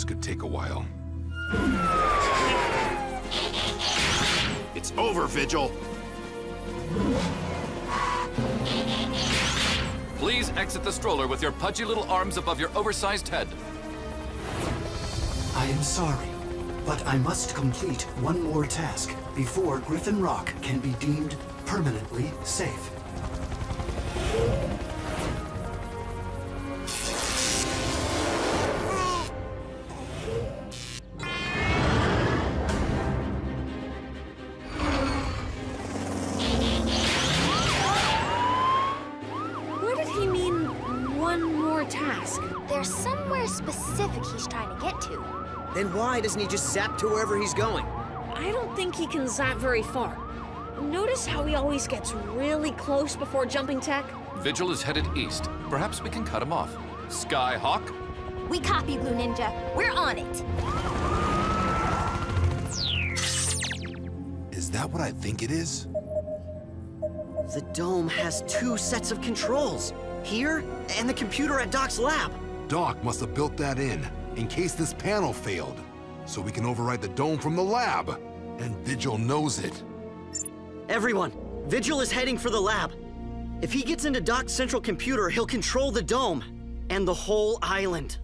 this could take a while. It's over, Vigil. Please exit the stroller with your pudgy little arms above your oversized head. I am sorry, but I must complete one more task before Griffin Rock can be deemed permanently safe. Zap to wherever he's going? I don't think he can zap very far. Notice how he always gets really close before jumping tech? Vigil is headed east. Perhaps we can cut him off. Skyhawk? We copy, Blue Ninja. We're on it. Is that what I think it is? The dome has two sets of controls. Here, and the computer at Doc's lab. Doc must have built that in, in case this panel failed. So we can override the dome from the lab. And Vigil knows it. Everyone, Vigil is heading for the lab. If he gets into Doc's central computer, he'll control the dome and the whole island.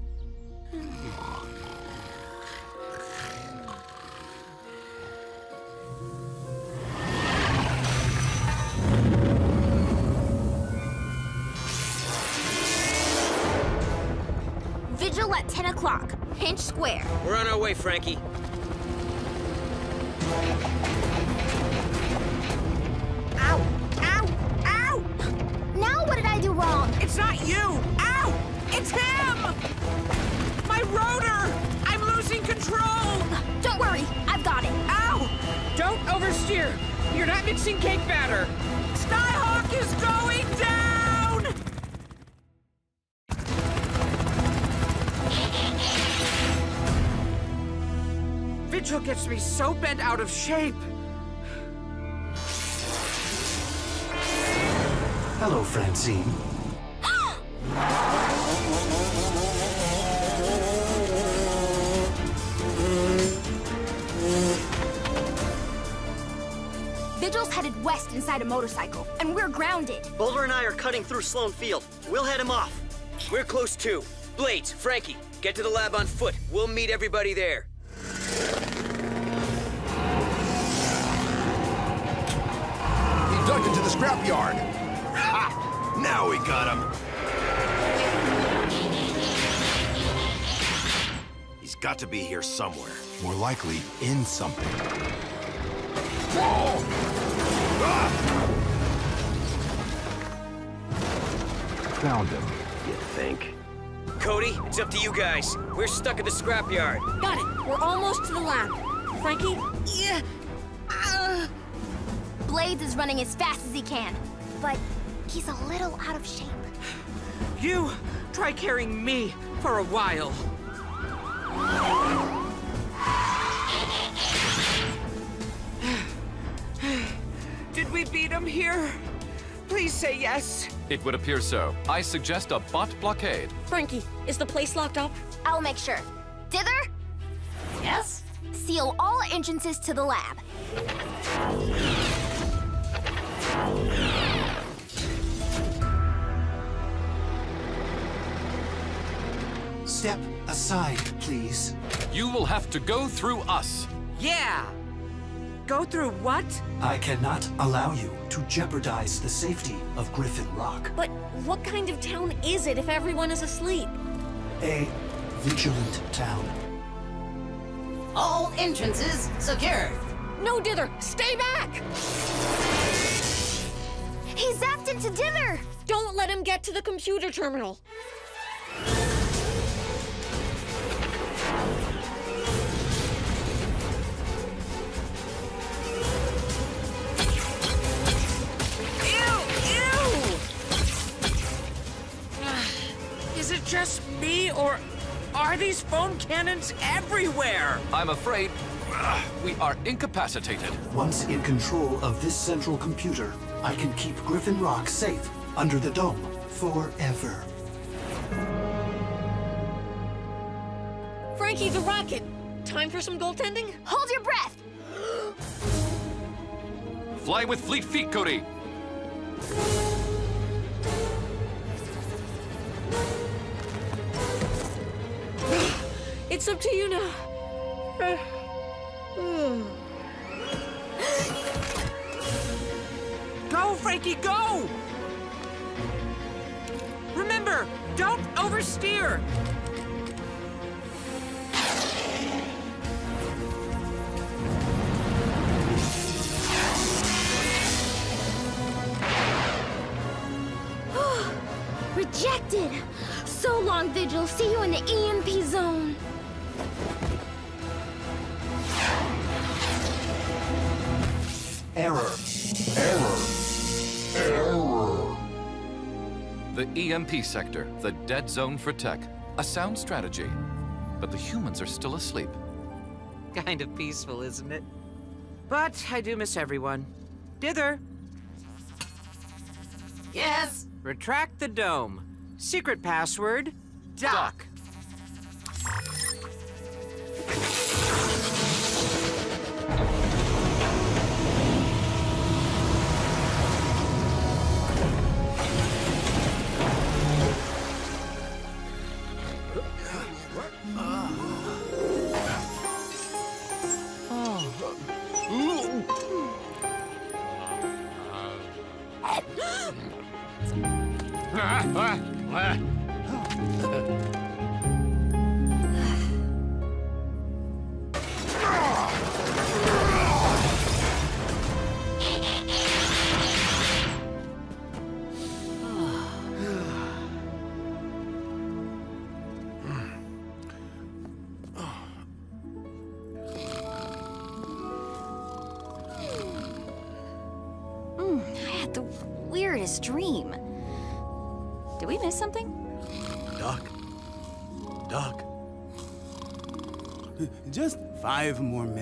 Vigil at 10 o'clock. Pinch Square. We're on our way, Frankie. Ow! Ow! Ow! Now what did I do wrong? It's not you! Ow! It's him! My rotor! I'm losing control! Don't worry, I've got it. Ow! Don't oversteer! You're not mixing cake batter! Skyhawk is going down! Vigil gets me so bent out of shape. Hello, Francine. Vigil's headed west inside a motorcycle, and we're grounded. Boulder and I are cutting through Sloan Field. We'll head him off. We're close too. Blades, Frankie, get to the lab on foot. We'll meet everybody there. He ducked into the scrapyard. Ha! Now we got him. He's got to be here somewhere. More likely in something. Whoa! Ah! Found him. You think? Cody, it's up to you guys. We're stuck at the scrapyard. Got it. We're almost to the lab. Frankie? Yeah. Uh. Blades is running as fast as he can, but he's a little out of shape. You try carrying me for a while. Did we beat him here? Please say yes. It would appear so. I suggest a bot blockade. Frankie, is the place locked up? I'll make sure. Dither? Yes? Seal all entrances to the lab. Step aside, please. You will have to go through us. Yeah. Go through what? I cannot allow you to jeopardize the safety of Griffin Rock. But what kind of town is it if everyone is asleep? A vigilant town. All entrances secure. No, Dither, stay back! He zapped into Dither! Don't let him get to the computer terminal. Just me, or are these foam cannons everywhere? I'm afraid we are incapacitated. Once in control of this central computer, I can keep Griffin Rock safe under the dome forever. Frankie the Rocket, time for some goaltending? Hold your breath! Fly with fleet feet, Cody! It's up to you now. Go, Frankie, go! Remember, don't oversteer! Rejected! So long, Vigil. See you in the EMP zone. Error. Error. Error. The EMP sector, the dead zone for tech. A sound strategy. But the humans are still asleep. Kind of peaceful, isn't it? But I do miss everyone. Dither, Yes. retract the dome. Secret password, Doc.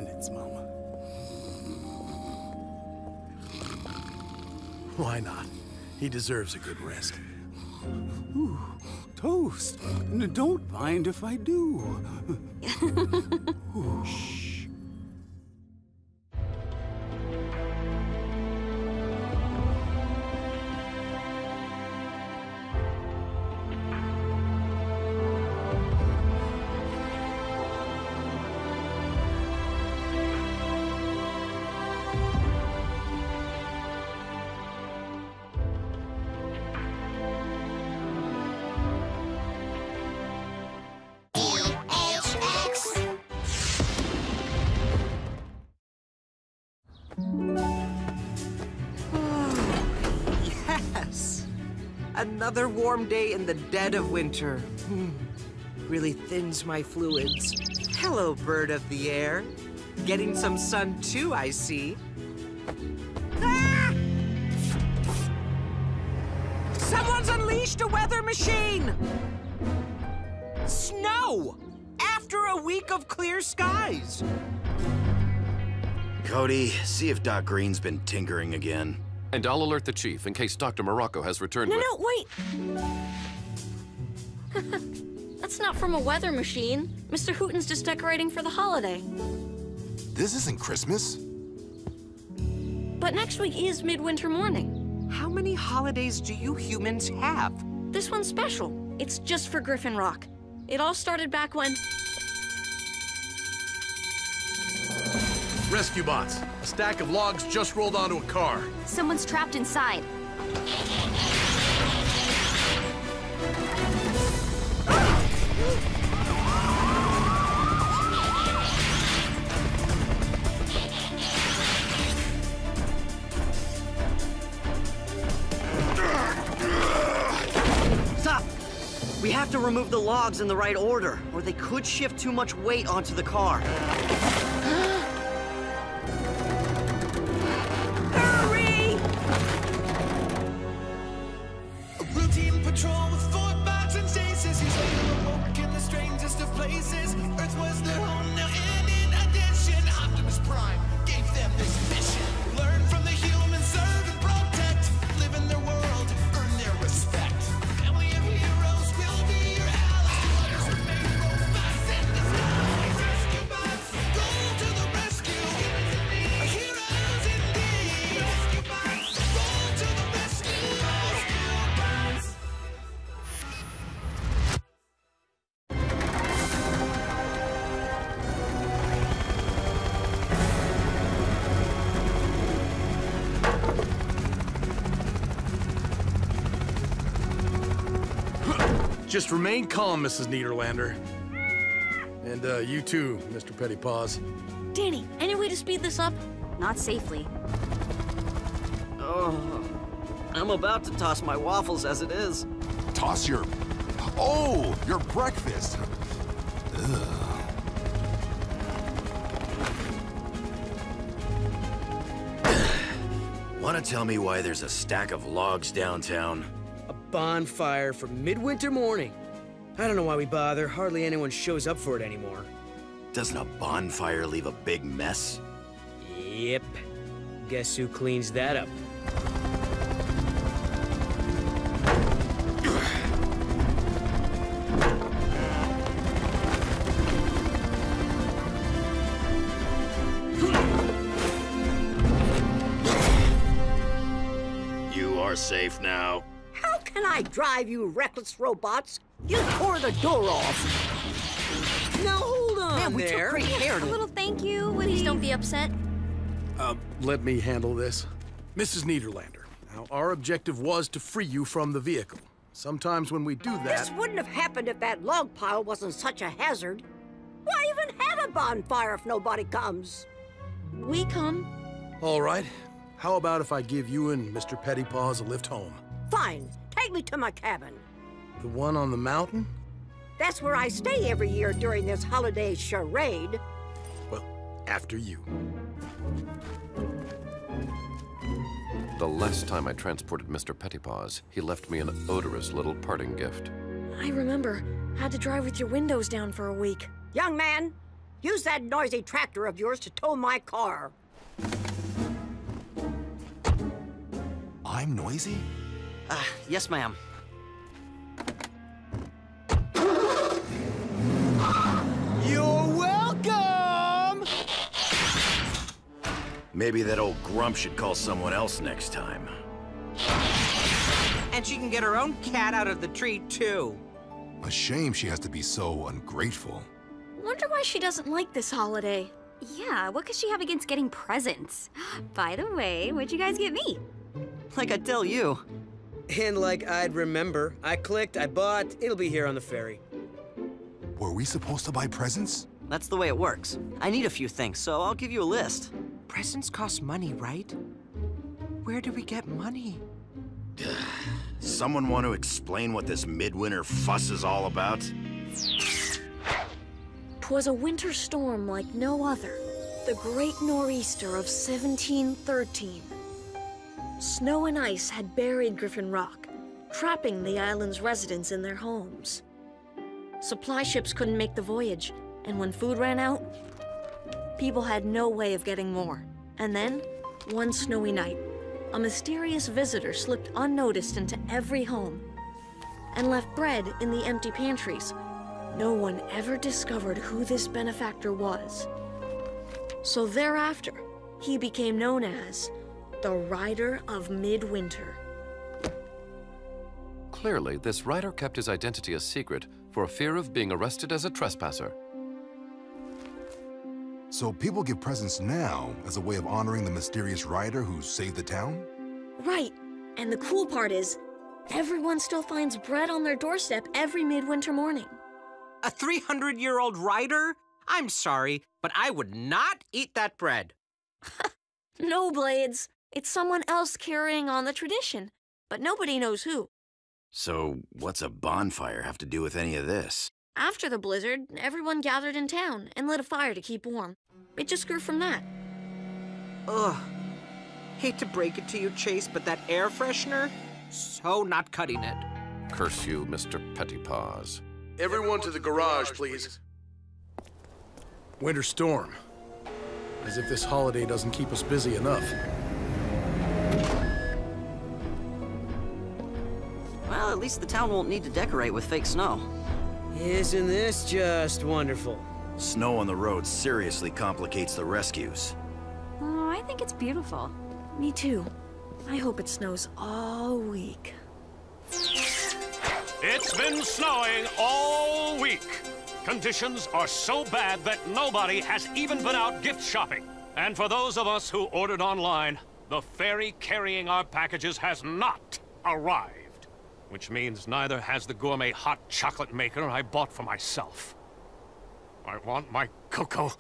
Minutes, Mama. Why not? He deserves a good rest. Ooh, toast. Don't mind if I do. Ooh. Another warm day in the dead of winter. Hmm. Really thins my fluids. Hello, bird of the air. Getting some sun too, I see. Ah! Someone's unleashed a weather machine! Snow! After a week of clear skies! Cody, see if Doc Greene's been tinkering again. And I'll alert the chief in case Dr. Morocco has returned No, with... no, wait! That's not from a weather machine. Mr. Hooten's just decorating for the holiday. This isn't Christmas. But next week is Midwinter Morning. How many holidays do you humans have? This one's special. It's just for Griffin Rock. It all started back when. Rescue bots. A stack of logs just rolled onto a car. Someone's trapped inside. Stop! We have to remove the logs in the right order, or they could shift too much weight onto the car. Was their Just remain calm, Mrs. Niederlander. And uh, you too, Mr. Petty Paws. Dani, any way to speed this up? Not safely. Oh, I'm about to toss my waffles as it is. Toss your... Oh, your breakfast. Ugh. Want to tell me why there's a stack of logs downtown? Bonfire for midwinter morning. I don't know why we bother. Hardly anyone shows up for it anymore. Doesn't a bonfire leave a big mess? Yep. Guess who cleans that up? Drive, you reckless robots? You tore the door off. Now hold on Man, we took there. great care A little thank you. Please don't be upset. Uh, let me handle this. Mrs. Niederlander, now our objective was to free you from the vehicle. Sometimes when we do that... This wouldn't have happened if that log pile wasn't such a hazard. Why even have a bonfire if nobody comes? We come. All right. How about if I give you and Mr. Pettypaws a lift home? Fine, take me to my cabin. The one on the mountain? That's where I stay every year during this holiday charade. Well, after you. The last time I transported Mr. Pettypaws, he left me an odorous little parting gift. I remember. Had to drive with your windows down for a week. Young man, use that noisy tractor of yours to tow my car. I'm noisy? Uh, yes, ma'am. You're welcome! Maybe that old grump should call someone else next time. And she can get her own cat out of the tree, too. A shame she has to be so ungrateful. Wonder why she doesn't like this holiday. Yeah, what could she have against getting presents? By the way, what'd you guys get me? Like I tell you. And like I'd remember, I clicked, I bought, it'll be here on the ferry. Were we supposed to buy presents? That's the way it works. I need a few things, so I'll give you a list. Presents cost money, right? Where do we get money? Someone want to explain what this midwinter fuss is all about? Twas a winter storm like no other. The great nor'easter of 1713. Snow and ice had buried Griffin Rock, trapping the island's residents in their homes. Supply ships couldn't make the voyage, and when food ran out, people had no way of getting more. And then, one snowy night, a mysterious visitor slipped unnoticed into every home and left bread in the empty pantries. No one ever discovered who this benefactor was. So thereafter, he became known as the Rider of Midwinter. Clearly, this rider kept his identity a secret for fear of being arrested as a trespasser. So people give presents now as a way of honoring the mysterious rider who saved the town? Right. And the cool part is, everyone still finds bread on their doorstep every midwinter morning. A 300 year old rider? I'm sorry, but I would not eat that bread. No, Blades. It's someone else carrying on the tradition, but nobody knows who. So, what's a bonfire have to do with any of this? After the blizzard, everyone gathered in town and lit a fire to keep warm. It just grew from that. Ugh. Hate to break it to you, Chase, but that air freshener? So not cutting it. Curse you, Mr. Pettypaws. Everyone to the garage, please. Winter storm. As if this holiday doesn't keep us busy enough. Well, at least the town won't need to decorate with fake snow. Isn't this just wonderful? Snow on the road seriously complicates the rescues. Oh, I think it's beautiful. Me too. I hope it snows all week. It's been snowing all week. Conditions are so bad that nobody has even been out gift shopping. And for those of us who ordered online, the ferry carrying our packages has not arrived. which means neither has the gourmet hot chocolate maker I bought for myself. I want my cocoa.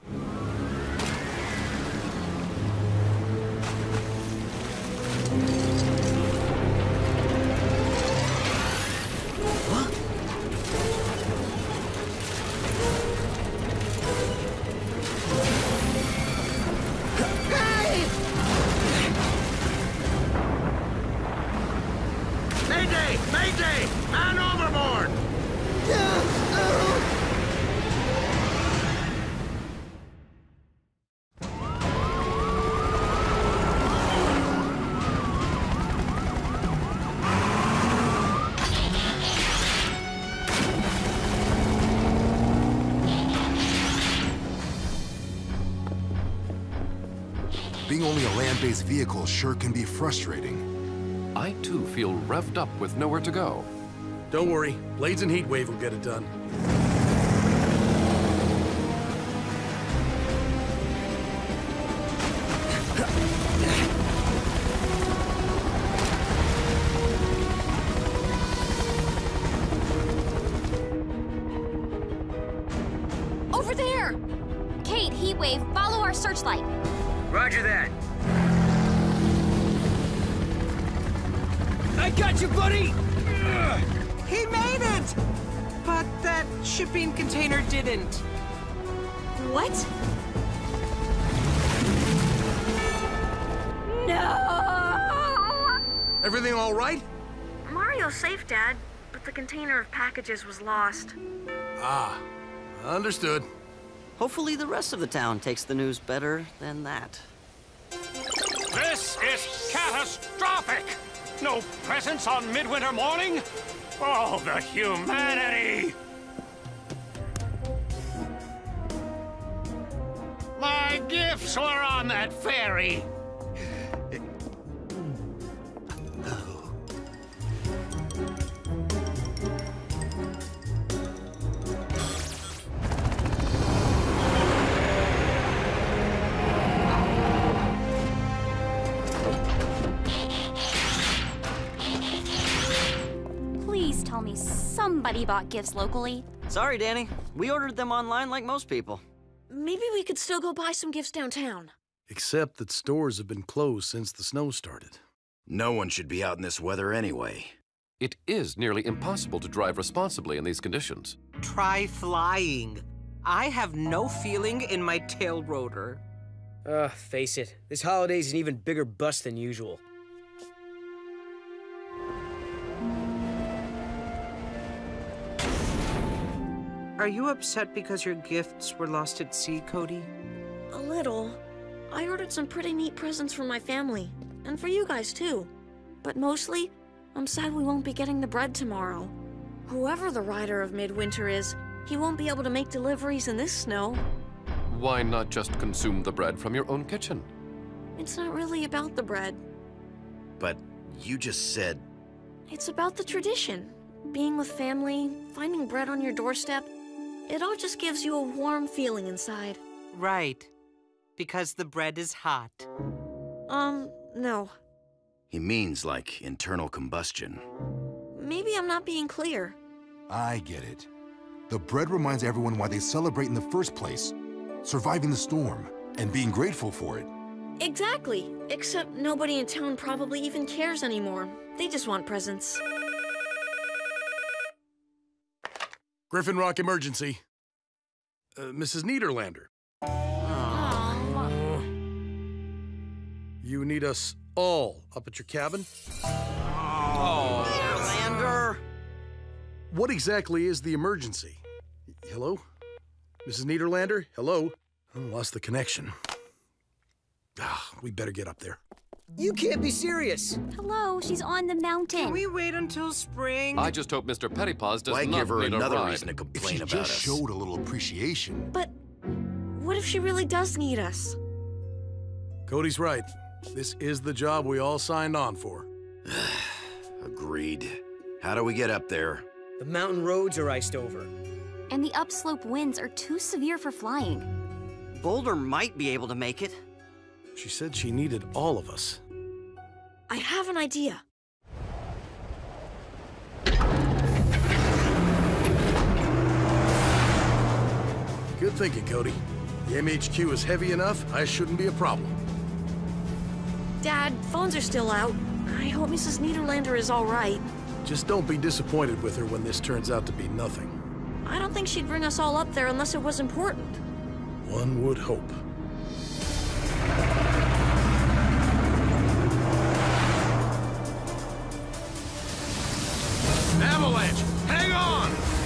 Land-based vehicle sure can be frustrating. I too feel revved up with nowhere to go. Don't worry, Blades and Heatwave will get it done. Packages was lost. Ah, understood. Hopefully the rest of the town takes the news better than that. This is catastrophic! No presents on midwinter morning? Oh, the humanity! My gifts were on that ferry! Somebody bought gifts locally. Sorry, Dani. We ordered them online like most people. Maybe we could still go buy some gifts downtown. Except that stores have been closed since the snow started. No one should be out in this weather anyway. It is nearly impossible to drive responsibly in these conditions. Try flying. I have no feeling in my tail rotor. Uh, face it, this holiday's an even bigger bust than usual. Are you upset because your gifts were lost at sea, Cody? A little. I ordered some pretty neat presents for my family, and for you guys too. But mostly, I'm sad we won't be getting the bread tomorrow. Whoever the rider of Midwinter is, he won't be able to make deliveries in this snow. Why not just consume the bread from your own kitchen? It's not really about the bread. But you just said It's about the tradition. Being with family, finding bread on your doorstep. It all just gives you a warm feeling inside. Right. Because the bread is hot. Um, no. he means like internal combustion. Maybe I'm not being clear. I get it. The bread reminds everyone why they celebrate in the first place. Surviving the storm, and being grateful for it. Exactly. Except nobody in town probably even cares anymore. They just want presents. Griffin Rock emergency. Uh, Mrs. Niederlander. You need us all up at your cabin? Oh, Niederlander! What exactly is the emergency? Hello? Mrs. Niederlander? Hello? I lost the connection. Ah, we better get up there. You can't be serious. Hello, she's on the mountain. Can we wait until spring? I just hope Mr. Pettypaws does Why not give her need a another ride. reason to If complain she about just us? showed a little appreciation. But what if she really does need us? Cody's right. This is the job we all signed on for. Agreed. How do we get up there? The mountain roads are iced over. And the upslope winds are too severe for flying. Boulder might be able to make it. She said she needed all of us. I have an idea. Good thinking, Cody. The MHQ is heavy enough, I shouldn't be a problem. Dad, phones are still out. I hope Mrs. Niederlander is all right. Just don't be disappointed with her when this turns out to be nothing. I don't think she'd bring us all up there unless it was important. One would hope. On!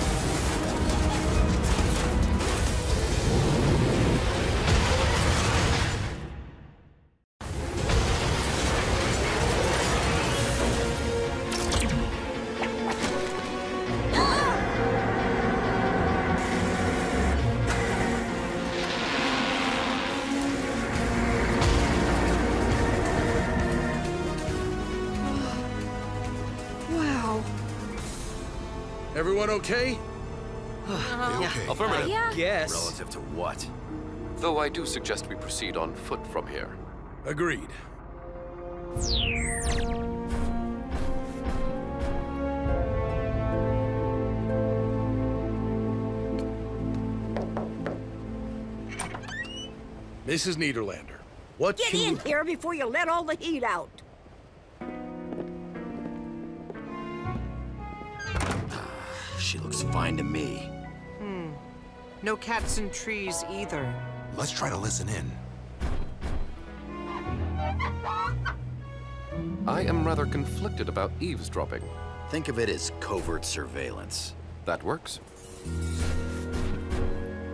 Everyone okay? Uh-huh. okay. Affirmative. Yeah. Yes. Relative to what? Though I do suggest we proceed on foot from here. Agreed. Mrs. Niederlander, what Get can in you... here before you let all the heat out. She looks fine to me. Hmm. No cats and trees either. Let's try to listen in. I am rather conflicted about eavesdropping. Think of it as covert surveillance. That works.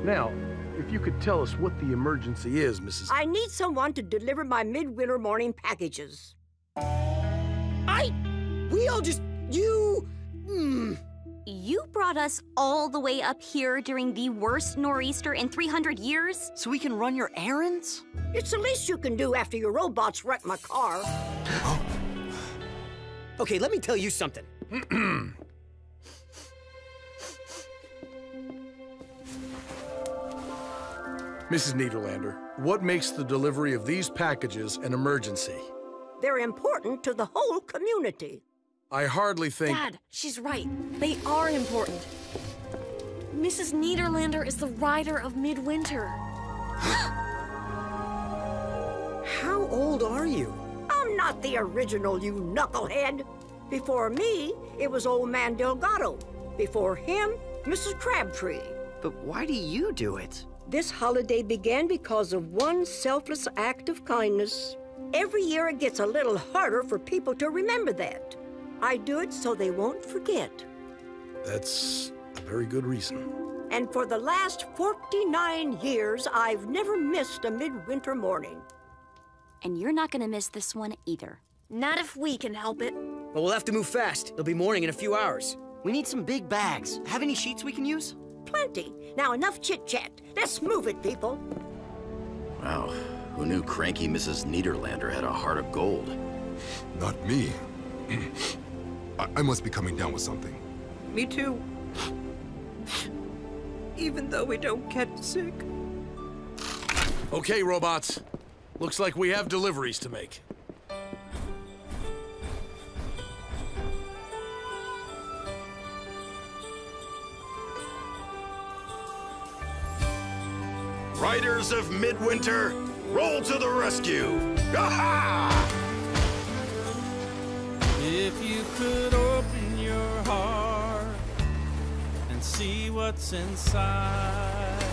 Now, if you could tell us what the emergency is, Mrs. I need someone to deliver my midwinter morning packages. I. We all just. You. Hmm. You brought us all the way up here during the worst nor'easter in 300 years? So we can run your errands? It's the least you can do after your robots wrecked my car. Okay, let me tell you something. Mrs. Niederlander, what makes the delivery of these packages an emergency? They're important to the whole community. I hardly think... Dad, she's right. They are important. Mrs. Niederlander is the rider of Midwinter. How old are you? I'm not the original, you knucklehead. Before me, it was old man Delgado. Before him, Mrs. Crabtree. But why do you do it? This holiday began because of one selfless act of kindness. Every year it gets a little harder for people to remember that. I do it so they won't forget. That's a very good reason. And for the last 49 years, I've never missed a midwinter morning. And you're not gonna miss this one either. Not if we can help it. But we'll have to move fast. It'll be morning in a few hours. We need some big bags. Have any sheets we can use? Plenty. Now enough chit-chat. Let's move it, people. Wow, who knew cranky Mrs. Niederlander had a heart of gold? Not me. I, I must be coming down with something. Me too. Even though we don't get sick. Okay, robots. Looks like we have deliveries to make. Riders of Midwinter, roll to the rescue! Ha If you could open your heart and see what's inside,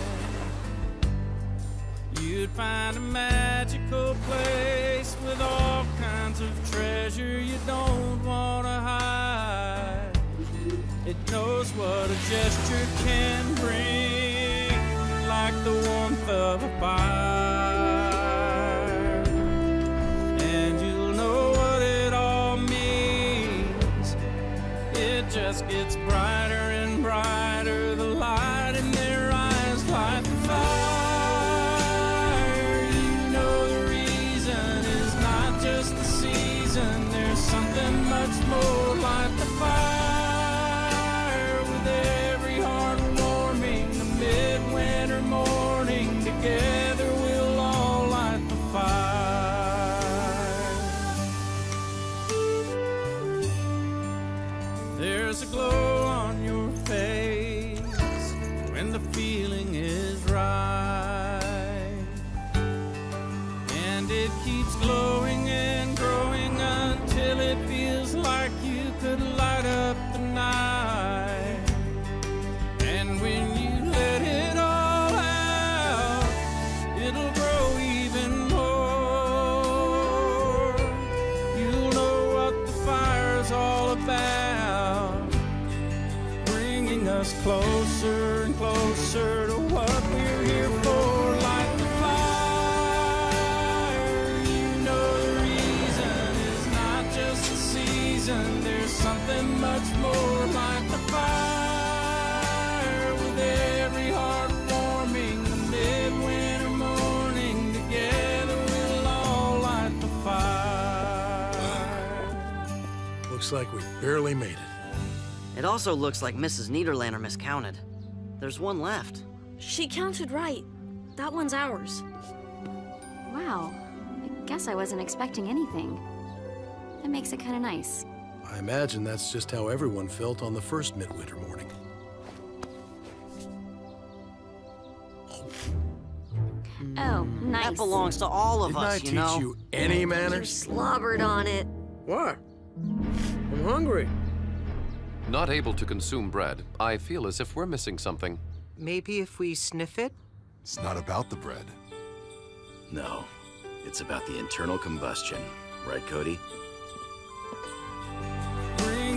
you'd find a magical place with all kinds of treasure you don't want to hide. It knows what a gesture can bring, like the warmth of a fire. It just gets closer and closer to what we're here for. The fire. You know the reason is not just the season. There's something much more. The fire with every heart warming. The midwinter morning together we'll all light the fire. Looks like we barely made it. It also looks like Mrs. Niederlander miscounted. There's one left. She counted right. That one's ours. Wow. I guess I wasn't expecting anything. That makes it kind of nice. I imagine that's just how everyone felt on the first midwinter morning. Oh, nice. That belongs to all of Didn't us, I you teach you any manners? You manners? slobbered on it. What? I'm hungry. Not able to consume bread, I feel as if we're missing something. Maybe if we sniff it? It's not about the bread. No, it's about the internal combustion. Right, Cody?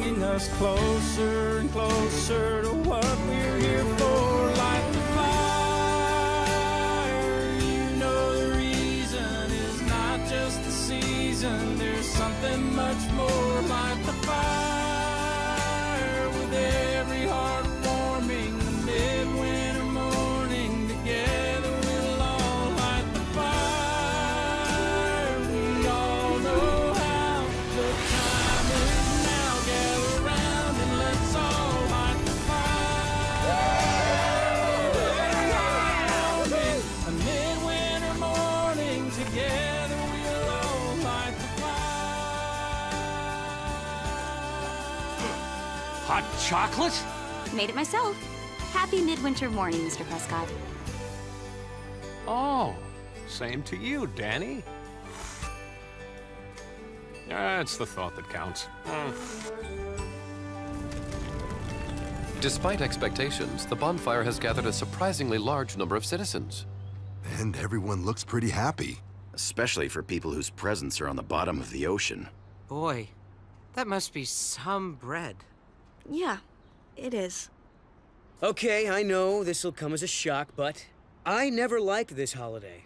bringing us closer and closer to what we're here for. Light the fire. You know the reason is not just the season. There's something much more. Light the chocolate? Made it myself. Happy midwinter morning, Mr. Prescott. Oh, same to you, Dani. That's the thought that counts. Mm. Despite expectations, the bonfire has gathered a surprisingly large number of citizens. And everyone looks pretty happy. Especially for people whose presents are on the bottom of the ocean. Boy, that must be some bread. Yeah, it is. Okay, I know this'll come as a shock, but I never liked this holiday.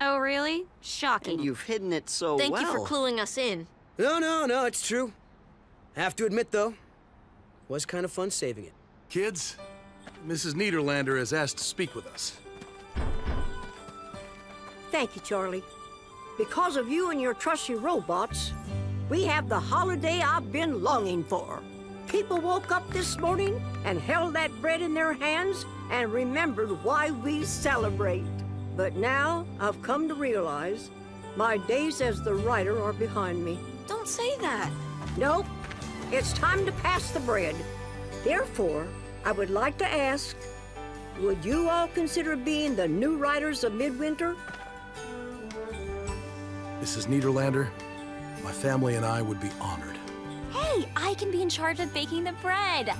Oh, really? Shocking. And you've hidden it so Thank well. Thank you for cluing us in. No, no, no, it's true. I have to admit, though, was kind of fun saving it. Kids, Mrs. Niederlander has asked to speak with us. Thank you, Charlie. Because of you and your trusty robots, we have the holiday I've been longing for. People woke up this morning and held that bread in their hands and remembered why we celebrate. But now I've come to realize my days as the rider are behind me. Don't say that. Nope. It's time to pass the bread. Therefore, I would like to ask would you all consider being the new riders of Midwinter? Mrs. Niederlander, my family and I would be honored. Hey, I can be in charge of baking the bread.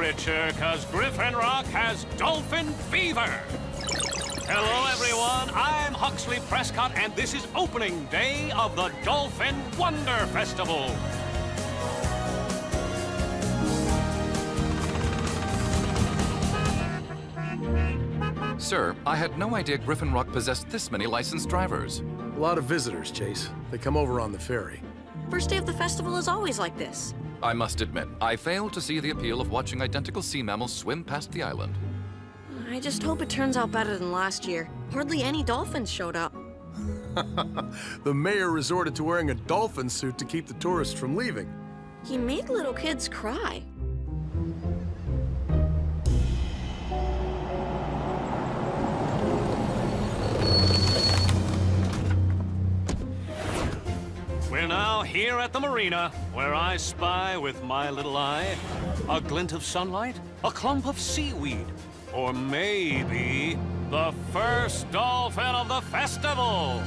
Temperature, cause Griffin Rock has dolphin fever. Hello, everyone. I'm Huxley Prescott, and this is opening day of the Dolphin Wonder Festival. Sir, I had no idea Griffin Rock possessed this many licensed drivers. A lot of visitors, Chase. They come over on the ferry. First day of the festival is always like this. I must admit, I failed to see the appeal of watching identical sea mammals swim past the island. I just hope it turns out better than last year. Hardly any dolphins showed up. the mayor resorted to wearing a dolphin suit to keep the tourists from leaving. He made little kids cry. We're now here at the marina, where I spy with my little eye a glint of sunlight, a clump of seaweed, or maybe the first dolphin of the festival.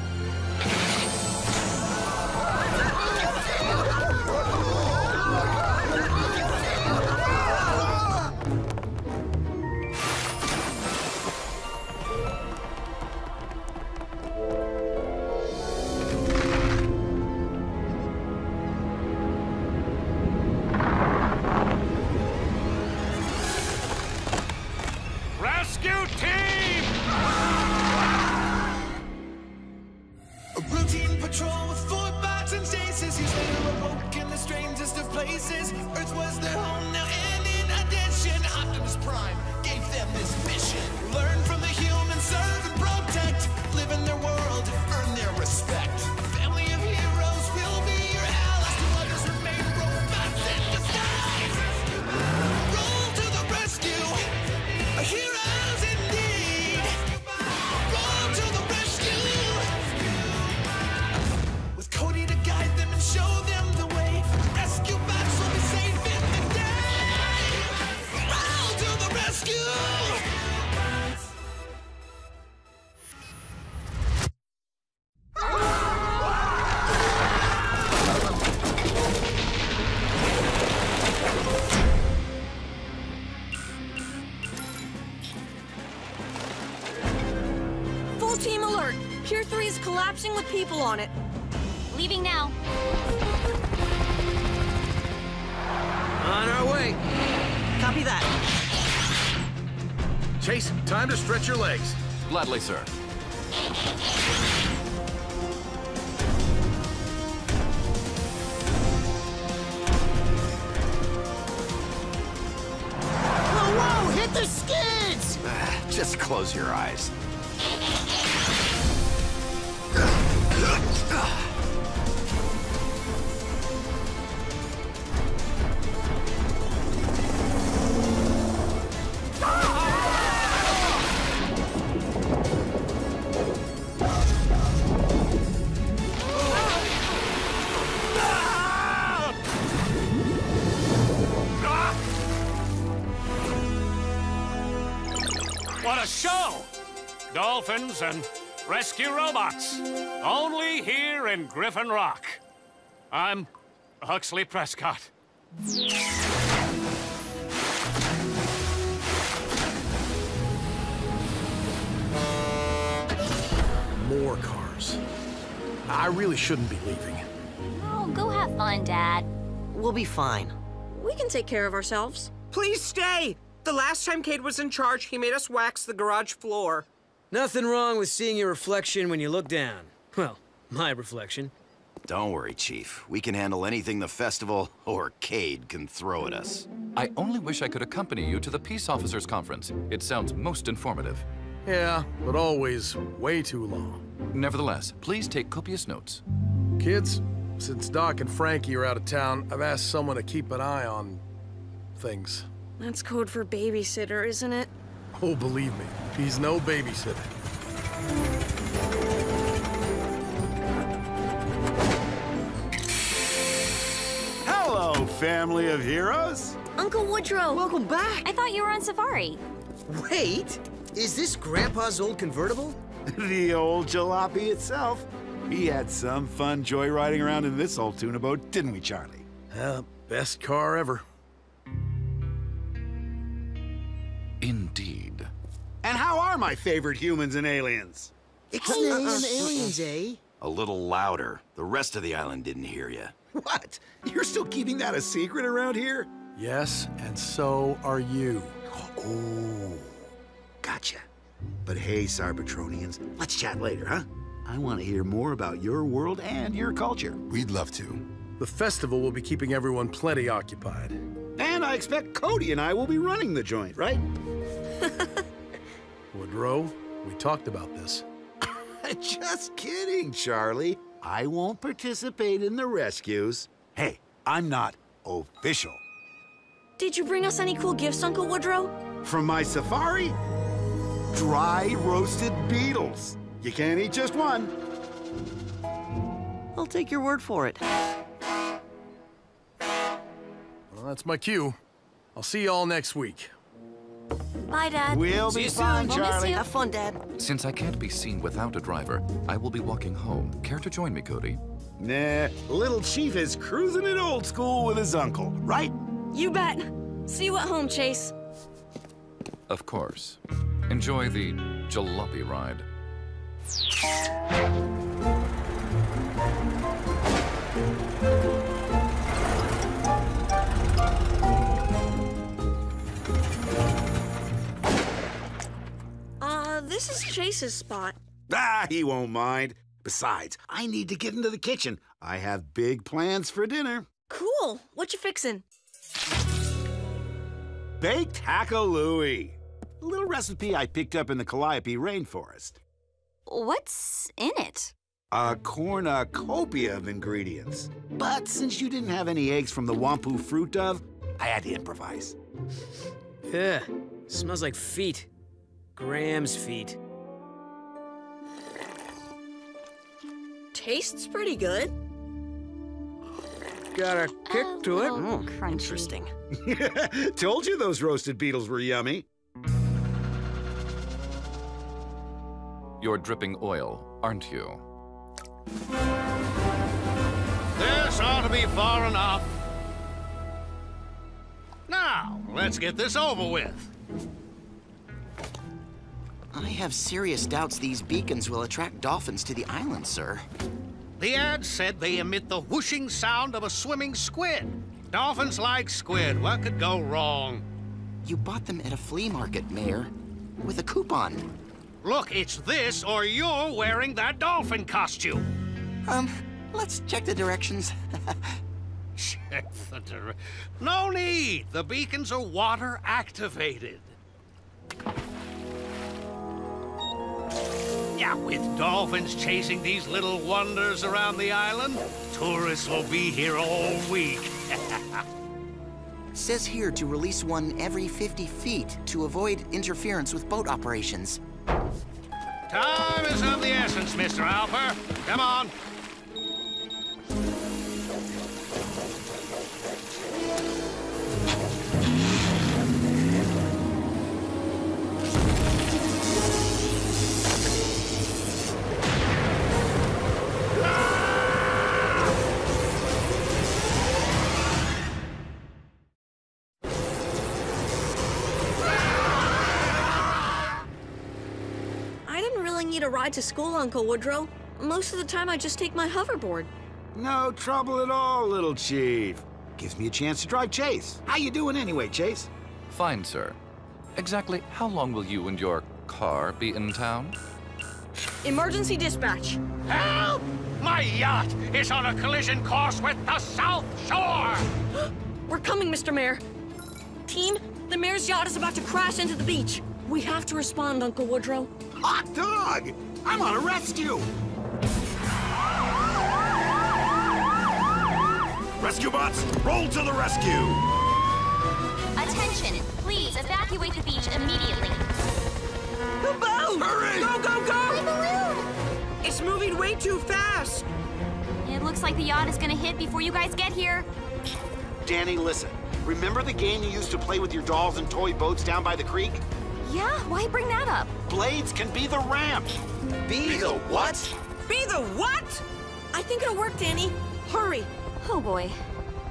Dolphins and rescue robots. Only here in Griffin Rock. I'm Huxley Prescott. More cars. I really shouldn't be leaving. Oh, go have fun, Dad. We'll be fine. We can take care of ourselves. Please stay! The last time Cade was in charge, he made us wax the garage floor. Nothing wrong with seeing your reflection when you look down. Well, my reflection. Don't worry, Chief. We can handle anything the festival or Cade can throw at us. I only wish I could accompany you to the Peace Officers Conference. It sounds most informative. Yeah, but always way too long. Nevertheless, please take copious notes. Kids, since Doc and Frankie are out of town, I've asked someone to keep an eye on things. That's code for babysitter, isn't it? Oh, believe me, he's no babysitter. Hello, family of heroes. Uncle Woodrow! Welcome back! I thought you were on safari. Wait! Is this Grandpa's old convertible? the old jalopy itself. We had some fun joyriding around in this old tuna boat, didn't we, Charlie? Uh, best car ever. Indeed. And how are my favorite humans and aliens? Ixnay aliens, eh? A little louder. The rest of the island didn't hear you. What? You're still keeping that a secret around here? Yes, and so are you. Oh, gotcha. But hey, Cybertronians, let's chat later, huh? I want to hear more about your world and your culture. We'd love to. The festival will be keeping everyone plenty occupied. And I expect Cody and I will be running the joint, right? Woodrow, we talked about this. Just kidding, Charlie. I won't participate in the rescues. Hey, I'm not official. Did you bring us any cool gifts, Uncle Woodrow? From my safari? Dry roasted beetles. You can't eat just one. I'll take your word for it. Well, that's my cue. I'll see you all next week. Bye, Dad. We'll See be you fine, soon. We'll miss Charlie. you. Have fun, Dad. Since I can't be seen without a driver, I will be walking home. Care to join me, Cody? Nah, little Chief is cruising it old school with his uncle, right? You bet. See you at home, Chase. Of course. Enjoy the jalopy ride. Uh, this is Chase's spot. Ah, he won't mind. Besides, I need to get into the kitchen. I have big plans for dinner. Cool. What you fixin'? Baked hackalooey. A little recipe I picked up in the Calliope rainforest. What's in it? A cornucopia of ingredients. But since you didn't have any eggs from the Wompoo fruit dove, I had to improvise. Yeah, smells like feet. Graham's feet. Tastes pretty good. Got a kick A to it. little Oh, crunchy. interesting. Told you those roasted beetles were yummy. You're dripping oil, aren't you? This ought to be far enough. Now, let's get this over with. I have serious doubts these beacons will attract dolphins to the island, sir. The ad said they emit the whooshing sound of a swimming squid. Dolphins like squid. What could go wrong? You bought them at a flea market, Mayor, with a coupon. Look, it's this or you're wearing that dolphin costume. Um, let's check the directions. check the dire... No need. The beacons are water activated. Yeah, with dolphins chasing these little wonders around the island, tourists will be here all week. Says here to release one every 50 feet to avoid interference with boat operations. Time is of the essence, Mr. Alper. Come on. Need a ride to school, Uncle Woodrow. Most of the time, I just take my hoverboard. No trouble at all, little chief. Gives me a chance to drive Chase. How you doing anyway, Chase? Fine, sir. Exactly how long will you and your car be in town? Emergency dispatch. Help! My yacht is on a collision course with the South Shore! We're coming, Mr. Mayor. Team, the mayor's yacht is about to crash into the beach. We have to respond, Uncle Woodrow. Hot dog! I'm on a rescue! Rescue bots, roll to the rescue! Attention, please evacuate the beach immediately. The boat! Hurry! Go, go, go! My balloon! It's moving way too fast. It looks like the yacht is gonna hit before you guys get here. Dani, listen. Remember the game you used to play with your dolls and toy boats down by the creek? Yeah, why bring that up? Blades can be the ramp. Be, the what? Be the what? I think it'll work, Dani. Hurry. Oh boy.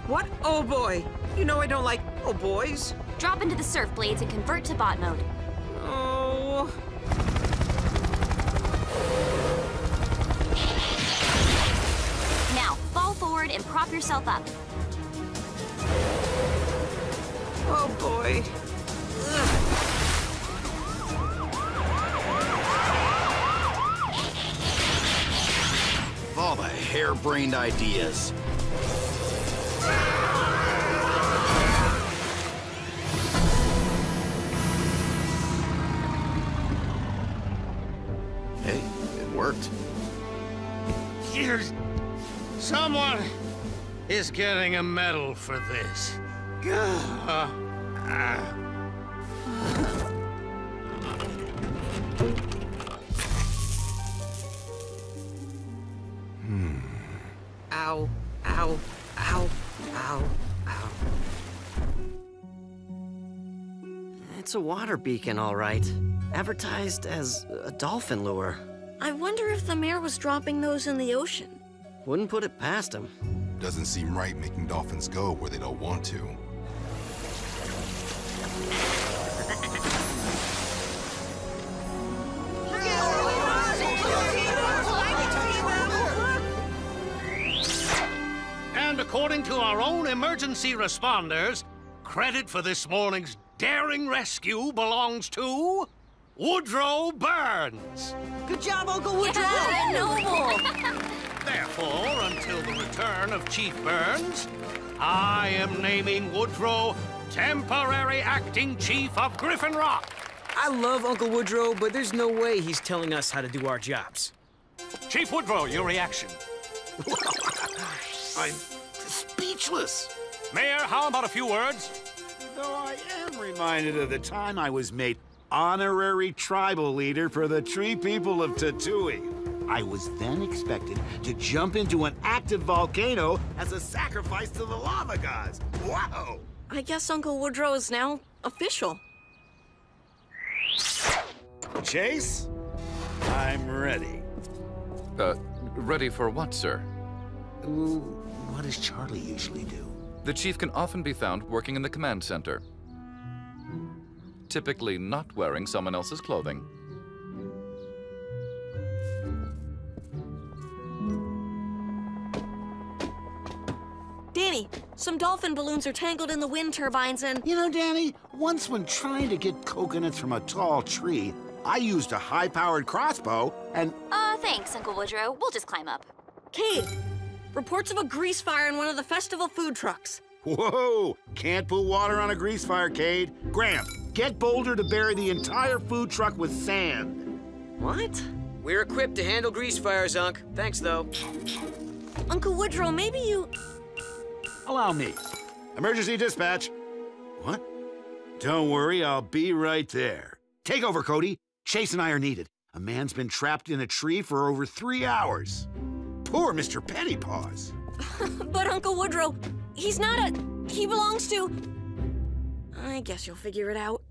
What? Oh boy. You know I don't like oh boys. Drop into the surf blades and convert to bot mode. Oh. Now, fall forward and prop yourself up. Oh boy. All the harebrained ideas. Hey, it worked. Here's... Someone is getting a medal for this. Uh, ah. Ow, ow, ow, ow, ow. It's a water beacon, all right. Advertised as a dolphin lure. I wonder if the mayor was dropping those in the ocean. Wouldn't put it past him. Doesn't seem right making dolphins go where they don't want to. According to our own emergency responders, credit for this morning's daring rescue belongs to Woodrow Burns. Good job, Uncle Woodrow! Yeah, noble! Therefore, until the return of Chief Burns, I am naming Woodrow temporary acting chief of Griffin Rock. I love Uncle Woodrow, but there's no way he's telling us how to do our jobs. Chief Woodrow, your reaction. I'm speechless. Mayor, how about a few words? Though I am reminded of the time I was made honorary tribal leader for the tree people of Tatooine. I was then expected to jump into an active volcano as a sacrifice to the lava gods. Wow! I guess Uncle Woodrow is now official. Chase, I'm ready. Uh, ready for what, sir? Ooh, what does Charlie usually do? The chief can often be found working in the command center, typically not wearing someone else's clothing. Dani, some dolphin balloons are tangled in the wind turbines and... You know, Dani, once when trying to get coconuts from a tall tree, I used a high-powered crossbow and... Uh, thanks, Uncle Woodrow. We'll just climb up. Cade, reports of a grease fire in one of the festival food trucks. Whoa! Can't put water on a grease fire, Cade. Graham, get Boulder to bury the entire food truck with sand. What? We're equipped to handle grease fires, Unc. Thanks, though. Uncle Woodrow, maybe you... Allow me. Emergency dispatch. What? Don't worry, I'll be right there. Take over, Cody. Chase and I are needed. A man's been trapped in a tree for over three hours. Poor Mr. Pettypaws. but Uncle Woodrow, he's not a... He belongs to... I guess you'll figure it out.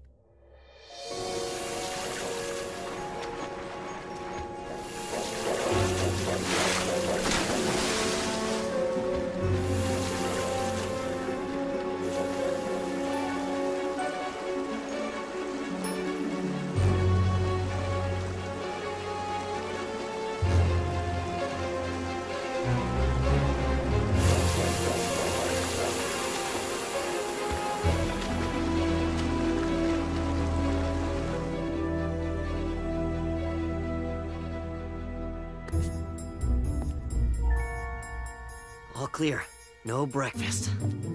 All clear. No breakfast.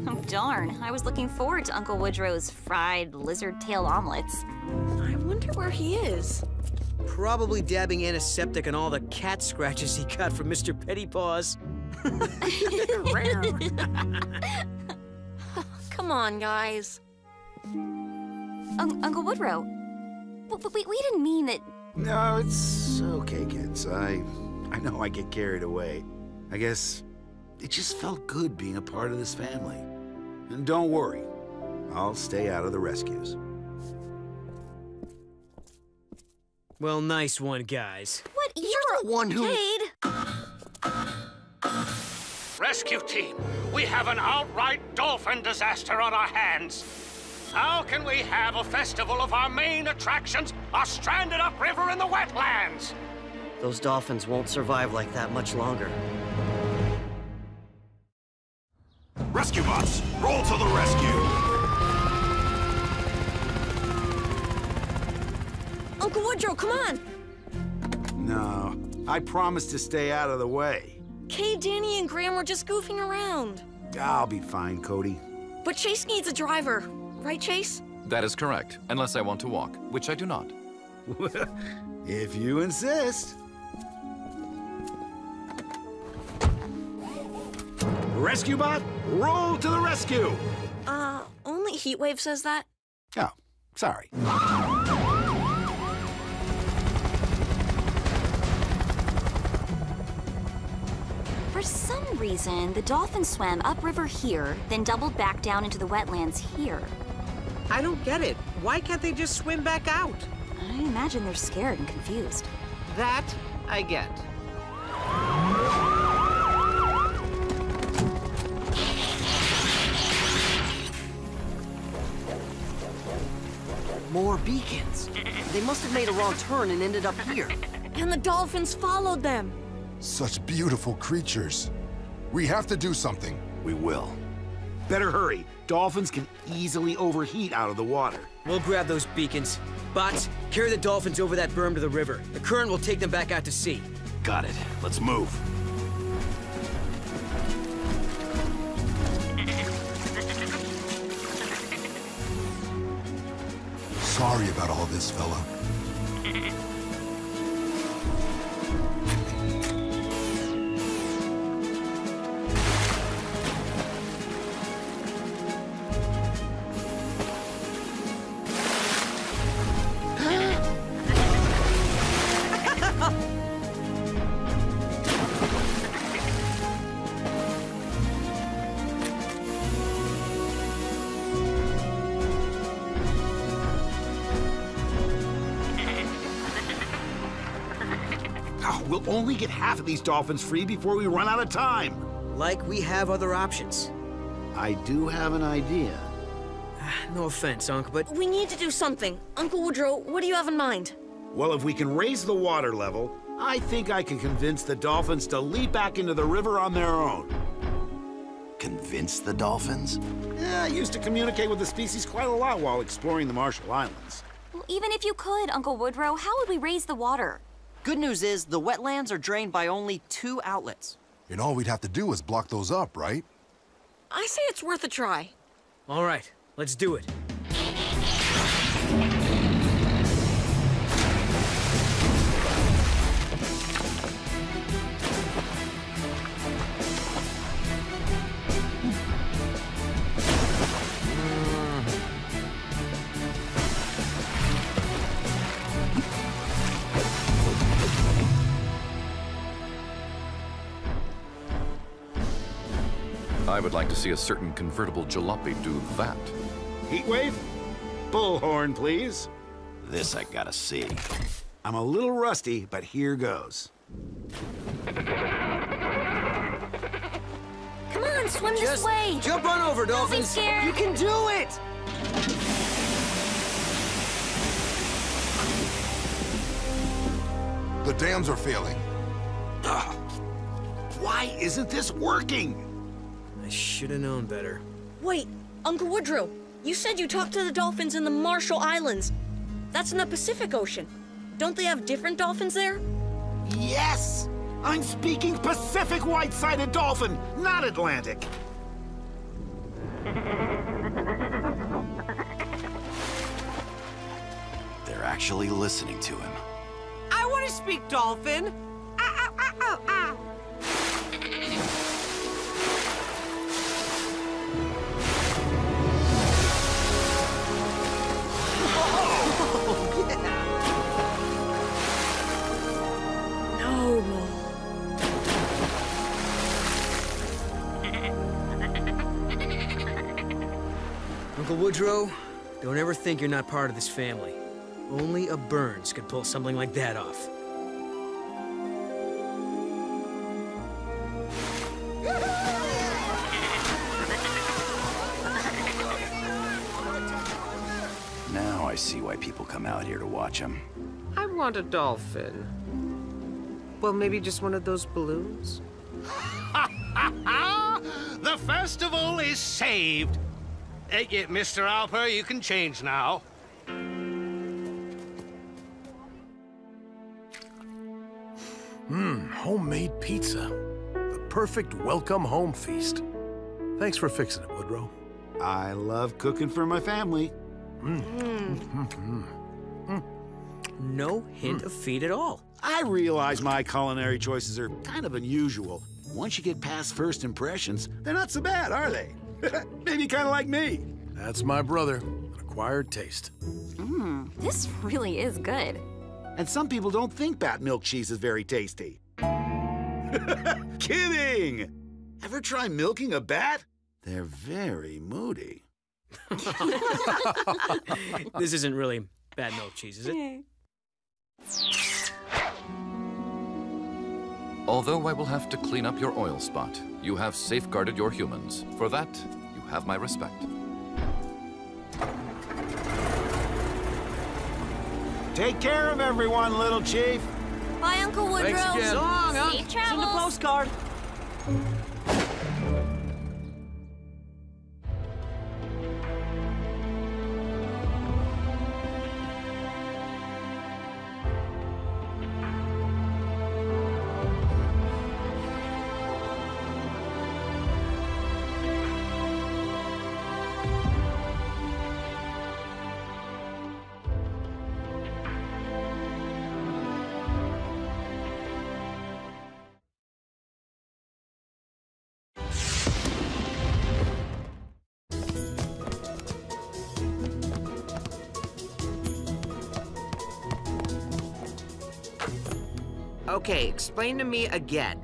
Oh, darn. I was looking forward to Uncle Woodrow's fried lizard tail omelets. I wonder where he is. Probably dabbing antiseptic on all the cat scratches he got from Mr. Pettypaws. Come on, guys. Un Uncle Woodrow, but we, we didn't mean that... No, it's okay, kids. I, I know I get carried away. I guess it just felt good being a part of this family. And don't worry, I'll stay out of the rescues. Well, nice one, guys. What? You're the one who... Cade? Rescue team, we have an outright dolphin disaster on our hands. How can we have a festival of our main attractions are stranded upriver in the wetlands? Those dolphins won't survive like that much longer. Rescue bots, roll to the rescue! Uncle Woodrow, come on! No, I promised to stay out of the way. Cade, Dani, and Graham were just goofing around. I'll be fine, Cody. But Chase needs a driver. Right, Chase? That is correct, unless I want to walk, which I do not. if you insist. Rescue bot, roll to the rescue! Uh, only Heatwave says that. Oh, sorry. For some reason, the dolphin swam upriver here, then doubled back down into the wetlands here. I don't get it. Why can't they just swim back out? I imagine they're scared and confused. That I get. More beacons. They must have made a wrong turn and ended up here. And the dolphins followed them. Such beautiful creatures. We have to do something. We will. Better hurry. Dolphins can easily overheat out of the water. We'll grab those beacons. Bots, carry the dolphins over that berm to the river. The current will take them back out to sea. Got it. Let's move. Sorry about all this, fella. Get half of these dolphins free before we run out of time. Like we have other options. I do have an idea. No offense, Unc, but We need to do something. Uncle Woodrow, what do you have in mind? Well, if we can raise the water level, I think I can convince the dolphins to leap back into the river on their own. convince the dolphins? Yeah, I used to communicate with the species quite a lot while exploring the Marshall Islands. Well, even if you could, Uncle Woodrow, how would we raise the water? Good news is the wetlands are drained by only two outlets. And all we'd have to do is block those up, right? I say it's worth a try. All right, let's do it. Like to see a certain convertible jalopy do that. Heatwave? Bullhorn, please. This I gotta see. I'm a little rusty, but here goes. Come on, swim this way. jump on over, Don't be dolphins. scared. You can do it! The dams are failing. Ugh. Why isn't this working? I should have known better. Wait, Uncle Woodrow, you said you talked to the dolphins in the Marshall Islands. That's in the Pacific Ocean. Don't they have different dolphins there? Yes! I'm speaking Pacific white-sided dolphin, not Atlantic. They're actually listening to him. I want to speak dolphin. Ah, ah, ah, Woodrow, don't ever think you're not part of this family. Only a Burns could pull something like that off. Now I see why people come out here to watch him. I want a dolphin. Well, maybe just one of those balloons? the festival is saved. Uh, y- Mr. Alper, you can change now. Mmm, homemade pizza. The perfect welcome home feast. Thanks for fixing it, Woodrow. I love cooking for my family. Hmm. Hmm. No hint hmm. of feet at all. I realize my culinary choices are kind of unusual. Once you get past first impressions, they're not so bad, are they? Maybe kind of like me. That's my brother. An acquired taste. Mmm, this really is good. And some people don't think bat milk cheese is very tasty. Kidding! Ever try milking a bat? They're very moody. this isn't really bad milk cheese, is it? Although I will have to clean up your oil spot, you have safeguarded your humans. For that, you have my respect. Take care of everyone, little chief. Bye, Uncle Woodrow. Thanks again. So long, Safe Unc. Send a postcard. Okay, explain to me again.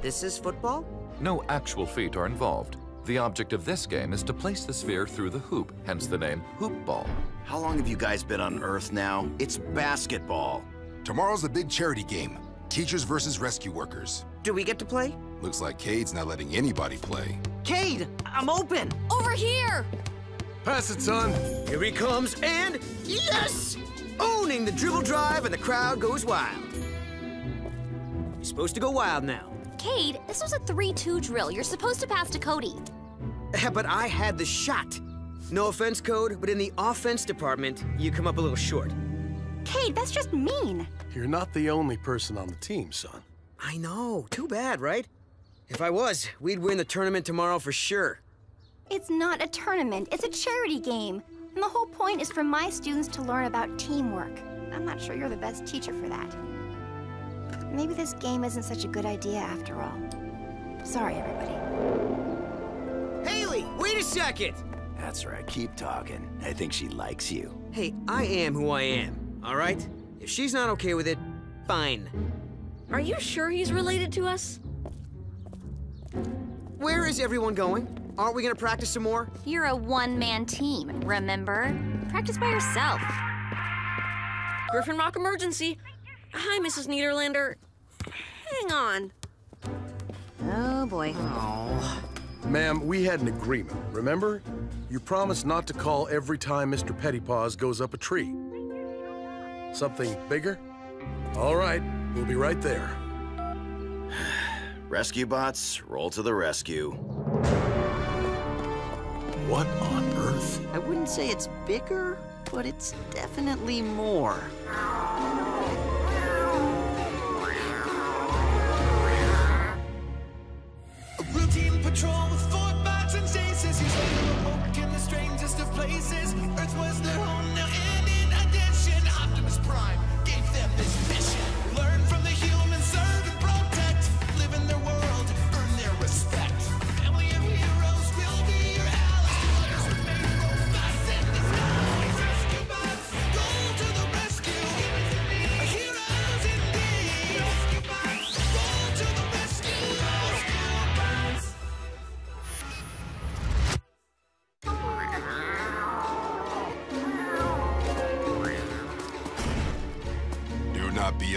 This is football? No actual feet are involved. The object of this game is to place the sphere through the hoop, hence the name hoop ball. How long have you guys been on Earth now? It's basketball. Tomorrow's the big charity game. Teachers versus rescue workers. Do we get to play? Looks like Cade's not letting anybody play. Cade, I'm open. Over here! Pass it, son. Here he comes, and yes! Owning the dribble drive, and the crowd goes wild. You're supposed to go wild now. Cade, this was a 3-2 drill. You're supposed to pass to Cody. but I had the shot. No offense, Code, but in the offense department, you come up a little short. Cade, that's just mean. You're not the only person on the team, son. I know. Too bad, right? If I was, we'd win the tournament tomorrow for sure. It's not a tournament, it's a charity game. And the whole point is for my students to learn about teamwork. I'm not sure you're the best teacher for that. Maybe this game isn't such a good idea after all. Sorry, everybody. Haley, wait a second! That's right, keep talking. I think she likes you. Hey, I am who I am, all right? If she's not okay with it, fine. Are you sure he's related to us? Where is everyone going? Aren't we gonna practice some more? You're a one-man team, remember? Practice by yourself. Griffin Rock emergency. Hi, Mrs. Niederlander. Hang on. Oh, boy. Oh. Ma'am, we had an agreement, remember? You promised not to call every time Mr. Pettypaws goes up a tree. Something bigger? All right, we'll be right there. Rescue bots, roll to the rescue. What on earth? I wouldn't say it's bigger, but it's definitely more. Patrol with four bots and chases. Ready to walk in the strangest of places. Earth was their home now, and in addition, Optimus Prime gave them this mission.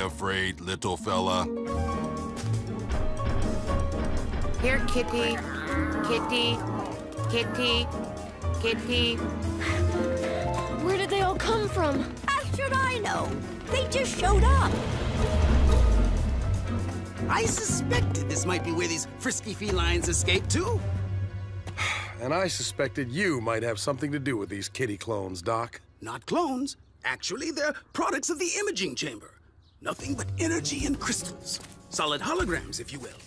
Afraid, little fella. Here, kitty. Kitty. Kitty. Kitty. Where did they all come from? How should I know? They just showed up. I suspected this might be where these frisky felines escaped to. And I suspected you might have something to do with these kitty clones, Doc. Not clones. Actually, they're products of the imaging chamber. Nothing but energy and crystals. Solid holograms, if you will.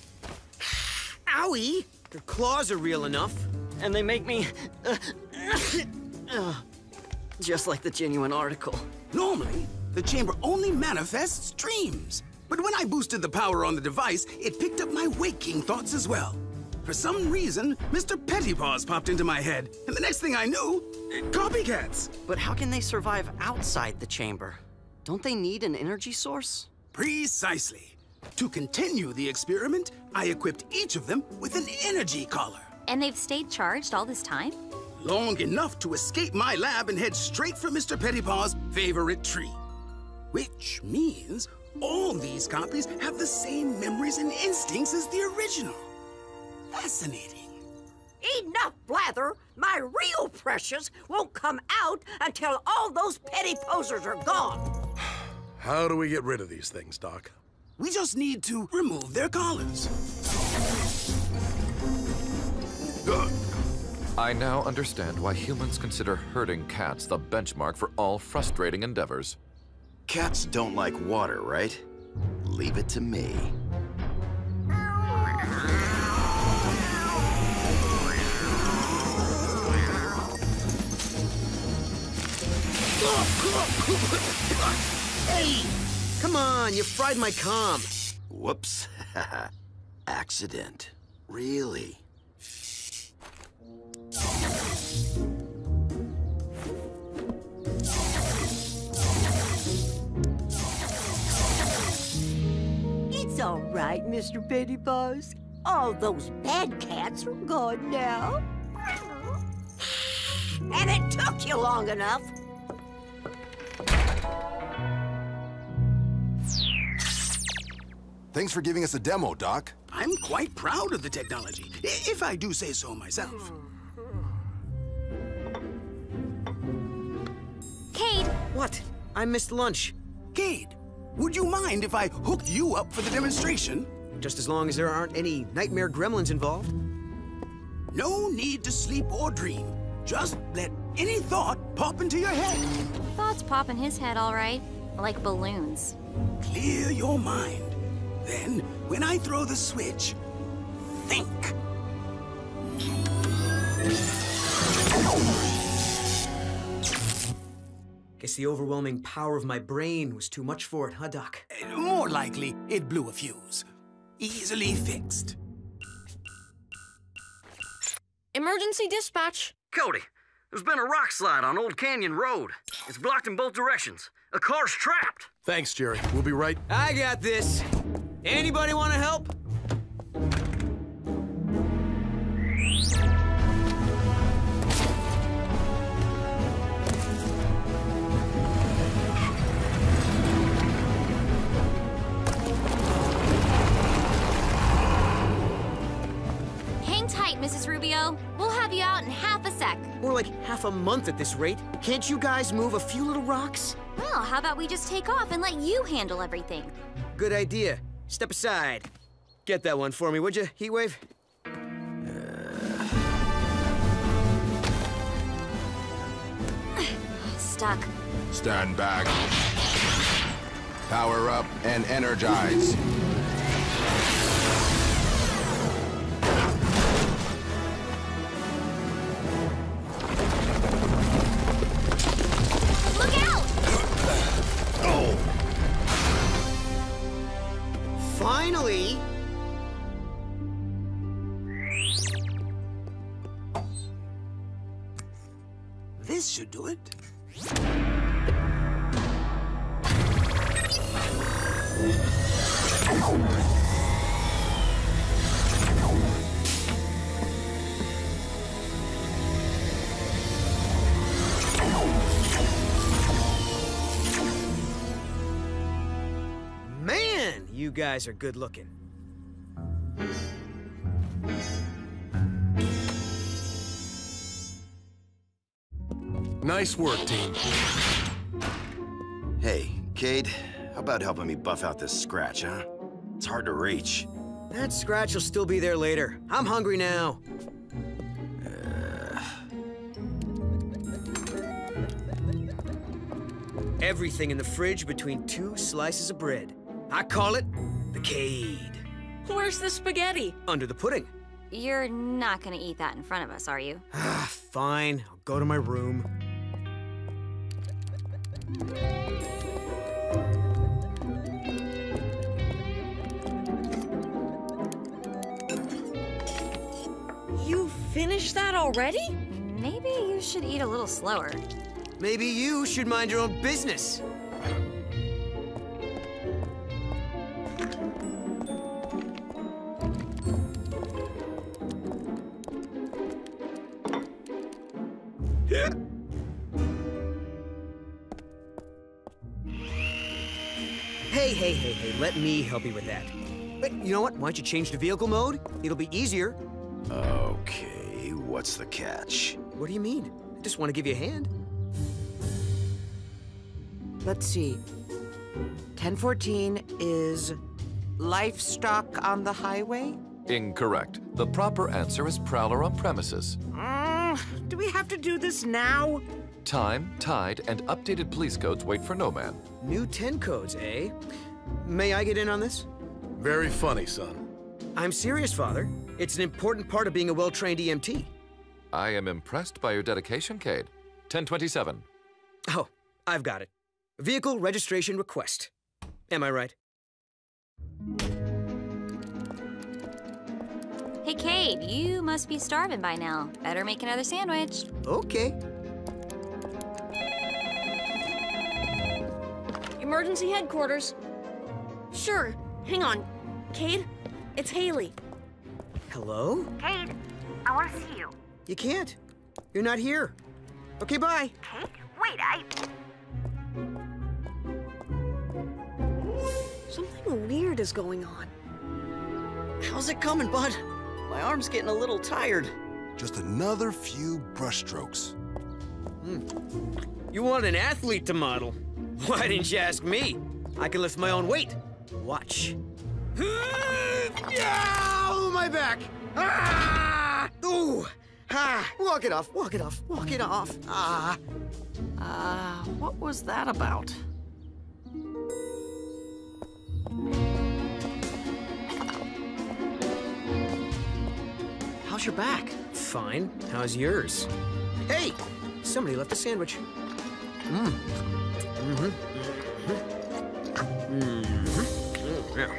Owie! Their claws are real enough. And they make me... uh, uh, just like the genuine article. Normally, the chamber only manifests dreams. But when I boosted the power on the device, it picked up my waking thoughts as well. For some reason, Mr. Pettypaws popped into my head, and the next thing I knew, copycats. But how can they survive outside the chamber? Don't they need an energy source? Precisely. To continue the experiment, I equipped each of them with an energy collar. And they've stayed charged all this time? Long enough to escape my lab and head straight for Mr. Pettypaw's favorite tree. Which means all these copies have the same memories and instincts as the original. Fascinating. Enough blather! My real precious won't come out until all those petty posers are gone. How do we get rid of these things, Doc? We just need to remove their collars. I now understand why humans consider herding cats the benchmark for all frustrating endeavors. Cats don't like water, right? Leave it to me. Hey! Come on, you fried my comm. Whoops. Accident. Really? It's all right, Mr. Pettypaws. All those bad cats are gone now. And it took you long enough. Thanks for giving us a demo, Doc. I'm quite proud of the technology, if I do say so myself. Cade! What? I missed lunch. Cade, would you mind if I hooked you up for the demonstration? Just as long as there aren't any nightmare gremlins involved. No need to sleep or dream. Just let any thought pop into your head. Thoughts pop in his head, all right. Like balloons. Clear your mind. Then, when I throw the switch, think. Guess the overwhelming power of my brain was too much for it, huh, Doc? More likely, it blew a fuse. Easily fixed. Emergency dispatch. Cody, there's been a rock slide on Old Canyon Road. It's blocked in both directions. A car's trapped. Thanks, Jerry. We'll be right. I got this. Anybody want to help? Tight, Mrs. Rubio. We'll have you out in half a sec. More like half a month at this rate. Can't you guys move a few little rocks? Well, how about we just take off and let you handle everything? Good idea. Step aside. Get that one for me, would you, Heatwave? Stuck. Stand back. Power up and energize. Should do it. Man, you guys are good looking. Nice work, team. Hey, Cade, how about helping me buff out this scratch, huh? It's hard to reach. That scratch will still be there later. I'm hungry now. Everything in the fridge between two slices of bread. I call it the Cade. Where's the spaghetti? Under the pudding. You're not gonna eat that in front of us, are you? Ah, fine. I'll go to my room. You finished that already? Maybe you should eat a little slower. Maybe you should mind your own business. Let me help you with that. But you know what? Why don't you change to vehicle mode? It'll be easier. Okay, what's the catch? What do you mean? I just want to give you a hand. Let's see. 1014 is livestock on the highway? Incorrect. The proper answer is prowler on premises. Mm, do we have to do this now? Time, tide, and updated police codes wait for no man. New 10 codes, eh? May I get in on this? Very funny, son. I'm serious, Father. It's an important part of being a well-trained EMT. I am impressed by your dedication, Cade. 1027. Oh, I've got it. Vehicle registration request. Am I right? Hey, Cade, you must be starving by now. Better make another sandwich. Okay. Emergency headquarters. Sure. Hang on. Cade, it's Haley. Hello? Cade, I want to see you. You can't. You're not here. Okay, bye. Cade, wait, I. Something weird is going on. How's it coming, bud? My arm's getting a little tired. Just another few brushstrokes. Hmm. You want an athlete to model? Why didn't you ask me? I can lift my own weight. Watch. Oh, my back! Ah! Ooh! Ah! Walk it off, walk it off, walk it off. Ah! Uh, what was that about? How's your back? Fine. How's yours? Hey! Somebody left a sandwich. Mmm. Mm-hmm. Mm-hmm. Yeah.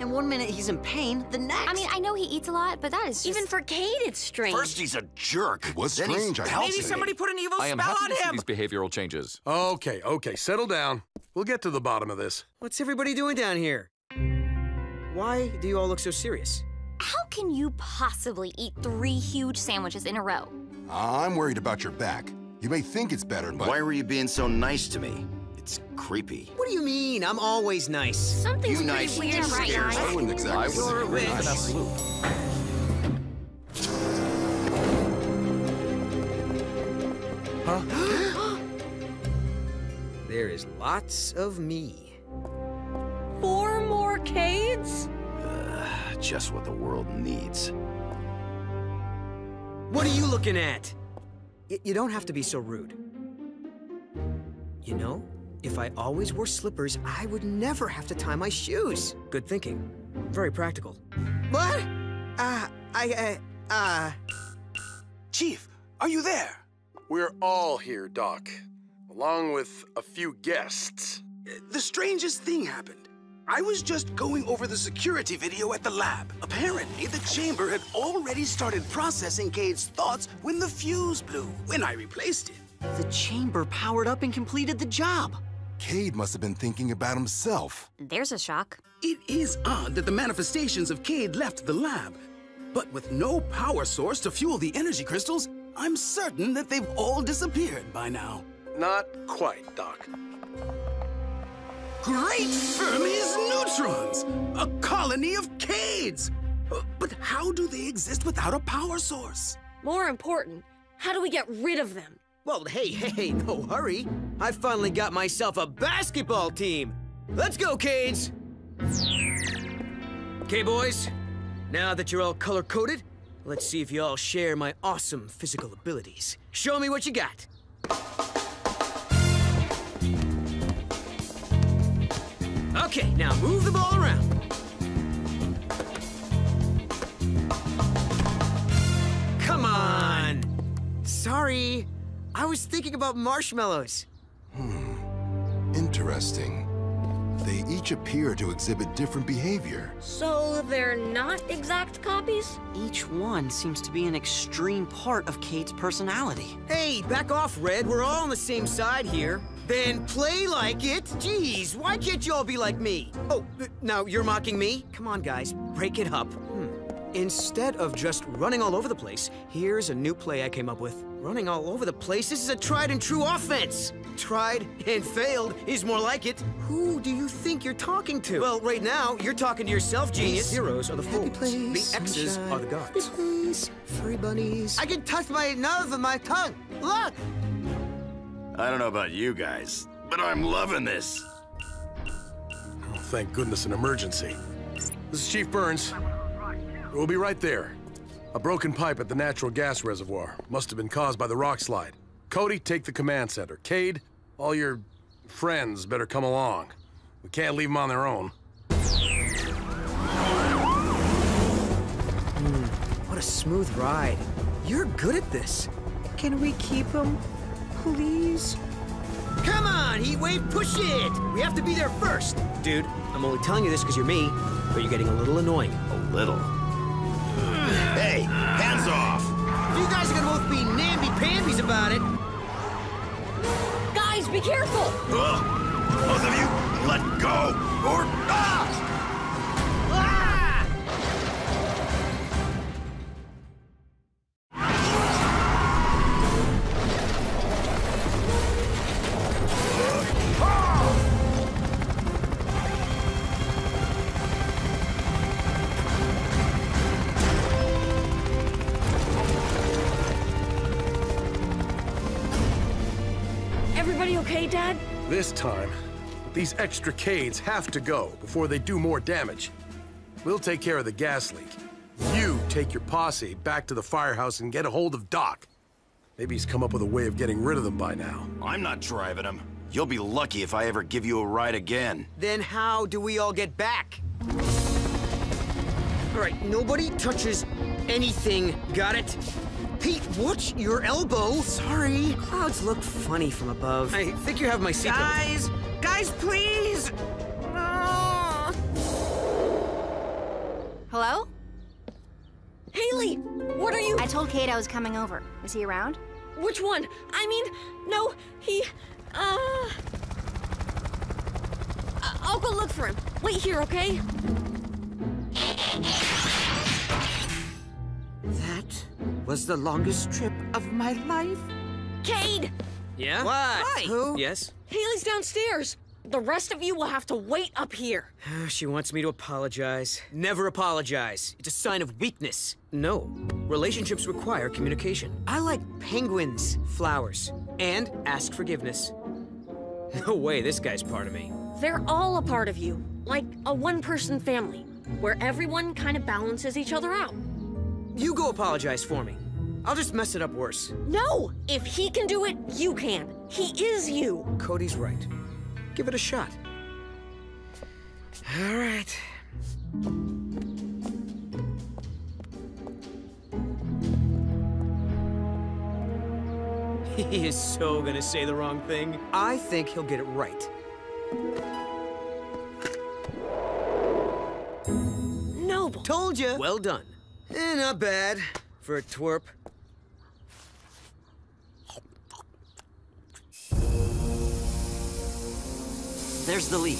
And one minute he's in pain, the next. I mean, I know he eats a lot, but that is just... Even for Cade, it's strange. First he's a jerk. It was then he's strange, I healthy. Maybe somebody put an evil I am spell happy on to see him. these behavioral changes. Okay, okay, settle down. We'll get to the bottom of this. What's everybody doing down here? Why do you all look so serious? How can you possibly eat three huge sandwiches in a row? I'm worried about your back. You may think it's better, but... Why were you being so nice to me? It's creepy. What do you mean? I'm always nice. Something's You pretty nice weird right now. I wouldn't exactly I would you're agree with an nice. absolute. There is lots of me. Four more Cades? Just what the world needs. What are you looking at? Y- you don't have to be so rude. You know, if I always wore slippers, I would never have to tie my shoes. Good thinking. Very practical. What? Uh, I, uh, uh... Chief, are you there? We're all here, Doc, along with a few guests. The strangest thing happened. I was just going over the security video at the lab. Apparently, the chamber had already started processing Cade's thoughts when the fuse blew, when I replaced it. The chamber powered up and completed the job. Cade must have been thinking about himself. There's a shock. It is odd that the manifestations of Cade left the lab. But with no power source to fuel the energy crystals, I'm certain that they've all disappeared by now. Not quite, Doc. Great Fermi's neutrons! A colony of Cades! But how do they exist without a power source? More important, how do we get rid of them? Well, hey, hey, hey, no hurry. I finally got myself a basketball team. Let's go, Cades! Okay, boys. Now that you're all color-coded, let's see if you all share my awesome physical abilities. Show me what you got. Okay, now move the ball around. Come on! Sorry, I was thinking about marshmallows. Hmm. Interesting. They each appear to exhibit different behavior. So they're not exact copies? Each one seems to be an extreme part of Cade's personality. Hey, back off, Red. We're all on the same side here. Then play like it. Jeez, why can't you all be like me? Oh, uh, now you're mocking me? Come on, guys, break it up. Hmm. Instead of just running all over the place, here's a new play I came up with. Running all over the place, this is a tried and true offense. Tried and failed is more like it. Who do you think you're talking to? Well, right now, you're talking to yourself, genius. Zeros are the fools. The X's are the gods. Please, furry bunnies. I can touch my nose with my tongue. Look! I don't know about you guys, but I'm loving this. Oh, thank goodness, an emergency. This is Chief Burns. We'll be right there. A broken pipe at the natural gas reservoir. Must have been caused by the rock slide. Cody, take the command center. Cade, all your friends better come along. We can't leave them on their own. Hmm, what a smooth ride. You're good at this. Can we keep him, please? Come on, Heatwave, push it! We have to be there first. Dude, I'm only telling you this because you're me, but you're getting a little annoying. A little. Hey, hands off! You guys are gonna both be namby-pambies about it. Guys, be careful! Ugh. Both of you, let go, or ah! This time, these extra Cades have to go before they do more damage. We'll take care of the gas leak. You take your posse back to the firehouse and get a hold of Doc. Maybe he's come up with a way of getting rid of them by now. I'm not driving them. You'll be lucky if I ever give you a ride again. Then how do we all get back? All right, nobody touches anything, got it? Pete, watch your elbow. Sorry. Clouds look funny from above. I think you have my seatbelt. Guys! Guys, please! Hello? Haley, what are you? I told Cade I was coming over. Is he around? Which one? I mean, no, he. Uh. I'll go look for him. Wait here, okay? That was the longest trip of my life. Cade! Yeah? What? Hi. Who? Yes? Haley's downstairs. The rest of you will have to wait up here. she wants me to apologize. Never apologize. It's a sign of weakness. No. Relationships require communication. I like penguins, flowers, and ask forgiveness. No way this guy's part of me. They're all a part of you, like a one person family, where everyone kind of balances each other out. You go apologize for me. I'll just mess it up worse. No! If he can do it, you can. He is you. Cody's right. Give it a shot. All right. He is so gonna say the wrong thing. I think he'll get it right. Noble. Told you. Well done. Eh, not bad for a twerp. There's the leak.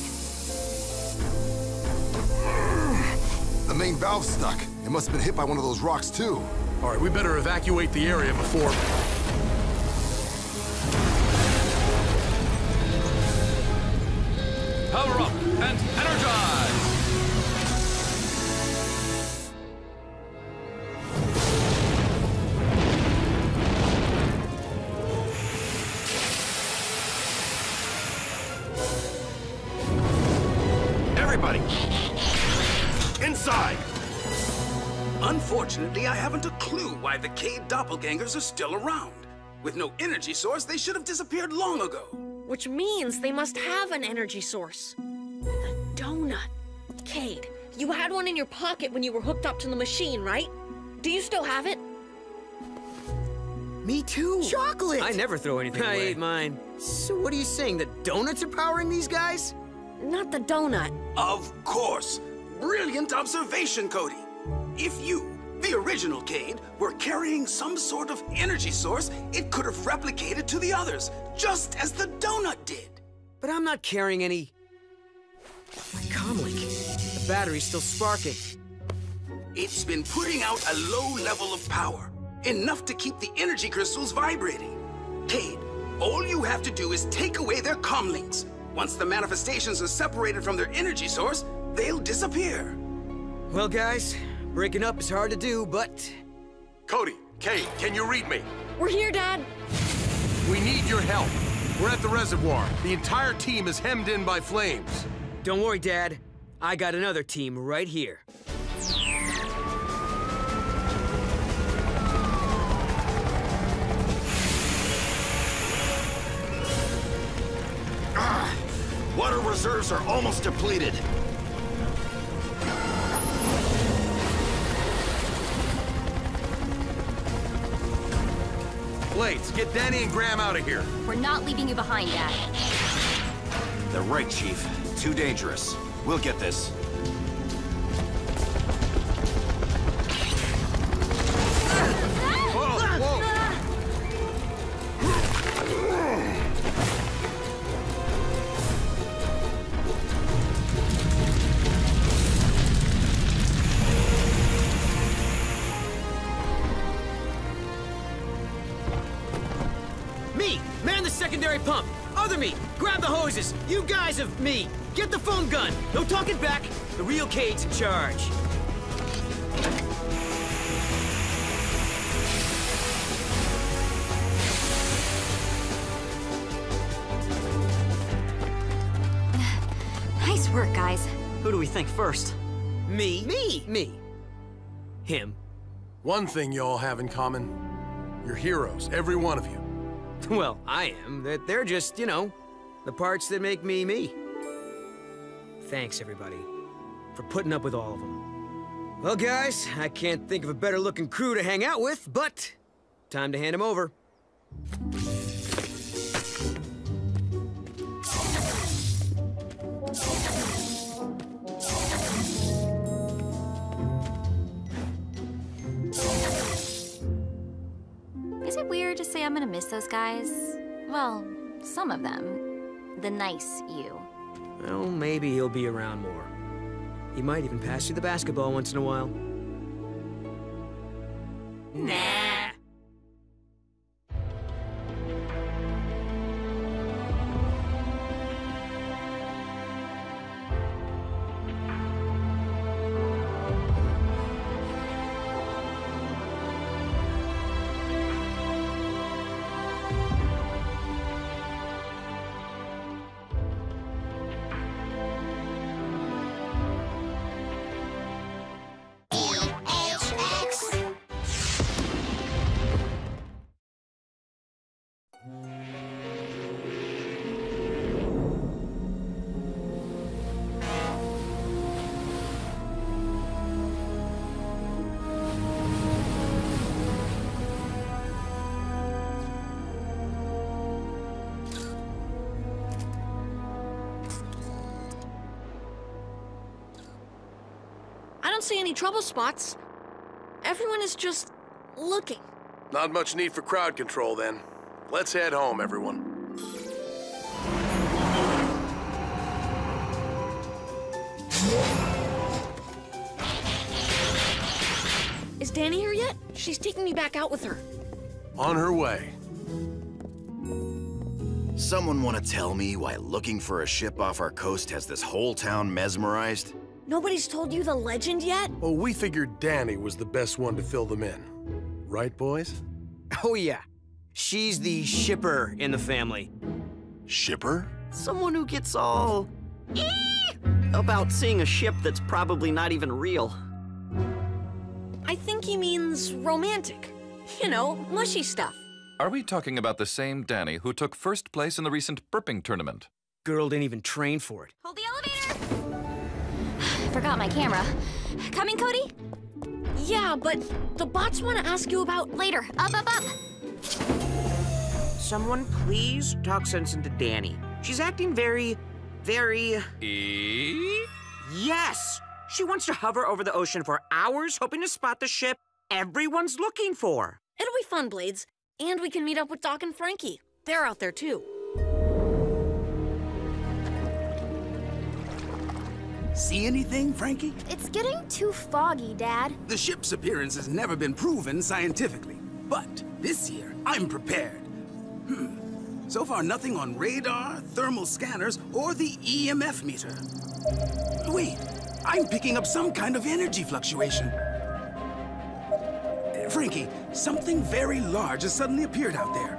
The main valve's stuck. It must have been hit by one of those rocks, too. All right, we better evacuate the area before... Power up and energize! Unfortunately, I haven't a clue why the Cade doppelgangers are still around. With no energy source, they should have disappeared long ago. Which means they must have an energy source. The donut. Cade, you had one in your pocket when you were hooked up to the machine, right? Do you still have it? Me too. Chocolate! I never throw anything I away. ate mine. So what are you saying, that donuts are powering these guys? Not the donut. Of course. Brilliant observation, Cody. If you, the original Cade, were carrying some sort of energy source, it could have replicated to the others, just as the donut did. But I'm not carrying any... My comlink. The battery's still sparking. It's been putting out a low level of power, enough to keep the energy crystals vibrating. Cade, all you have to do is take away their comlinks. Once the manifestations are separated from their energy source, they'll disappear. Well, guys, breaking up is hard to do, but... Cody, Cade, can you read me? We're here, Dad. We need your help. We're at the reservoir. The entire team is hemmed in by flames. Don't worry, Dad. I got another team right here. Ah, water reserves are almost depleted. Blades, get Dani and Graham out of here. We're not leaving you behind, Dad. They're right, Chief. Too dangerous. We'll get this. Me, get the foam gun. No talking back. The real Cade's in charge. Nice work, guys. Who do we think first? Me. Me. Me. Him. One thing you all have in common. You're heroes, every one of you. Well, I am. That They're just, you know, the parts that make me me. Thanks, everybody, for putting up with all of them. Well, guys, I can't think of a better looking crew to hang out with, but time to hand them over. Is it weird to say I'm gonna miss those guys? Well, some of them. The nice you. Well, maybe he'll be around more. He might even pass you the basketball once in a while. Nah. Don't see any trouble spots. Everyone is just looking. Not much need for crowd control then. Let's head home, everyone. Is Dani here yet? She's taking me back out with her. On her way. Someone want to tell me why looking for a ship off our coast has this whole town mesmerized? Nobody's told you the legend yet? Well, we figured Dani was the best one to fill them in. Right, boys? Oh, yeah. She's the shipper in the family. Shipper? Someone who gets all... About seeing a ship that's probably not even real. I think he means romantic. You know, mushy stuff. Are we talking about the same Dani who took first place in the recent burping tournament? Girl didn't even train for it. Hold the elevator! Forgot my camera. Coming, Cody? Yeah, but the bots want to ask you about later. Up, up, up! Someone please talk sense into Dani. She's acting very, very... E? Yes! She wants to hover over the ocean for hours, hoping to spot the ship everyone's looking for. It'll be fun, Blades. And we can meet up with Doc and Frankie. They're out there, too. See anything, Frankie? It's getting too foggy, Dad. The ship's appearance has never been proven scientifically. But this year, I'm prepared. Hmm. So far, nothing on radar, thermal scanners, or the EMF meter. Wait, I'm picking up some kind of energy fluctuation. Uh, Frankie, something very large has suddenly appeared out there.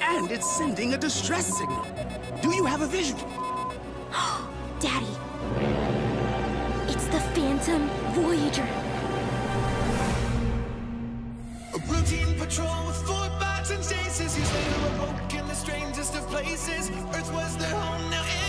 And it's sending a distress signal. Do you have a visual? Daddy. It's the Phantom Voyager. A routine patrol with four bots and stasis. He's later awoke in the strangest of places. Earth was their home now,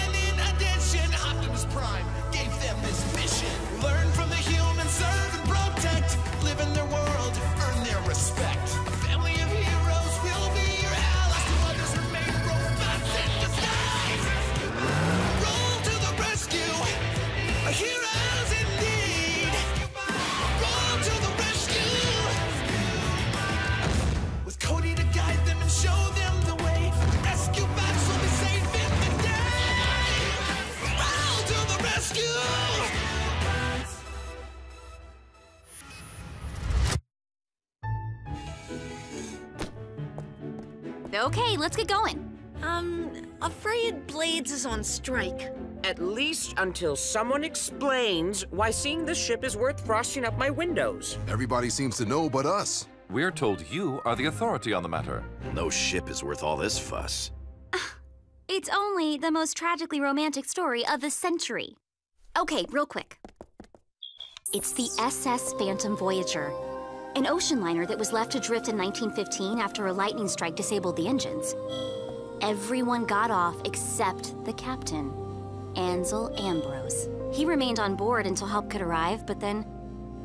Okay, let's get going. Um, afraid Blades is on strike. At least until someone explains why seeing the ship is worth frosting up my windows. Everybody seems to know but us. We're told you are the authority on the matter. No ship is worth all this fuss. It's only the most tragically romantic story of the century. Okay, real quick. It's the SS Phantom Voyager, an ocean liner that was left adrift in 1915 after a lightning strike disabled the engines. Everyone got off except the captain, Ansel Ambrose. He remained on board until help could arrive, but then,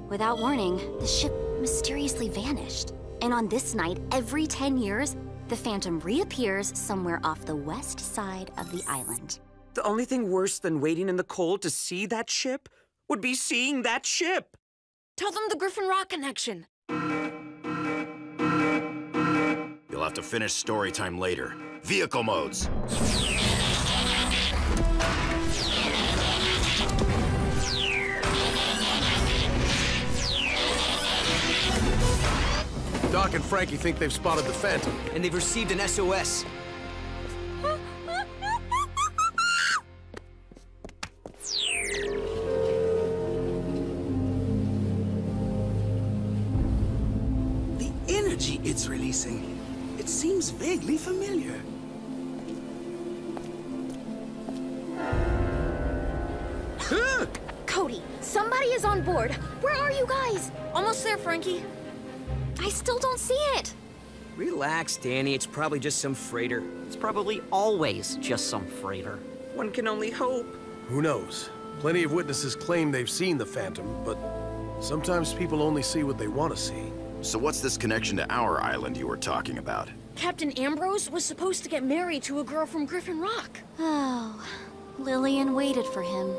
without warning, the ship mysteriously vanished. And on this night, every 10 years, the Phantom reappears somewhere off the west side of the island. The only thing worse than waiting in the cold to see that ship would be seeing that ship. Tell them the Griffin Rock connection. Have to finish story time later. Vehicle modes. Doc and Frankie think they've spotted the Phantom. And they've received an SOS. The energy it's releasing, it seems vaguely familiar. Cody, somebody is on board. Where are you guys? Almost there, Frankie. I still don't see it. Relax, Dani. It's probably just some freighter. It's probably always just some freighter. One can only hope. Who knows? Plenty of witnesses claim they've seen the Phantom, but sometimes people only see what they want to see. So what's this connection to our island you were talking about? Captain Ambrose was supposed to get married to a girl from Griffin Rock. Oh, Lillian waited for him.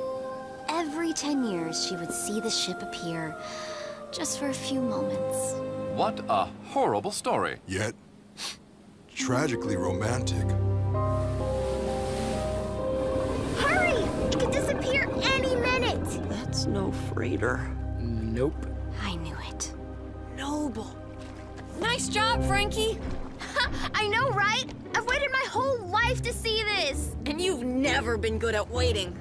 Every 10 years, she would see the ship appear, just for a few moments. What a horrible story. Yet, tragically romantic. Hurry! It could disappear any minute! That's no freighter. Nope. I knew it. Noble. Nice job, Frankie. I know, right? I've waited my whole life to see this. And you've never been good at waiting.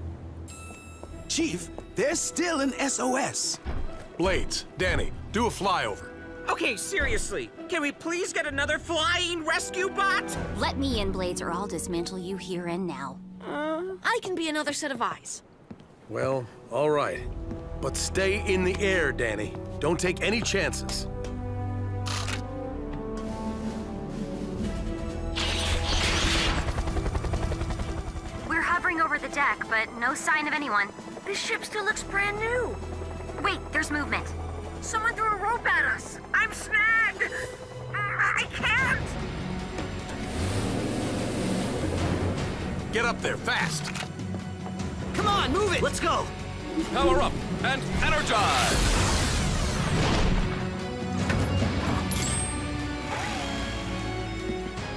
Chief, there's still an SOS. Blades, Dani, do a flyover. Okay, seriously, can we please get another flying rescue bot? Let me in, Blades, or I'll dismantle you here and now. I can be another set of eyes. Well, all right. But stay in the air, Dani. Don't take any chances. We're hovering over the deck, but no sign of anyone. This ship still looks brand new. Wait, there's movement. Someone threw a rope at us. I'm snagged. I can't. Get up there, fast! Come on, move it! Let's go! Power up and energize!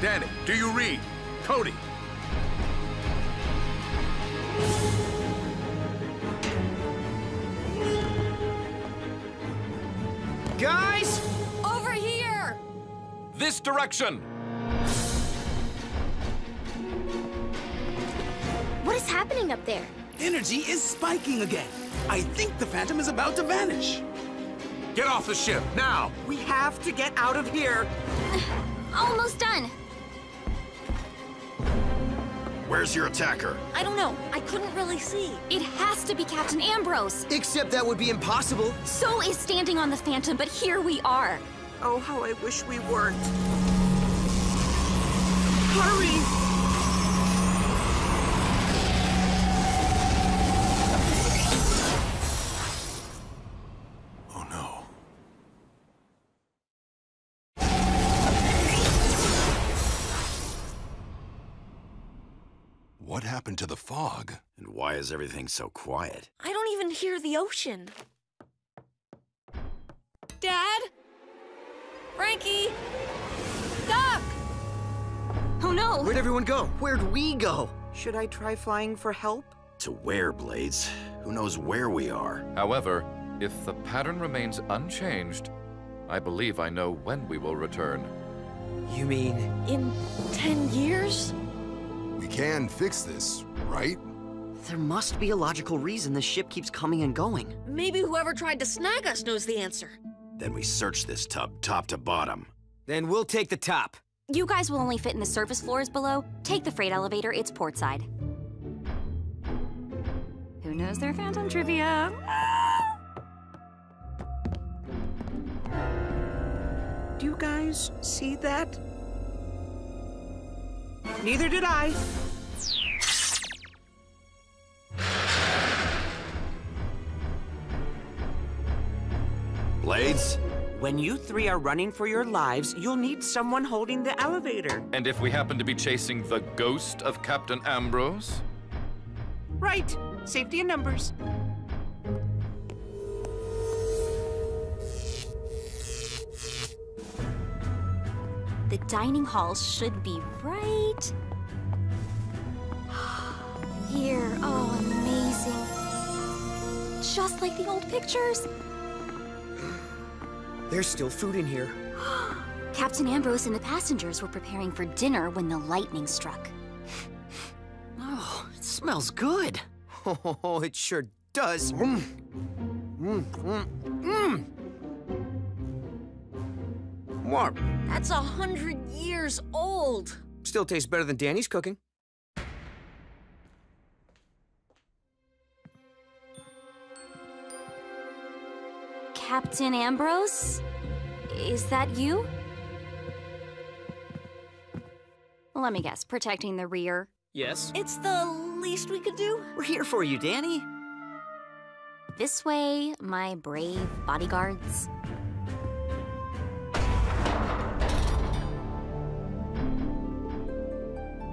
Dani, do you read? Cody, Guys! Over here! This direction! What is happening up there? Energy is spiking again. I think the Phantom is about to vanish. get off the ship, now! We have to get out of here. Almost done. Where's your attacker? I don't know. I couldn't really see. It has to be Captain Ambrose. Except that would be impossible. So is standing on the Phantom, but here we are. Oh, how I wish we weren't. Hurry! Happened to the fog? And why is everything so quiet? I don't even hear the ocean. Dad? Frankie? Doc! Oh no! Where'd everyone go? Where'd we go? Should I try flying for help? To where, Blades? Who knows where we are? However, if the pattern remains unchanged, I believe I know when we will return. You mean... In 10 years? We can fix this, right? There must be a logical reason the ship keeps coming and going. Maybe whoever tried to snag us knows the answer. Then we search this tub top to bottom. Then we'll take the top. You guys will only fit in the surface floors below. Take the freight elevator, it's portside. Who knows their Phantom trivia? Do you guys see that? Neither did I. Blades? When you three are running for your lives, you'll need someone holding the elevator. And if we happen to be chasing the ghost of Captain Ambrose? Right. Safety in numbers. The dining hall should be right here. Oh, amazing. Just like the old pictures. There's still food in here. Captain Ambrose and the passengers were preparing for dinner when the lightning struck. Oh, it smells good. Oh, it sure does. Mm. Mm, mm, That's a hundred years old. Still tastes better than Dani's cooking. Captain Ambrose? Is that you? Let me guess, protecting the rear. Yes. It's the least we could do. We're here for you, Dani. This way, my brave bodyguards.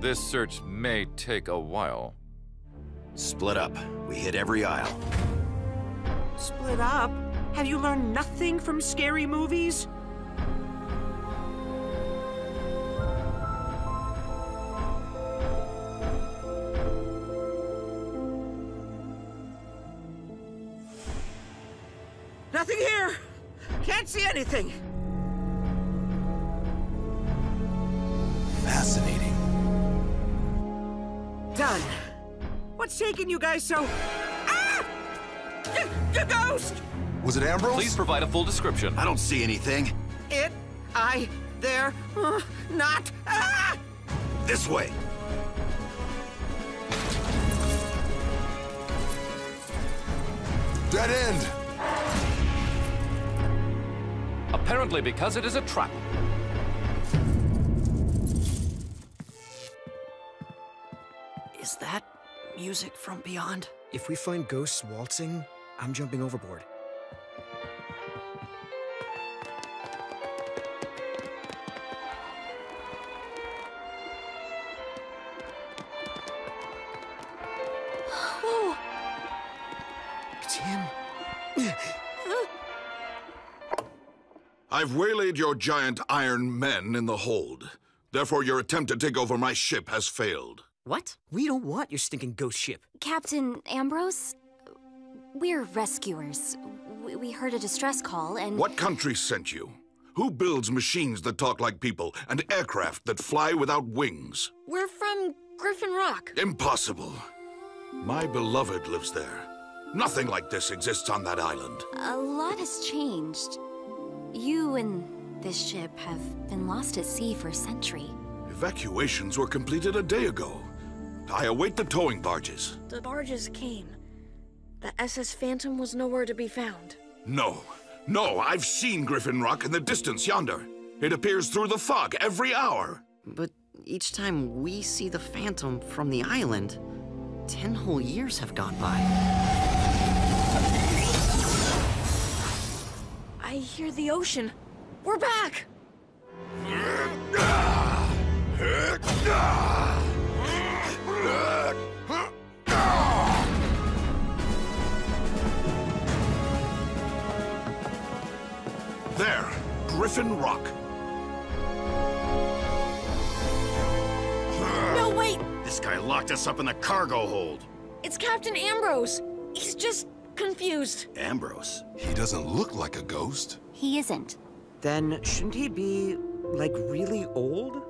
This search may take a while. Split up. We hit every aisle. Split up? Have you learned nothing from scary movies? Nothing here! Can't see anything! Fascinating. Done. What's taking you guys so... Ah! G- g- ghost! Was it Ambrose? Please provide a full description. I don't see anything. It, I, there, uh, not, ah! This way. Dead end! Apparently because it is a trap. Is that music from beyond? If we find ghosts waltzing, I'm jumping overboard. Whoa! It's. I've waylaid your giant iron men in the hold. Therefore, your attempt to take over my ship has failed. What? We don't want your stinking ghost ship. Captain Ambrose? We're rescuers. We, we heard a distress call and. What country sent you? Who builds machines that talk like people and aircraft that fly without wings? We're from Griffin Rock. Impossible. My beloved lives there. Nothing like this exists on that island. A lot has changed. You and this ship have been lost at sea for a century. Evacuations were completed a day ago. I await the towing barges. The barges came. The SS Phantom was nowhere to be found. No, no, I've seen Griffin Rock in the distance yonder. It appears through the fog every hour. But each time we see the Phantom from the island, ten whole years have gone by. I hear the ocean. We're back! There, Griffin Rock. No, wait! This guy locked us up in the cargo hold. It's Captain Ambrose. He's just confused. Ambrose? He doesn't look like a ghost. He isn't. Then shouldn't he be, like, really old?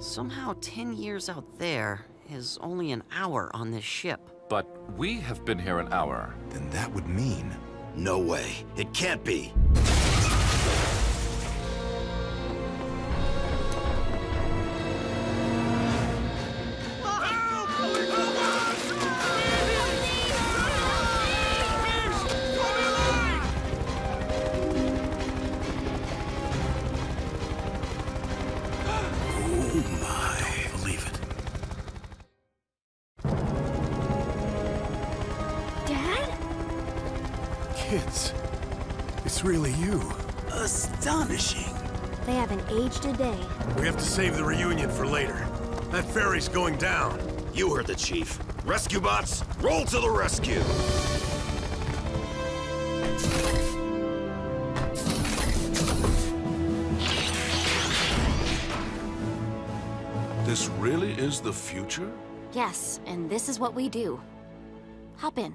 Somehow, ten years out there is only an hour on this ship. But we have been here an hour. Then that would mean. No way. It can't be. Day. We have to save the reunion for later. That ferry's going down. You heard the chief. Rescue bots, roll to the rescue! This really is the future? Yes, and this is what we do. Hop in.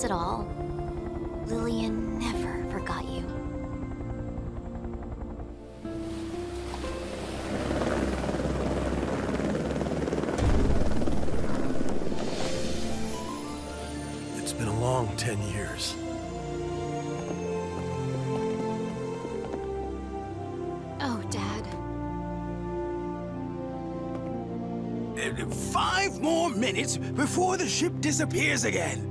It at all, Lillian never forgot you. It's been a long ten years. Oh, Dad. Five more minutes before the ship disappears again.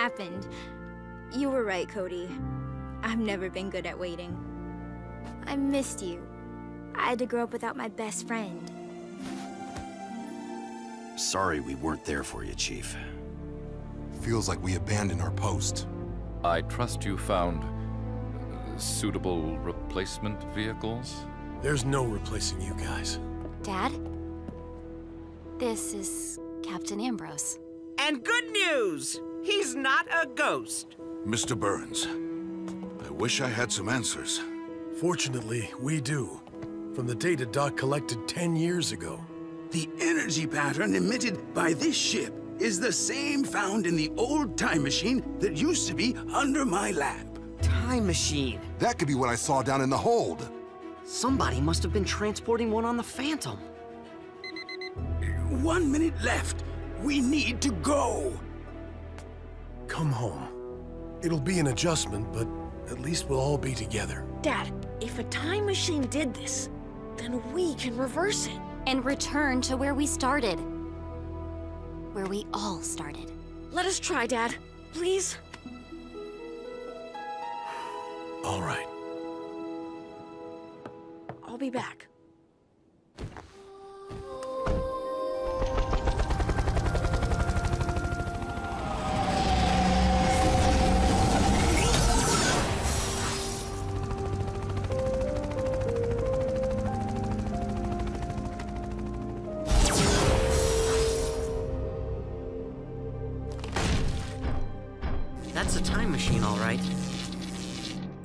Happened. You were right, Cody. I've never been good at waiting. I missed you. I had to grow up without my best friend. Sorry we weren't there for you, Chief. Feels like we abandoned our post. I trust you found uh, suitable replacement vehicles? There's no replacing you guys. Dad? This is Captain Ambrose. And good news! He's not a ghost. Mr. Burns, I wish I had some answers. Fortunately, we do. From the data Doc collected ten years ago. The energy pattern emitted by this ship is the same found in the old time machine that used to be under my lab. Time machine. That could be what I saw down in the hold. Somebody must have been transporting one on the Phantom. One minute left. We need to go. Come home. It'll be an adjustment, but at least we'll all be together. Dad, if a time machine did this, then we can reverse it. And return to where we started. Where we all started. Let us try, Dad. Please? All right. I'll be back.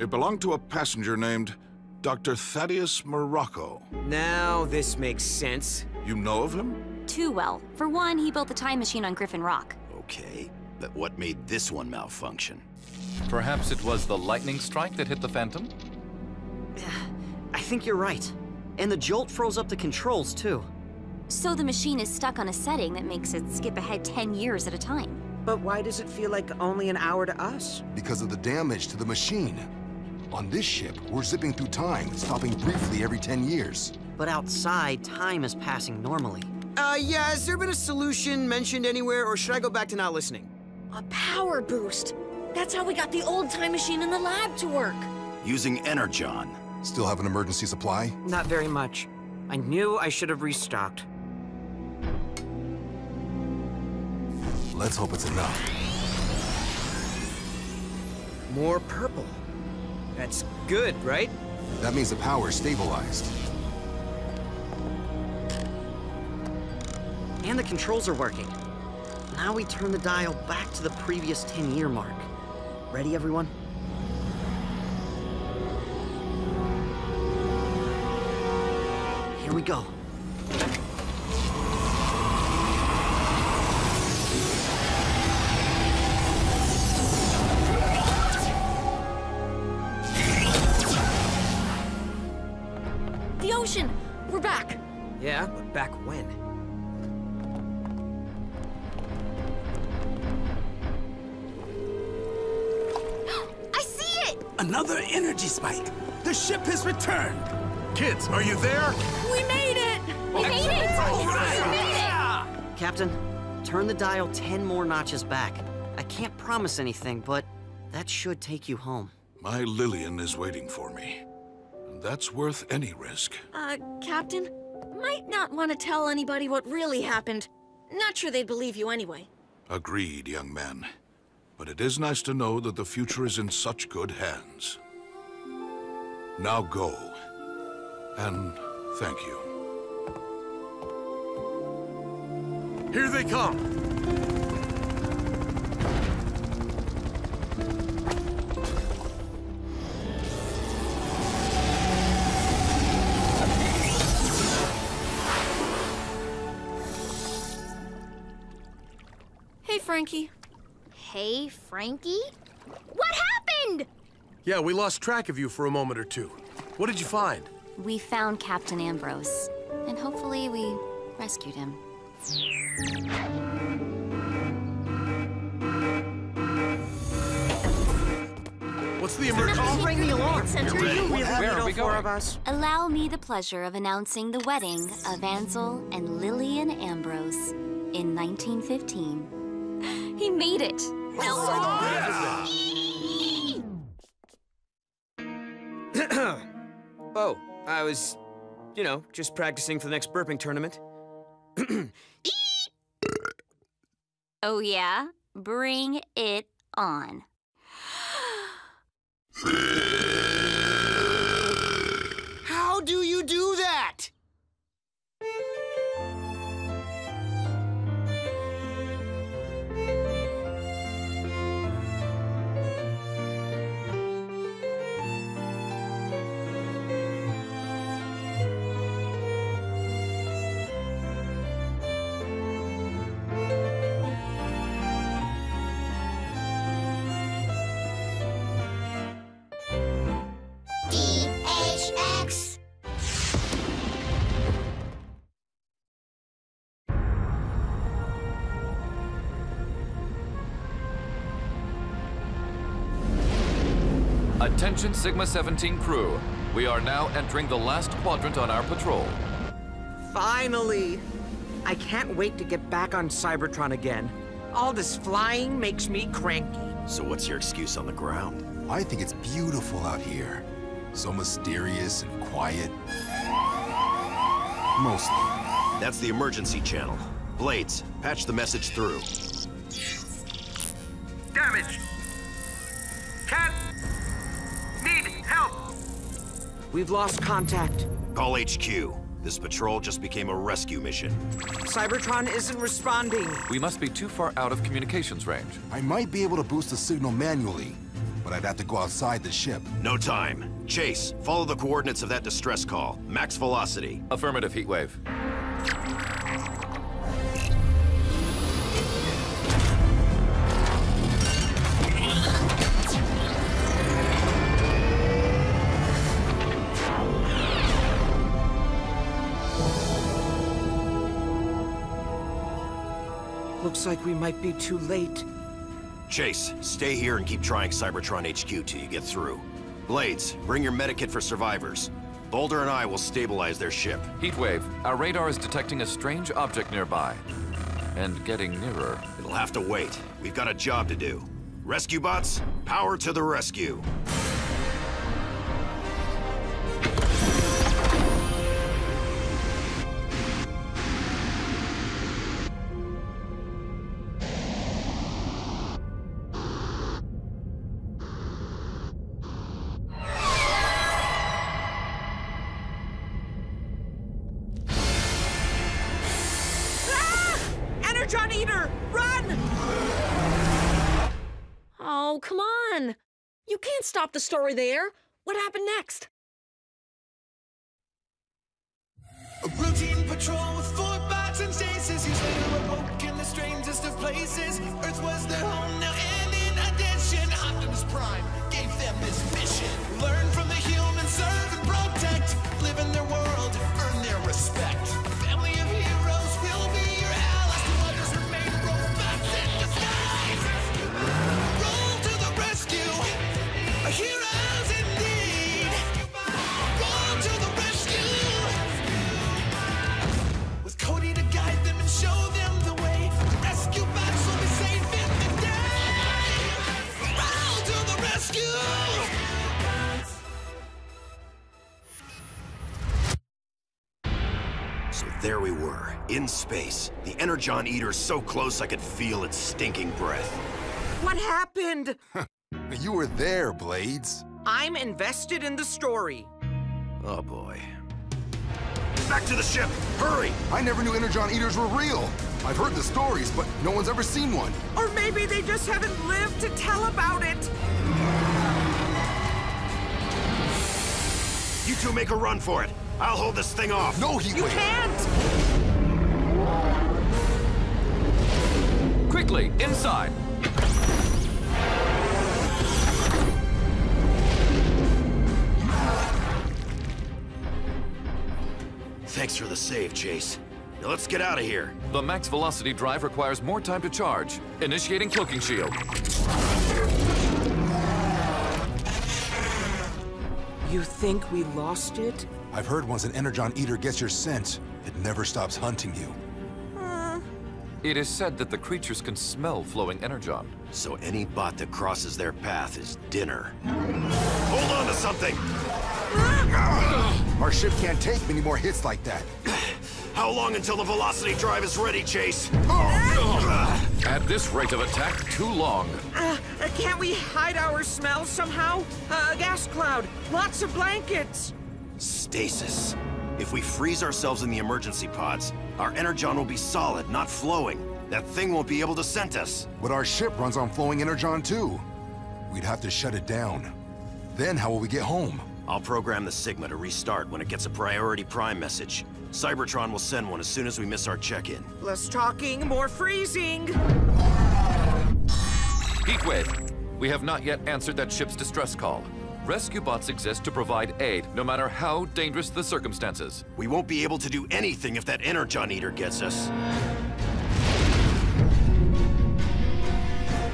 It belonged to a passenger named Dr. Thaddeus Morocco. Now this makes sense. You know of him? Too well. For one, he built the time machine on Griffin Rock. Okay, but what made this one malfunction? Perhaps it was the lightning strike that hit the Phantom? I think you're right. And the jolt froze up the controls, too. So the machine is stuck on a setting that makes it skip ahead 10 years at a time. But why does it feel like only an hour to us? Because of the damage to the machine. On this ship, we're zipping through time, stopping briefly every 10 years. But outside, time is passing normally. Uh, yeah, has there been a solution mentioned anywhere, or should I go back to not listening? A power boost. That's how we got the old time machine in the lab to work. Using Energon. Still have an emergency supply? Not very much. I knew I should have restocked. Let's hope it's enough. More purple. That's good, right? That means the power's stabilized. And the controls are working. Now we turn the dial back to the previous 10-year mark. Ready, everyone? Here we go. Ocean! We're back! Yeah, but back when? I see it! Another energy spike. The ship has returned. Kids, are you there? We made it! We made it! We made it! Captain, turn the dial 10 more notches back. I can't promise anything, but that should take you home. My Lillian is waiting for me. And that's worth any risk. Uh, Captain? Might not want to tell anybody what really happened. Not sure they'd believe you anyway. Agreed, young man. But it is nice to know that the future is in such good hands. Now go. And thank you. Here they come! Frankie. Hey, Frankie? What happened? Yeah, we lost track of you for a moment or two. What did you find? We found Captain Ambrose, and hopefully we rescued him. What's the emergency? I'll ring the alarm. Center, You're ready. you We have Where are all we four going? of us. Allow me the pleasure of announcing the wedding of Ansel and Lillian Ambrose in 1915. He made it! oh, I was, you know, just practicing for the next burping tournament. Oh, yeah? Bring it on. How do you do Sigma 17 crew. We are now entering the last quadrant on our patrol. Finally! I can't wait to get back on Cybertron again. All this flying makes me cranky. So what's your excuse on the ground? I think it's beautiful out here. So mysterious and quiet. Mostly. That's the emergency channel. Blades, patch the message through. Damage! We've lost contact. Call HQ. This patrol just became a rescue mission. Cybertron isn't responding. We must be too far out of communications range. I might be able to boost the signal manually, but I'd have to go outside the ship. No time. Chase, follow the coordinates of that distress call. Max velocity. Affirmative, Heatwave. Looks like we might be too late. Chase, stay here and keep trying Cybertron HQ till you get through. Blades, bring your medikit for survivors. Boulder and I will stabilize their ship. Heatwave, our radar is detecting a strange object nearby. And getting nearer. It'll have to wait. We've got a job to do. Rescue bots, power to the rescue. Stop the story there. What happened next? In space. The Energon Eater so close I could feel its stinking breath. What happened? You were there, Blades. I'm invested in the story. Oh boy. Back to the ship! Hurry! I never knew Energon Eaters were real. I've heard the stories, but no one's ever seen one. Or maybe they just haven't lived to tell about it. You two make a run for it. I'll hold this thing off. No, he You can't! Quickly, inside! Thanks for the save, Chase. Now let's get out of here. The max velocity drive requires more time to charge. Initiating cloaking shield. You think we lost it? I've heard once an Energon Eater gets your scent, it never stops hunting you. It is said that the creatures can smell flowing energon. So any bot that crosses their path is dinner. Hold on to something! Our ship can't take many more hits like that. How long until the velocity drive is ready, Chase? At this rate of attack, too long. Uh, can't we hide our smells somehow? Uh, a gas cloud, lots of blankets. Stasis. If we freeze ourselves in the emergency pods, our energon will be solid, not flowing. That thing won't be able to scent us. But our ship runs on flowing Energon too. We'd have to shut it down. Then how will we get home? I'll program the Sigma to restart when it gets a priority prime message. Cybertron will send one as soon as we miss our check-in. Less talking, more freezing. Heatwave. We have not yet answered that ship's distress call. Rescue bots exist to provide aid, no matter how dangerous the circumstances. We won't be able to do anything if that Energon Eater gets us.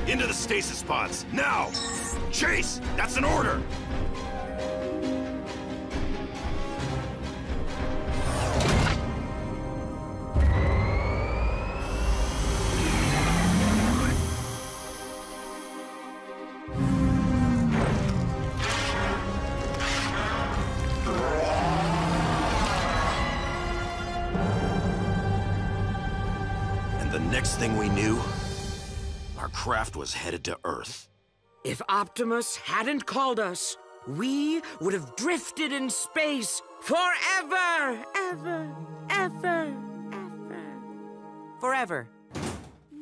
Into the stasis pods, now! Chase, that's an order! Craft was headed to Earth. If Optimus hadn't called us, we would have drifted in space forever, ever, ever, ever. Forever.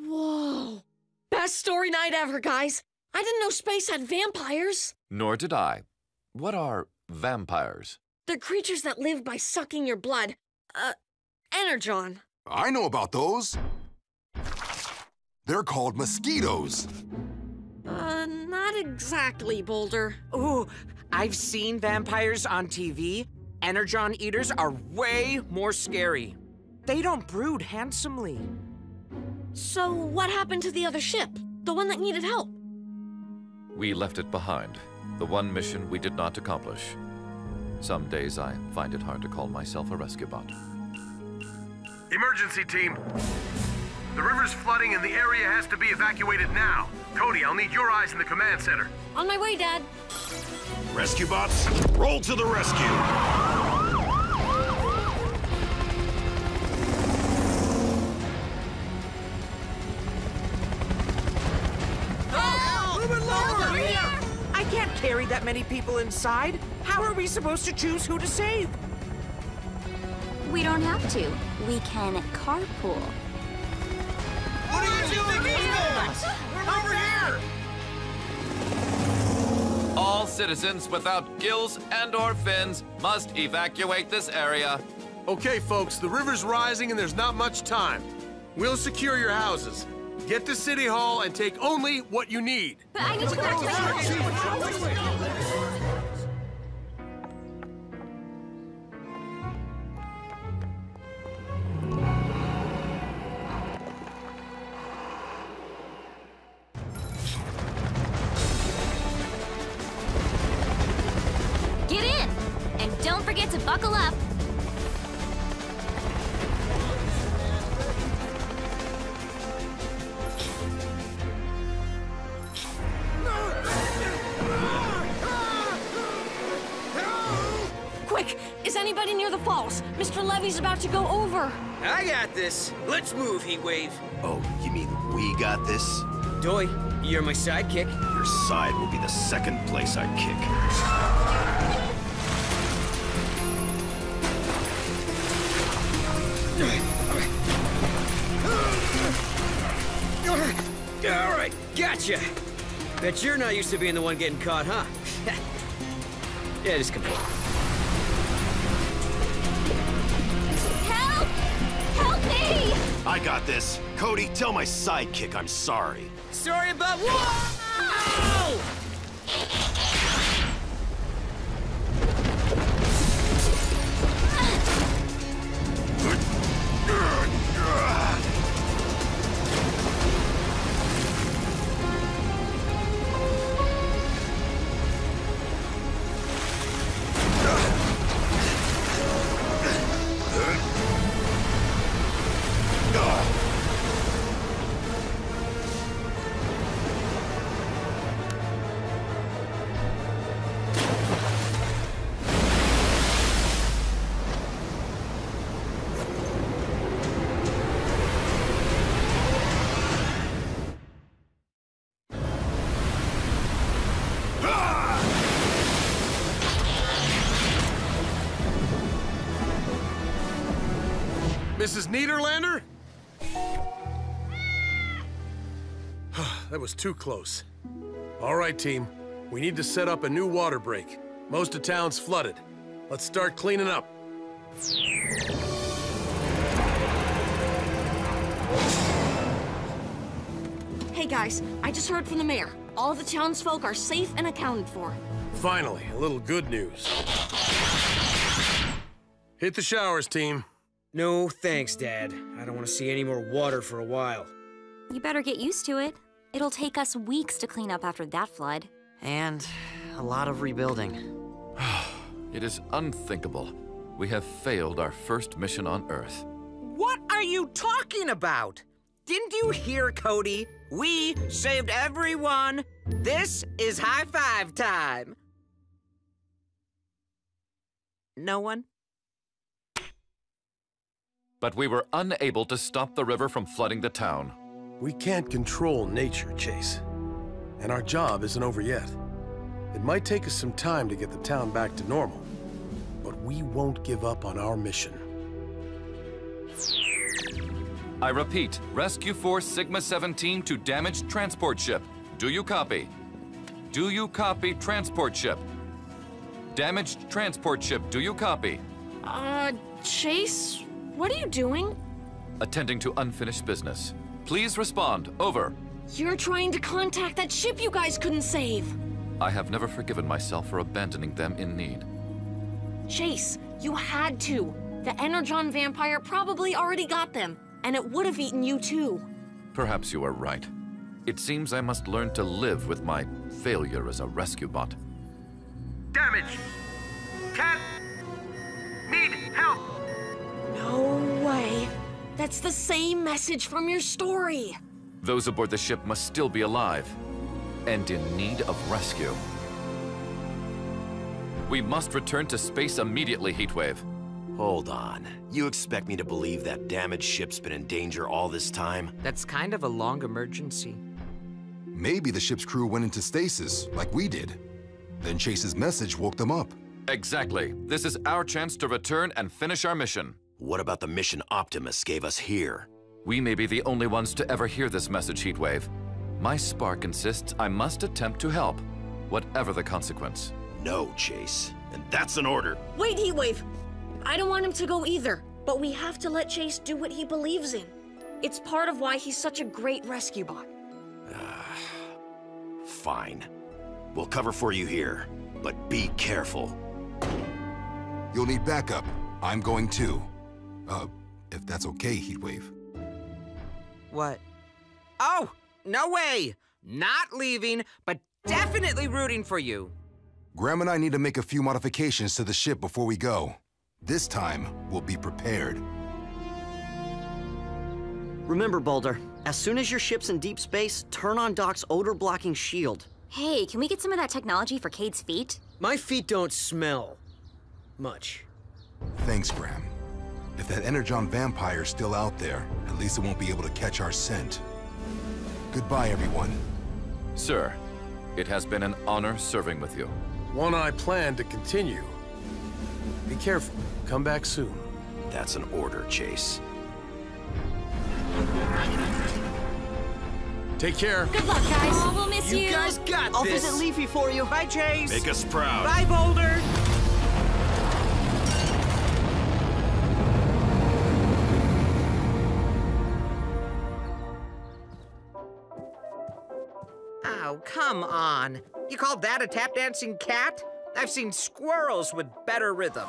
Whoa! Best story night ever, guys. I didn't know space had vampires. Nor did I. What are vampires? They're creatures that live by sucking your blood. Uh, energon. I know about those. They're called mosquitoes. Uh, not exactly, Boulder. Ooh, I've seen vampires on TV. Energon eaters are way more scary. They don't brood handsomely. So, what happened to the other ship? The one that needed help? We left it behind. The one mission we did not accomplish. Some days I find it hard to call myself a rescue bot. Emergency team. The river's flooding and the area has to be evacuated now. Cody, I'll need your eyes in the command center. On my way, Dad. Rescue bots, roll to the rescue! Move it lower! I can't carry that many people inside. How are we supposed to choose who to save? We don't have to. We can carpool. Guys! Over here! All citizens without gills and or fins must evacuate this area. Okay, folks, the river's rising and there's not much time. We'll secure your houses. Get to City Hall and take only what you need. I need to go back to the this? Doy, you're my sidekick. Your side will be the second place I kick. All right, gotcha. Bet you're not used to being the one getting caught, huh? yeah, just come on. Help! Help me! I got this. Cody, tell my sidekick I'm sorry. Sorry about Whoa! Mrs. Niederlander? that was too close. All right, team. We need to set up a new water break. Most of town's flooded. Let's start cleaning up. Hey guys, I just heard from the mayor. All the townsfolk are safe and accounted for. Finally, a little good news. Hit the showers, team. No thanks, Dad. I don't want to see any more water for a while. You better get used to it. It'll take us weeks to clean up after that flood. And a lot of rebuilding. It is unthinkable. We have failed our first mission on Earth. What are you talking about? Didn't you hear, Cody? We saved everyone. This is high five time. No one? But we were unable to stop the river from flooding the town. We can't control nature, Chase. And our job isn't over yet. It might take us some time to get the town back to normal, but we won't give up on our mission. I repeat, Rescue Force Sigma-17 to damaged transport ship. Do you copy? Do you copy transport ship? Damaged transport ship, do you copy? Uh, Chase, what are you doing? Attending to unfinished business. Please respond. Over. You're trying to contact that ship you guys couldn't save. I have never forgiven myself for abandoning them in need. Chase, you had to. The Energon vampire probably already got them, and it would have eaten you too. Perhaps you are right. It seems I must learn to live with my failure as a rescue bot. Damage! Cat! Need help! No way. That's the same message from your story. Those aboard the ship must still be alive and in need of rescue. We must return to space immediately, Heatwave. Hold on. You expect me to believe that damaged ship's been in danger all this time? That's kind of a long emergency. Maybe the ship's crew went into stasis, like we did. Then Chase's message woke them up. Exactly. This is our chance to return and finish our mission. What about the mission Optimus gave us here? We may be the only ones to ever hear this message, Heatwave. My spark insists I must attempt to help, whatever the consequence. No, Chase. And that's an order. Wait, Heatwave! I don't want him to go either, but we have to let Chase do what he believes in. It's part of why he's such a great rescue bot. Fine. We'll cover for you here, but be careful. You'll need backup. I'm going too. Uh, if that's okay, Heatwave. What? Oh, no way! Not leaving, but definitely rooting for you. Graham and I need to make a few modifications to the ship before we go. This time, we'll be prepared. Remember, Boulder, as soon as your ship's in deep space, turn on Doc's odor-blocking shield. Hey, can we get some of that technology for Cade's feet? My feet don't smell much. Thanks, Graham. If that Energon vampire's still out there, at least it won't be able to catch our scent. Goodbye, everyone. Sir, it has been an honor serving with you. One I plan to continue. Be careful. Come back soon. That's an order, Chase. Take care. Good luck, guys. Oh, we'll miss you. You guys got I'll this. visit Leafy for you. Bye, Chase. Make us proud. Bye, Boulder. Oh, come on. You call that a tap dancing cat? I've seen squirrels with better rhythm.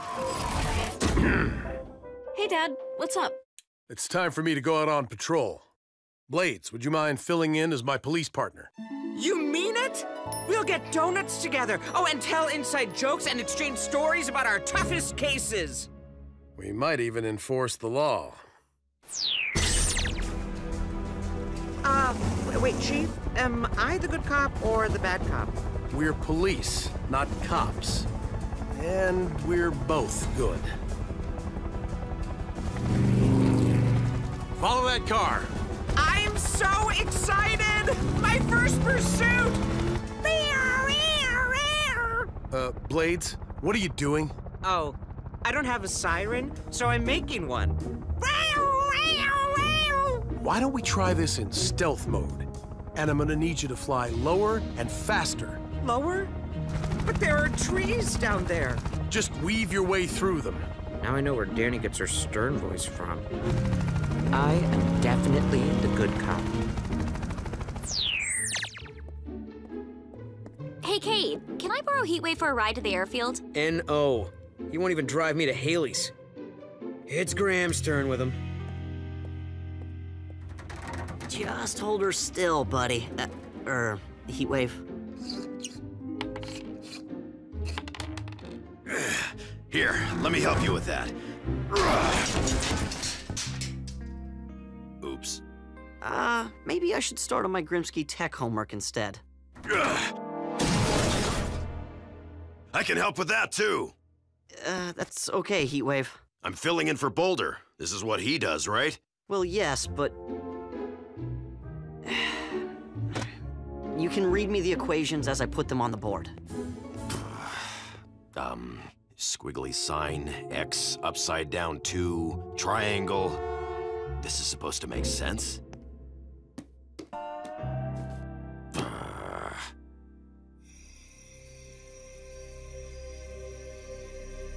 Hey, Dad, what's up? It's time for me to go out on patrol. Blades, would you mind filling in as my police partner? You mean it? We'll get donuts together. Oh, and tell inside jokes and exchange stories about our toughest cases. We might even enforce the law. Uh, wait, Chief, am I the good cop or the bad cop? We're police, not cops. And we're both good. Follow that car. I'm so excited! My first pursuit! Uh, Blades, what are you doing? Oh, I don't have a siren, so I'm making one. Why don't we try this in stealth mode? And I'm gonna need you to fly lower and faster. Lower? But there are trees down there. Just weave your way through them. Now I know where Dani gets her stern voice from. I am definitely the good cop. Hey, Cade, can I borrow Heatwave for a ride to the airfield? N.O. He won't even drive me to Haley's. It's Graham's turn with him. Just hold her still, buddy. Uh, er, Heatwave. Here, let me help you with that. Oops. Uh, maybe I should start on my Grimsky tech homework instead. I can help with that too. Uh, that's okay, Heatwave. I'm filling in for Boulder. This is what he does, right? Well, yes, but... You can read me the equations as I put them on the board. Um, squiggly sign, X upside down 2, triangle. This is supposed to make sense?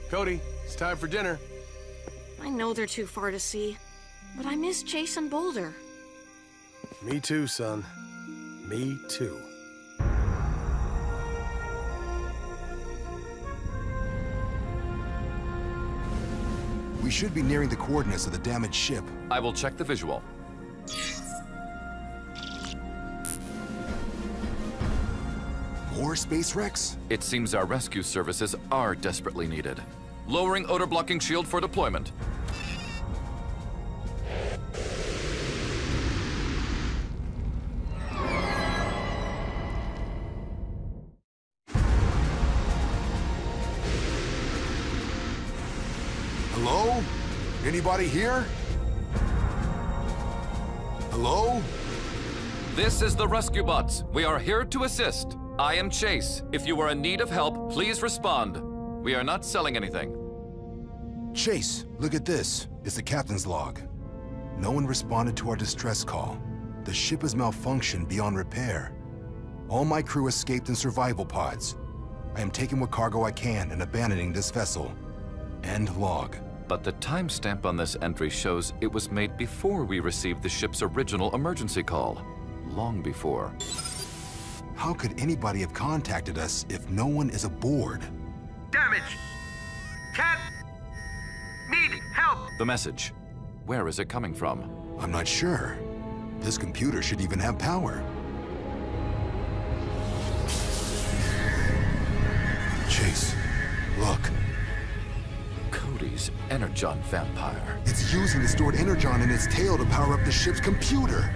Cody, it's time for dinner. I know they're too far to see, but I miss Jason Boulder. Me too, son. Me too. We should be nearing the coordinates of the damaged ship. I will check the visual. More space wrecks? It seems our rescue services are desperately needed. Lowering odor blocking shield for deployment. Anybody here? Hello? This is the Rescue Bots. We are here to assist. I am Chase. If you are in need of help, please respond. We are not selling anything. Chase, look at this. It's the captain's log. No one responded to our distress call. The ship has malfunctioned beyond repair. All my crew escaped in survival pods. I am taking what cargo I can and abandoning this vessel. End log. But the timestamp on this entry shows it was made before we received the ship's original emergency call. Long before. How could anybody have contacted us if no one is aboard? Damage! Cat! Need help! The message. Where is it coming from? I'm not sure. This computer should even have power. Chase, look. Energon vampire. It's using the stored Energon in its tail to power up the ship's computer.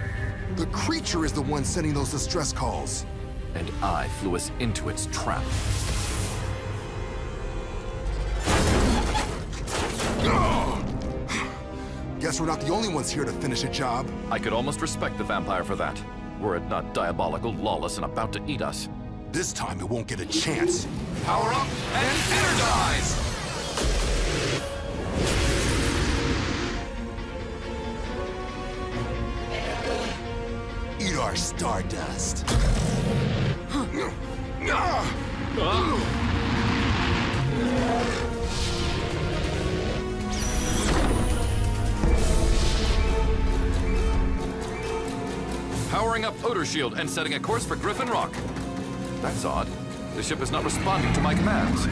The creature is the one sending those distress calls. And I flew us into its trap. Guess we're not the only ones here to finish a job. I could almost respect the vampire for that, were it not diabolical, lawless, and about to eat us. This time it won't get a chance. Power up and energize! Eat our stardust. Powering up Odor Shield and setting a course for Griffin Rock. That's odd. The ship is not responding to my commands.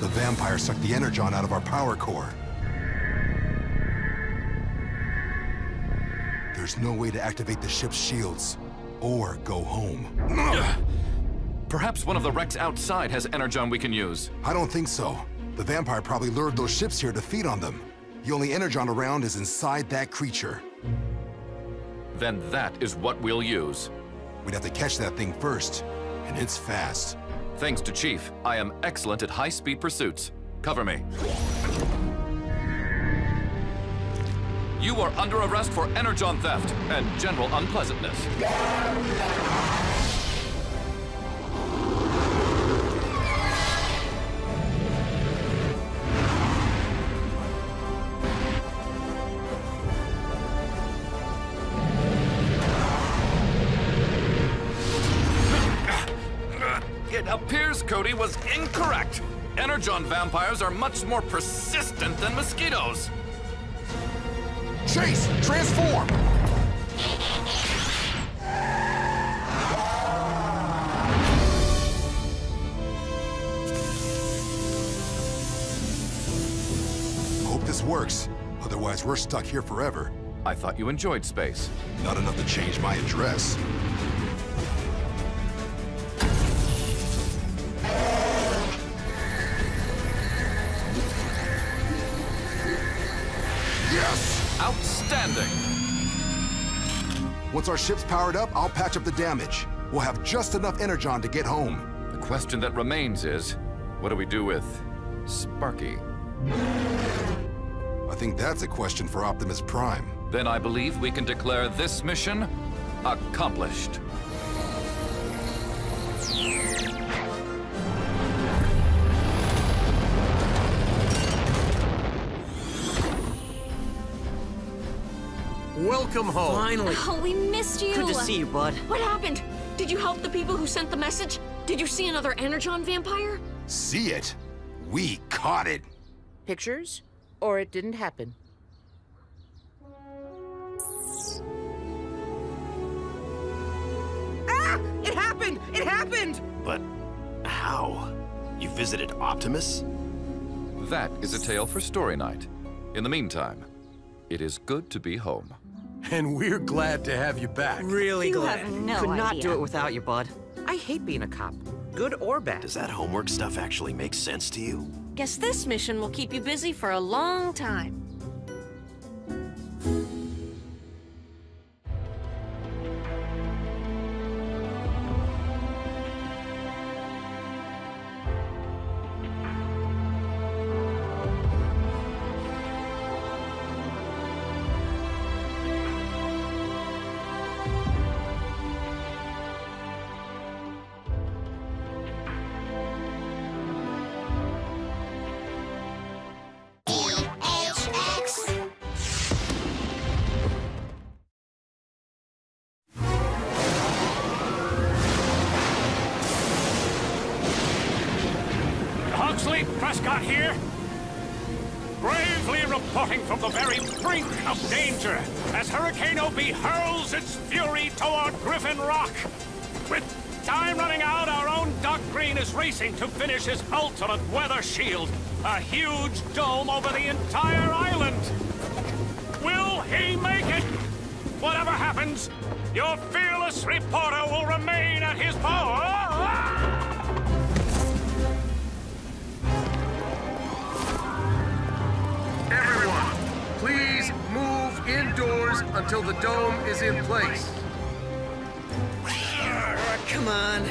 The vampire sucked the energon out of our power core. There's no way to activate the ship's shields, or go home. Perhaps one of the wrecks outside has energon we can use. I don't think so. The vampire probably lured those ships here to feed on them. The only energon around is inside that creature. Then that is what we'll use. We'd have to catch that thing first, and it's fast. Thanks to Chief, I am excellent at high-speed pursuits. Cover me. You are under arrest for energon theft and general unpleasantness. It appears Cody was incorrect. Energon vampires are much more persistent than mosquitoes. Chase, transform! Hope this works. Otherwise, we're stuck here forever. I thought you enjoyed space. Not enough to change my address. Outstanding! Once our ship's powered up, I'll patch up the damage. We'll have just enough energon to get home. The question that remains is, what do we do with Sparky? I think that's a question for Optimus Prime. Then I believe we can declare this mission accomplished. Welcome home. Finally. Oh, we missed you. Good to see you, bud. What happened? Did you help the people who sent the message? Did you see another Energon vampire? See it? We caught it. Pictures? Or it didn't happen? Ah! It happened! It happened! But how? You visited Optimus? That is a tale for story night. In the meantime, it is good to be home. And we're glad to have you back. Really You glad. have no Could not do it without you, bud. I hate being a cop, good or bad. Does that homework stuff actually make sense to you? Guess this mission will keep you busy for a long time. Prescott here. Bravely reporting from the very brink of danger as Hurricane Opie hurls its fury toward Griffin Rock. With time running out, our own Doc Greene is racing to finish his ultimate weather shield, a huge dome over the entire island. Will he make it? Whatever happens, your fearless reporter will remain at his post. Indoors until the dome is in place. Come on.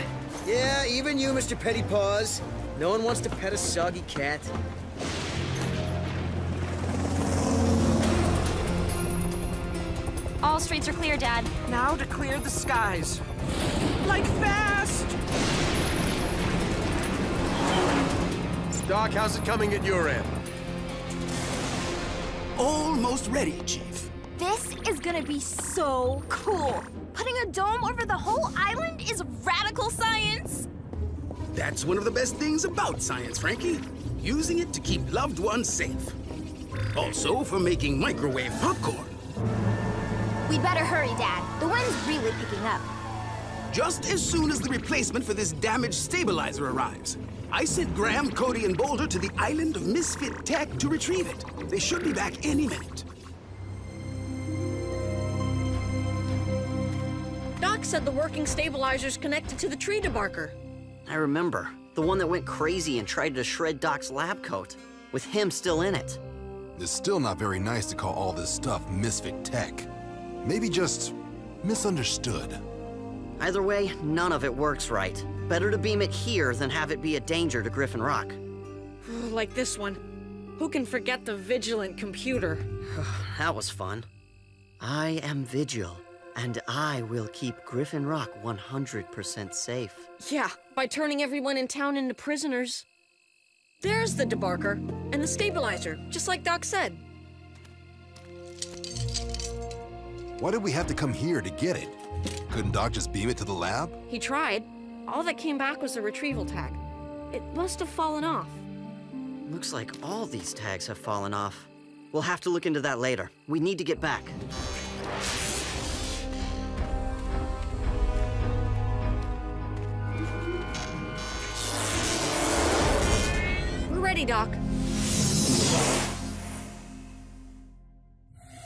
Yeah, even you, Mr. Pettypaws. No one wants to pet a soggy cat. All streets are clear, Dad. Now to clear the skies. Like fast! Doc, how's it coming at your end? Almost ready, Chief. Gonna be so cool. Putting a dome over the whole island is radical science. That's one of the best things about science, Frankie. Using it to keep loved ones safe. Also for making microwave popcorn. We'd better hurry, Dad. The wind's really picking up. Just as soon as the replacement for this damaged stabilizer arrives, I sent Graham, Cody, and Boulder to the island of Misfit Tech to retrieve it. They should be back any minute. Doc said the working stabilizer's connected to the tree debarker. I remember. The one that went crazy and tried to shred Doc's lab coat. With him still in it. It's still not very nice to call all this stuff misfit tech. Maybe just misunderstood. Either way, none of it works right. Better to beam it here than have it be a danger to Griffin Rock. like this one. Who can forget the vigilant computer? that was fun. I am Vigil, and I will keep Griffin Rock 100% safe. Yeah, by turning everyone in town into prisoners. There's the debarker, and the stabilizer, just like Doc said. Why did we have to come here to get it? Couldn't Doc just beam it to the lab? He tried. All that came back was a retrieval tag. It must have fallen off. Looks like all these tags have fallen off. We'll have to look into that later. We need to get back. Ready, Doc.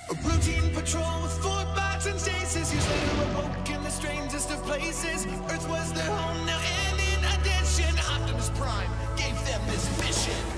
A routine patrol with four bots and stasis. Years later, awoke in the strangest of places. Earth was their home now, and in addition, Optimus Prime gave them this mission: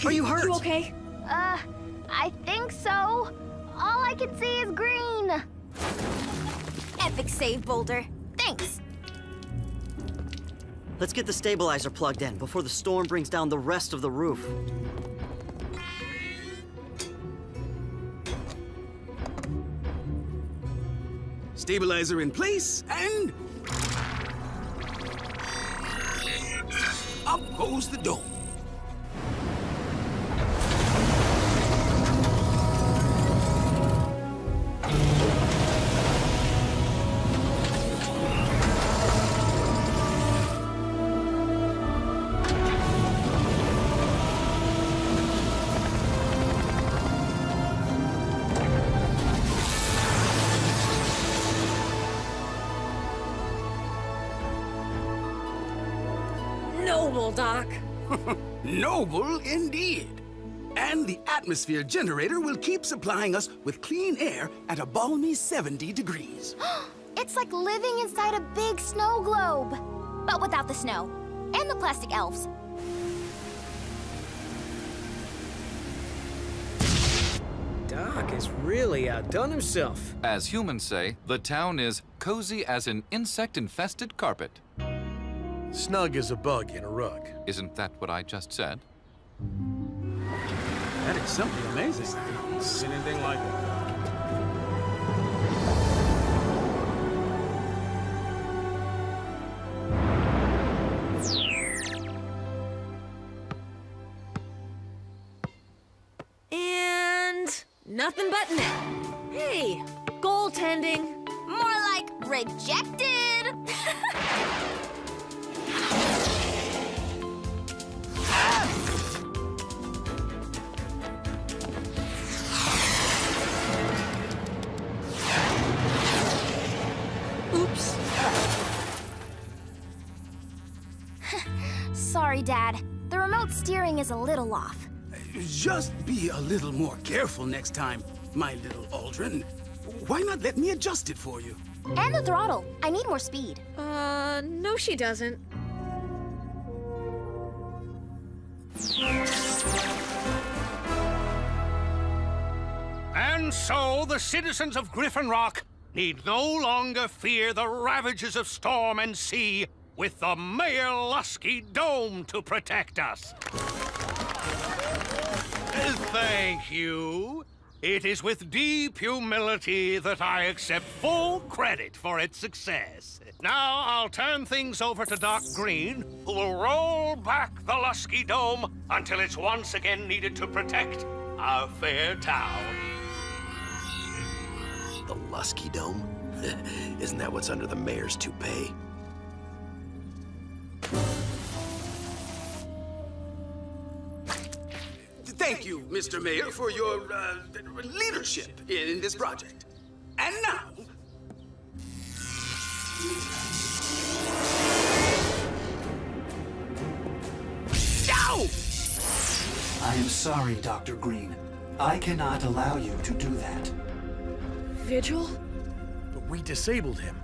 Frankie! Are you hurt? You okay? Uh, I think so. All I can see is green. Epic save, Boulder. Thanks. Let's get the stabilizer plugged in before the storm brings down the rest of the roof. Stabilizer in place, and... Up goes the dome. Noble, Doc. Noble indeed. And the atmosphere generator will keep supplying us with clean air at a balmy 70 degrees. it's like living inside a big snow globe. But without the snow. And the plastic elves. Doc has really outdone himself. As humans say, the town is cozy as an insect-infested carpet. Snug as a bug in a rug. Isn't that what I just said? That is something amazing. Seen anything like it. And nothing but net. Hey, goaltending. More like rejected. Oops. Sorry, Dad. The remote steering is a little off. Just be a little more careful next time, my little Aldrin. Why not let me adjust it for you? And the throttle. I need more speed. Uh, no she doesn't. And so the citizens of Griffin Rock need no longer fear the ravages of storm and sea with the Mayor Luskey Dome to protect us. Thank you. It is with deep humility that I accept full credit for its success. Now I'll turn things over to Doc Greene, who will roll back the Luskey Dome until it's once again needed to protect our fair town. The Luskey Dome? Isn't that what's under the mayor's toupee? Thank you, Mr. Mayor, for your uh, leadership in, in this project. And now, Ow! I am sorry, Dr. Greene. I cannot allow you to do that. Vigil? But we disabled him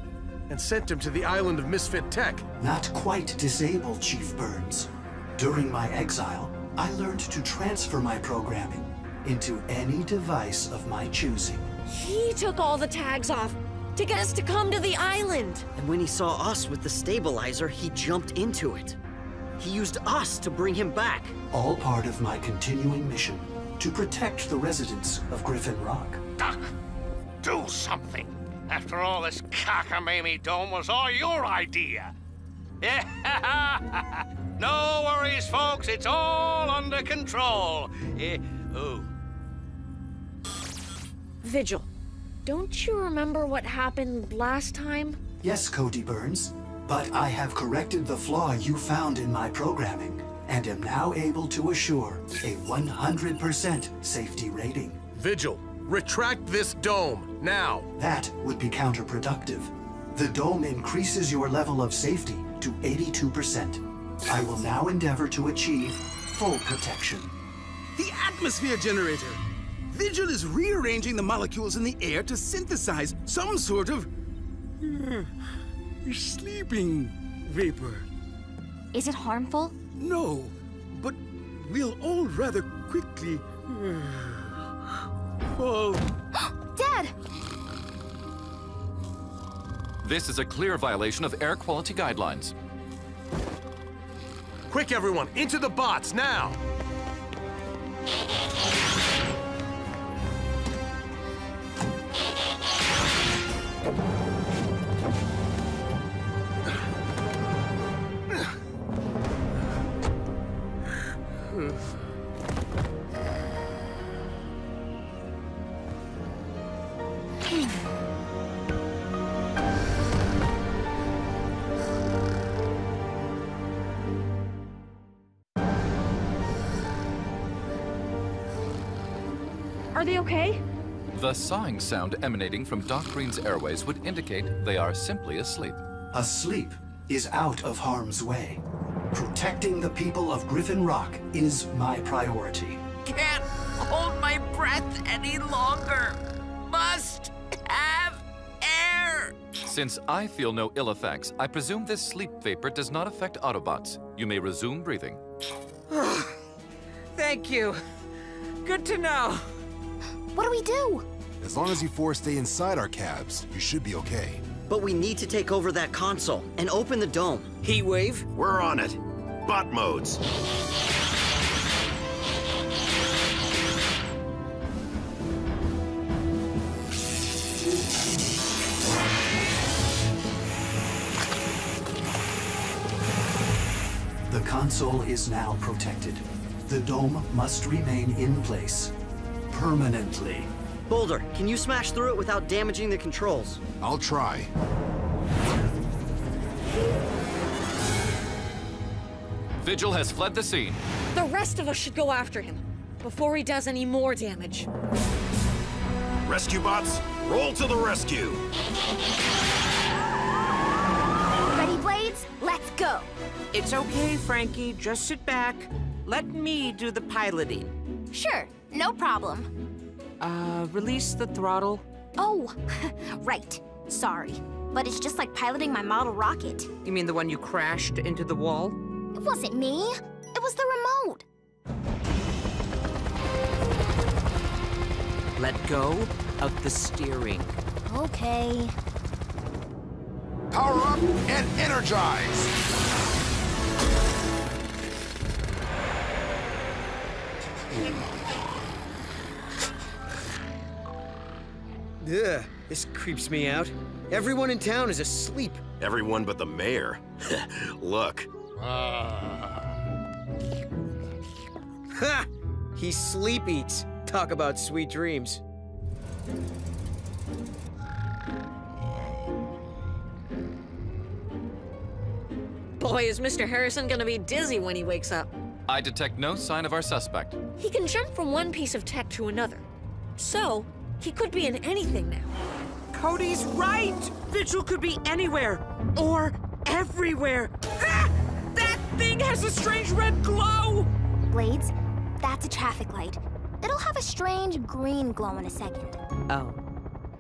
and sent him to the island of Misfit Tech. Not quite disabled, Chief Burns. During my exile, I learned to transfer my programming into any device of my choosing. He took all the tags off to get us to come to the island. And when he saw us with the stabilizer, he jumped into it. He used us to bring him back. All part of my continuing mission to protect the residents of Griffin Rock. Doc, do something. After all, this cockamamie dome was all your idea. no worries, folks. It's all under control. Eh, ooh. Vigil, don't you remember what happened last time? Yes, Cody Burns, but I have corrected the flaw you found in my programming and am now able to assure a 100% safety rating. Vigil, retract this dome, now! That would be counterproductive. The dome increases your level of safety to 82%. I will now endeavor to achieve full protection. The atmosphere generator! Vigil is rearranging the molecules in the air to synthesize some sort of... uh, sleeping vapor. Is it harmful? No, but we'll all rather quickly... uh, fall... Dad! This is a clear violation of air quality guidelines. Quick, everyone, into the bots, now! The sawing sound emanating from Doc Greene's airways would indicate they are simply asleep. Asleep is out of harm's way. Protecting the people of Griffin Rock is my priority. Can't hold my breath any longer. Must have air. Since I feel no ill effects, I presume this sleep vapor does not affect Autobots. You may resume breathing. Thank you. Good to know. What do we do? As long as you four stay inside our cabs, you should be okay. But we need to take over that console and open the dome. Heatwave? We're on it. Bot modes. The console is now protected. The dome must remain in place. Permanently. Boulder, can you smash through it without damaging the controls? I'll try. Vigil has fled the scene. The rest of us should go after him before he does any more damage. Rescue bots, roll to the rescue. Ready, Blades? Let's go. It's okay, Frankie. Just sit back. Let me do the piloting. Sure, no problem. Uh, release the throttle. Oh, right. Sorry. But it's just like piloting my model rocket. You mean the one you crashed into the wall? It wasn't me. It was the remote. Let go of the steering. Okay. Power up and energize! Ugh, this creeps me out. Everyone in town is asleep. Everyone but the mayor. Look. Ha! He sleep eats. Talk about sweet dreams. Boy, is Mr. Harrison gonna be dizzy when he wakes up. I detect no sign of our suspect. He can jump from one piece of tech to another. So, he could be in anything now. Cody's right! Vigil could be anywhere. Or everywhere. Ah! That thing has a strange red glow! Blades, that's a traffic light. It'll have a strange green glow in a second. Oh.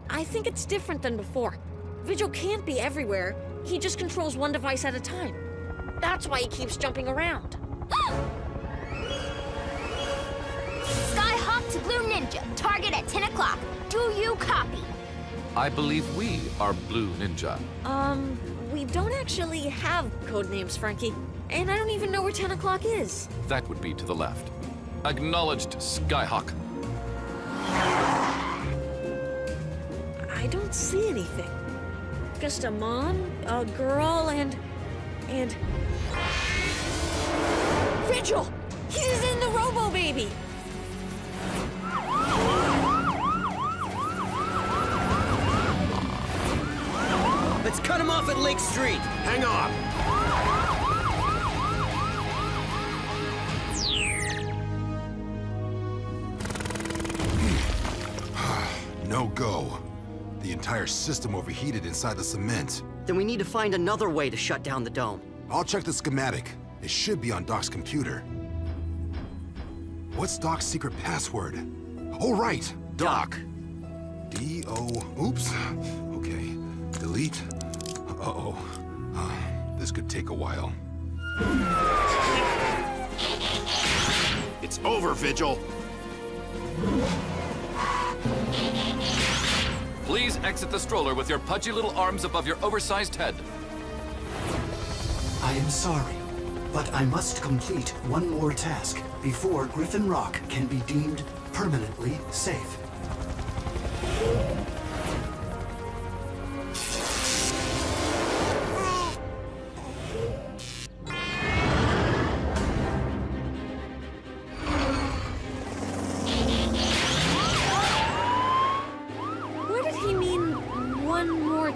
I think it's different than before. Vigil can't be everywhere. He just controls one device at a time. That's why he keeps jumping around. Skyhawk to Blue Ninja. Target at 10 o'clock. Do you copy? I believe we are Blue Ninja. Um, we don't actually have code names, Frankie. And I don't even know where 10 o'clock is. That would be to the left. Acknowledged, Skyhawk. I don't see anything. Just a mom, a girl, and. and. Vigil! He's in the Robo Let's cut him off at Lake Street. Hang on. No go. The entire system overheated inside the cement. Then we need to find another way to shut down the dome. I'll check the schematic. It should be on Doc's computer. What's Doc's secret password? Oh, right! Doc. D-O... Oops. Okay. Delete. Uh-oh. Uh, this could take a while. It's over, Vigil. Please exit the stroller with your pudgy little arms above your oversized head. I am sorry, but I must complete one more task before Griffin Rock can be deemed permanently safe.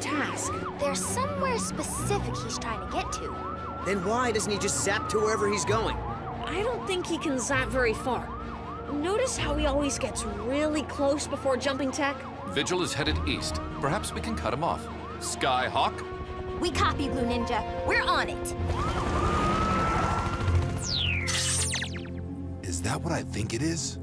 Task? There's somewhere specific he's trying to get to. Then why doesn't he just zap to wherever he's going? I don't think he can zap very far. Notice how he always gets really close before jumping tech? Vigil is headed east. Perhaps we can cut him off. Skyhawk? We copy, Blue Ninja. We're on it. Is that what I think it is?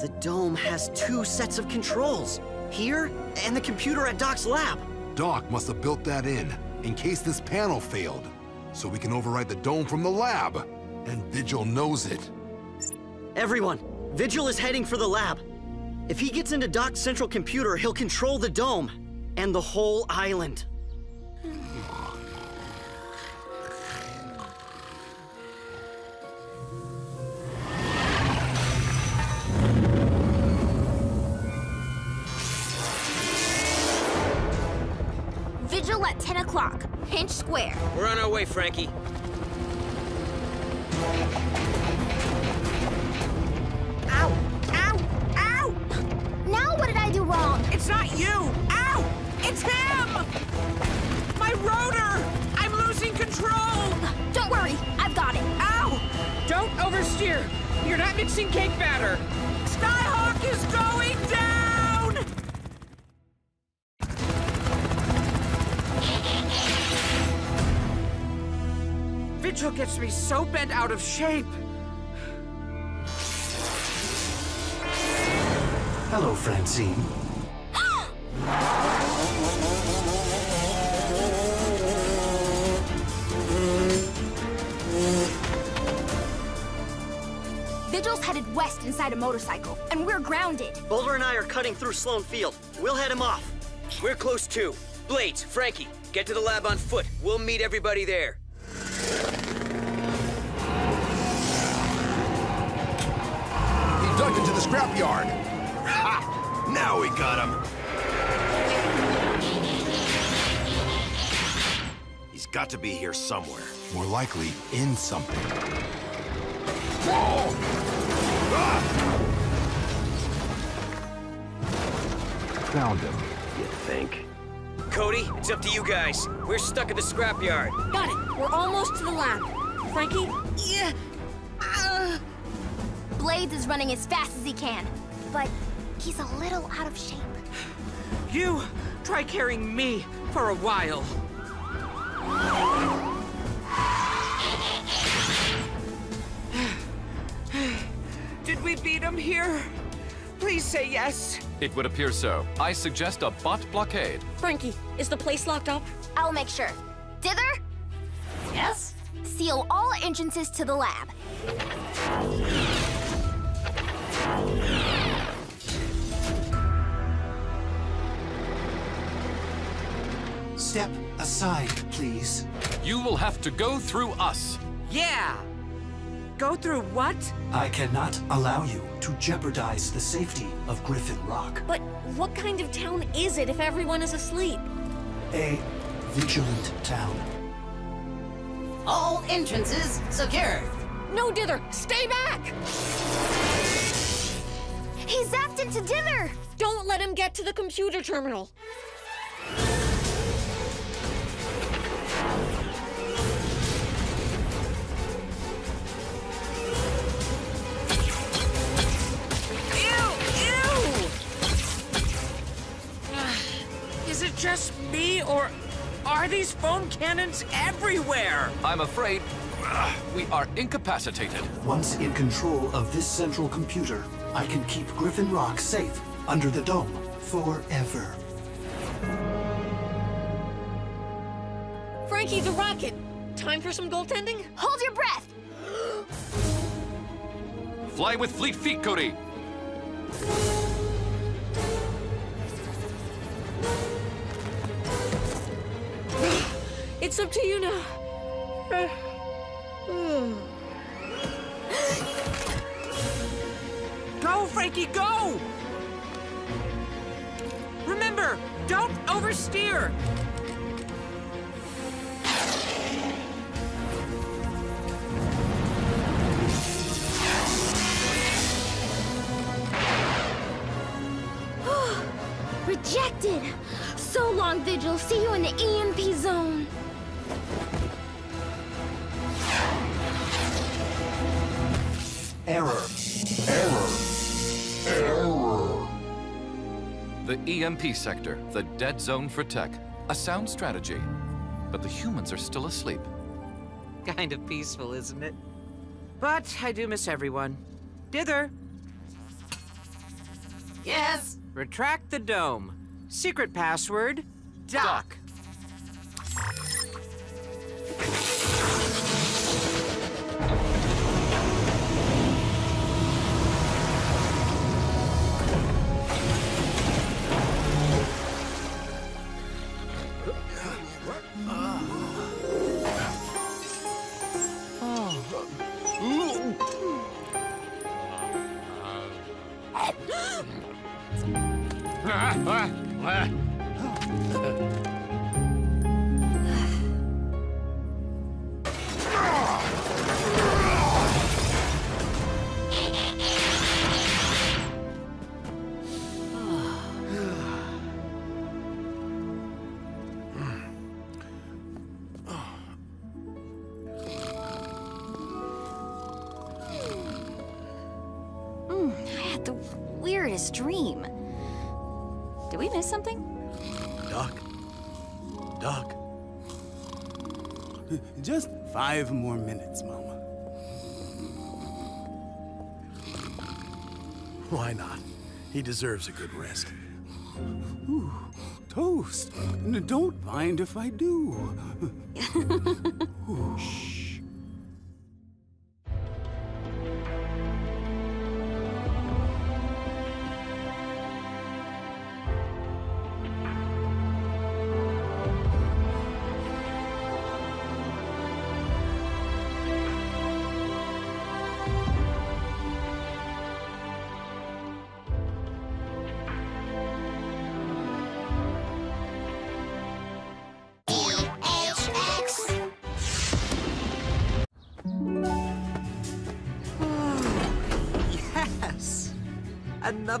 The dome has two sets of controls. Here, and the computer at Doc's lab. Doc must have built that in, in case this panel failed. So we can override the dome from the lab. And Vigil knows it. Everyone, Vigil is heading for the lab. If he gets into Doc's central computer, he'll control the dome. And the whole island. Vigil at 10 o'clock. Hinch Square. We're on our way, Frankie. Ow! Ow! Ow! Now what did I do wrong? It's not you! Ow! It's him! My rotor! I'm losing control! Don't worry, I've got it. Ow! Don't oversteer! You're not mixing cake batter! Skyhawk is going down! Vigil gets me so bent out of shape. Hello, Francine. Vigil's headed west inside a motorcycle, and we're grounded. Boulder and I are cutting through Sloan Field. We'll head him off. We're close too. Blades, Frankie, get to the lab on foot. We'll meet everybody there. The scrapyard. Ha! Now we got him. He's got to be here somewhere. More likely, in something. Found him. You think? Cody, it's up to you guys. We're stuck at the scrapyard. Got it. We're almost to the lab. Frankie? Yeah. Uh. Blades is running as fast as he can, but he's a little out of shape. You try carrying me for a while. Did we beat him here? Please say yes. It would appear so. I suggest a bot blockade. Frankie, is the place locked up? I'll make sure. Dither? Yes? Seal all entrances to the lab. Step aside, please. You will have to go through us. Yeah. Go through what? I cannot allow you to jeopardize the safety of Griffin Rock. But what kind of town is it if everyone is asleep? A vigilant town. All entrances secured. No, Dither! Stay back! He zapped into dinner! Don't let him get to the computer terminal. Ew! Ew! Is it just me, or are these foam cannons everywhere? I'm afraid uh, we are incapacitated. Once in control of this central computer, I can keep Griffin Rock safe under the dome forever. Frankie, the rocket! Time for some goaltending? Hold your breath! Fly with fleet feet, Cody. It's up to you now. Go, Frankie, go! Remember, don't oversteer! Rejected! So long, Vigil. See you in the EMP zone. Error. Error. Error. The EMP sector, the dead zone for tech. A sound strategy. But the humans are still asleep. Kind of peaceful, isn't it? But I do miss everyone. Dither! Yes. Retract the dome. Secret password, Doc. Hmm, five more minutes, Mama. Why not? He deserves a good rest. Ooh, toast. N- Don't mind if I do. Ooh.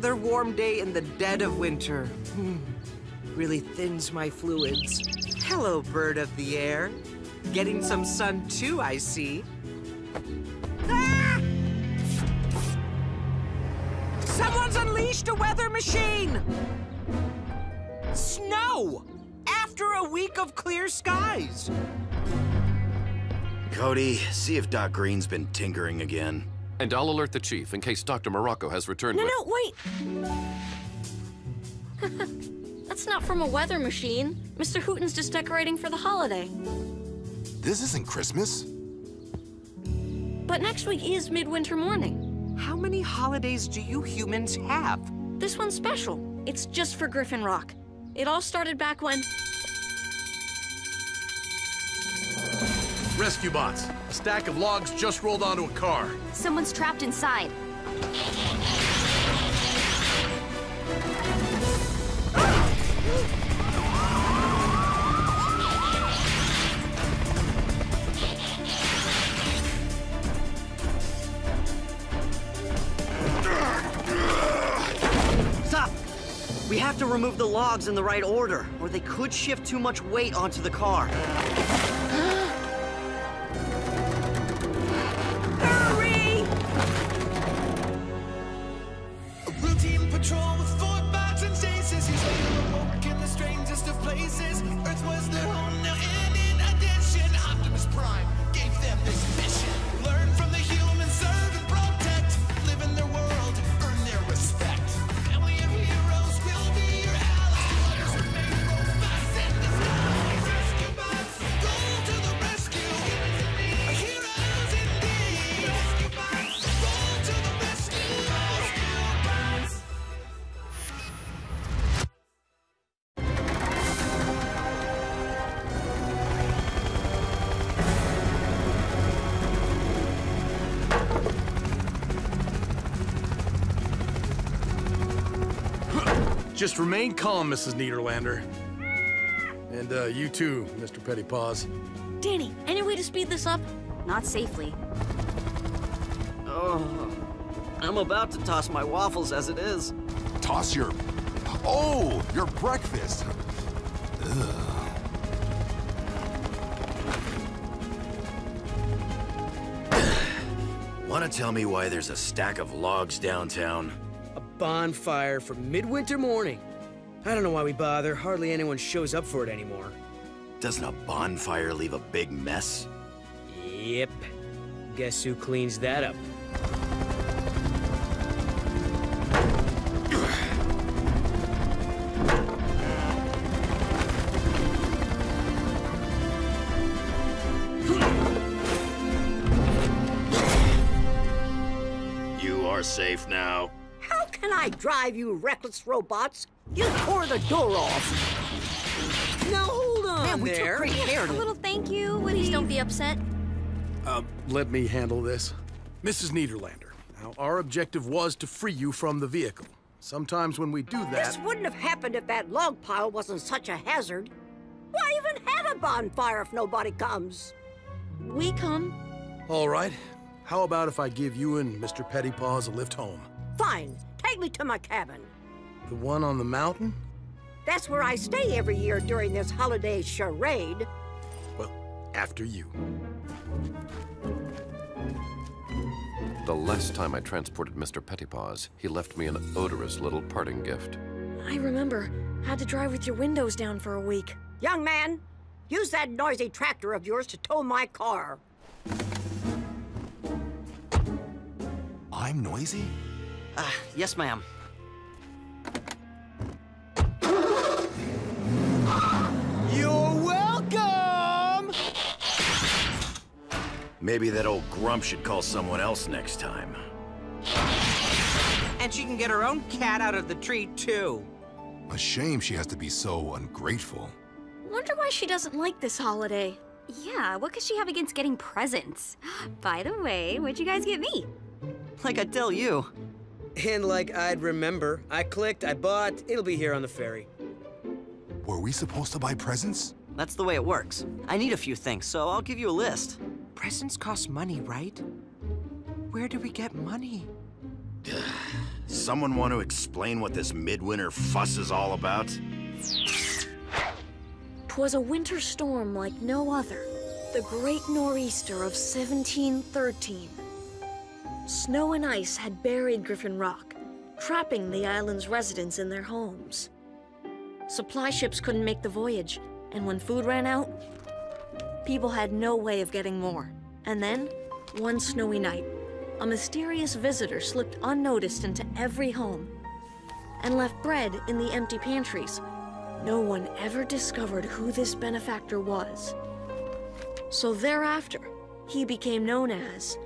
Another warm day in the dead of winter. Hmm. Really thins my fluids. Hello, bird of the air. Getting some sun too, I see. Ah! Someone's unleashed a weather machine! Snow! After a week of clear skies! Cody, see if Doc Greene's been tinkering again. And I'll alert the chief in case Dr. Morocco has returned No, with... no, wait! That's not from a weather machine. Mr. Hooten's just decorating for the holiday. This isn't Christmas. But next week is Midwinter Morning. How many holidays do you humans have? This one's special. It's just for Griffin Rock. It all started back when... Rescue bots. A stack of logs just rolled onto a car. Someone's trapped inside. Stop! We have to remove the logs in the right order, or they could shift too much weight onto the car. Places. Earth was their home now, in addition, Optimus Prime Just remain calm, Mrs. Niederlander. And uh, you too, Mr. Pettypaws. Dani, any way to speed this up? Not safely. Oh, I'm about to toss my waffles as it is. Toss your... Oh, your breakfast. Ugh. Want to tell me why there's a stack of logs downtown? bonfire for midwinter morning. I don't know why we bother. Hardly anyone shows up for it anymore. Doesn't a bonfire leave a big mess? Yep. Guess who cleans that up? safe now. How can I drive, you reckless robots? You tore the door off. Now hold on Man, we took there. great care A little thank you. Please don't be upset. Uh, let me handle this. Mrs. Niederlander, now our objective was to free you from the vehicle. Sometimes when we do that... This wouldn't have happened if that log pile wasn't such a hazard. Why even have a bonfire if nobody comes? We come. All right. How about if I give you and Mr. Pettypaws a lift home? Fine, take me to my cabin. The one on the mountain? That's where I stay every year during this holiday charade. Well, after you. The last time I transported Mr. Pettypaws, he left me an odorous little parting gift. I remember. Had to drive with your windows down for a week. Young man, use that noisy tractor of yours to tow my car. I'm noisy? Uh, yes, ma'am. You're welcome! Maybe that old grump should call someone else next time. And she can get her own cat out of the tree, too. A shame she has to be so ungrateful. Wonder why she doesn't like this holiday. Yeah, what could she have against getting presents? By the way, what'd you guys get me? Like I tell you. And like I'd remember, I clicked, I bought, it'll be here on the ferry. Were we supposed to buy presents? That's the way it works. I need a few things, so I'll give you a list. Presents cost money, right? Where do we get money? Someone want to explain what this midwinter fuss is all about? Twas a winter storm like no other, the Great Nor'easter of 1713. Snow and ice had buried Griffin Rock, trapping the island's residents in their homes. Supply ships couldn't make the voyage, and when food ran out, people had no way of getting more. And then, one snowy night, a mysterious visitor slipped unnoticed into every home and left bread in the empty pantries. No one ever discovered who this benefactor was. So thereafter, he became known as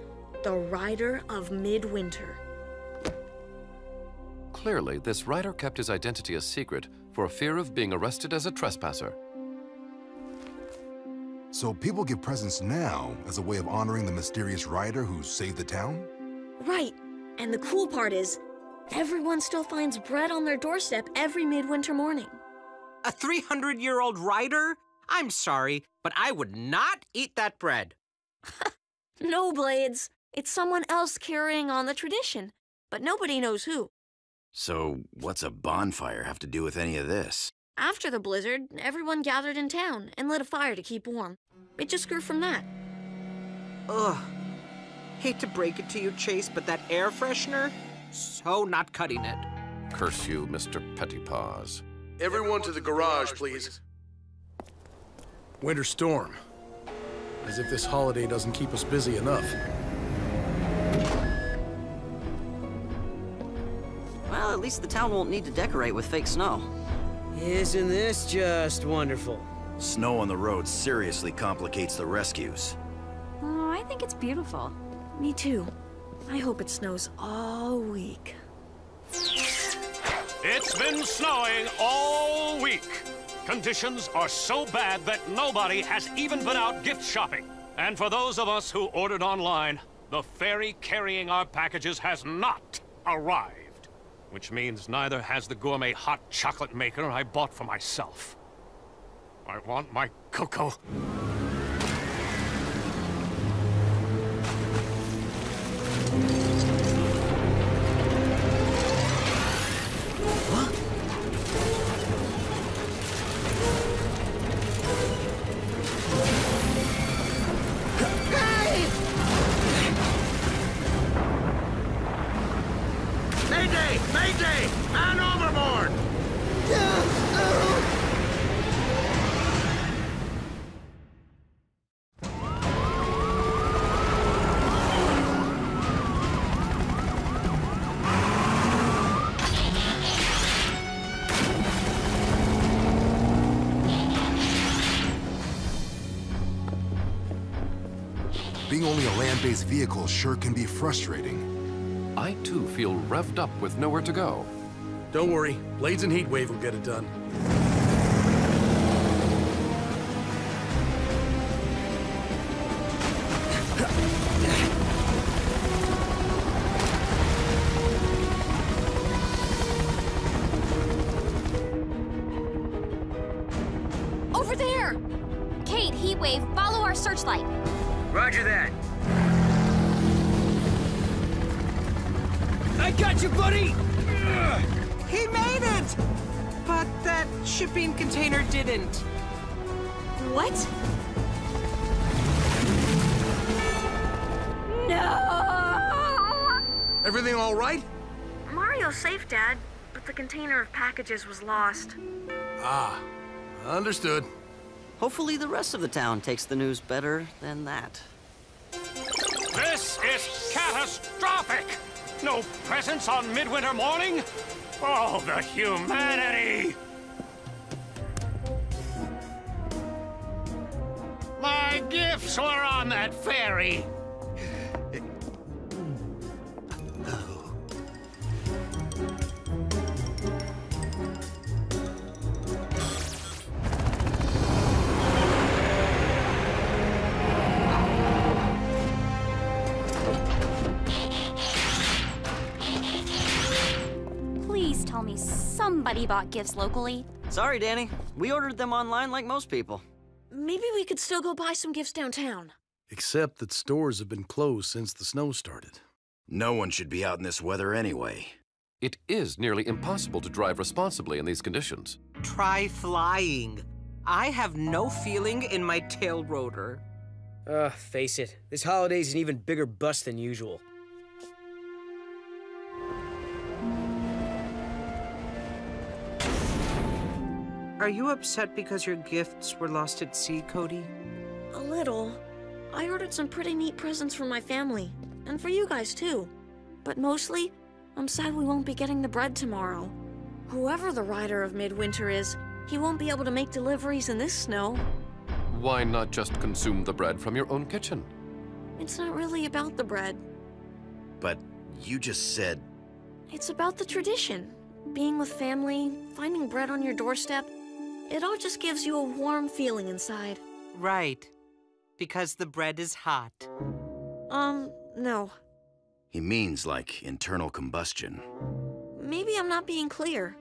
the Rider of Midwinter. Clearly, this rider kept his identity a secret for fear of being arrested as a trespasser. So people give presents now as a way of honoring the mysterious rider who saved the town? Right, and the cool part is, everyone still finds bread on their doorstep every midwinter morning. A 300 year old rider? I'm sorry, but I would not eat that bread. No, Blades. It's someone else carrying on the tradition, but nobody knows who. So, what's a bonfire have to do with any of this? After the blizzard, everyone gathered in town and lit a fire to keep warm. It just grew from that. Ugh. Hate to break it to you, Chase, but that air freshener? So not cutting it. Curse you, Mr. Pettypaws. Everyone to the garage, please. Winter storm. As if this holiday doesn't keep us busy enough. Well, at least the town won't need to decorate with fake snow. Isn't this just wonderful? Snow on the road seriously complicates the rescues. Oh, I think it's beautiful. Me too. I hope it snows all week. It's been snowing all week. Conditions are so bad that nobody has even been out gift shopping. And for those of us who ordered online, the ferry carrying our packages has not arrived. Which means neither has the gourmet hot chocolate maker I bought for myself. I want my cocoa. Land-based vehicle sure can be frustrating. I too feel revved up with nowhere to go. Don't worry, Blades and Heatwave will get it done. Packages was lost. Ah, understood. Hopefully the rest of the town takes the news better than that. This is catastrophic! No presents on midwinter morning? Oh, the humanity! My gifts were on that ferry. Somebody bought gifts locally. Sorry, Dani. We ordered them online like most people. Maybe we could still go buy some gifts downtown. Except that stores have been closed since the snow started. No one should be out in this weather anyway. It is nearly impossible to drive responsibly in these conditions. Try flying. I have no feeling in my tail rotor. Uh, face it, this holiday's an even bigger bust than usual. Are you upset because your gifts were lost at sea, Cody? A little. I ordered some pretty neat presents for my family, and for you guys too. But mostly, I'm sad we won't be getting the bread tomorrow. Whoever the rider of Midwinter is, he won't be able to make deliveries in this snow. Why not just consume the bread from your own kitchen? It's not really about the bread. But you just said It's about the tradition. Being with family, finding bread on your doorstep. It all just gives you a warm feeling inside. Right. Because the bread is hot. Um, no. he means like internal combustion. Maybe I'm not being clear.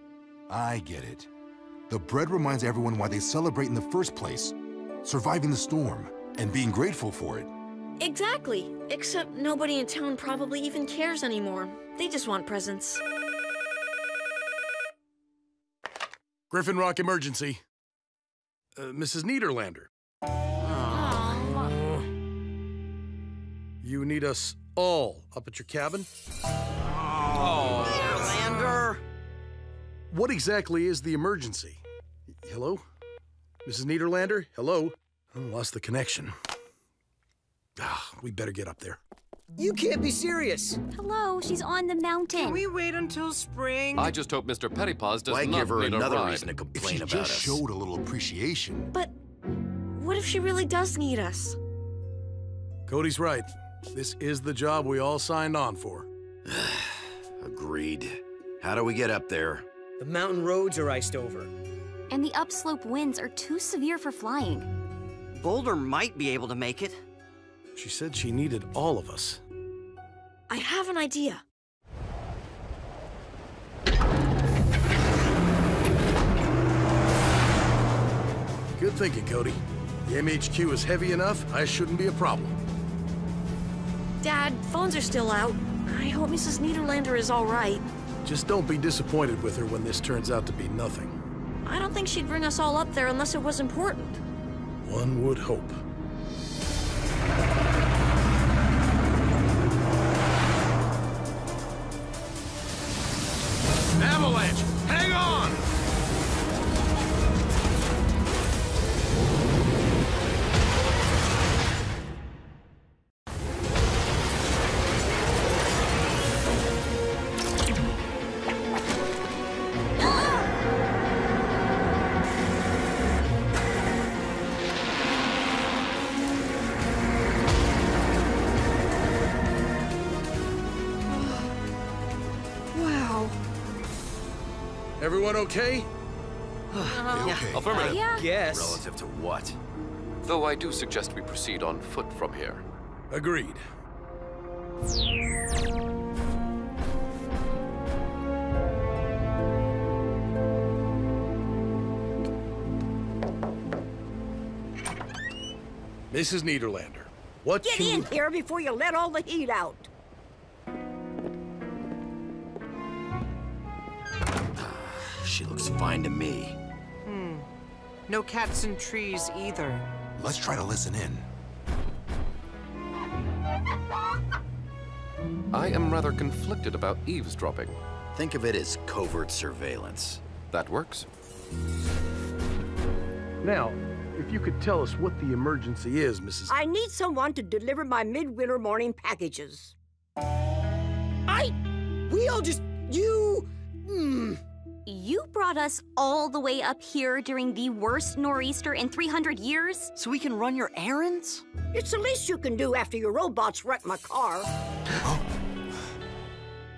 I get it. The bread reminds everyone why they celebrate in the first place surviving the storm and being grateful for it. Exactly. Except nobody in town probably even cares anymore. They just want presents. Griffin Rock emergency. Uh, Mrs. Niederlander. You need us all up at your cabin? Oh, Niederlander! What exactly is the emergency? Hello? Mrs. Niederlander? Hello? I lost the connection. Ah, we better get up there. You can't be serious. Hello, she's on the mountain. Can we wait until spring? I just hope Mr. Pettypaws does Why not give her need another a ride. reason to If complain she about just us? showed a little appreciation. But what if she really does need us? Cody's right. This is the job we all signed on for. Agreed. How do we get up there? The mountain roads are iced over. And the upslope winds are too severe for flying. Boulder might be able to make it. She said she needed all of us. I have an idea. Good thinking, Cody. The MHQ is heavy enough, I shouldn't be a problem. Dad, phones are still out. I hope Mrs. Niederlander is all right. Just don't be disappointed with her when this turns out to be nothing. I don't think she'd bring us all up there unless it was important. One would hope. Everyone okay? Uh-huh. okay. Affirmative. Yeah. Yes. Relative to what? Though I do suggest we proceed on foot from here. Agreed. Mrs. Niederlander, what Get can in we... here before you let all the heat out. She looks fine to me. Hmm. No cats and trees either. Let's try to listen in. I am rather conflicted about eavesdropping. Think of it as covert surveillance. That works. Now, if you could tell us what the emergency is, Mrs. I need someone to deliver my midwinter morning packages. I. We all just. You. Hmm. You brought us all the way up here during the worst nor'easter in 300 years? So we can run your errands? It's the least you can do after your robots wrecked my car.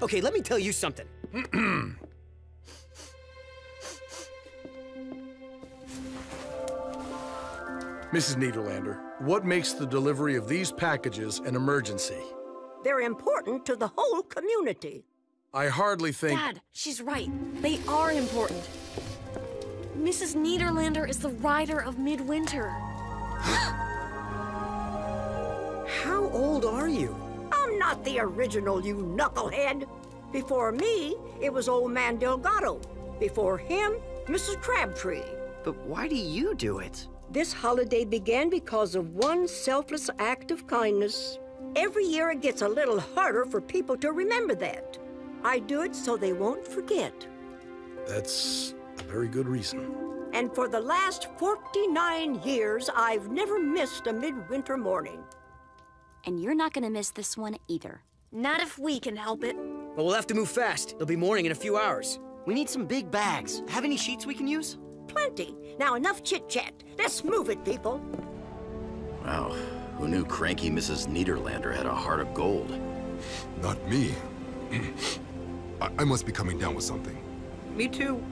Okay, let me tell you something. Mrs. Niederlander, what makes the delivery of these packages an emergency? They're important to the whole community. I hardly think... Dad, she's right. They are important. Mrs. Niederlander is the rider of Midwinter. How old are you? I'm not the original, you knucklehead. Before me, it was old man Delgado. Before him, Mrs. Crabtree. But why do you do it? This holiday began because of one selfless act of kindness. Every year it gets a little harder for people to remember that. I do it so they won't forget. That's a very good reason. And for the last 49 years, I've never missed a midwinter morning. And you're not gonna miss this one either. Not if we can help it. But we'll have to move fast. It'll be morning in a few hours. We need some big bags. Have any sheets we can use? Plenty. Now, enough chit-chat. Let's move it, people. Wow, who knew cranky Mrs. Niederlander had a heart of gold? Not me. I, I must be coming down with something. Me too.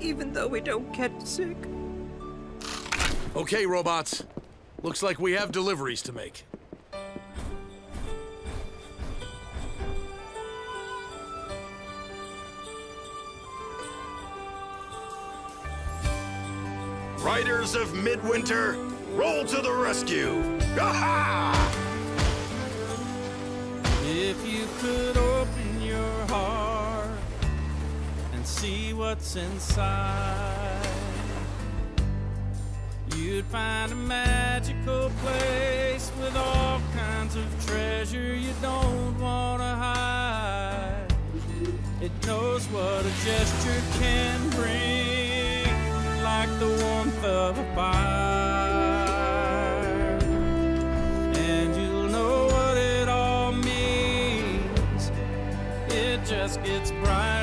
Even though we don't get sick. Okay, robots. Looks like we have deliveries to make. Riders of Midwinter, roll to the rescue! Aha! If you could open your heart and see what's inside, you'd find a magical place with all kinds of treasure you don't want to hide. It knows what a gesture can bring, like the warmth of a fire. It just gets brighter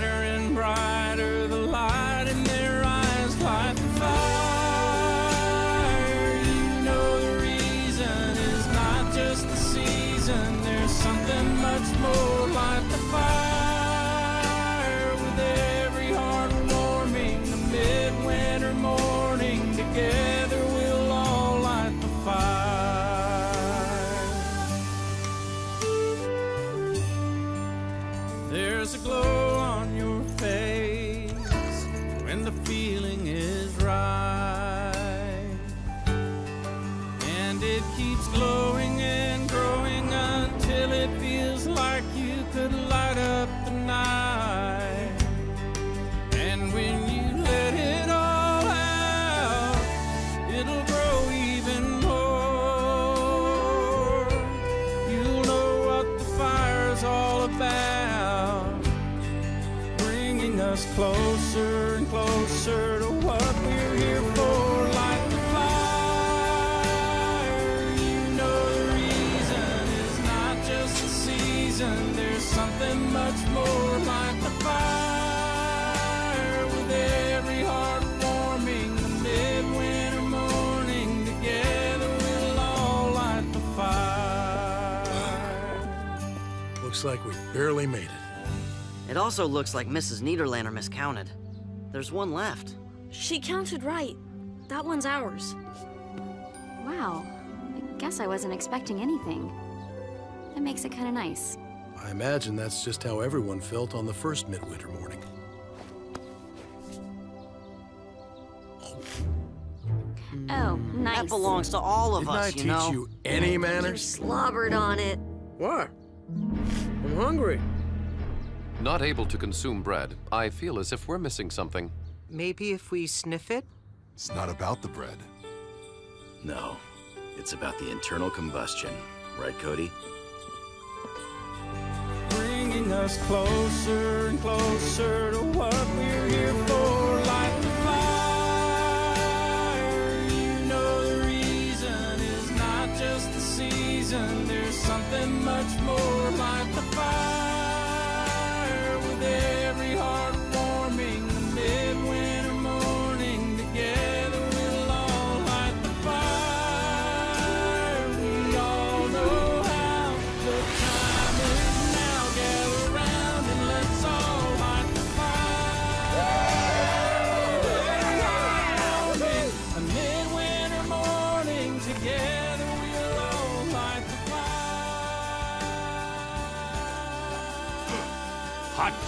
closer and closer to what we're here for. Light the fire. You know the reason is not just the season. There's something much more like the fire. With every heart warming, the midwinter morning, together we'll all light the fire. Looks like we barely made it. It also looks like Mrs. Niederlander miscounted. There's one left. She counted right. That one's ours. Wow. I guess I wasn't expecting anything. That makes it kind of nice. I imagine that's just how everyone felt on the first midwinter morning. Oh, nice. That belongs to all of Didn't us, I you teach you any manners? You manners? slobbered on it. What? I'm hungry. Not able to consume bread, I feel as if we're missing something. Maybe if we sniff it? It's not about the bread. No, it's about the internal combustion. Right, Cody? bringing us closer and closer to what we're here for. Light the fire. You know the reason is not just the season. There's something much more. Light the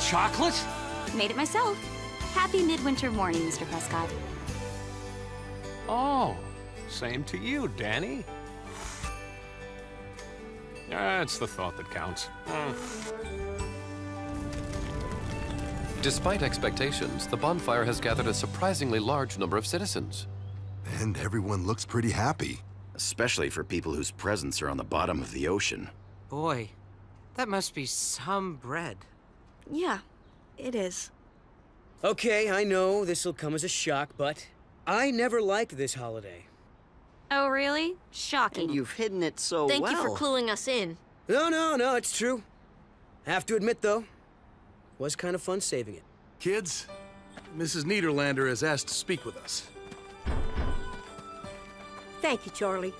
chocolate? Made it myself. Happy midwinter morning, Mr. Prescott. Oh, same to you, Dani. That's the thought that counts. Hmm. Despite expectations, the bonfire has gathered a surprisingly large number of citizens. And everyone looks pretty happy. Especially for people whose presents are on the bottom of the ocean. Boy, that must be some bread. Yeah, it is. Okay, I know this'll come as a shock, but I never liked this holiday. Oh, really? Shocking. You've hidden it so Thank well. Thank you for cluing us in. No, no, no, it's true. Have to admit, though, was kind of fun saving it. Kids, Mrs. Niederlander has asked to speak with us. Thank you, Charlie.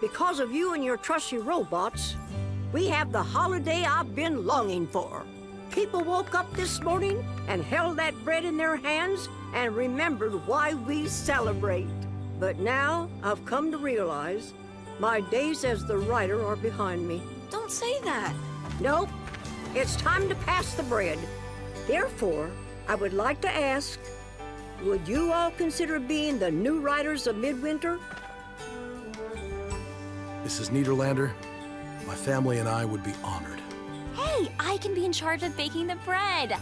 Because of you and your trusty robots, we have the holiday I've been longing for. People woke up this morning and held that bread in their hands and remembered why we celebrate. But now I've come to realize my days as the rider are behind me. Don't say that. Nope. It's time to pass the bread. Therefore, I would like to ask, would you all consider being the new riders of Midwinter? Mrs. Niederlander, my family and I would be honored. Hey, I can be in charge of baking the bread.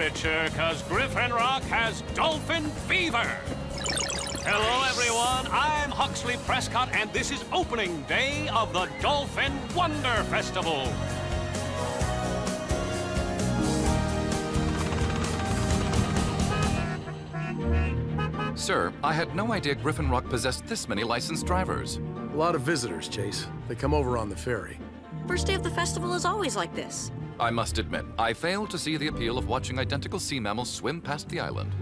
Temperature, cause Griffin Rock has dolphin fever. Hello, everyone. I'm Huxley Prescott, and this is opening day of the Dolphin Wonder Festival. Sir, I had no idea Griffin Rock possessed this many licensed drivers. A lot of visitors, Chase. They come over on the ferry. First day of the festival is always like this. I must admit, I fail to see the appeal of watching identical sea mammals swim past the island.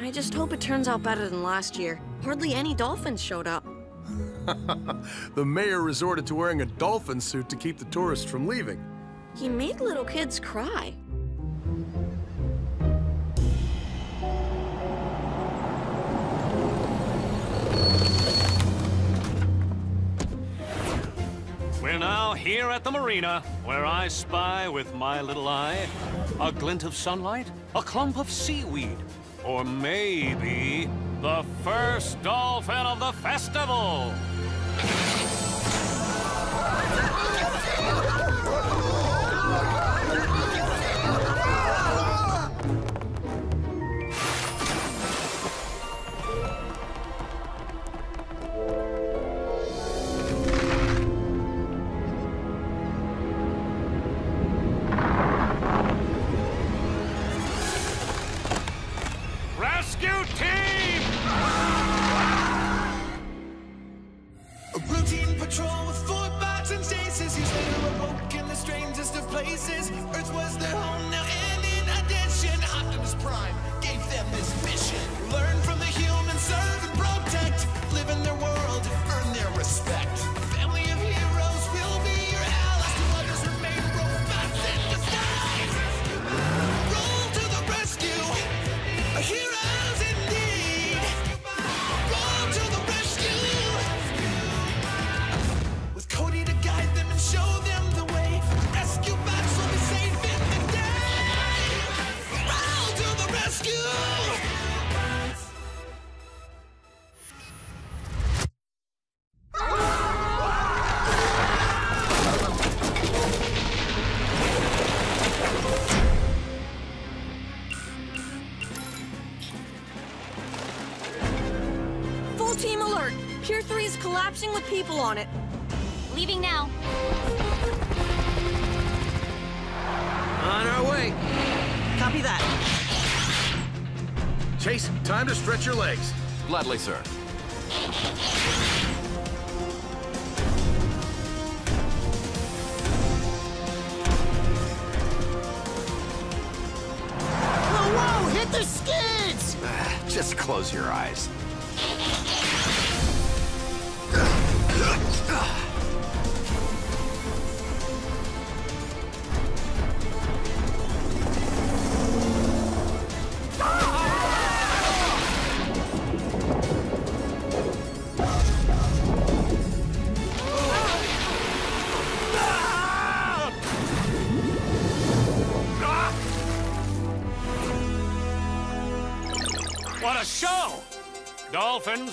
I just hope it turns out better than last year. Hardly any dolphins showed up. the mayor resorted to wearing a dolphin suit to keep the tourists from leaving. He made little kids cry. We're now here at the marina, where I spy with my little eye a glint of sunlight, a clump of seaweed, or maybe the first dolphin of the festival.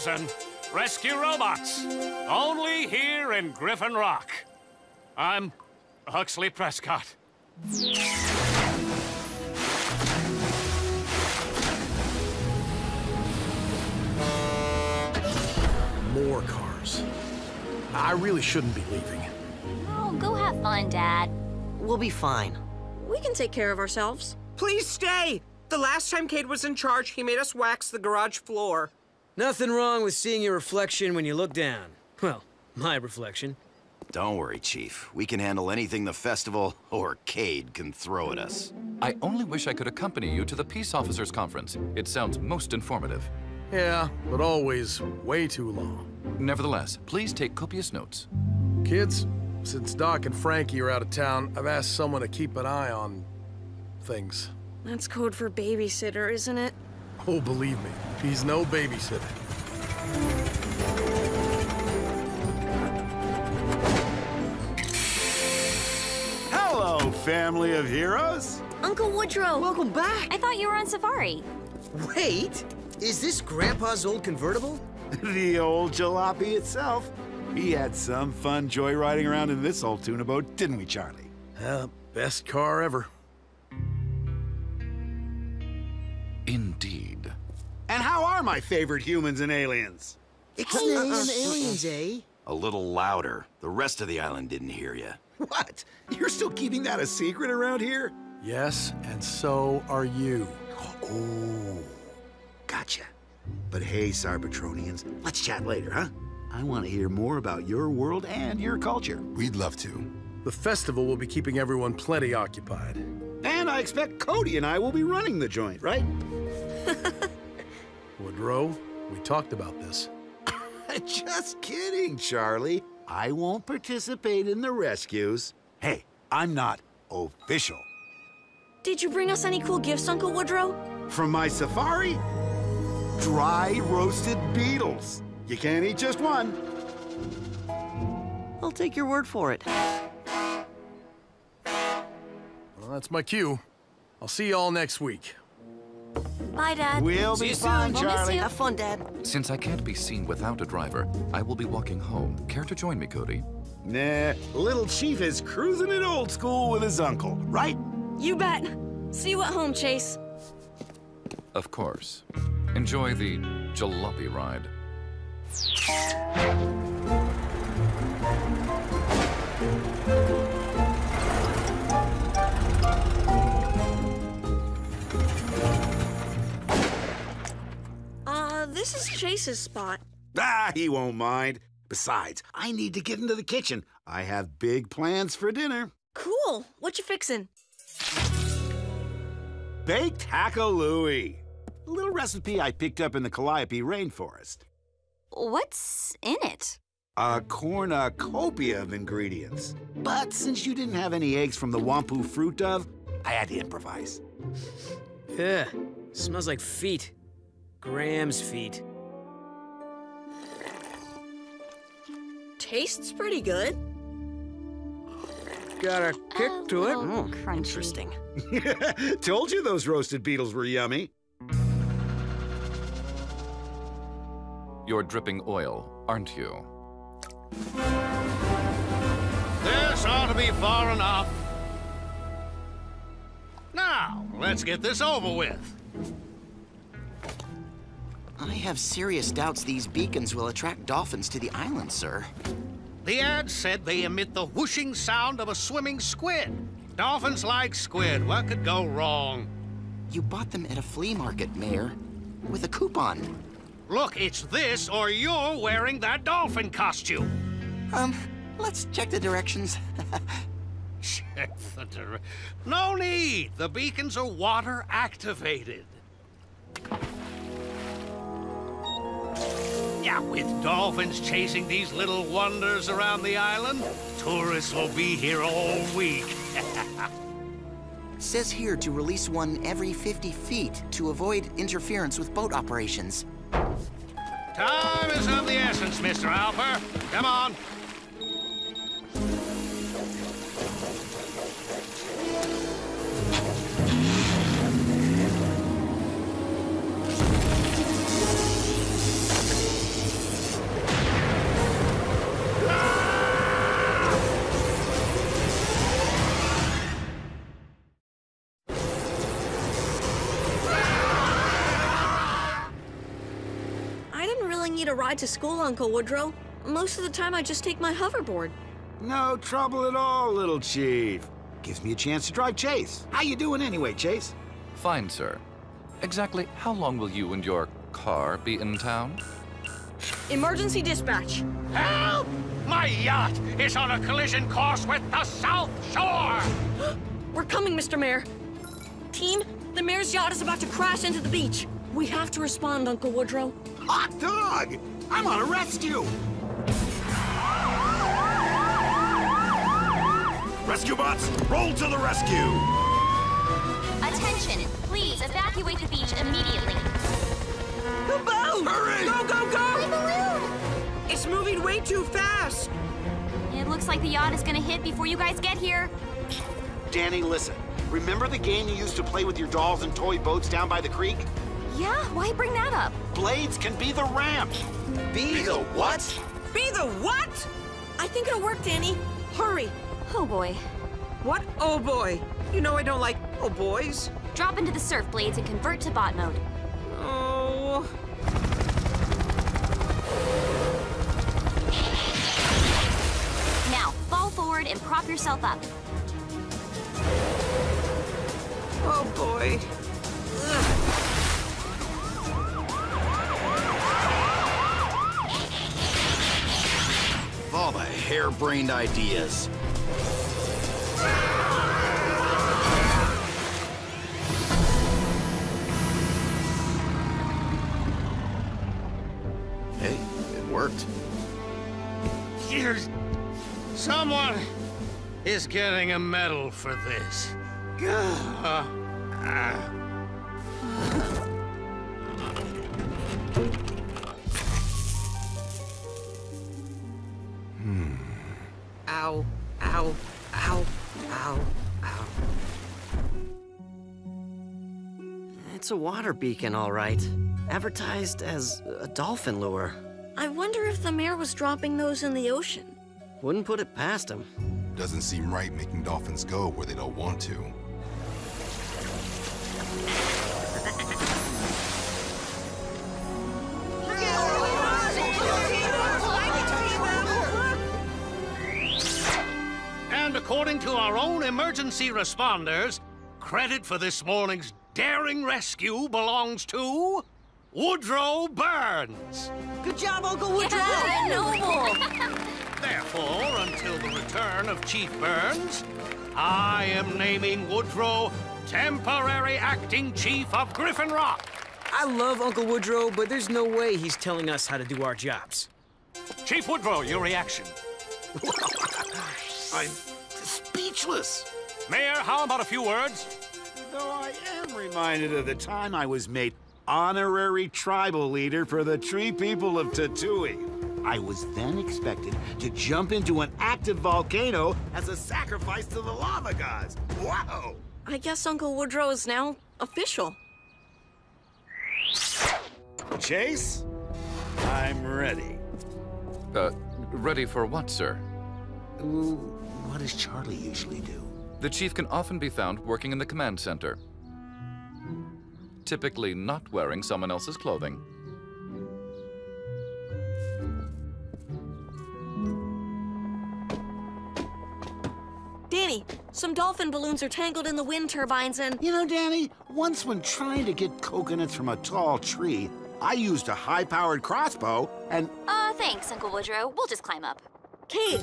Dolphins and rescue robots. Only here in Griffin Rock. I'm Huxley Prescott. More cars. I really shouldn't be leaving. Oh, go have fun, Dad. We'll be fine. We can take care of ourselves. Please stay! The last time Cade was in charge, he made us wax the garage floor. Nothing wrong with seeing your reflection when you look down. Well, my reflection. Don't worry, Chief. We can handle anything the festival or Cade can throw at us. I only wish I could accompany you to the Peace Officers Conference. It sounds most informative. Yeah, but always way too long. Nevertheless, please take copious notes. Kids, since Doc and Frankie are out of town, I've asked someone to keep an eye on things. That's code for babysitter, isn't it? Oh, believe me, he's no babysitter. Hello, family of heroes. Uncle Woodrow! Welcome back! I thought you were on safari. Wait! Is this Grandpa's old convertible? the old jalopy itself. He had some fun joyriding around in this old tuna boat, didn't we, Charlie? Uh, best car ever. Indeed. And how are my favorite humans and aliens? Ixnay and aliens, eh? A little louder. The rest of the island didn't hear you. What? You're still keeping that a secret around here? Yes, and so are you. Oh, gotcha. But hey, Cybertronians, let's chat later, huh? I want to hear more about your world and your culture. We'd love to. The festival will be keeping everyone plenty occupied. And I expect Cody and I will be running the joint, right? Woodrow, we talked about this. Just kidding, Charlie. I won't participate in the rescues. Hey, I'm not official. Did you bring us any cool gifts, Uncle Woodrow? From my safari? Dry roasted beetles. You can't eat just one. I'll take your word for it. Well, that's my cue. I'll see you all next week. Bye, Dad. We'll See be you fine, soon. We'll miss Charlie. you. Have fun, Dad. Since I can't be seen without a driver, I will be walking home. Care to join me, Cody? Nah, little Chief is cruising it old school with his uncle, right? You bet. See you at home, Chase. Of course. Enjoy the jalopy ride. This is Chase's spot. Ah, he won't mind. Besides, I need to get into the kitchen. I have big plans for dinner. Cool. What you fixin'? Baked hackalooey. A little recipe I picked up in the Calliope rainforest. What's in it? A cornucopia of ingredients. But since you didn't have any eggs from the Wompoo fruit dove, I had to improvise. Yeah, smells like feet. Graham's feet. Tastes pretty good. Got a kick to it. little Mm, crunchy. interesting. Told you those roasted beetles were yummy. You're dripping oil, aren't you? This ought to be far enough. Now, let's get this over with. I have serious doubts these beacons will attract dolphins to the island, sir. The ad said they emit the whooshing sound of a swimming squid. Dolphins like squid. What could go wrong? You bought them at a flea market, Mayor, with a coupon. Look, it's this or you're wearing that dolphin costume. Um, let's check the directions. check the dire... No need. The beacons are water activated. Yeah, with dolphins chasing these little wonders around the island, tourists will be here all week. Says here to release one every 50 feet to avoid interference with boat operations. Time is of the essence, Mr. Alper. Come on. Ride to school, Uncle Woodrow. Most of the time, I just take my hoverboard. No trouble at all, little chief. Gives me a chance to drive Chase. How you doing anyway, Chase? Fine, sir. Exactly how long will you and your car be in town? Emergency dispatch. Help! My yacht is on a collision course with the South Shore! We're coming, Mr. Mayor. Team, the mayor's yacht is about to crash into the beach. We have to respond, Uncle Woodrow. Hot dog! I'm on a rescue! Rescue bots, roll to the rescue! Attention, please evacuate the beach immediately. The boat! Hurry! Go, go, go! My balloon! It's moving way too fast. It looks like the yacht is gonna hit before you guys get here. Dani, listen. Remember the game you used to play with your dolls and toy boats down by the creek? Yeah, why bring that up? Blades can be the ramp. Be the what? Be the what? I think it'll work, Dani. Hurry. Oh boy. What? Oh boy. You know I don't like oh boys. Drop into the surf blades and convert to bot mode. Oh. Now, fall forward and prop yourself up. Oh boy. All the harebrained ideas. Hey, it worked. Here's... Someone is getting a medal for this. Uh, uh. Ow, ow, ow, ow, ow. It's a water beacon, all right. Advertised as a dolphin lure. I wonder if the mayor was dropping those in the ocean. Wouldn't put it past him. Doesn't seem right making dolphins go where they don't want to. And according to our own emergency responders, credit for this morning's daring rescue belongs to Woodrow Burns. Good job, Uncle Woodrow! Yeah, noble! Therefore, until the return of Chief Burns, I am naming Woodrow temporary acting chief of Griffin Rock. I love Uncle Woodrow, but there's no way he's telling us how to do our jobs. Chief Woodrow, your reaction. I'm speechless. Mayor, how about a few words? Though I am reminded of the time I was made honorary tribal leader for the tree people of Tatooine. I was then expected to jump into an active volcano as a sacrifice to the lava gods. Wow! I guess Uncle Woodrow is now official. Chase, I'm ready. Uh, ready for what, sir? What does Charlie usually do? The chief can often be found working in the command center, typically not wearing someone else's clothing. Dani, some dolphin balloons are tangled in the wind turbines and... You know, Dani, once when trying to get coconuts from a tall tree, I used a high-powered crossbow and... Uh, thanks, Uncle Woodrow. We'll just climb up. Cade,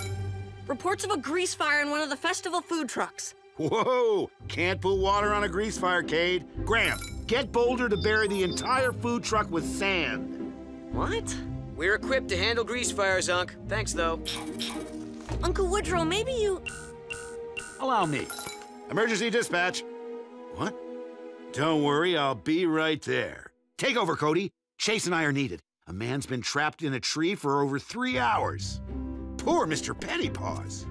reports of a grease fire in one of the festival food trucks. Whoa! Can't put water on a grease fire, Cade. Graham, get Boulder to bury the entire food truck with sand. What? We're equipped to handle grease fires, Unc. Thanks, though. Uncle Woodrow, maybe you... Allow me. Emergency dispatch. What? Don't worry, I'll be right there. Take over, Cody. Chase and I are needed. A man's been trapped in a tree for over three hours. Poor Mr. Pettypaws.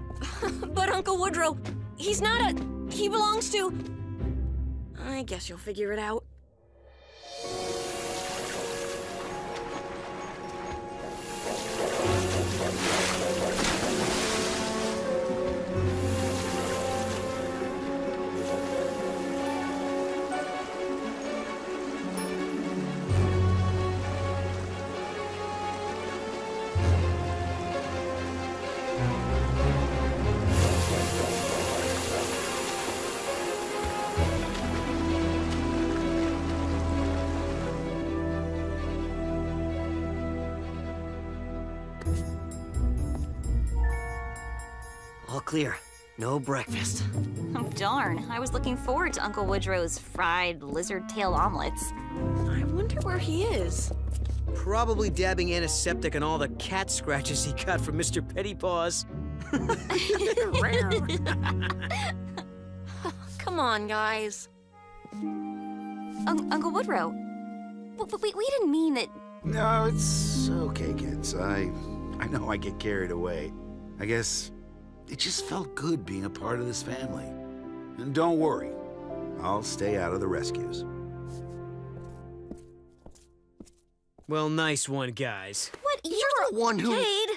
but Uncle Woodrow, he's not a... He belongs to... I guess you'll figure it out. Clear. No breakfast. Oh, darn. I was looking forward to Uncle Woodrow's fried lizard tail omelets. I wonder where he is. Probably dabbing antiseptic on all the cat scratches he got from Mr. Pettypaws. Come on, guys. Un Uncle Woodrow, but we, we didn't mean that... No, it's okay, kids. I, I know I get carried away. I guess it just felt good being a part of this family. And don't worry, I'll stay out of the rescues. Well, nice one, guys. What? You're the one who... Cade!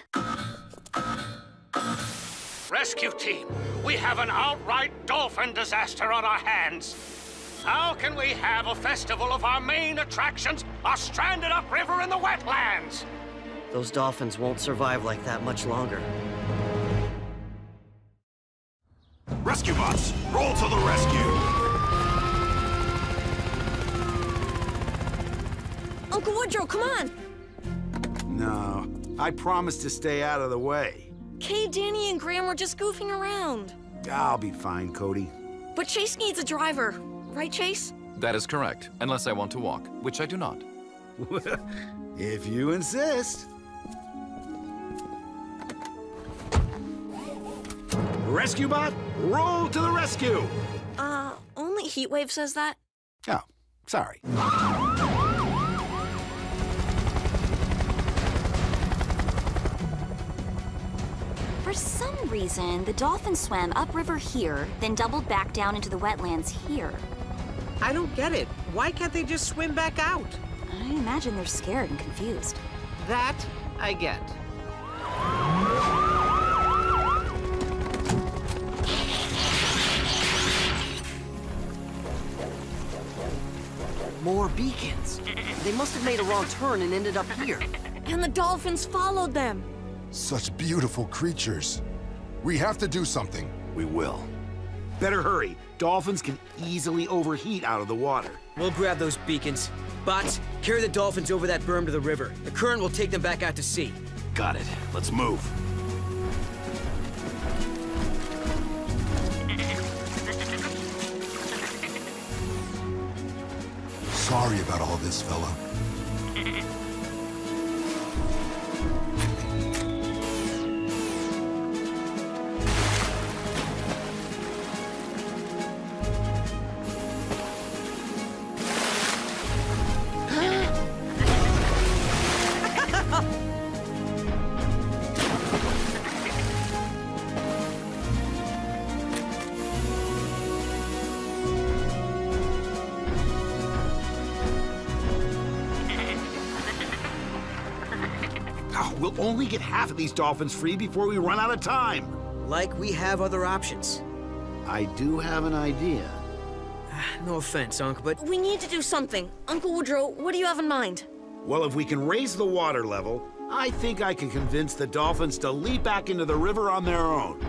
Rescue team, we have an outright dolphin disaster on our hands. How can we have a festival of our main attractions are stranded upriver in the wetlands? Those dolphins won't survive like that much longer. Rescue bots, roll to the rescue! Uncle Woodrow, come on! No, I promised to stay out of the way. Cade, Dani, and Graham were just goofing around. I'll be fine, Cody. But Chase needs a driver. Right, Chase? That is correct, unless I want to walk, which I do not. if you insist. Rescue bot, roll to the rescue! Uh, only Heatwave says that. Oh, sorry. For some reason, the dolphin swam upriver here, then doubled back down into the wetlands here. I don't get it. Why can't they just swim back out? I imagine they're scared and confused. That I get. More beacons. They must have made a wrong turn and ended up here. And the dolphins followed them. Such beautiful creatures. We have to do something. We will. Better hurry. Dolphins can easily overheat out of the water. We'll grab those beacons. Bots, carry the dolphins over that berm to the river. The current will take them back out to sea. Got it. Let's move. Sorry about all this, fella. Half of these dolphins free before we run out of time. Like we have other options. I do have an idea. No offense, Unc, but We need to do something. Uncle Woodrow, what do you have in mind? Well, if we can raise the water level, I think I can convince the dolphins to leap back into the river on their own.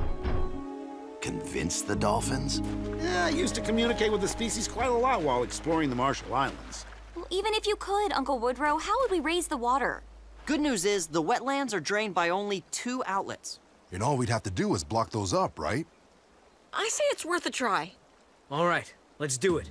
convince the dolphins? Yeah, I used to communicate with the species quite a lot while exploring the Marshall Islands. Well, even if you could, Uncle Woodrow, how would we raise the water? Good news is the wetlands are drained by only two outlets. And all we'd have to do is block those up, right? I say it's worth a try. All right, let's do it.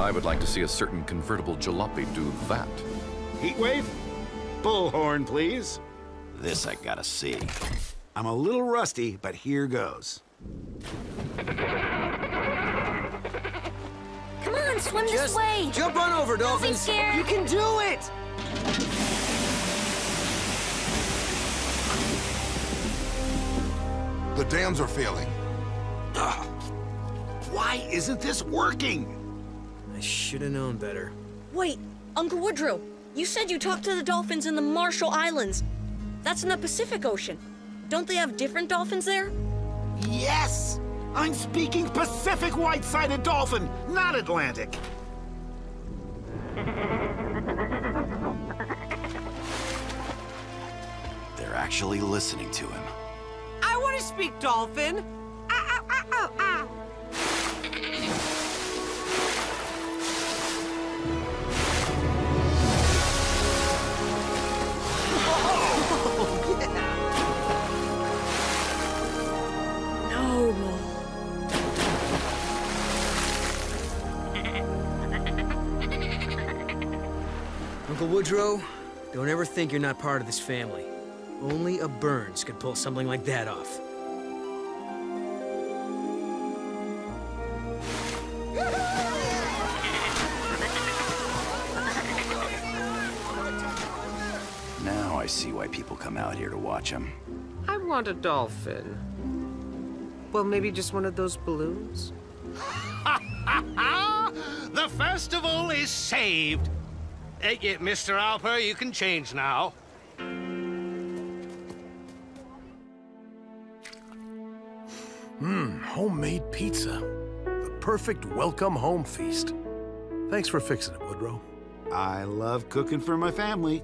I would like to see a certain convertible jalopy do that. Heatwave? Bullhorn, please. This I gotta see. I'm a little rusty, but here goes. Come on, swim this Just way. jump on over, Don't be dolphins. scared. You can do it. The dams are failing. Ugh. Why isn't this working? I should have known better. Wait, Uncle Woodrow, you said you talked to the dolphins in the Marshall Islands. That's in the Pacific Ocean. Don't they have different dolphins there? Yes! I'm speaking Pacific white-sided dolphin, not Atlantic. They're actually listening to him. I want to speak dolphin. Ah, ah, ah, Uncle Woodrow, don't ever think you're not part of this family. Only a Burns could pull something like that off. Now I see why people come out here to watch him. I want a dolphin. Well, maybe just one of those balloons? the festival is saved. Uh, yeah, Mr. Alper, you can change now. Mmm, homemade pizza. The perfect welcome home feast. Thanks for fixing it, Woodrow. I love cooking for my family.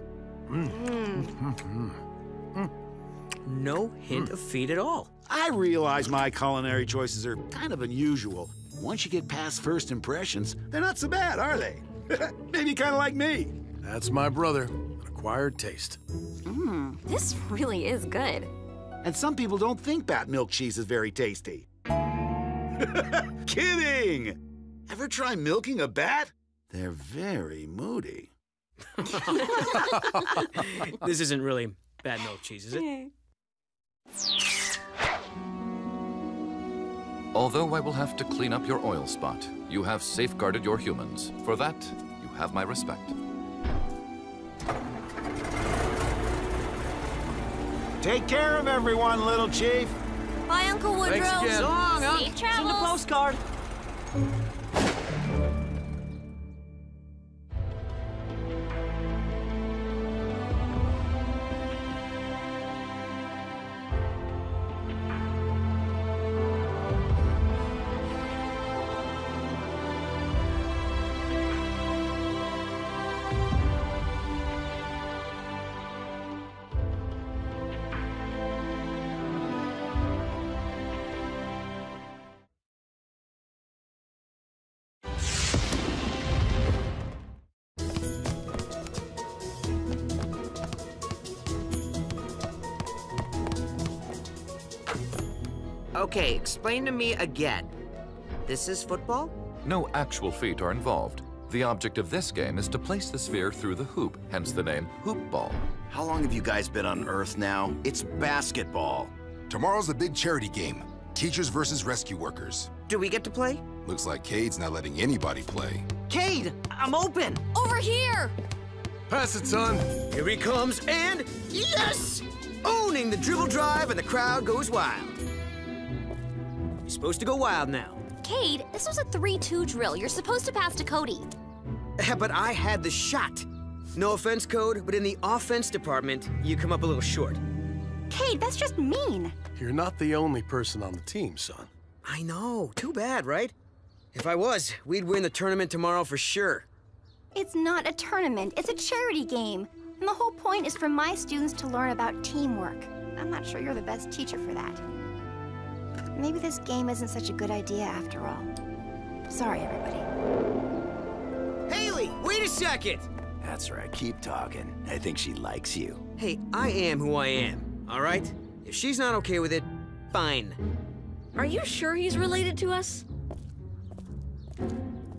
No hint of feet at all. I realize my culinary choices are kind of unusual. Once you get past first impressions, they're not so bad, are they? Maybe kind of like me. That's my brother. An acquired taste. Mmm, this really is good. And some people don't think bat milk cheese is very tasty. Kidding! Ever try milking a bat? They're very moody. this isn't really bad milk cheese, is it? Although I will have to clean up your oil spot, you have safeguarded your humans. For that, you have my respect. Take care of everyone, little chief. Bye, Uncle Woodrow. Thanks again. So long, huh? Safe Send a travels. postcard. Okay, explain to me again. This is football? No actual feet are involved. The object of this game is to place the sphere through the hoop, hence the name hoop ball. How long have you guys been on Earth now? It's basketball. Tomorrow's the big charity game. Teachers versus rescue workers. Do we get to play? Looks like Cade's not letting anybody play. Cade, I'm open. Over here. Pass it, son. Here he comes, and yes! Owning the dribble drive, and the crowd goes wild. You're supposed to go wild now. Cade, this was a 3-2 drill. You're supposed to pass to Cody. Eh, but I had the shot. No offense, Code, but in the offense department, you come up a little short. Cade, that's just mean. You're not the only person on the team, son. I know. Too bad, right? If I was, we'd win the tournament tomorrow for sure. It's not a tournament, it's a charity game. And the whole point is for my students to learn about teamwork. I'm not sure you're the best teacher for that. Maybe this game isn't such a good idea after all. Sorry, everybody. Haley, wait a second! That's right, keep talking. I think she likes you. Hey, I am who I am, all right? If she's not okay with it, fine. Are you sure he's related to us?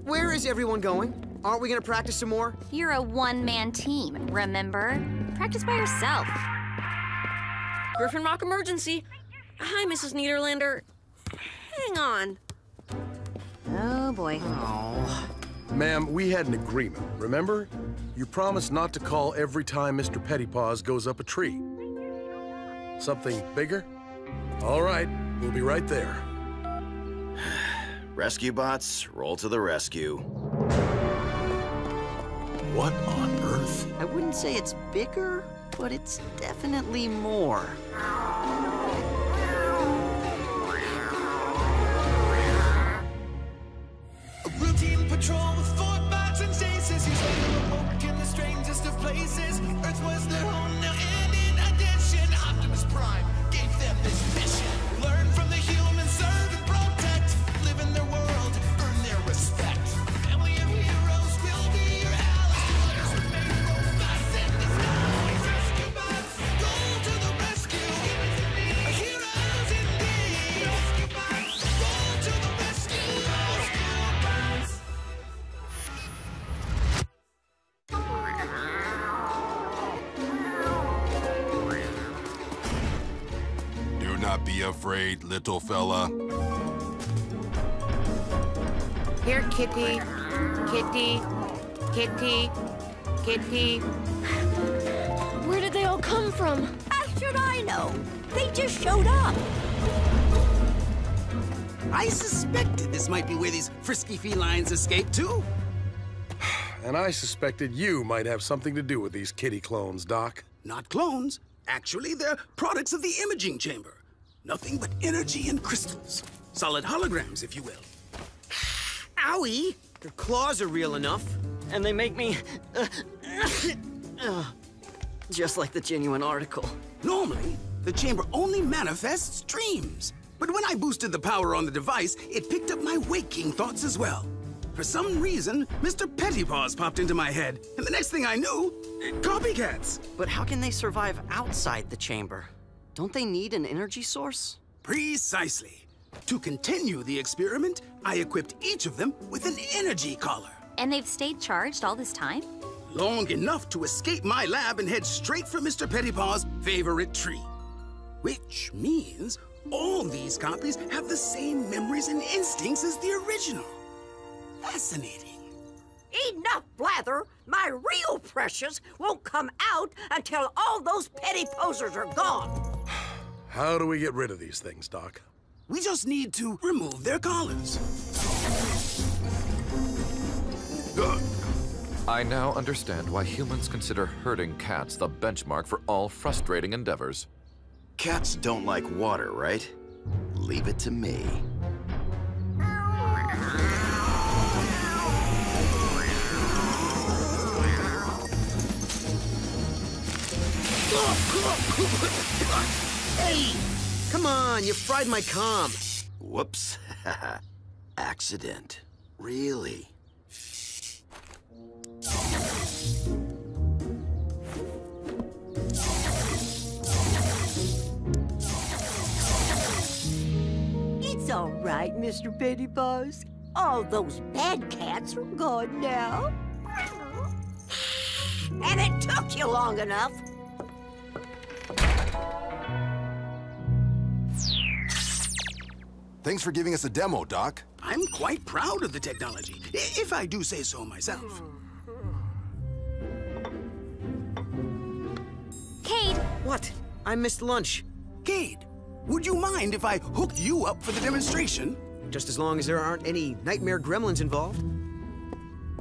Where is everyone going? Aren't we gonna practice some more? You're a one-man team, remember? Practice by yourself. Griffin Rock emergency. Hi, Mrs. Niederlander. Hang on. Oh, boy. Oh. Ma'am, we had an agreement, remember? You promised not to call every time Mr. Pettypaws goes up a tree. Something bigger? All right, we'll be right there. Rescue bots, roll to the rescue. What on earth? I wouldn't say it's bigger, but it's definitely more. Routine patrol with four bots and stasis. He's later awoke in the strangest of places. Earth was their home afraid, little fella. Here, kitty. Kitty. Kitty. Kitty. Where did they all come from? How should I know? They just showed up. I suspected this might be where these frisky felines escaped to. And I suspected you might have something to do with these kitty clones, Doc. Not clones. Actually, they're products of the imaging chamber. Nothing but energy and crystals. Solid holograms, if you will. Owie! Their claws are real enough. And they make me... Uh, uh, just like the genuine article. Normally, the chamber only manifests dreams. But when I boosted the power on the device, it picked up my waking thoughts as well. For some reason, Mr. Pettypaws popped into my head, and the next thing I knew, copycats. But how can they survive outside the chamber? Don't they need an energy source? Precisely. To continue the experiment, I equipped each of them with an energy collar. And they've stayed charged all this time? Long enough to escape my lab and head straight for Mr. Pettypaw's favorite tree. Which means all these copies have the same memories and instincts as the original. Fascinating. Enough blather! My real precious won't come out until all those petty posers are gone. How do we get rid of these things, Doc? We just need to remove their collars. I now understand why humans consider herding cats the benchmark for all frustrating endeavors. Cats don't like water, right? Leave it to me. Hey! Come on, you fried my comm. Whoops. Accident. Really? It's all right, Mr. Pettypaws. All those bad cats are gone now. And it took you long enough. Thanks for giving us a demo, Doc. I'm quite proud of the technology, if I do say so myself. Cade! What? I missed lunch. Cade, would you mind if I hooked you up for the demonstration? Just as long as there aren't any nightmare gremlins involved.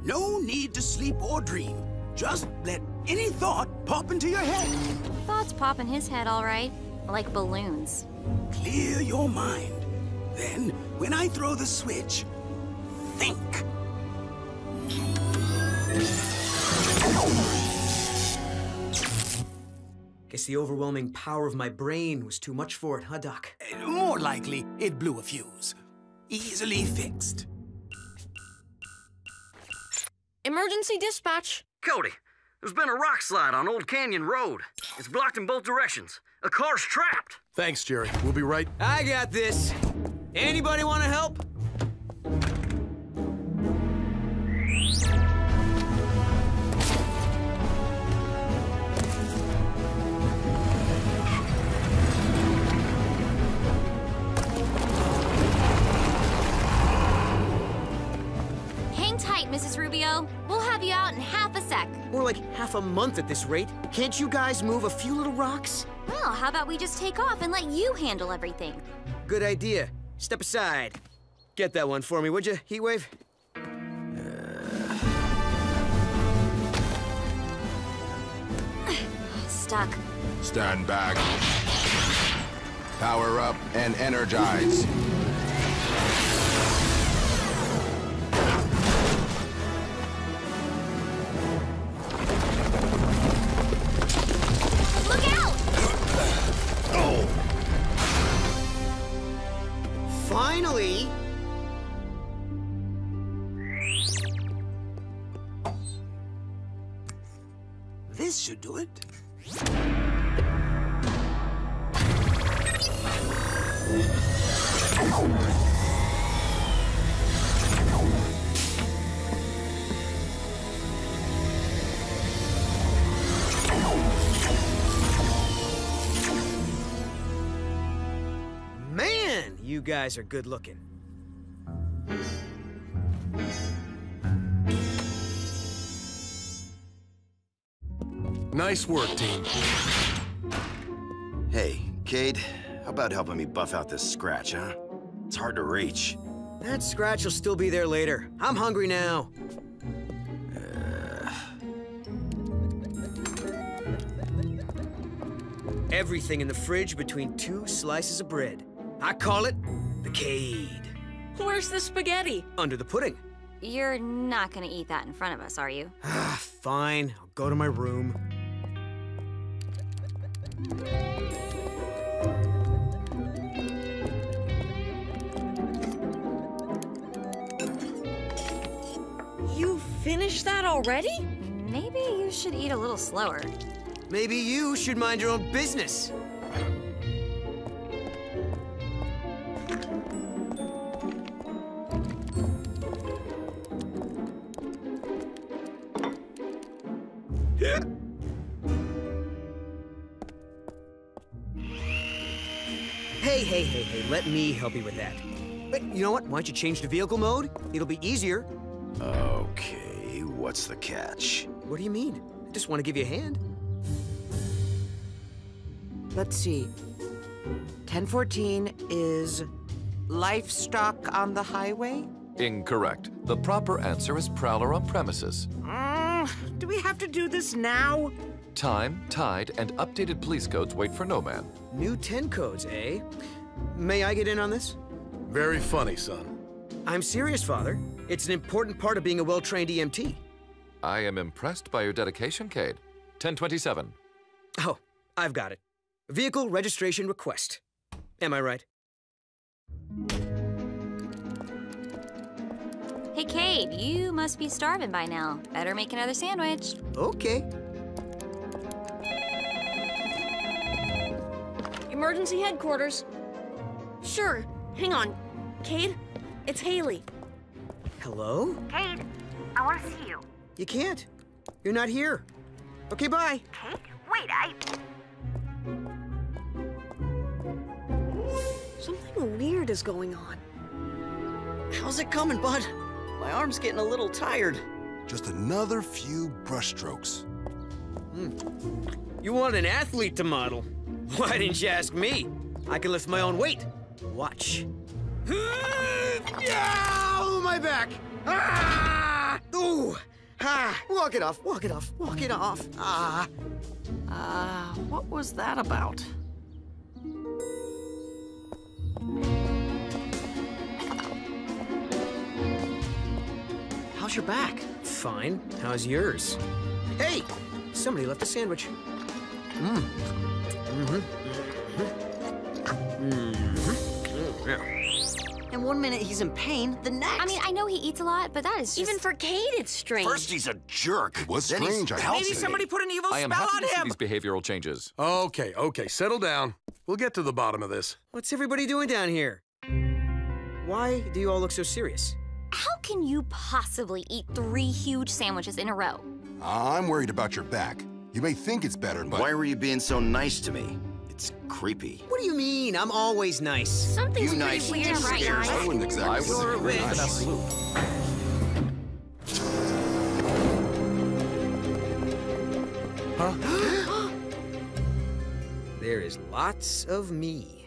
No need to sleep or dream. Just let any thought pop into your head. Thoughts pop in his head, all right. Like balloons. Clear your mind. Then, when I throw the switch, think. Guess the overwhelming power of my brain was too much for it, huh, Doc? Uh, more likely, it blew a fuse. Easily fixed. Emergency dispatch. Cody, there's been a rock slide on Old Canyon Road. It's blocked in both directions. A car's trapped. Thanks, Jerry. We'll be right. I got this. Anybody want to help? Hang tight, Mrs. Rubio. We'll have you out in half a sec. More like half a month at this rate. Can't you guys move a few little rocks? Well, how about we just take off and let you handle everything? Good idea. Step aside. Get that one for me, would you, Heatwave? Uh, stuck. Stand back. Power up and energize. Finally! This should do it. Guys are good looking. Nice work, team. Hey, Cade, how about helping me buff out this scratch, huh? It's hard to reach. That scratch will still be there later. I'm hungry now. Everything in the fridge between two slices of bread. I call it the Cade. Where's the spaghetti? Under the pudding. You're not gonna eat that in front of us, are you? Ah, fine. I'll go to my room. You finished that already? Maybe you should eat a little slower. Maybe you should mind your own business. Let me help you with that. But you know what? Why don't you change to vehicle mode? It'll be easier. Okay, what's the catch? What do you mean? I just want to give you a hand. Let's see. 1014 is livestock on the highway? Incorrect. The proper answer is prowler on premises. Mm, do we have to do this now? Time, tide, and updated police codes wait for no man. New 10 codes, eh? May I get in on this? Very funny, son. I'm serious, Father. It's an important part of being a well-trained EMT. I am impressed by your dedication, Cade. 1027. Oh, I've got it. Vehicle registration request. Am I right? Hey, Cade, you must be starving by now. Better make another sandwich. Okay. Emergency headquarters. Sure. Hang on. Cade, it's Haley. Hello? Cade, I want to see you. You can't. You're not here. Okay, bye. Cade? Wait, I... Something weird is going on. How's it coming, bud? My arm's getting a little tired. Just another few brushstrokes. Hmm. You want an athlete to model? Why didn't you ask me? I can lift my own weight. Watch. Oh, my back! Ah! Ooh! Ah! Walk it off, walk it off, walk it off. Ah! Uh, what was that about? How's your back? Fine. How's yours? Hey! Somebody left a sandwich. Mmm. Mm-hmm. Mm-hmm. Yeah. And one minute he's in pain, the next. I mean, I know he eats a lot, but that is just... Even for Cade, it's strange. First he's a jerk. It was then he's strange, I healthy. Maybe somebody put an evil I am spell happy on to see him. these behavioral changes. Okay, okay, settle down. We'll get to the bottom of this. What's everybody doing down here? Why do you all look so serious? How can you possibly eat three huge sandwiches in a row? I'm worried about your back. You may think it's better, but... Why were you being so nice to me? It's creepy. What do you mean? I'm always nice. Something's You pretty nice weird just right scares now. I wouldn't exactly I say was you're a witch. nice. Absolute. There is lots of me.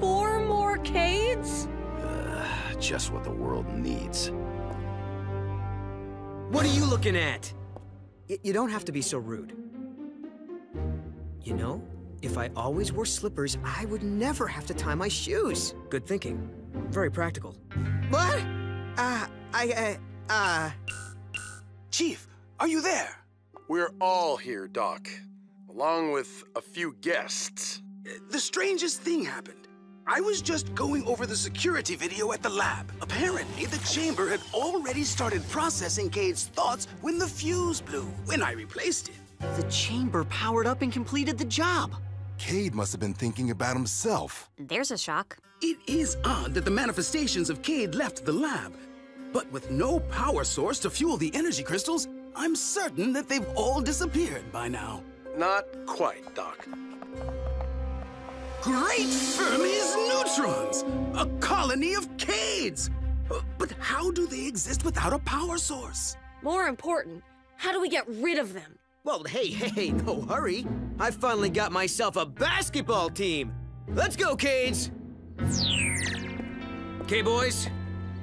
Four more Cades? Uh, just what the world needs. What are you looking at? Y- you don't have to be so rude. You know, if I always wore slippers, I would never have to tie my shoes. Good thinking. Very practical. What? Uh, I, uh, uh... Chief, are you there? We're all here, Doc, along with a few guests. The strangest thing happened. I was just going over the security video at the lab. Apparently, the chamber had already started processing Cade's thoughts when the fuse blew, when I replaced it. The chamber powered up and completed the job. Cade must have been thinking about himself. There's a shock. It is odd that the manifestations of Cade left the lab. But with no power source to fuel the energy crystals, I'm certain that they've all disappeared by now. Not quite, Doc. Great Fermi's neutrons! A colony of Cades! Uh, But how do they exist without a power source? More important, how do we get rid of them? Well, hey, hey, no hurry. I finally got myself a basketball team. Let's go, Cades! Okay, boys.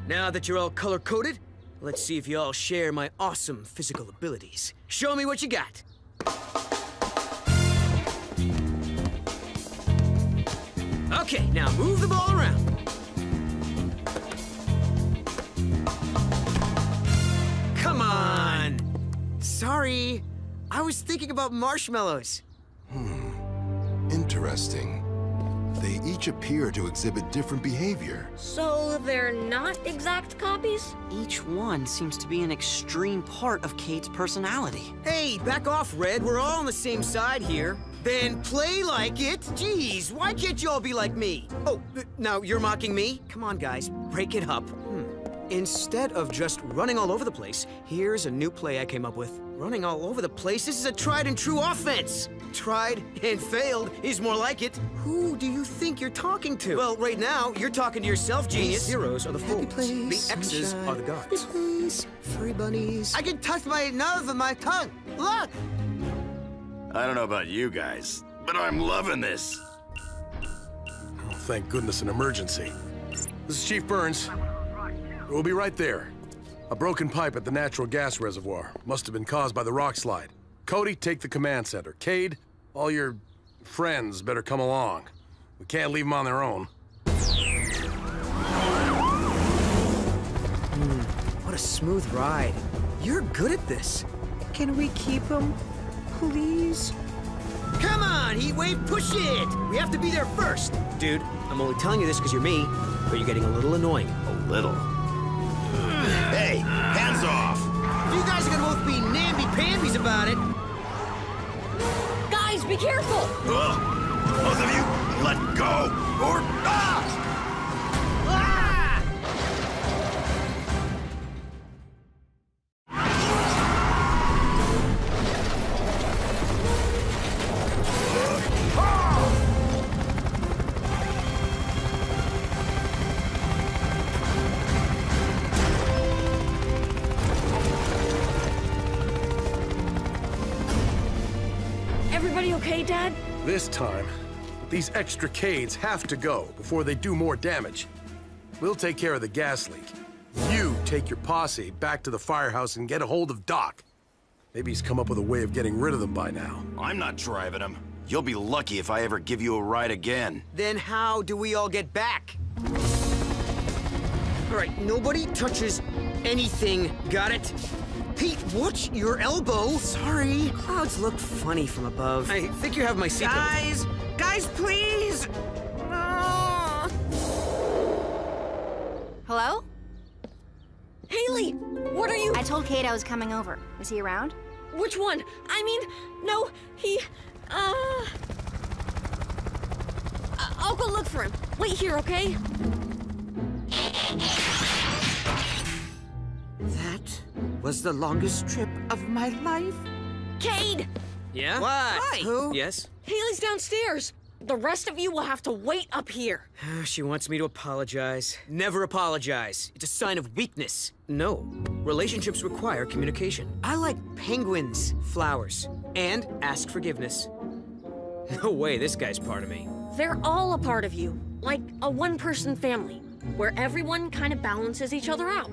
Now that you're all color-coded, let's see if you all share my awesome physical abilities. Show me what you got. Okay, now move the ball around. Come on! Sorry, I was thinking about marshmallows. Hmm. Interesting. They each appear to exhibit different behavior. So they're not exact copies? Each one seems to be an extreme part of Cade's personality. Hey, back off, Red. We're all on the same side here. Then play like it. Jeez, why can't you all be like me? Oh, uh, now you're mocking me? Come on, guys, break it up. Hmm. Instead of just running all over the place, here's a new play I came up with. Running all over the place, this is a tried and true offense. Tried and failed is more like it. Who do you think you're talking to? Well, right now, you're talking to yourself, genius. The zeros are the fools. The X's are the guards. Place, free bunnies. I can touch my nose with my tongue. Look! I don't know about you guys, but I'm loving this. Oh, thank goodness, an emergency. This is Chief Burns. We'll be right there. A broken pipe at the natural gas reservoir. Must have been caused by the rock slide. Cody, take the command center. Cade, all your friends better come along. We can't leave them on their own. Hmm, what a smooth ride. You're good at this. Can we keep him, please? Come on, Heatwave, push it! We have to be there first. Dude, I'm only telling you this because you're me, but you're getting a little annoying. A little? Hey, hands off! If you guys are gonna both be namby-pambies about it, Guys, be careful! Ugh. Both of you, let go! Or... Ah! This time, these extra Cades have to go before they do more damage. We'll take care of the gas leak. You take your posse back to the firehouse and get a hold of Doc. Maybe he's come up with a way of getting rid of them by now. I'm not driving him. You'll be lucky if I ever give you a ride again. Then how do we all get back? All right, nobody touches anything, got it? Pete, watch your elbow. Sorry. Clouds look funny from above. I think you have my seatbelt. Guys, guys, please. Ah. Hello? Haley, what are you? I told Cade I was coming over. Is he around? Which one? I mean, no, he. Uh. I- I'll go look for him. Wait here, okay? That was the longest trip of my life. Cade! Yeah? What? Hi. Who? Yes? Haley's downstairs. The rest of you will have to wait up here. She wants me to apologize. Never apologize. It's a sign of weakness. No. Relationships require communication. I like penguins, flowers, and ask forgiveness. No way this guy's part of me. They're all a part of you, like a one person family, where everyone kind of balances each other out.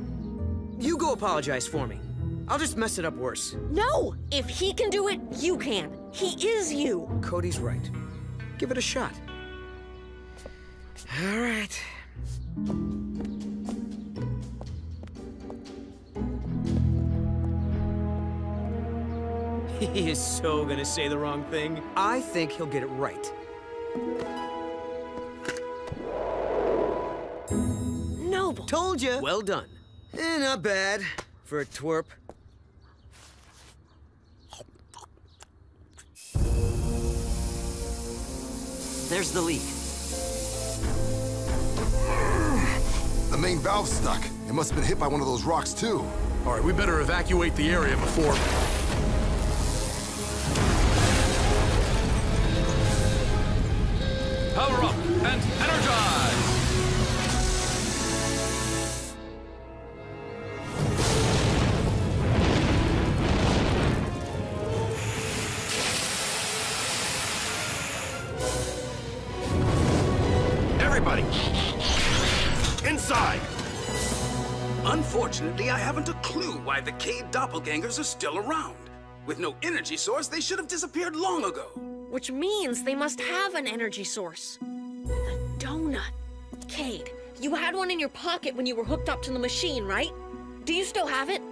You go apologize for me. I'll just mess it up worse. No! If he can do it, you can. He is you. Cody's right. Give it a shot. All right. He is so gonna say the wrong thing. I think he'll get it right. Noble. Told you. Well done. Eh, not bad for a twerp. There's the leak. The main valve's stuck. It must have been hit by one of those rocks, too. All right, we better evacuate the area before... Power up and energize! Unfortunately, I haven't a clue why the Cade doppelgangers are still around. With no energy source, they should have disappeared long ago. Which means they must have an energy source. The donut. Cade, you had one in your pocket when you were hooked up to the machine, right? Do you still have it?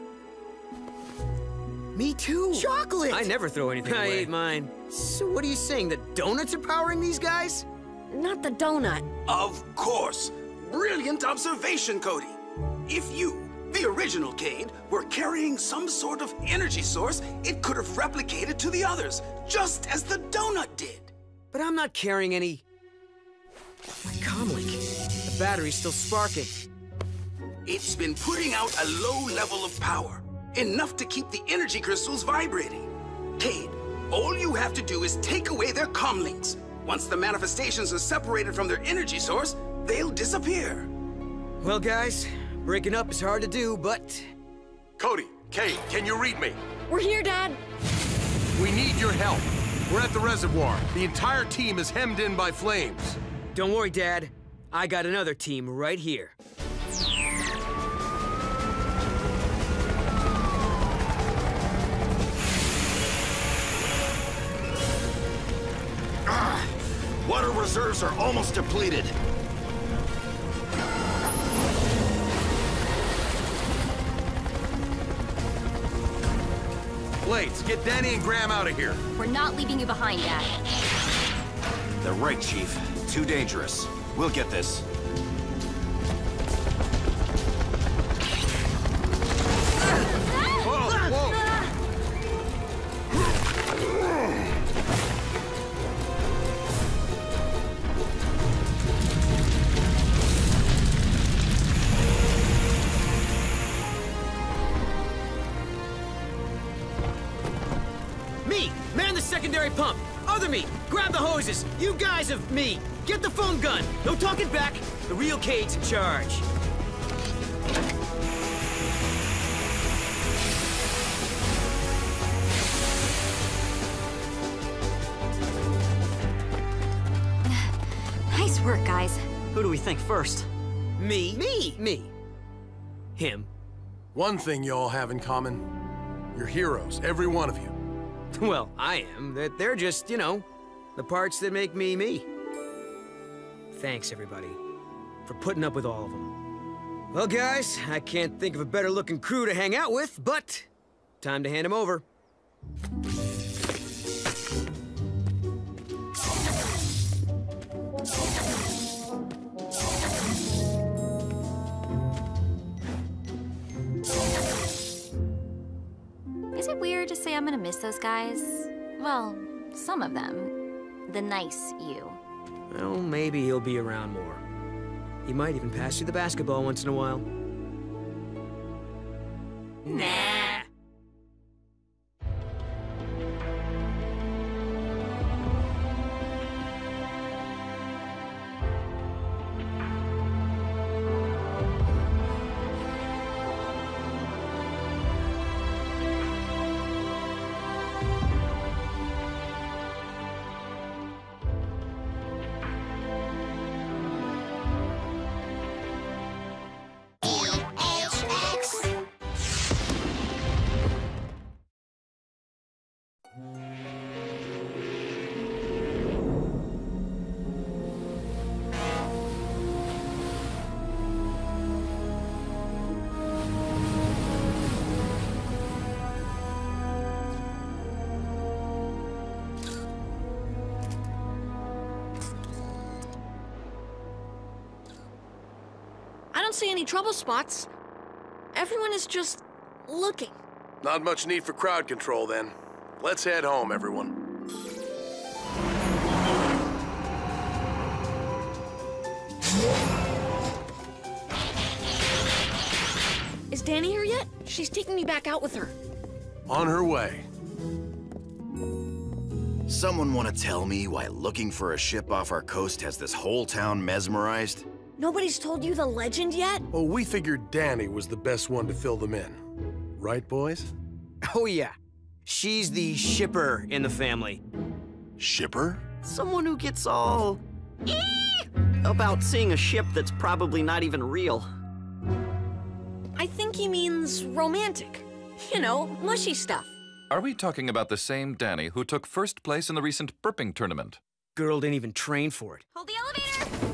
Me too. Chocolate! I never throw anything I away. ate mine. So what are you saying, that donuts are powering these guys? Not the donut. Of course. Brilliant observation, Cody. If you, the original Cade, were carrying some sort of energy source, it could have replicated to the others, just as the donut did. But I'm not carrying any... My comlink. The battery's still sparking. It's been putting out a low level of power, enough to keep the energy crystals vibrating. Cade, all you have to do is take away their comlinks. Once the manifestations are separated from their energy source, they'll disappear. Well, guys, breaking up is hard to do, but... Cody, Cade, can you read me? We're here, Dad. We need your help. We're at the reservoir. The entire team is hemmed in by flames. Don't worry, Dad. I got another team right here. Ah, water reserves are almost depleted. Blades, get Dani and Graham out of here. We're not leaving you behind, Dad. They're right, Chief. Too dangerous. We'll get this. Real charge. Nice work, guys. Who do we think first? Me? Me? Me. Him. One thing you all have in common. You're heroes, every one of you. Well, I am. That they're just, you know, the parts that make me me. Thanks, everybody, for putting up with all of them. Well, guys, I can't think of a better looking crew to hang out with, but time to hand them over. Is it weird to say I'm gonna miss those guys? Well, some of them. The nice you. Well, maybe he'll be around more. He might even pass you the basketball once in a while. Nah. Don't see any trouble spots. Everyone is just looking. Not much need for crowd control then. Let's head home, everyone. Is Dani here yet? She's taking me back out with her. On her way. Someone want to tell me why looking for a ship off our coast has this whole town mesmerized? Nobody's told you the legend yet? Oh, we figured Dani was the best one to fill them in. Right, boys? Oh, yeah. She's the shipper in the family. Shipper? Someone who gets all... "Ee!" about seeing a ship that's probably not even real. I think he means romantic. You know, mushy stuff. Are we talking about the same Dani who took first place in the recent burping tournament? Girl didn't even train for it. Hold the elevator!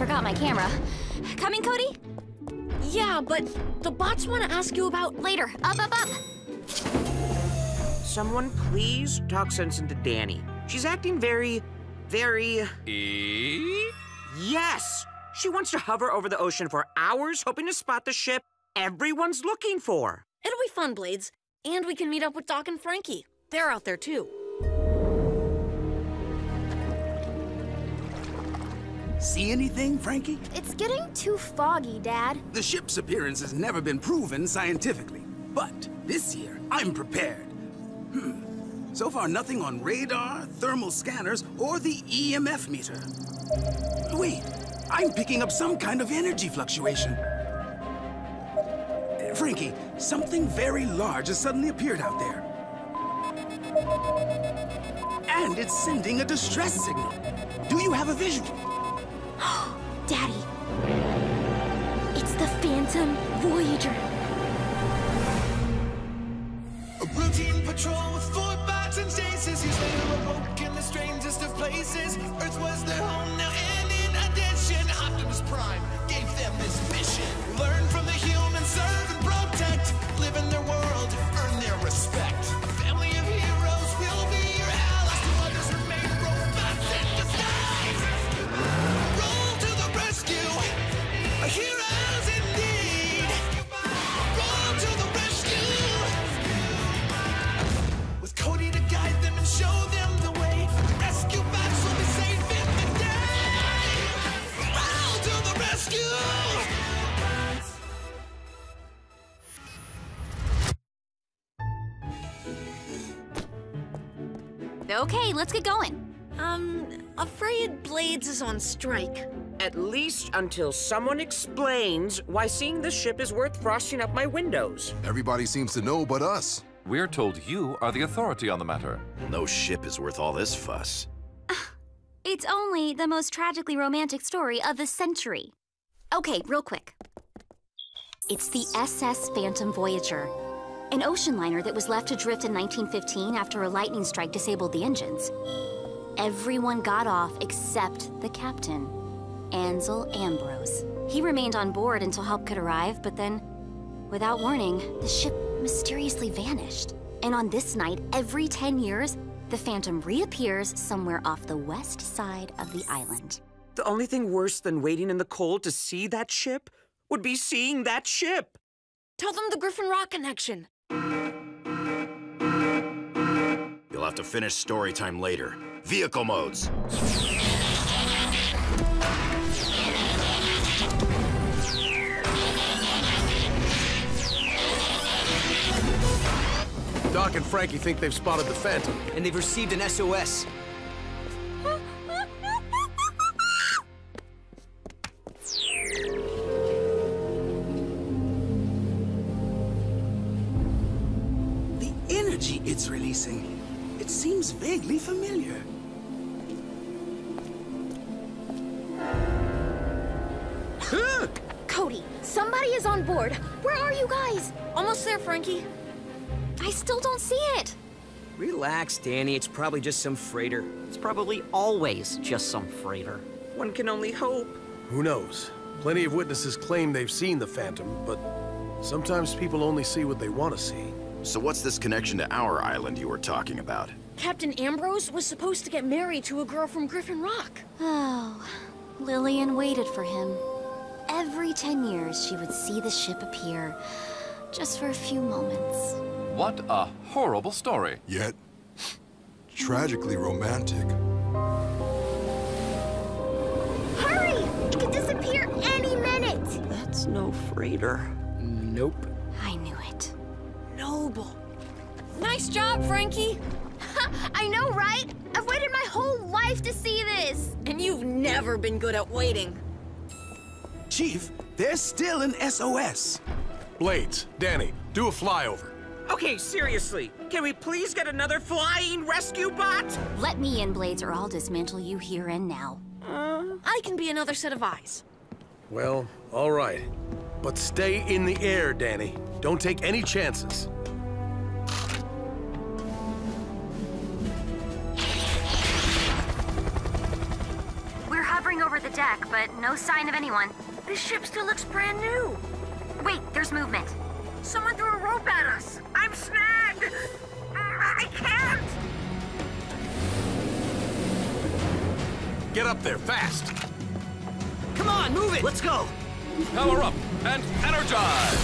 Forgot my camera. Coming, Cody? Yeah, but the bots want to ask you about... Later. Up, up, up! Someone please talk sense into Dani. She's acting very, very... E? Yes! She wants to hover over the ocean for hours, hoping to spot the ship everyone's looking for. It'll be fun, Blades. And we can meet up with Doc and Frankie. They're out there, too. See anything, Frankie? It's getting too foggy, Dad. The ship's appearance has never been proven scientifically. But this year, I'm prepared. Hmm. So far, nothing on radar, thermal scanners, or the EMF meter. Wait, I'm picking up some kind of energy fluctuation. Uh, Frankie, something very large has suddenly appeared out there. And it's sending a distress signal. Do you have a visual? Daddy. It's the Phantom Voyager. A routine patrol with four bots and stasis. He's later awoke in the strangest of places. Earth was their home now, and in addition, Optimus Prime gave them this mission: learn from the humans, serve Okay, let's get going. Um, afraid Blades is on strike. At least until someone explains why seeing this ship is worth frosting up my windows. Everybody seems to know but us. We're told you are the authority on the matter. No ship is worth all this fuss. It's only the most tragically romantic story of the century. Okay, real quick. It's the SS Phantom Voyager, an ocean liner that was left adrift in 1915 after a lightning strike disabled the engines. Everyone got off except the captain, Ansel Ambrose. He remained on board until help could arrive, but then, without warning, the ship mysteriously vanished. And on this night, every 10 years, the Phantom reappears somewhere off the west side of the island. The only thing worse than waiting in the cold to see that ship would be seeing that ship. Tell them the Griffin Rock connection. You'll have to finish story time later. Vehicle modes. Doc and Frankie think they've spotted the Phantom. And they've received an SOS. The energy it's releasing, it seems vaguely familiar. Cody, somebody is on board. Where are you guys? Almost there, Frankie. I still don't see it. Relax, Dani. It's probably just some freighter. It's probably always just some freighter. One can only hope. Who knows? Plenty of witnesses claim they've seen the Phantom, but sometimes people only see what they want to see. So what's this connection to our island you were talking about? Captain Ambrose was supposed to get married to a girl from Griffin Rock. Oh, Lillian waited for him. Every 10 years, she would see the ship appear, just for a few moments. What a horrible story. Yet, tragically romantic. Hurry! It could disappear any minute! That's no freighter. Nope. I knew it. Noble. Nice job, Frankie. I know, right? I've waited my whole life to see this. And you've never been good at waiting. Chief, there's still an SOS. Blades, Dani, do a flyover. Okay, seriously, can we please get another flying rescue bot? Let me in, Blades, or I'll dismantle you here and now. Uh, I can be another set of eyes. Well, all right. But stay in the air, Dani. Don't take any chances. Hovering over the deck, but no sign of anyone. This ship still looks brand new. Wait, there's movement. Someone threw a rope at us. I'm snagged. I can't. Get up there, fast! Come on, move it! Let's go! Power up and energize!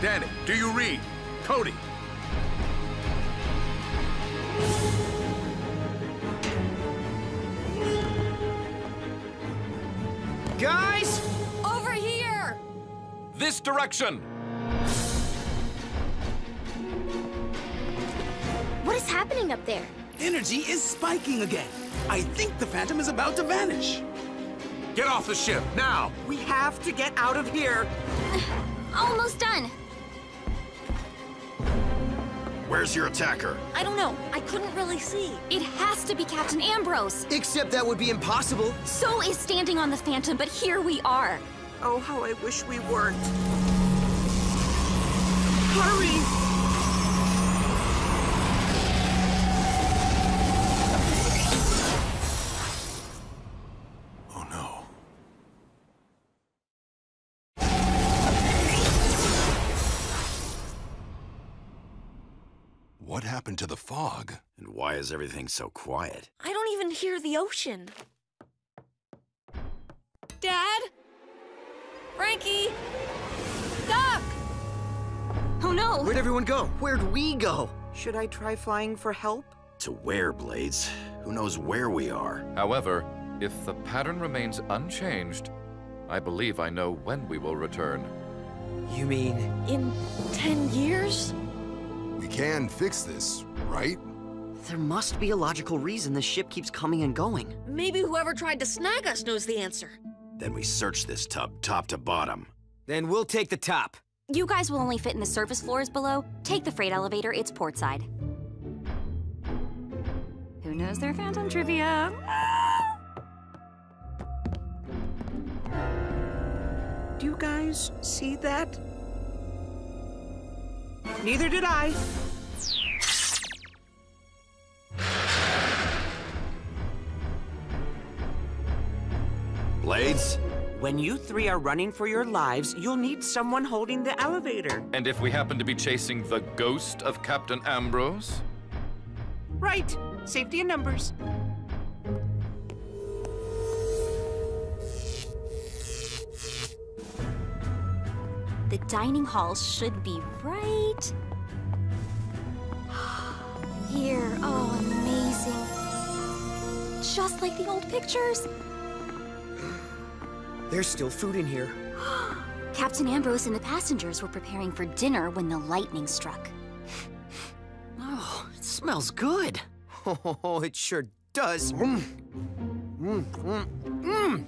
Dani, do you read? Cody, Guys! Over here! This direction! What is happening up there? Energy is spiking again. I think the Phantom is about to vanish. get off the ship, now! We have to get out of here. Almost done. Where's your attacker? I don't know. I couldn't really see. It has to be Captain Ambrose. Except that would be impossible. So is standing on the Phantom, but here we are. Oh, how I wish we weren't. Hurry! Happened to the fog? And why is everything so quiet? I don't even hear the ocean. Dad? Frankie? Doc! Oh no! Where'd everyone go? Where'd we go? Should I try flying for help? To where, Blades? Who knows where we are? However, if the pattern remains unchanged, I believe I know when we will return. You mean... In 10 years? We can fix this, right? There must be a logical reason this ship keeps coming and going. Maybe whoever tried to snag us knows the answer. Then we search this tub, top to bottom. Then we'll take the top. You guys will only fit in the surface floors below. Take the freight elevator, it's portside. Who Who knows their Phantom trivia? Do you guys see that? Neither did I. Blades? When you three are running for your lives, you'll need someone holding the elevator. And if we happen to be chasing the ghost of Captain Ambrose? Right. Safety in numbers. The dining hall should be right here. Oh, amazing. Just like the old pictures. There's still food in here. Captain Ambrose and the passengers were preparing for dinner when the lightning struck. Oh, it smells good. Oh, it sure does. Mm. Mm, mm,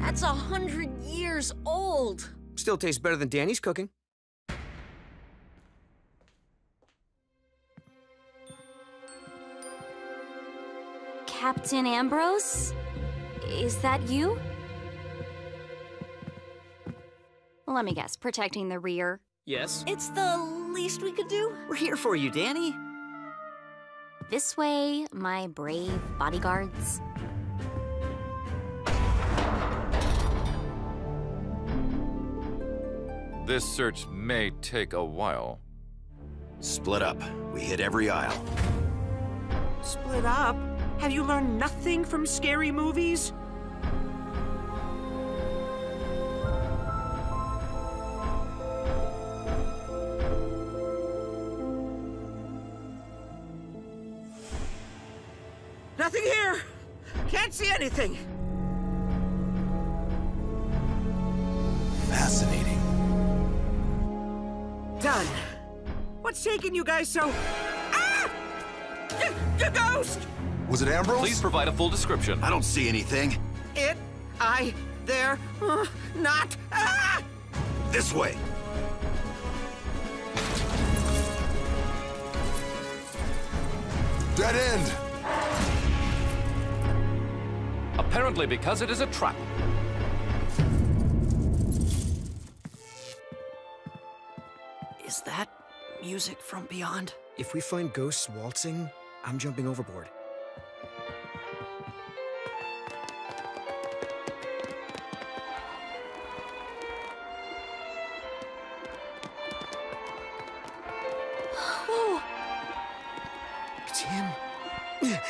That's a hundred years old. Still tastes better than Dani's cooking. Captain Ambrose? Is that you? Let me guess, protecting the rear. Yes. It's the least we could do. We're here for you, Dani. This way, my brave bodyguards. This search may take a while. Split up. We hit every aisle. Split up? Have you learned nothing from scary movies? Nothing here! Can't see anything! Fascinating. Done. What's taking you guys so... Ah! G- g- ghost! Was it Ambrose? Please provide a full description. I don't see anything. It, I, there, uh, not, ah! This way. Dead end! Apparently because it is a trap. Is that music from beyond? If we find ghosts waltzing, I'm jumping overboard. Whoa! It's him.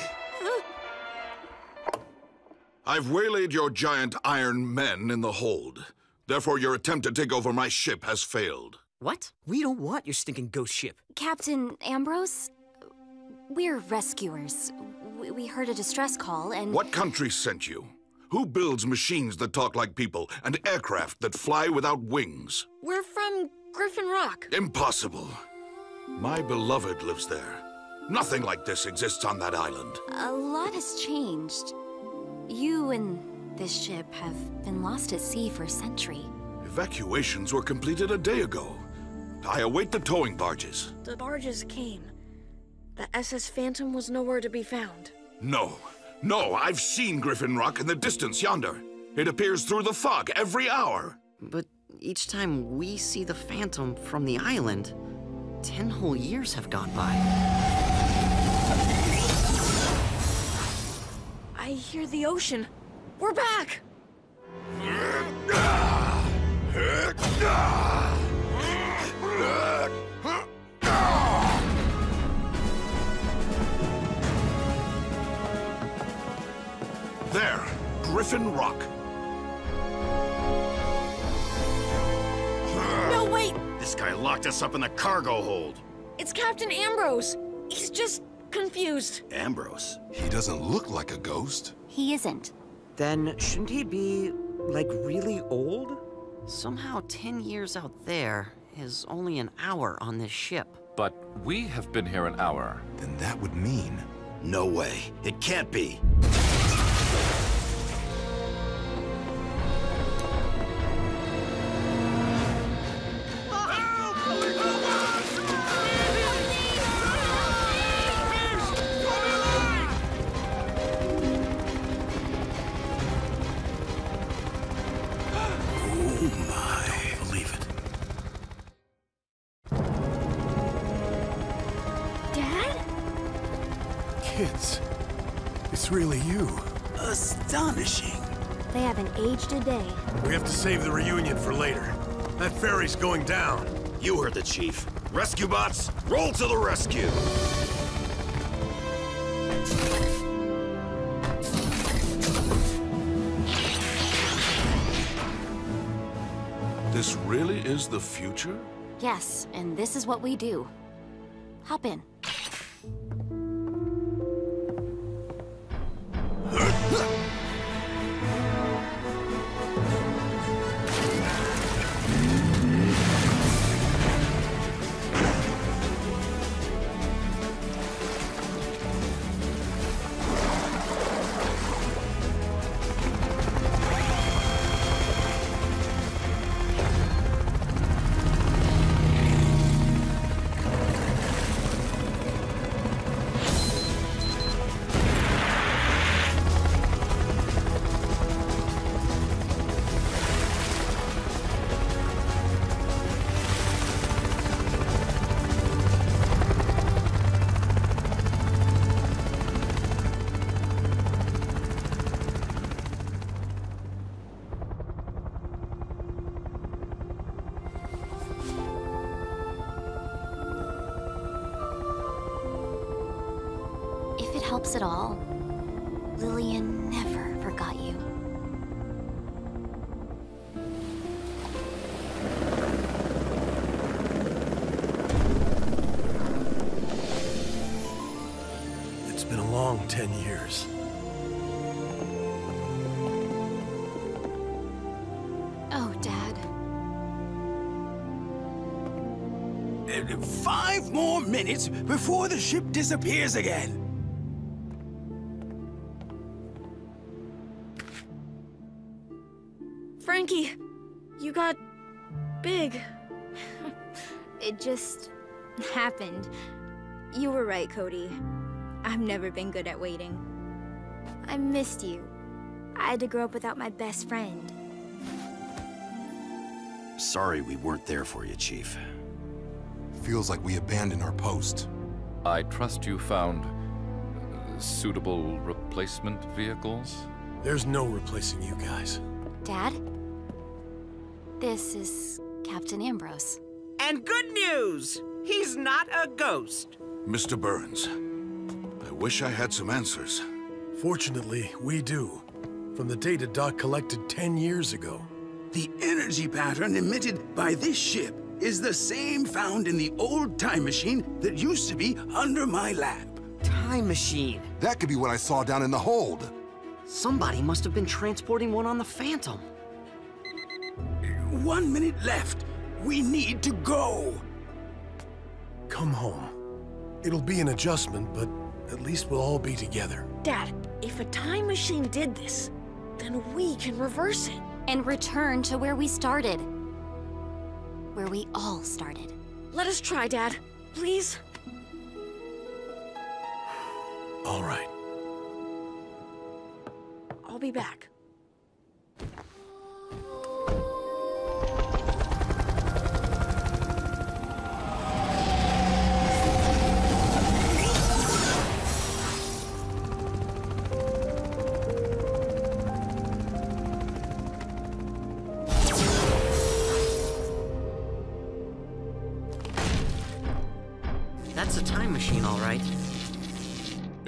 I've waylaid your giant iron men in the hold. Therefore, your attempt to take over my ship has failed. What? We don't want your stinking ghost ship. Captain Ambrose? We're rescuers. We, we heard a distress call and. What country sent you? Who builds machines that talk like people and aircraft that fly without wings? We're from Griffin Rock. Impossible. My beloved lives there. Nothing like this exists on that island. A lot has changed. You and this ship have been lost at sea for a century. Evacuations were completed a day ago. I await the towing barges. The barges came. The SS Phantom was nowhere to be found. No, no, I've seen Griffin Rock in the distance yonder. It appears through the fog every hour. But each time we see the Phantom from the island, ten whole years have gone by. I hear the ocean. We're back! There, Griffin Rock. No, wait! This guy locked us up in the cargo hold. It's Captain Ambrose. He's just confused. Ambrose. He doesn't look like a ghost. He isn't. Then shouldn't he be, like, really old? Somehow, ten years out there is only an hour on this ship. But we have been here an hour. Then that would mean. No way. It can't be. Aged a day. We have to save the reunion for later. That ferry's going down. You heard the chief. Rescue bots, roll to the rescue! This really is the future? Yes, and this is what we do. Hop in. Helps at all, Lillian never forgot you. It's been a long ten years. Oh, Dad. Five more minutes before the ship disappears again. Happened. You were right, Cody. I've never been good at waiting. I missed you. I had to grow up without my best friend. Sorry we weren't there for you, Chief. Feels like we abandoned our post. I trust you found uh, suitable replacement vehicles? There's no replacing you guys. Dad? This is Captain Ambrose. And good news! He's not a ghost. Mr. Burns, I wish I had some answers. Fortunately, we do. From the data Doc collected ten years ago. The energy pattern emitted by this ship is the same found in the old time machine that used to be under my lab. Time machine. That could be what I saw down in the hold. Somebody must have been transporting one on the Phantom. One minute left. We need to go. Come home. It'll be an adjustment, but at least we'll all be together. Dad, if a time machine did this, then we can reverse it. And return to where we started. Where we all started. Let us try, Dad. Please? All right. I'll be back.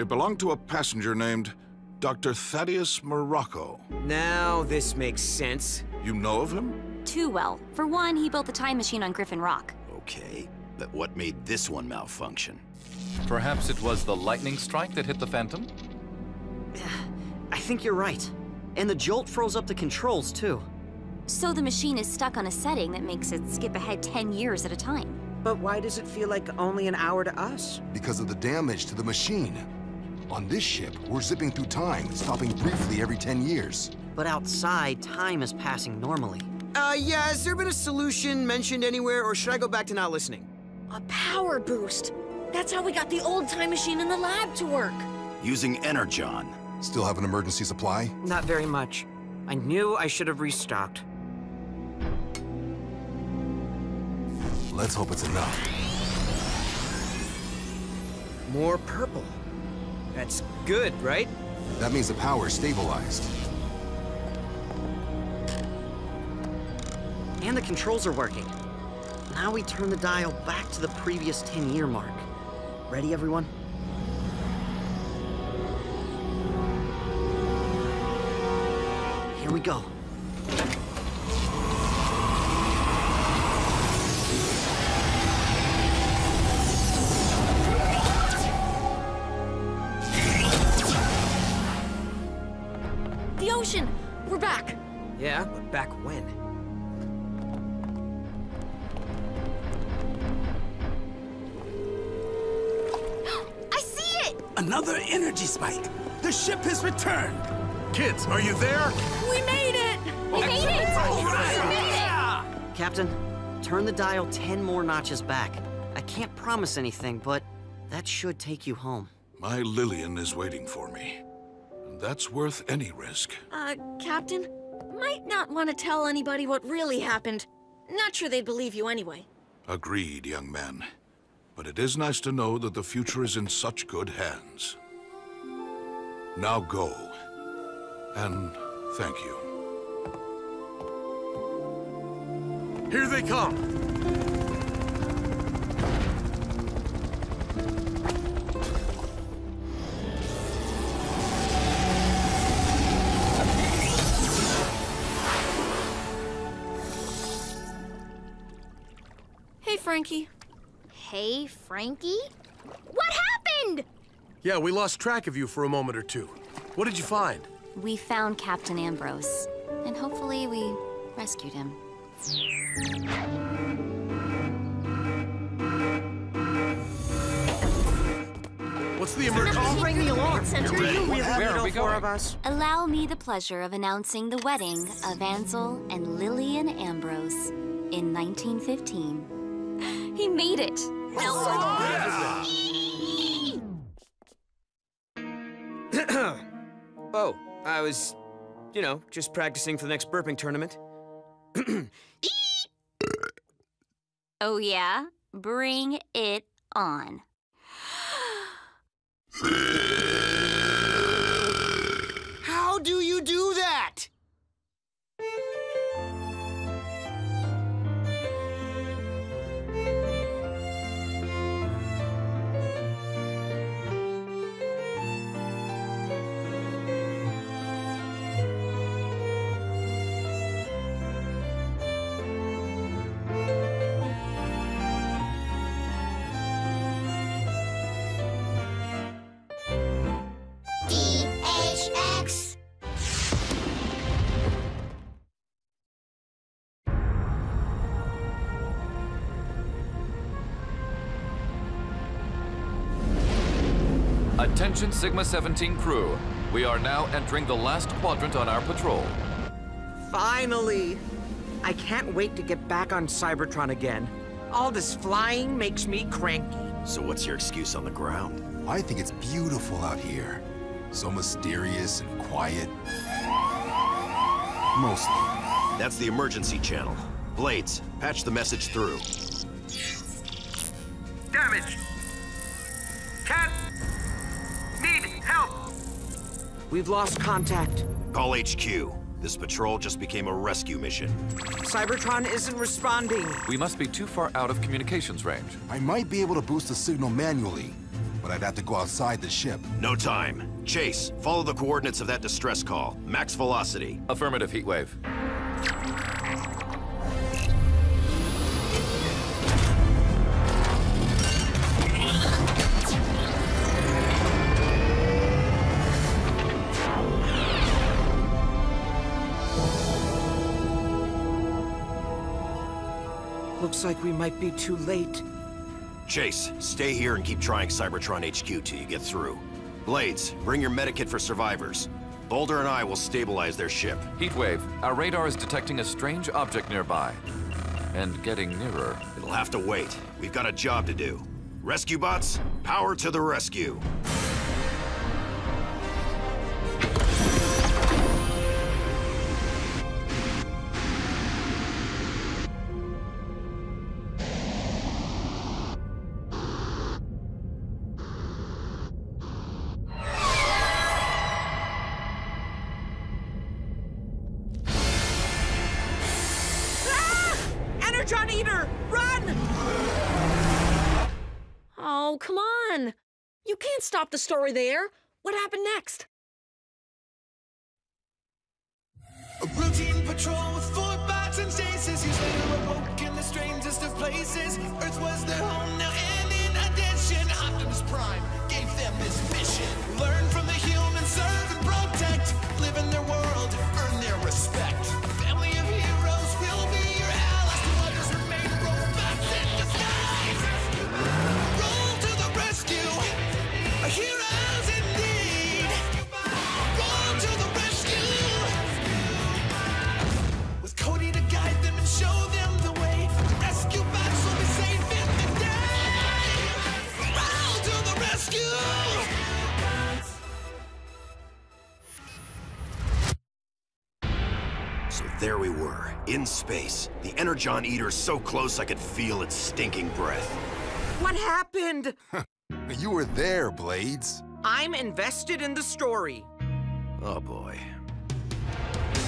It belonged to a passenger named Dr. Thaddeus Morocco. Now this makes sense. You know of him? Too well. For one, he built the time machine on Griffin Rock. Okay, but what made this one malfunction? Perhaps it was the lightning strike that hit the Phantom? I think you're right. And the jolt froze up the controls, too. So the machine is stuck on a setting that makes it skip ahead 10 years at a time. But why does it feel like only an hour to us? Because of the damage to the machine. On this ship, we're zipping through time, stopping briefly every 10 years. But outside, time is passing normally. Uh, yeah, has there been a solution mentioned anywhere, or should I go back to not listening? A power boost. That's how we got the old time machine in the lab to work. Using Energon. Still have an emergency supply? Not very much. I knew I should have restocked. Let's hope it's enough. More purple. That's good, right? That means the power is stabilized. And the controls are working. Now we turn the dial back to the previous 10-year mark. Ready, everyone? Here we go. Yeah, but back when? I see it! Another energy spike. The ship has returned. Kids, are you there? We made it! We made it! We made it! Captain, turn the dial 10 more notches back. I can't promise anything, but that should take you home. My Lillian is waiting for me. And that's worth any risk. Uh, Captain? Might not want to tell anybody what really happened. Not sure they'd believe you anyway. Agreed, young man. But it is nice to know that the future is in such good hands. Now go. And thank you. Here they come! Frankie. Hey, Frankie? What happened? Yeah, we lost track of you for a moment or two. What did you find? We found Captain Ambrose, and hopefully we rescued him. What's the emergency? Ring the alarm. Do you really Where are all we four going? of us? Allow me the pleasure of announcing the wedding of Ansel and Lillian Ambrose in 1915. He made it! oh, I was, you know, just practicing for the next burping tournament. Oh, yeah? Bring it on. How do you do that? Attention Sigma 17 crew. We are now entering the last quadrant on our patrol. Finally! I can't wait to get back on Cybertron again. All this flying makes me cranky. So what's your excuse on the ground? I think it's beautiful out here. So mysterious and quiet. Mostly. That's the emergency channel. Blades, patch the message through. Damage! We've lost contact. Call HQ. This patrol just became a rescue mission. Cybertron isn't responding. We must be too far out of communications range. I might be able to boost the signal manually, but I'd have to go outside the ship. No time. Chase, follow the coordinates of that distress call. Max velocity. Affirmative, Heatwave. Looks like we might be too late. Chase, stay here and keep trying Cybertron HQ till you get through. Blades, bring your medikit for survivors. Boulder and I will stabilize their ship. Heatwave, our radar is detecting a strange object nearby. And getting nearer. It'll have to wait. We've got a job to do. Rescue bots, power to the rescue. Stop the story there. What happened next? A routine patrol with four bots and stasis. The strangest of places. Earth was their home now, there we were, in space. The Energon Eater so close I could feel its stinking breath. What happened? You were there, Blades. I'm invested in the story. Oh boy.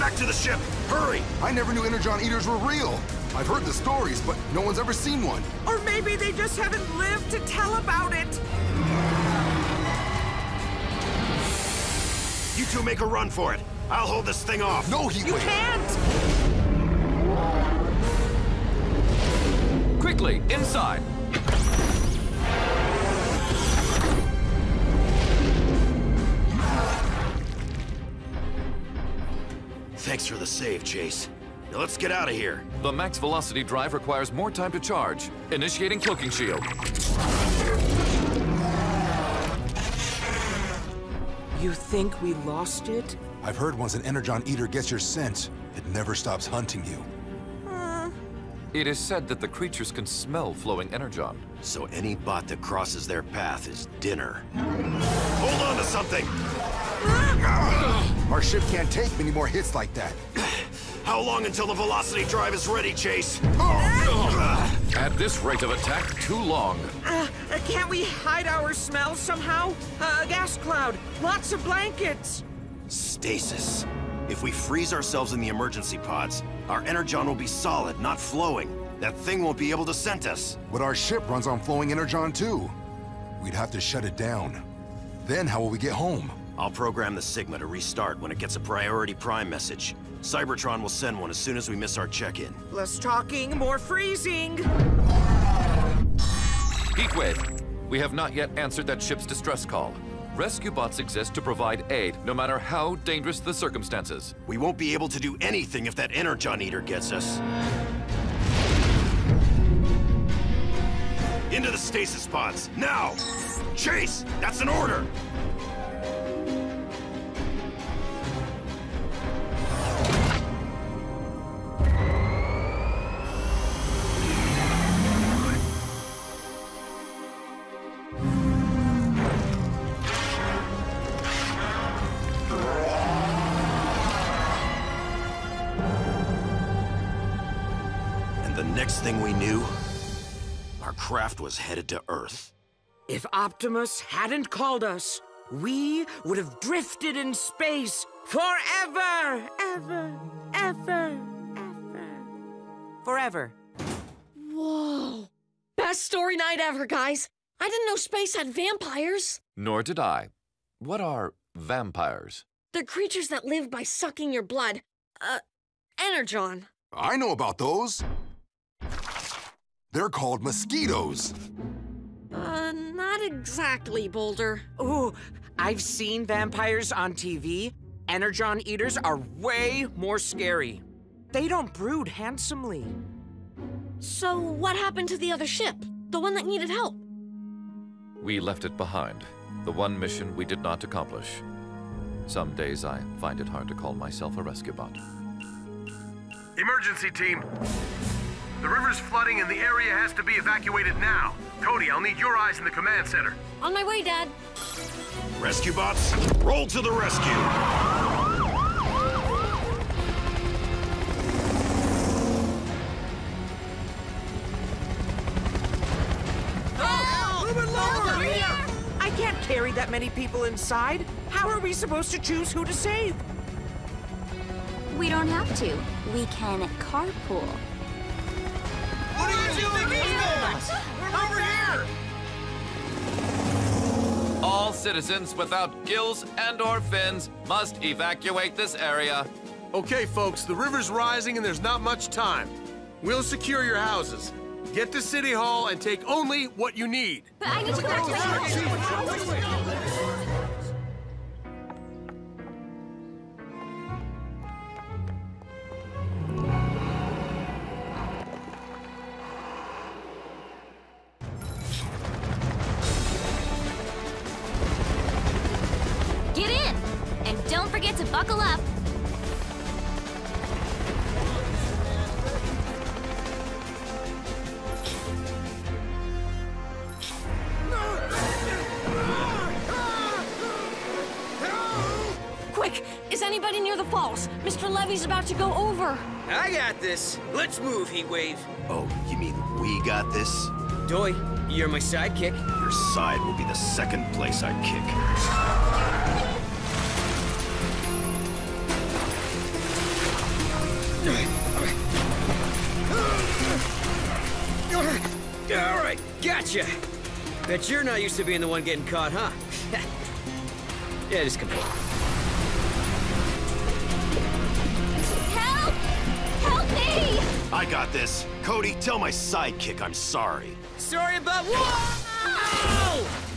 Back to the ship! Hurry! I never knew Energon Eaters were real. I've heard the stories, but no one's ever seen one. Or maybe they just haven't lived to tell about it. You two make a run for it. I'll hold this thing off. No, he You can't! Quickly, inside! Thanks for the save, Chase. Now let's get out of here. The max velocity drive requires more time to charge. Initiating cloaking shield. You think we lost it? I've heard once an Energon Eater gets your scent, it never stops hunting you. It is said that the creatures can smell flowing energon. So any bot that crosses their path is dinner. Hold on to something! Our ship can't take many more hits like that. How long until the velocity drive is ready, Chase? At this rate of attack, too long. Uh, uh, can't we hide our smells somehow? Uh, a gas cloud, lots of blankets. Stasis. If we freeze ourselves in the emergency pods, our energon will be solid, not flowing. That thing won't be able to scent us. But our ship runs on flowing Energon too. We'd have to shut it down. Then how will we get home? I'll program the Sigma to restart when it gets a priority prime message. Cybertron will send one as soon as we miss our check-in. Less talking, more freezing. Heatwave. We have not yet answered that ship's distress call. Rescue bots exist to provide aid, no matter how dangerous the circumstances. We won't be able to do anything if that Energon Eater gets us. Into the stasis pods, now! Chase! That's an order! The next thing we knew, our craft was headed to Earth. If Optimus hadn't called us, we would have drifted in space forever, ever, ever, ever. Forever. Whoa. Best story night ever, guys. I didn't know space had vampires. Nor did I. What are vampires? They're creatures that live by sucking your blood. Uh, energon. I know about those. They're called mosquitoes. Uh, not exactly, Boulder. Ooh, I've seen vampires on TV. Energon eaters are way more scary. They don't brood handsomely. So, what happened to the other ship? The one that needed help? We left it behind. The one mission we did not accomplish. Some days I find it hard to call myself a rescue bot. Emergency team. The river's flooding and the area has to be evacuated now. Cody, I'll need your eyes in the command center. On my way, Dad. Rescue bots, roll to the rescue! I can't carry that many people inside. How are we supposed to choose who to save? We don't have to. We can carpool. What are you doing? Over here! All citizens without gills and or fins must evacuate this area. Okay, folks, the river's rising and there's not much time. We'll secure your houses. Get to City Hall and take only what you need. But I need to go back to my forget to buckle up. Quick! Is anybody near the falls? Mr. Levy's about to go over. I got this. Let's move, Heatwave. Oh, you mean we got this? Doy, you're my sidekick. Your side will be the second place I kick. All right, gotcha. Bet you're not used to being the one getting caught, huh? yeah, just come here. Help! Help me! I got this. Cody, tell my sidekick I'm sorry. Sorry about Whoa!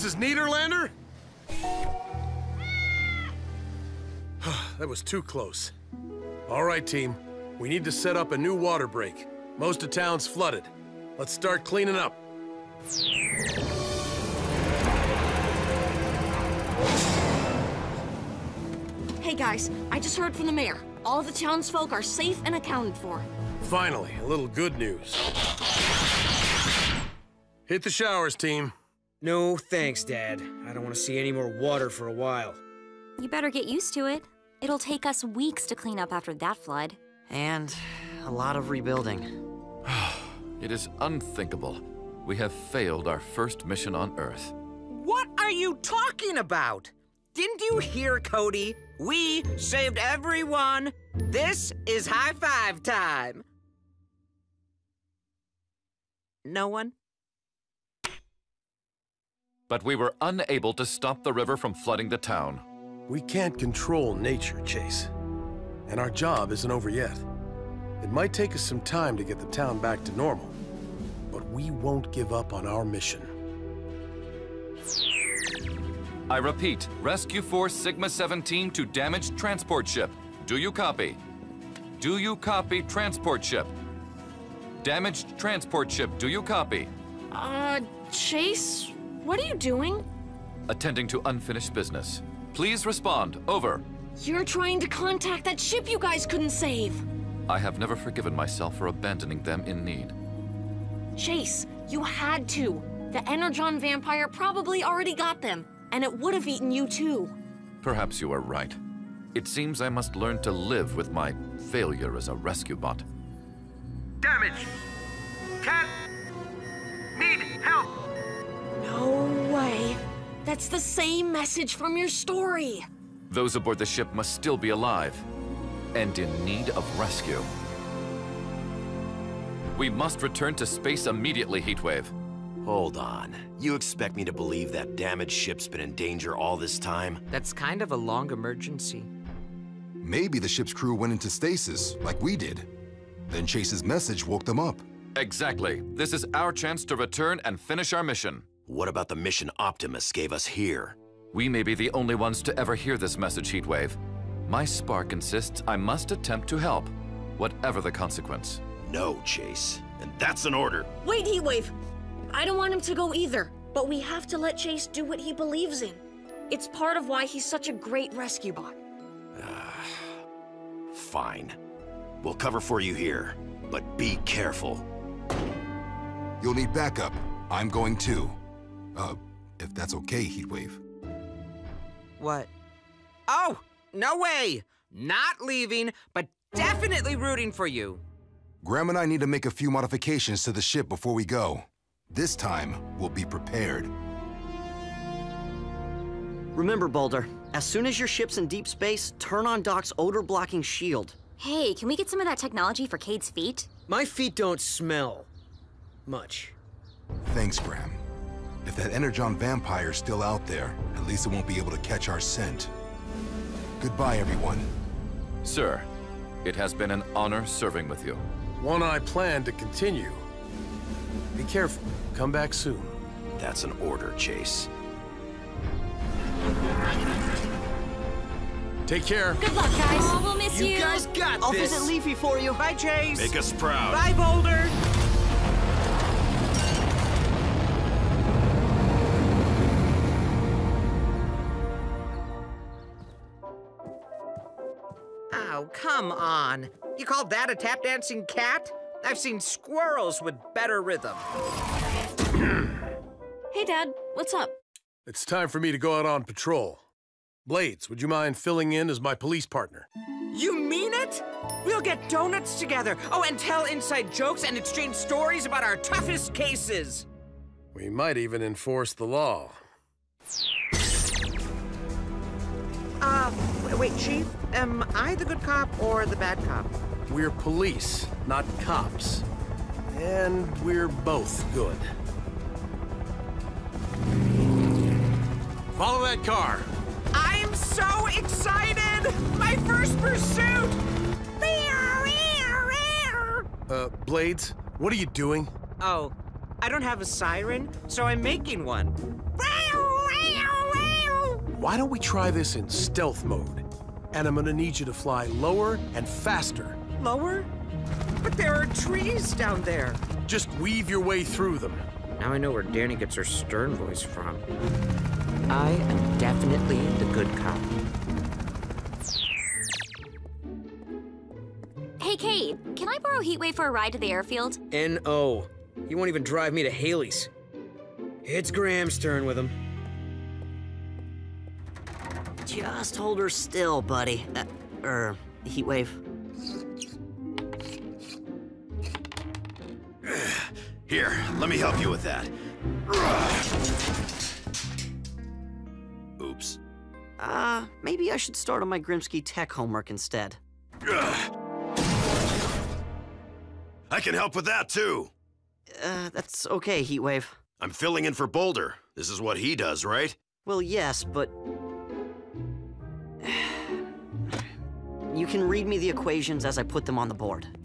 Mrs. Niederlander? that was too close. All right, team. We need to set up a new water break. Most of town's flooded. Let's start cleaning up. Hey guys, I just heard from the mayor. All the townsfolk are safe and accounted for. Finally, a little good news. Hit the showers, team. No thanks, Dad. I don't want to see any more water for a while. You better get used to it. It'll take us weeks to clean up after that flood. And a lot of rebuilding. It is unthinkable. We have failed our first mission on Earth. What are you talking about? Didn't you hear, Cody? We saved everyone. This is high five time. No one? But we were unable to stop the river from flooding the town. We can't control nature, Chase. And our job isn't over yet. It might take us some time to get the town back to normal, but we won't give up on our mission. I repeat, Rescue Force Sigma-17 to damaged transport ship. Do you copy? Do you copy transport ship? Damaged transport ship, do you copy? Uh, Chase, what are you doing? Attending to unfinished business. Please respond. Over. You're trying to contact that ship you guys couldn't save. I have never forgiven myself for abandoning them in need. Chase, you had to. The Energon vampire probably already got them, and it would have eaten you too. Perhaps you are right. It seems I must learn to live with my failure as a rescue bot. Damage! Cat! Need help! No way. That's the same message from your story. Those aboard the ship must still be alive and in need of rescue. We must return to space immediately, Heatwave. Hold on. You expect me to believe that damaged ship's been in danger all this time? That's kind of a long emergency. Maybe the ship's crew went into stasis, like we did. Then Chase's message woke them up. Exactly. This is our chance to return and finish our mission. What about the mission Optimus gave us here? We may be the only ones to ever hear this message, Heatwave. My spark insists I must attempt to help. whatever the consequence. No, Chase. And that's an order. Wait, Heatwave! I don't want him to go either, but we have to let Chase do what he believes in. It's part of why he's such a great rescue bot. Fine. We'll cover for you here, but be careful. You'll need backup. I'm going too. Uh, if that's okay, Heatwave. What? Oh, no way! Not leaving, but definitely rooting for you. Graham and I need to make a few modifications to the ship before we go. This time, we'll be prepared. Remember, Boulder, as soon as your ship's in deep space, turn on Doc's odor-blocking shield. Hey, can we get some of that technology for Cade's feet? My feet don't smell much. Thanks, Graham. If that Energon vampire's still out there, at least it won't be able to catch our scent. Goodbye, everyone. Sir, it has been an honor serving with you. One I plan to continue. Be careful. Come back soon. That's an order, Chase. Take care. Good luck, guys. Oh, we'll miss you. You guys got I'll this. visit Leafy for you. Bye, Chase. Make us proud. Bye, Boulder. Oh, come on. You call that a tap dancing cat? I've seen squirrels with better rhythm. Hey, Dad, what's up? It's time for me to go out on patrol. Blades, would you mind filling in as my police partner? You mean it? We'll get donuts together. Oh, and tell inside jokes and exchange stories about our toughest cases. We might even enforce the law. Uh, wait, Chief, am I the good cop or the bad cop? We're police, not cops. And we're both good. Follow that car. I'm so excited! My first pursuit! Uh, Blades, what are you doing? Oh, I don't have a siren, so I'm making one. Why don't we try this in stealth mode? And I'm gonna need you to fly lower and faster. Lower? But there are trees down there. Just weave your way through them. Now I know where Dani gets her stern voice from. I am definitely the good cop. Hey, Cade, can I borrow Heatwave for a ride to the airfield? N.O. He won't even drive me to Haley's. It's Graham's turn with him. Just hold her still, buddy. Uh, er, Heatwave. Here, let me help you with that. Oops. Uh, maybe I should start on my Grimsky tech homework instead. I can help with that too. Uh, that's okay, Heatwave. I'm filling in for Boulder. This is what he does, right? Well, yes, but... You can read me the equations as I put them on the board.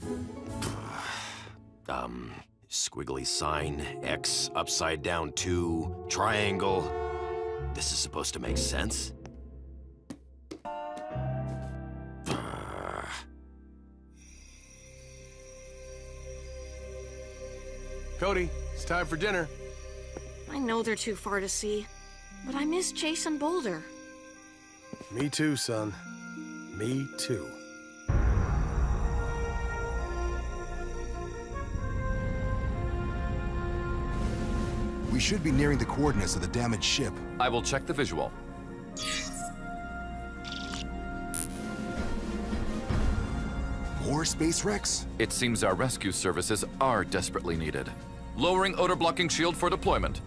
Um, squiggly sign, X upside down 2, triangle. This is supposed to make sense? Cody, it's time for dinner. I know they're too far to see, but I miss Chase and Boulder. Me too, son. Me too. We should be nearing the coordinates of the damaged ship. I will check the visual. More space wrecks? It seems our rescue services are desperately needed. Lowering odor blocking shield for deployment.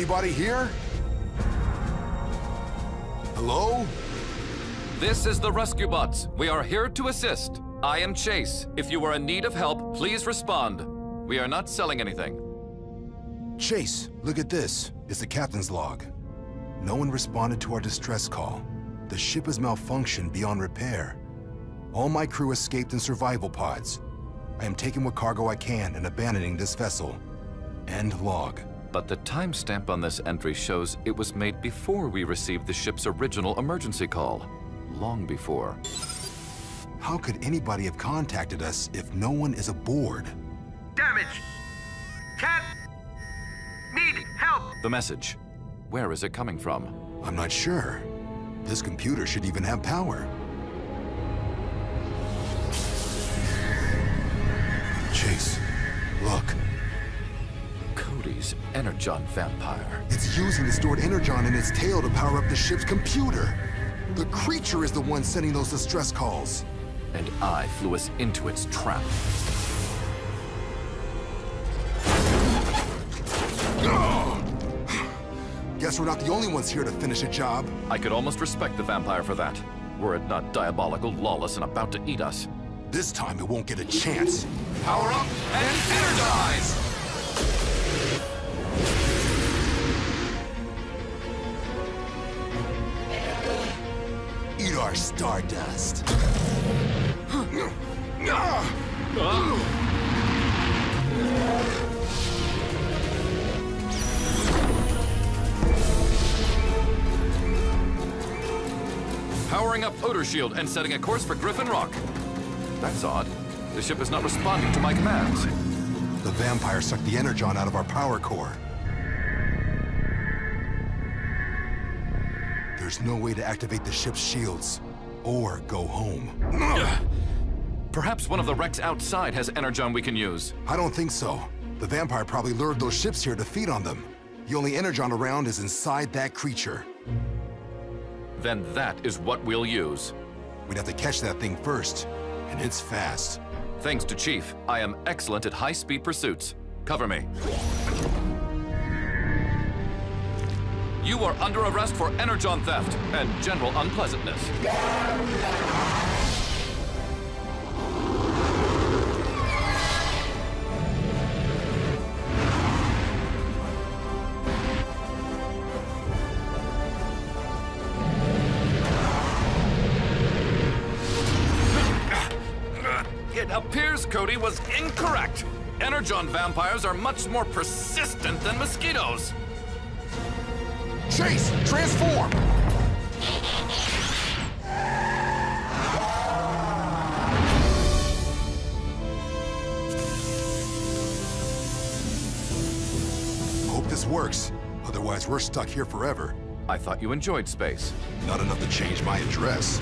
Anybody here? Hello? This is the Rescue Bots. We are here to assist. I am Chase. If you are in need of help, please respond. We are not selling anything. Chase, look at this. It's the captain's log. No one responded to our distress call. The ship is malfunctioned beyond repair. All my crew escaped in survival pods. I am taking what cargo I can and abandoning this vessel. End log. But the timestamp on this entry shows it was made before we received the ship's original emergency call. Long before. How could anybody have contacted us if no one is aboard? Damage! Can't... Need help! The message. Where is it coming from? I'm not sure. This computer should even have power. Chase, look. Energon vampire. It's using the stored Energon in its tail to power up the ship's computer. The creature is the one sending those distress calls. And I flew us into its trap. Guess we're not the only ones here to finish a job. I could almost respect the vampire for that, were it not diabolical, lawless, and about to eat us. This time it won't get a chance. Power up and energize! Eat our stardust. Powering up Odor Shield and setting a course for Griffin Rock. That's odd. The ship is not responding to my commands. The vampire sucked the energon out of our power core. There's no way to activate the ship's shields, or go home. Perhaps one of the wrecks outside has energon we can use. I don't think so. The vampire probably lured those ships here to feed on them. The only energon around is inside that creature. Then that is what we'll use. We'd have to catch that thing first, and it's fast. Thanks to Chief, I am excellent at high-speed pursuits. Cover me. You are under arrest for energon theft and general unpleasantness. It appears Cody was incorrect. Energon vampires are much more persistent than mosquitoes. Chase, transform! Hope this works. Otherwise, we're stuck here forever. I thought you enjoyed space. Not enough to change my address.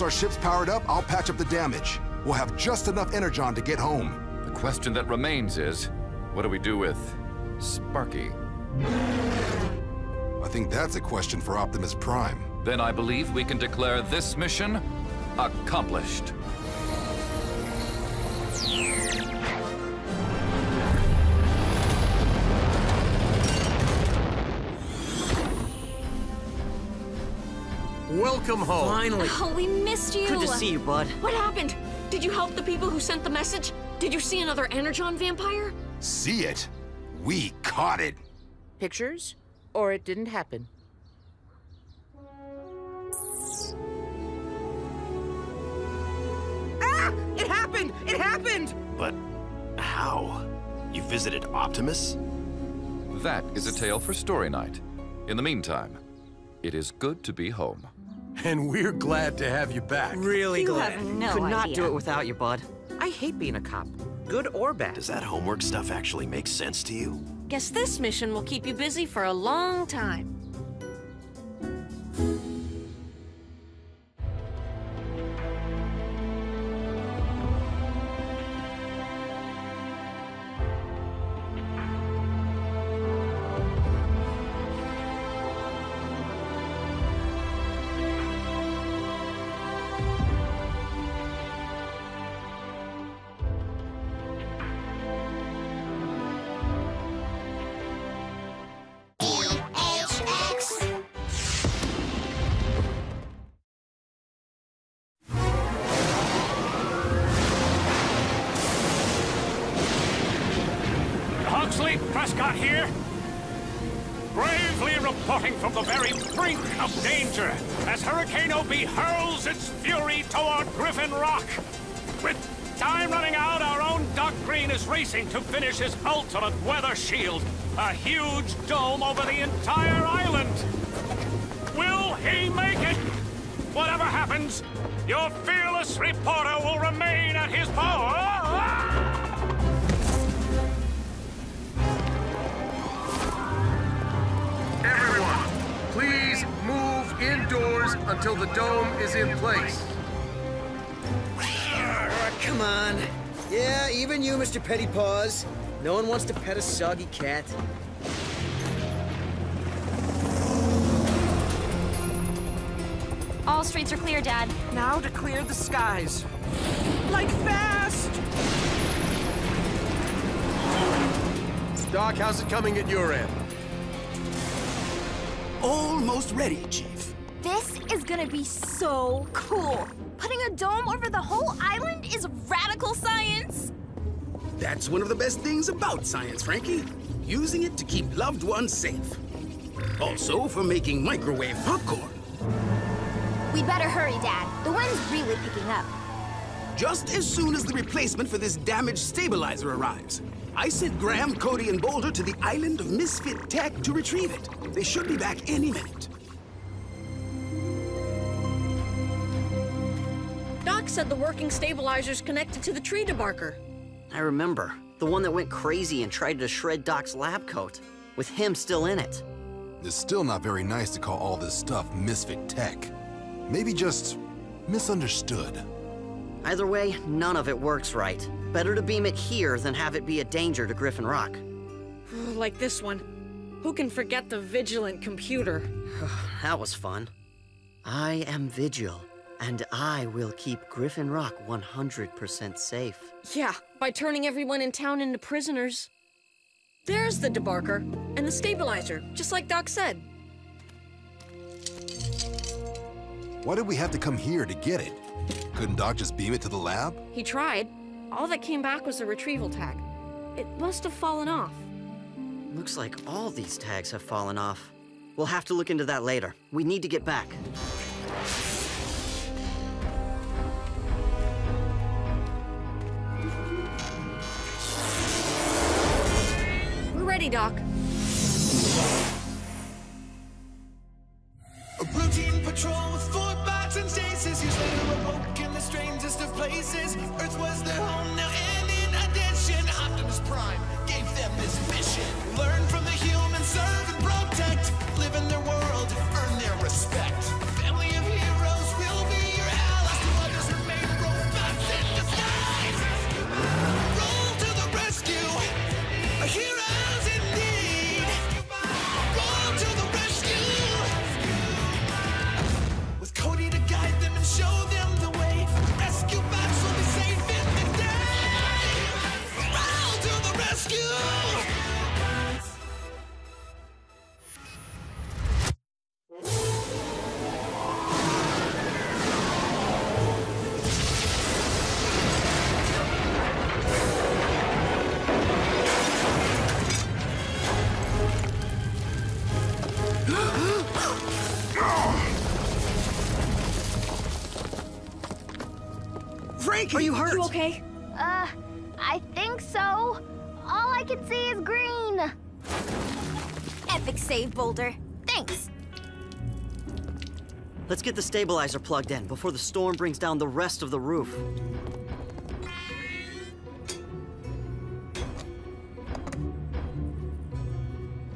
Once our ship's powered up, I'll patch up the damage. We'll have just enough energon to get home. The question that remains is, what do we do with Sparky? I think that's a question for Optimus Prime. Then I believe we can declare this mission accomplished. Welcome home. Finally. Oh, we missed you. Good to see you, bud. What happened? Did you help the people who sent the message? Did you see another Energon vampire? See it? We caught it. Pictures? Or it didn't happen? Ah! It happened! It happened! But how? You visited Optimus? That is a tale for story night. In the meantime, it is good to be home. And we're glad to have you back. Really You glad. have no Could not do it without you, bud. I hate being a cop, good or bad. Does that homework stuff actually make sense to you? Guess this mission will keep you busy for a long time. Ultimate weather shield, a huge dome over the entire island. Will he make it? Whatever happens, your fearless reporter will remain at his post. Everyone, please move indoors until the dome is in place. Come on. Yeah, even you, Mr. Pettypaws. No one wants to pet a soggy cat. All streets are clear, Dad. Now to clear the skies. Like fast! Doc, how's it coming at your end? Almost ready, Chief. This is gonna be so cool. Putting a dome over the whole island is radical science. That's one of the best things about science, Frankie. Using it to keep loved ones safe. Also for making microwave popcorn. We'd better hurry, Dad. The wind's really picking up. Just as soon as the replacement for this damaged stabilizer arrives, I sent Graham, Cody, and Boulder to the island of Misfit Tech to retrieve it. They should be back any minute. Doc said the working stabilizer's connected to the tree debarker. I remember. The one that went crazy and tried to shred Doc's lab coat, with him still in it. It's still not very nice to call all this stuff misfit tech. Maybe just misunderstood. Either way, none of it works right. Better to beam it here than have it be a danger to Griffin Rock. like this one. Who can forget the vigilant computer? that was fun. I am Vigil, and I will keep Griffin Rock 100% safe. Yeah, by turning everyone in town into prisoners. There's the debarker, and the stabilizer, just like Doc said. Why did we have to come here to get it? Couldn't Doc just beam it to the lab? He tried. All that came back was a retrieval tag. It must have fallen off. Looks like all these tags have fallen off. We'll have to look into that later. We need to get back. Ready, Doc. A routine patrol with four bots and stasis. Years later, awoke in the strangest of places. Earth was their home now, and in addition, Optimus Prime gave them this mission: learn from the humans, serve Let's get the stabilizer plugged in before the storm brings down the rest of the roof.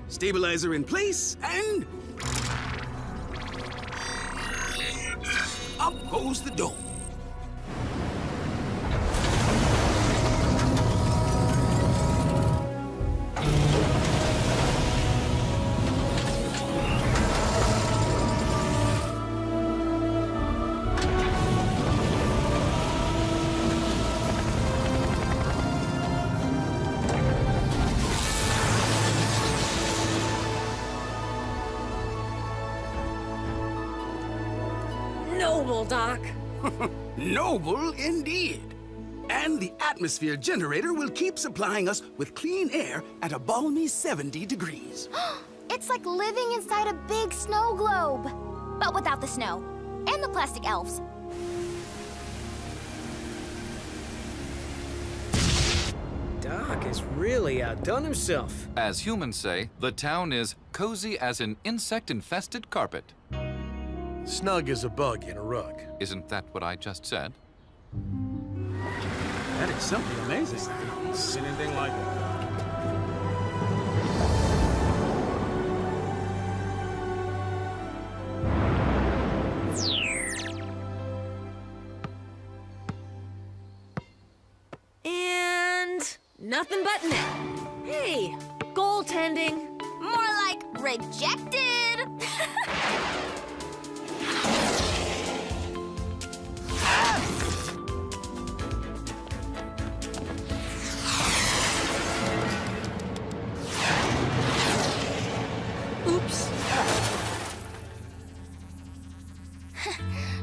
Stabilizer in place, and... Up goes the dome. Noble, indeed. And the atmosphere generator will keep supplying us with clean air at a balmy 70 degrees. it's like living inside a big snow globe. But without the snow. And the plastic elves. Doc has really outdone himself. As humans say, the town is cozy as an insect-infested carpet. Snug as a bug in a rug. Isn't that what I just said? That is simply amazing. Seen anything like it. And nothing but net. Hey, goaltending. More like rejected. Oops.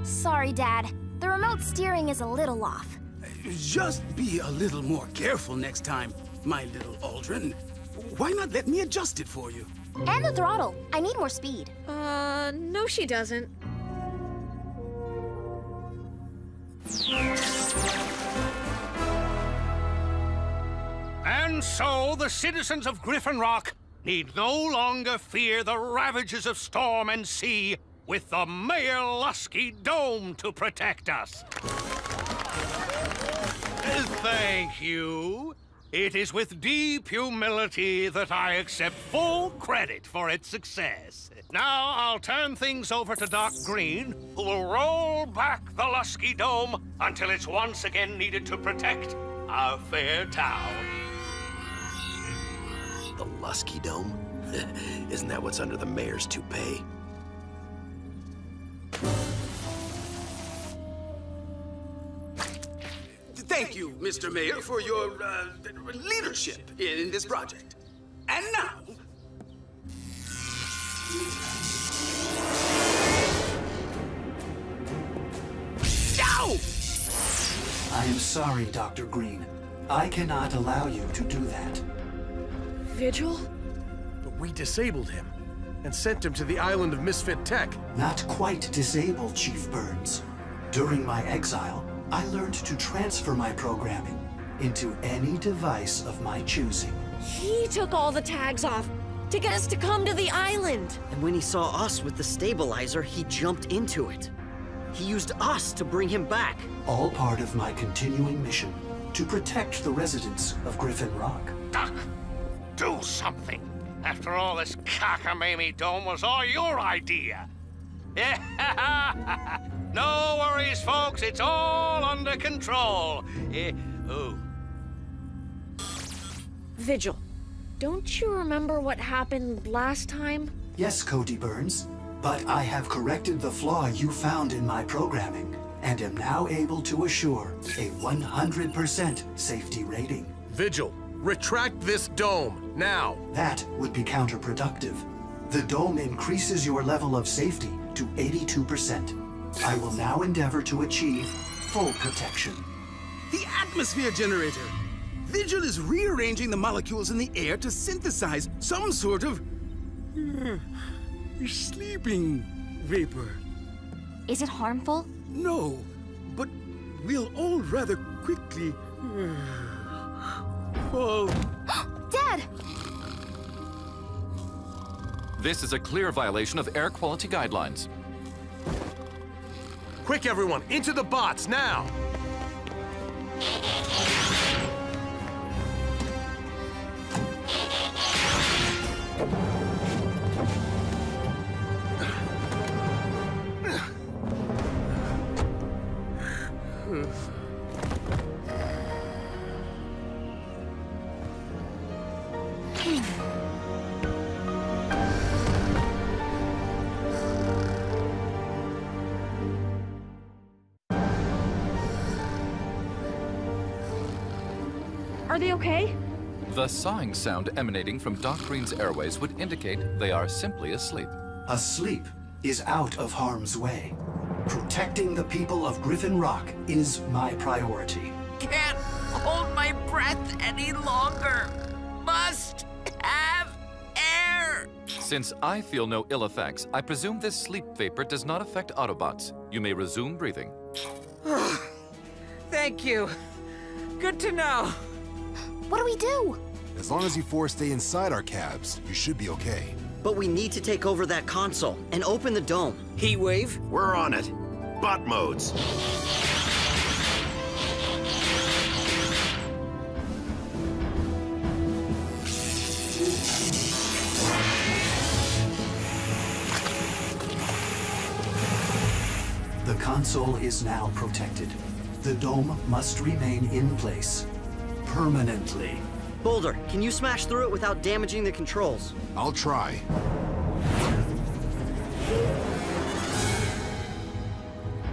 Sorry, Dad. The remote steering is a little off. Just be a little more careful next time, my little Aldrin. Why not let me adjust it for you? And the throttle. I need more speed. Uh, no she doesn't. And so the citizens of Griffin Rock need no longer fear the ravages of storm and sea with the Mayor Luskey Dome to protect us. Thank you. It is with deep humility that I accept full credit for its success. Now I'll turn things over to Doc Greene, who will roll back the Luskey Dome until it's once again needed to protect our fair town. The Luskey Dome? Isn't that what's under the mayor's toupee? Thank you, Mr. Mayor, for your uh, leadership in this project. And now, Ow! I am sorry, Dr. Greene. I cannot allow you to do that. Vigil? But we disabled him and sent him to the island of Misfit Tech. Not quite disabled, Chief Burns. During my exile, I learned to transfer my programming into any device of my choosing. He took all the tags off to get us to come to the island. And when he saw us with the stabilizer, he jumped into it. He used us to bring him back. All part of my continuing mission to protect the residents of Griffin Rock. Doc, do something. After all, this cockamamie dome was all your idea. no worries, folks. It's all under control. Eh, oh. Vigil, don't you remember what happened last time? Yes, Cody Burns, but I have corrected the flaw you found in my programming and am now able to assure a 100% safety rating. Vigil, retract this dome, now! That would be counterproductive. The dome increases your level of safety to 82%. I will now endeavor to achieve full protection. The atmosphere generator! Vigil is rearranging the molecules in the air to synthesize some sort of... uh, sleeping vapor. Is it harmful? No, but we'll all rather quickly... uh, fall... Dad! This is a clear violation of air quality guidelines. Quick, everyone, into the bots, now! The sawing sound emanating from Doc Greene's airways would indicate they are simply asleep. Asleep is out of harm's way. Protecting the people of Griffin Rock is my priority. Can't hold my breath any longer. Must have air. Since I feel no ill effects, I presume this sleep vapor does not affect Autobots. You may resume breathing. Thank you. Good to know. What do we do? As long as you four stay inside our cabs, you should be okay. But we need to take over that console and open the dome. Heatwave? We're on it. Bot modes. The console is now protected. The dome must remain in place. Permanently. Boulder, can you smash through it without damaging the controls? I'll try.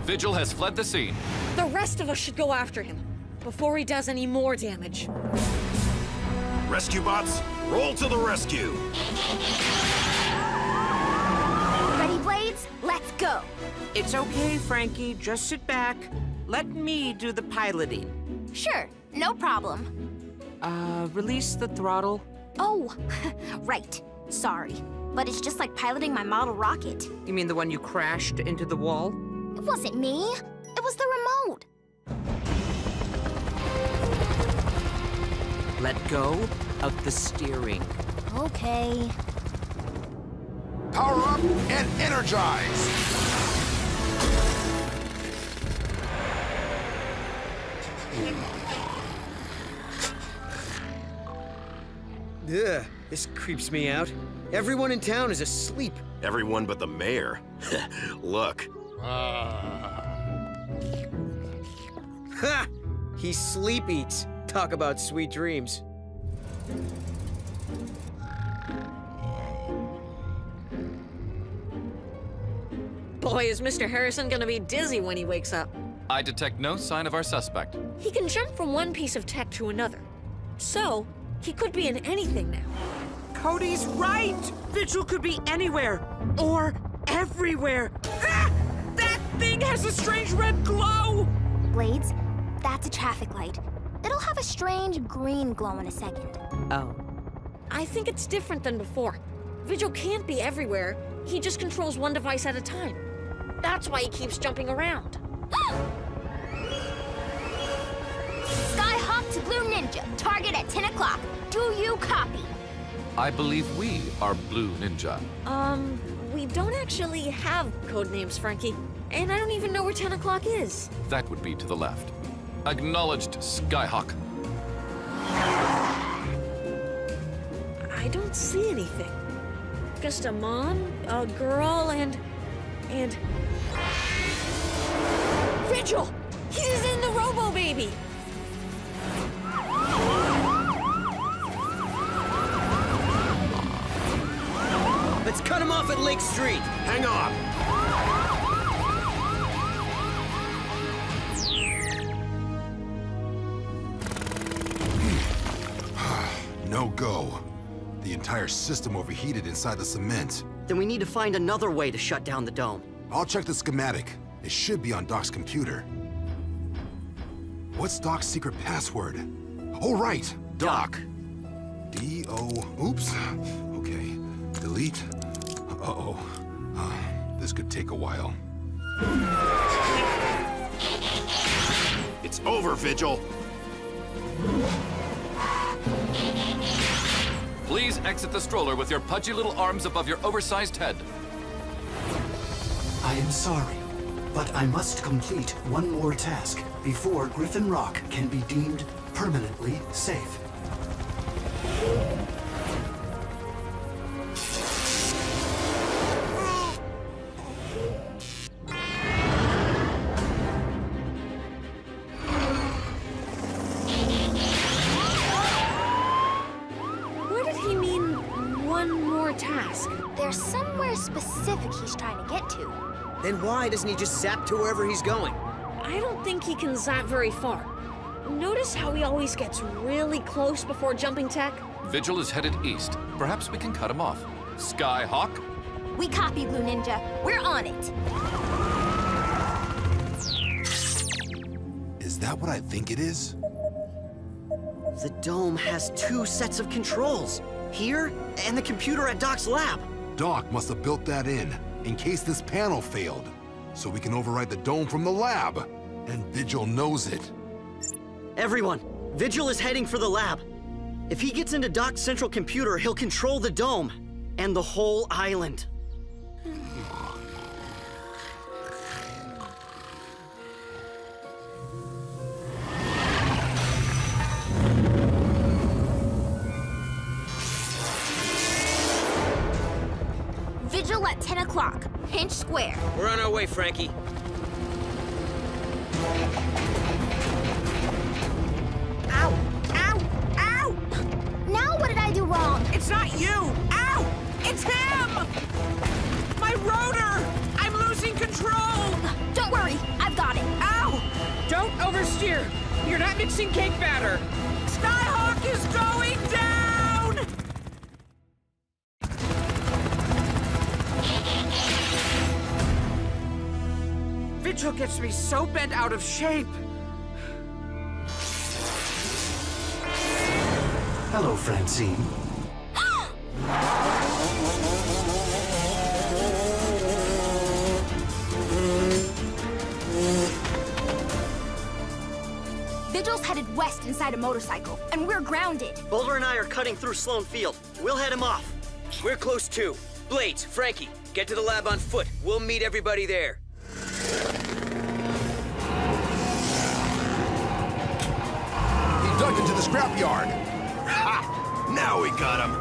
Vigil has fled the scene. The rest of us should go after him before he does any more damage. Rescue bots, roll to the rescue. Ready, Blades? Let's go. It's okay, Frankie. Just sit back. Let me do the piloting. Sure, no problem. Uh, release the throttle. Oh, right. Sorry. But it's just like piloting my model rocket. You mean the one you crashed into the wall? It wasn't me. It was the remote. Let go of the steering. Okay. Power up and energize! Ugh, this creeps me out. Everyone in town is asleep. Everyone but the mayor. Look. Ah. Ha! He sleep eats. Talk about sweet dreams. Boy, is Mr. Harrison gonna be dizzy when he wakes up. I detect no sign of our suspect. He can jump from one piece of tech to another. So, he could be in anything now. Cody's right! Vigil could be anywhere or everywhere. Ah! That thing has a strange red glow! Blades, that's a traffic light. It'll have a strange green glow in a second. Oh. I think it's different than before. Vigil can't be everywhere. He just controls one device at a time. That's why he keeps jumping around. Skyhawk to Blue Ninja. Target at 10 o'clock. Do you copy? I believe we are Blue Ninja. Um, we don't actually have code names, Frankie. And I don't even know where 10 o'clock is. That would be to the left. Acknowledged, Skyhawk. I don't see anything. Just a mom, a girl, and. and. Vigil! He's in the Robo Baby! Let's cut him off at Lake Street. Hang on. No go. The entire system overheated inside the cement. Then we need to find another way to shut down the dome. I'll check the schematic. It should be on Doc's computer. What's Doc's secret password? Oh, right! Doc. D-O... Oops. Okay. Delete. Uh-oh. Uh, this could take a while. It's over, Vigil. Please exit the stroller with your pudgy little arms above your oversized head. I am sorry, but I must complete one more task before Griffin Rock can be deemed permanently safe. Why doesn't he just zap to wherever he's going? I don't think he can zap very far. Notice how he always gets really close before jumping tech? Vigil is headed east. Perhaps we can cut him off. Skyhawk? We copy, Blue Ninja. We're on it. Is that what I think it is? The dome has two sets of controls. Here, and the computer at Doc's lab. Doc must have built that in, in case this panel failed. So we can override the dome from the lab. And Vigil knows it. Everyone, Vigil is heading for the lab. If he gets into Doc's central computer, he'll control the dome and the whole island. Vigil at 10 o'clock. Hinch Square. We're on our way, Frankie. Ow! Ow! Ow! Now what did I do wrong? It's not you! Ow! It's him! My rotor! I'm losing control! Don't worry, I've got it. Ow! Don't oversteer! You're not mixing cake batter! Skyhawk is going down! Gets me so bent out of shape. Hello, Francine. Vigil's headed west inside a motorcycle, and we're grounded. Boulder and I are cutting through Sloan Field. We'll head him off. We're close too. Blades, Frankie, get to the lab on foot. We'll meet everybody there. Scrapyard. Ha! Now we got him.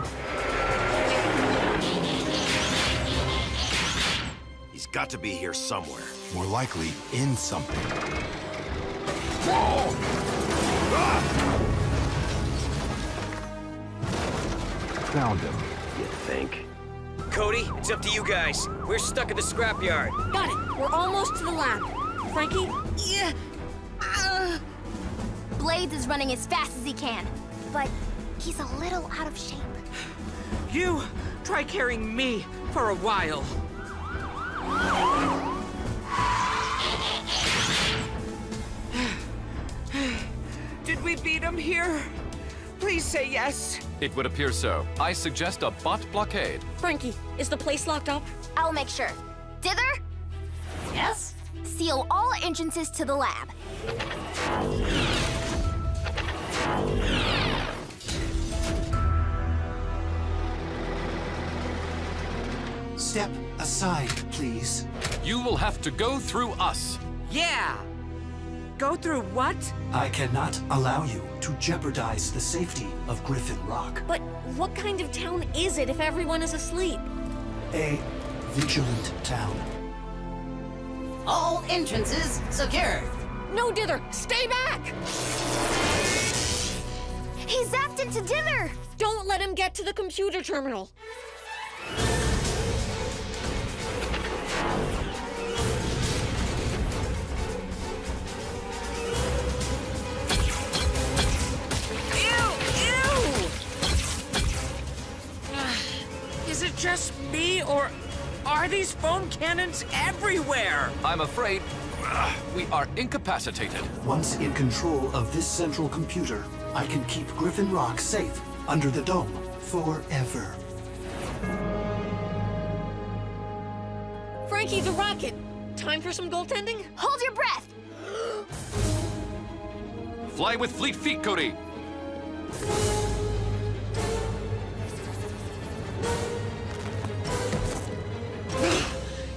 He's got to be here somewhere. More likely, in something. Found him. You think? Cody, it's up to you guys. We're stuck at the scrapyard. Got it. We're almost to the lab. Frankie? Yeah. Blades is running as fast as he can, but he's a little out of shape. You try carrying me for a while. Did we beat him here? Please say yes. It would appear so. I suggest a bot blockade. Frankie, is the place locked up? I'll make sure. Dither? Yes? Seal all entrances to the lab. Step aside, please. You will have to go through us. Yeah. Go through what? I cannot allow you to jeopardize the safety of Griffin Rock. But what kind of town is it if everyone is asleep? A vigilant town. All entrances secured. No, Dither! Stay back! He zapped into dinner! Don't let him get to the computer terminal. Ew! Ew! Is it just me, or are these foam cannons everywhere? I'm afraid we are incapacitated. Once in control of this central computer, I can keep Griffin Rock safe under the dome forever. Frankie the rocket! Time for some goaltending? Hold your breath! Fly with fleet feet, Cody.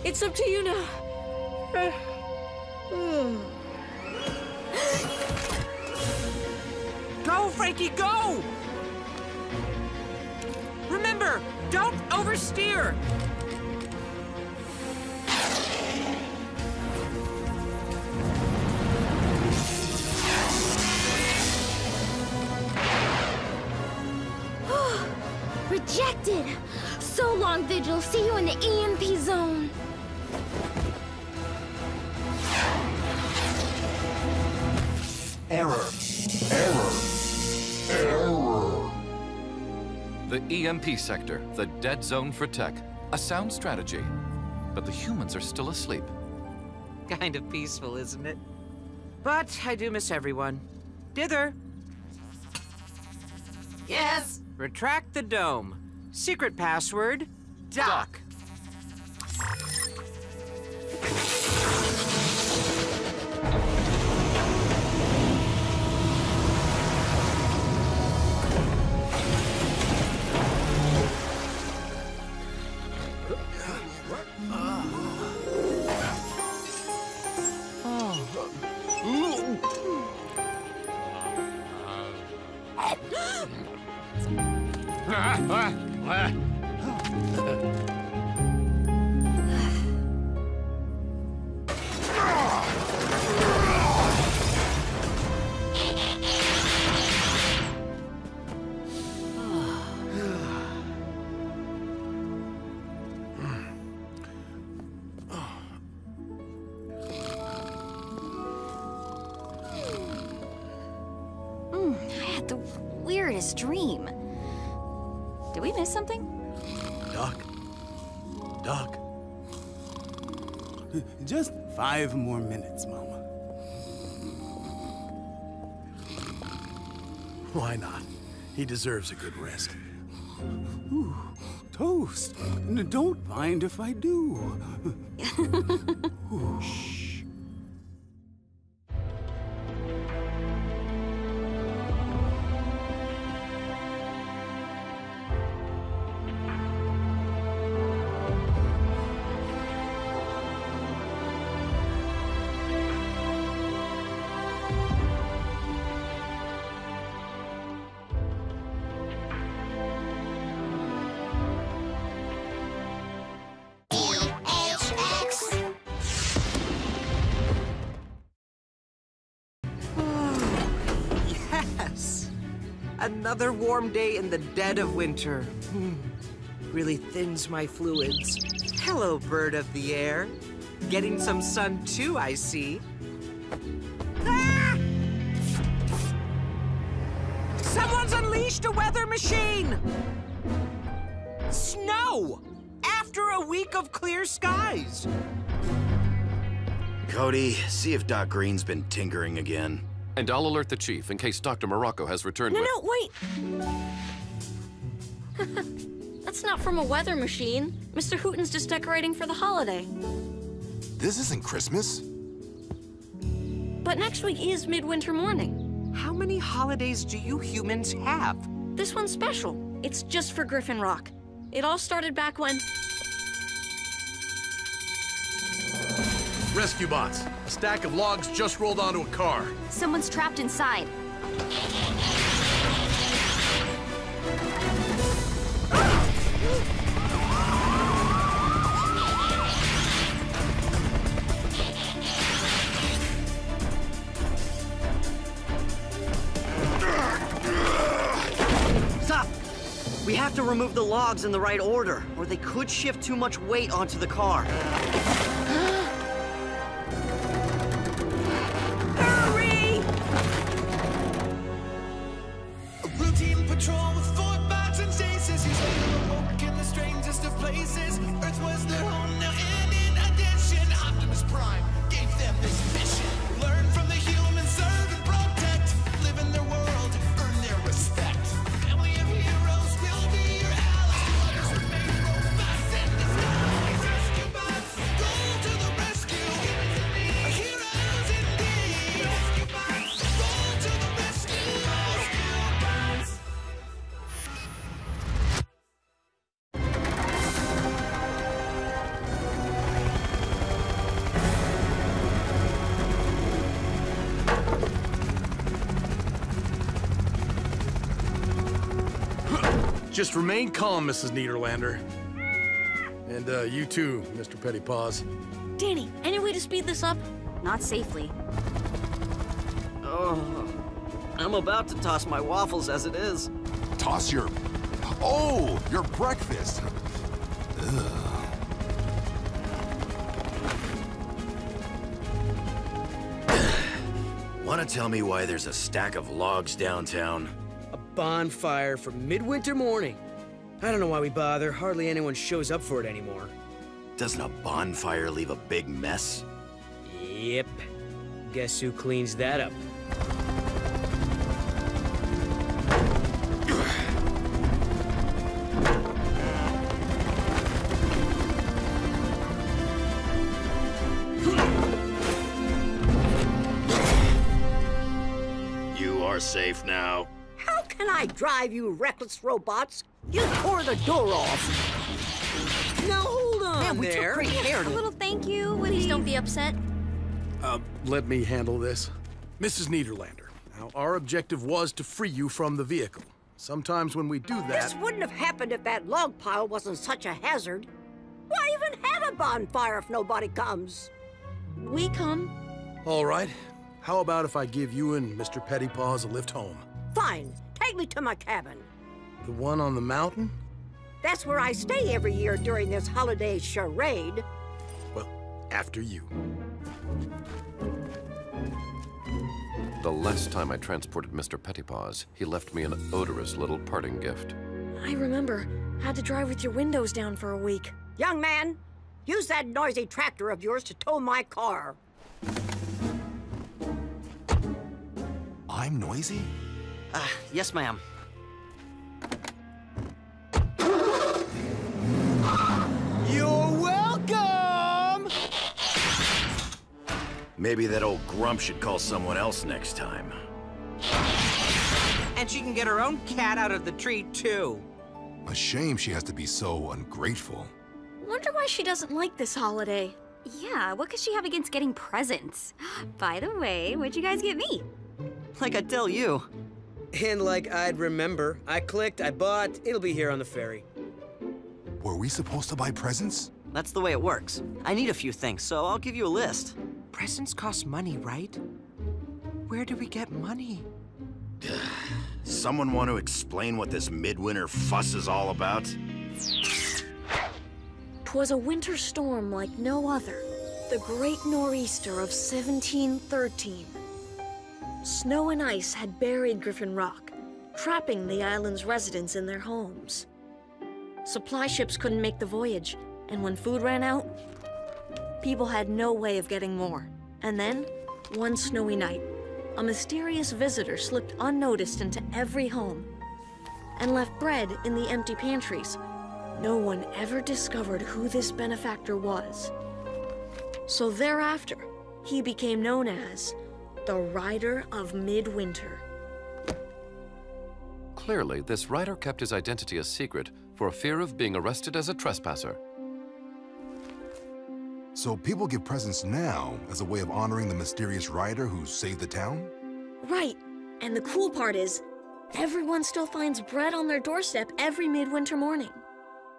It's up to you now. Hmm. Go, Frankie, go! Remember, don't oversteer. Rejected! So long, Vigil. See you in the EMP zone. Error. Error. Error. The EMP sector, the dead zone for tech. A sound strategy. But the humans are still asleep. Kind of peaceful, isn't it? But I do miss everyone. Dither. Yes. Retract the dome. Secret password, Doc. Mm, five more minutes, Mama. Why not? He deserves a good rest. Ooh, toast. N- Don't mind if I do. Ooh. Another warm day in the dead of winter. Hmm. Really thins my fluids. Hello, bird of the air. Getting some sun too, I see. Ah! Someone's unleashed a weather machine! Snow! After a week of clear skies! Cody, see if Doc Greene's been tinkering again. And I'll alert the chief in case Dr. Morocco has returned No, with... no, wait! That's not from a weather machine. Mr. Hooten's just decorating for the holiday. This isn't Christmas. But next week is Midwinter Morning. How many holidays do you humans have? This one's special. It's just for Griffin Rock. It all started back when... Rescue bots. A stack of logs just rolled onto a car. Someone's trapped inside. Stop! We have to remove the logs in the right order, or they could shift too much weight onto the car. Was their home Just remain calm, Mrs. Niederlander. And uh, you too, Mr. Pettypaws. Dani, any way to speed this up? Not safely. Oh, I'm about to toss my waffles as it is. Toss your... Oh, your breakfast. Ugh. Want to tell me why there's a stack of logs downtown? Bonfire for midwinter morning. I don't know why we bother. Hardly anyone shows up for it anymore. Doesn't a bonfire leave a big mess? Yep. Guess who cleans that up? I drive, you reckless robots? You tore the door off. Now hold on Man, we took there. great care A little thank you. Please don't be upset. Uh, let me handle this. Mrs. Niederlander, now our objective was to free you from the vehicle. Sometimes when we do that... This wouldn't have happened if that log pile wasn't such a hazard. Why even have a bonfire if nobody comes? We come. All right. How about if I give you and Mr. Pettypaws a lift home? Fine, take me to my cabin. The one on the mountain? That's where I stay every year during this holiday charade. Well, after you. The last time I transported Mr. Pettypaws, he left me an odorous little parting gift. I remember. Had to drive with your windows down for a week. Young man, use that noisy tractor of yours to tow my car. I'm noisy? Uh, yes, ma'am. You're welcome! Maybe that old grump should call someone else next time. And she can get her own cat out of the tree, too. A shame she has to be so ungrateful. Wonder why she doesn't like this holiday. Yeah, what could she have against getting presents? By the way, what'd you guys get me? Like I tell you. And like I'd remember, I clicked, I bought, it'll be here on the ferry. Were we supposed to buy presents? That's the way it works. I need a few things, so I'll give you a list. Presents cost money, right? Where do we get money? Someone want to explain what this midwinter fuss is all about? Twas a winter storm like no other, the great nor'easter of 1713. Snow and ice had buried Griffin Rock, trapping the island's residents in their homes. Supply ships couldn't make the voyage, and when food ran out, people had no way of getting more. And then, one snowy night, a mysterious visitor slipped unnoticed into every home and left bread in the empty pantries. No one ever discovered who this benefactor was. So thereafter, he became known as the Rider of Midwinter. Clearly, this rider kept his identity a secret for fear of being arrested as a trespasser. So people give presents now as a way of honoring the mysterious rider who saved the town? Right, and the cool part is, everyone still finds bread on their doorstep every midwinter morning.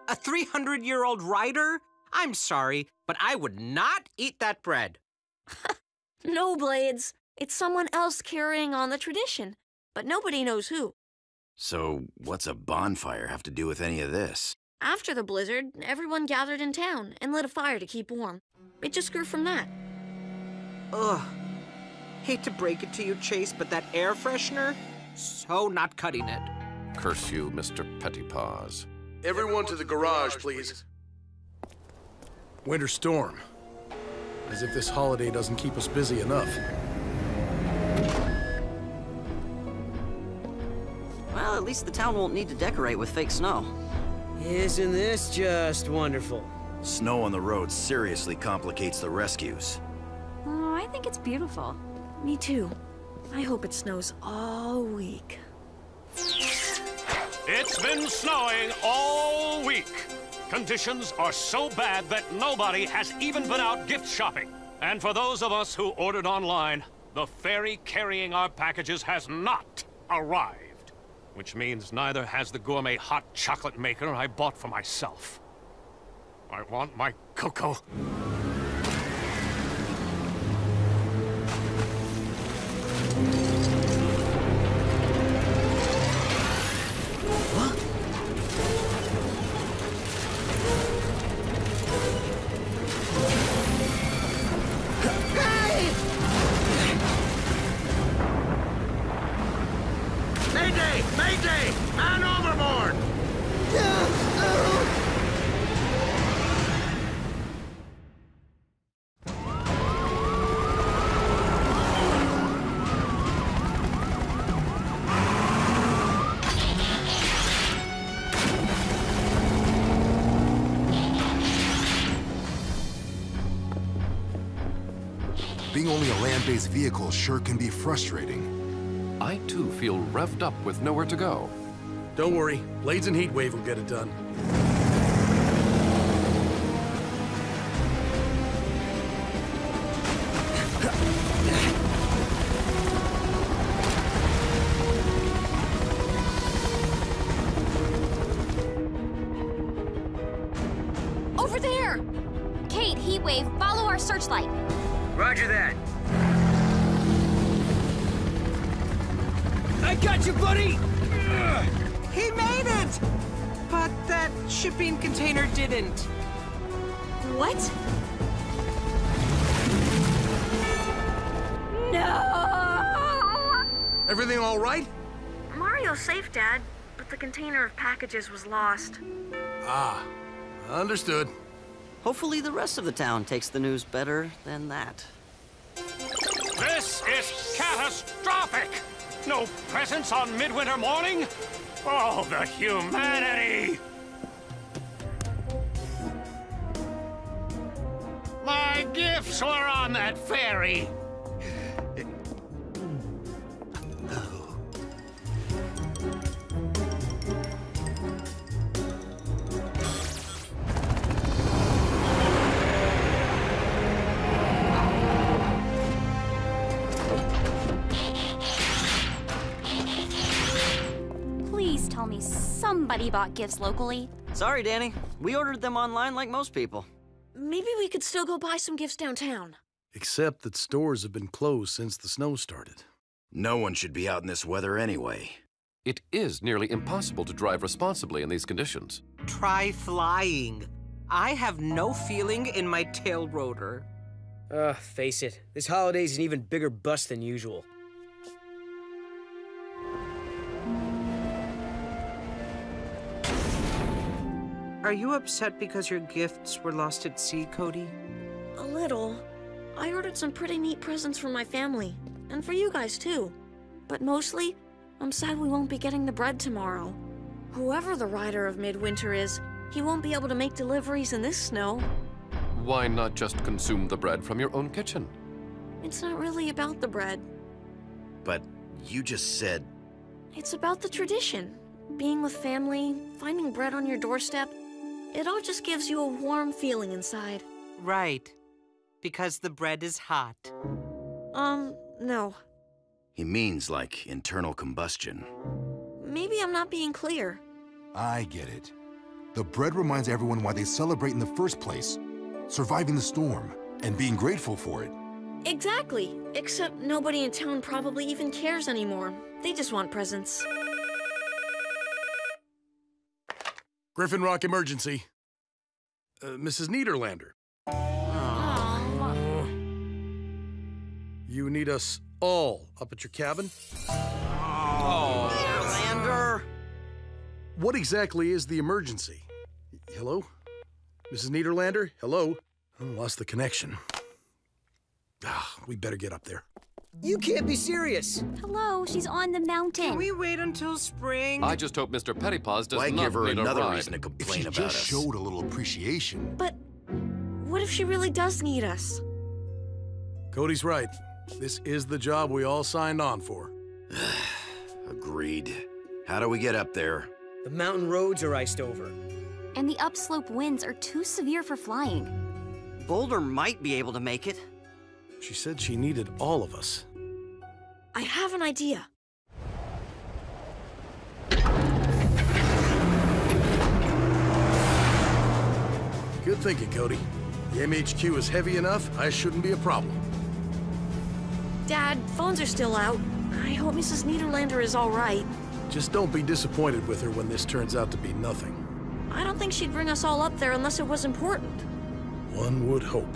A 300 year old rider? I'm sorry, but I would not eat that bread. No, Blades. It's someone else carrying on the tradition, but nobody knows who. So, what's a bonfire have to do with any of this? After the blizzard, everyone gathered in town and lit a fire to keep warm. It just grew from that. Ugh. Hate to break it to you, Chase, but that air freshener? So not cutting it. Curse you, Mr. Pettypaws. Everyone to the garage, please. Winter storm. As if this holiday doesn't keep us busy enough. Well, at least the town won't need to decorate with fake snow. Isn't this just wonderful? Snow on the road seriously complicates the rescues. Oh, I think it's beautiful. Me too. I hope it snows all week. It's been snowing all week. Conditions are so bad that nobody has even been out gift shopping. And for those of us who ordered online, the ferry carrying our packages has not arrived. Which means neither has the gourmet hot chocolate maker I bought for myself. I want my cocoa. Being only a land-based vehicle sure can be frustrating. I too feel revved up with nowhere to go. Don't worry, Blades and Heatwave will get it done. Container packages was lost. Ah, understood. Hopefully the rest of the town takes the news better than that. This is catastrophic! No presents on midwinter morning? Oh, the humanity! My gifts were on that ferry. Somebody bought gifts locally. Sorry, Dani. We ordered them online like most people. Maybe we could still go buy some gifts downtown. Except that stores have been closed since the snow started. No one should be out in this weather anyway. It is nearly impossible to drive responsibly in these conditions. Try flying. I have no feeling in my tail rotor. Uh, face it, this holiday's an even bigger bust than usual. Are you upset because your gifts were lost at sea, Cody? A little. I ordered some pretty neat presents for my family, and for you guys too. But mostly, I'm sad we won't be getting the bread tomorrow. Whoever the rider of Midwinter is, he won't be able to make deliveries in this snow. Why not just consume the bread from your own kitchen? It's not really about the bread. But you just said It's about the tradition. Being with family, finding bread on your doorstep. It all just gives you a warm feeling inside. Right. Because the bread is hot. Um, no. he means like internal combustion. Maybe I'm not being clear. I get it. The bread reminds everyone why they celebrate in the first place surviving the storm and being grateful for it. Exactly. Except nobody in town probably even cares anymore. They just want presents. Griffin Rock emergency. Uh, Mrs. Niederlander. You need us all up at your cabin? Oh, Niederlander! What exactly is the emergency? Hello? Mrs. Niederlander? Hello? I lost the connection. Ah, we better get up there. You can't be serious. Hello, she's on the mountain. Can we wait until spring? I just hope Mr. Pettypaws does Why not give her need another a ride. reason to If complain she about just us? showed a little appreciation. But what if she really does need us? Cody's right. This is the job we all signed on for. Agreed. How do we get up there? The mountain roads are iced over. And the upslope winds are too severe for flying. Boulder might be able to make it. She said she needed all of us. I have an idea. Good thinking, Cody. The MHQ is heavy enough, I shouldn't be a problem. Dad, phones are still out. I hope Mrs. Niederlander is all right. Just don't be disappointed with her when this turns out to be nothing. I don't think she'd bring us all up there unless it was important. One would hope.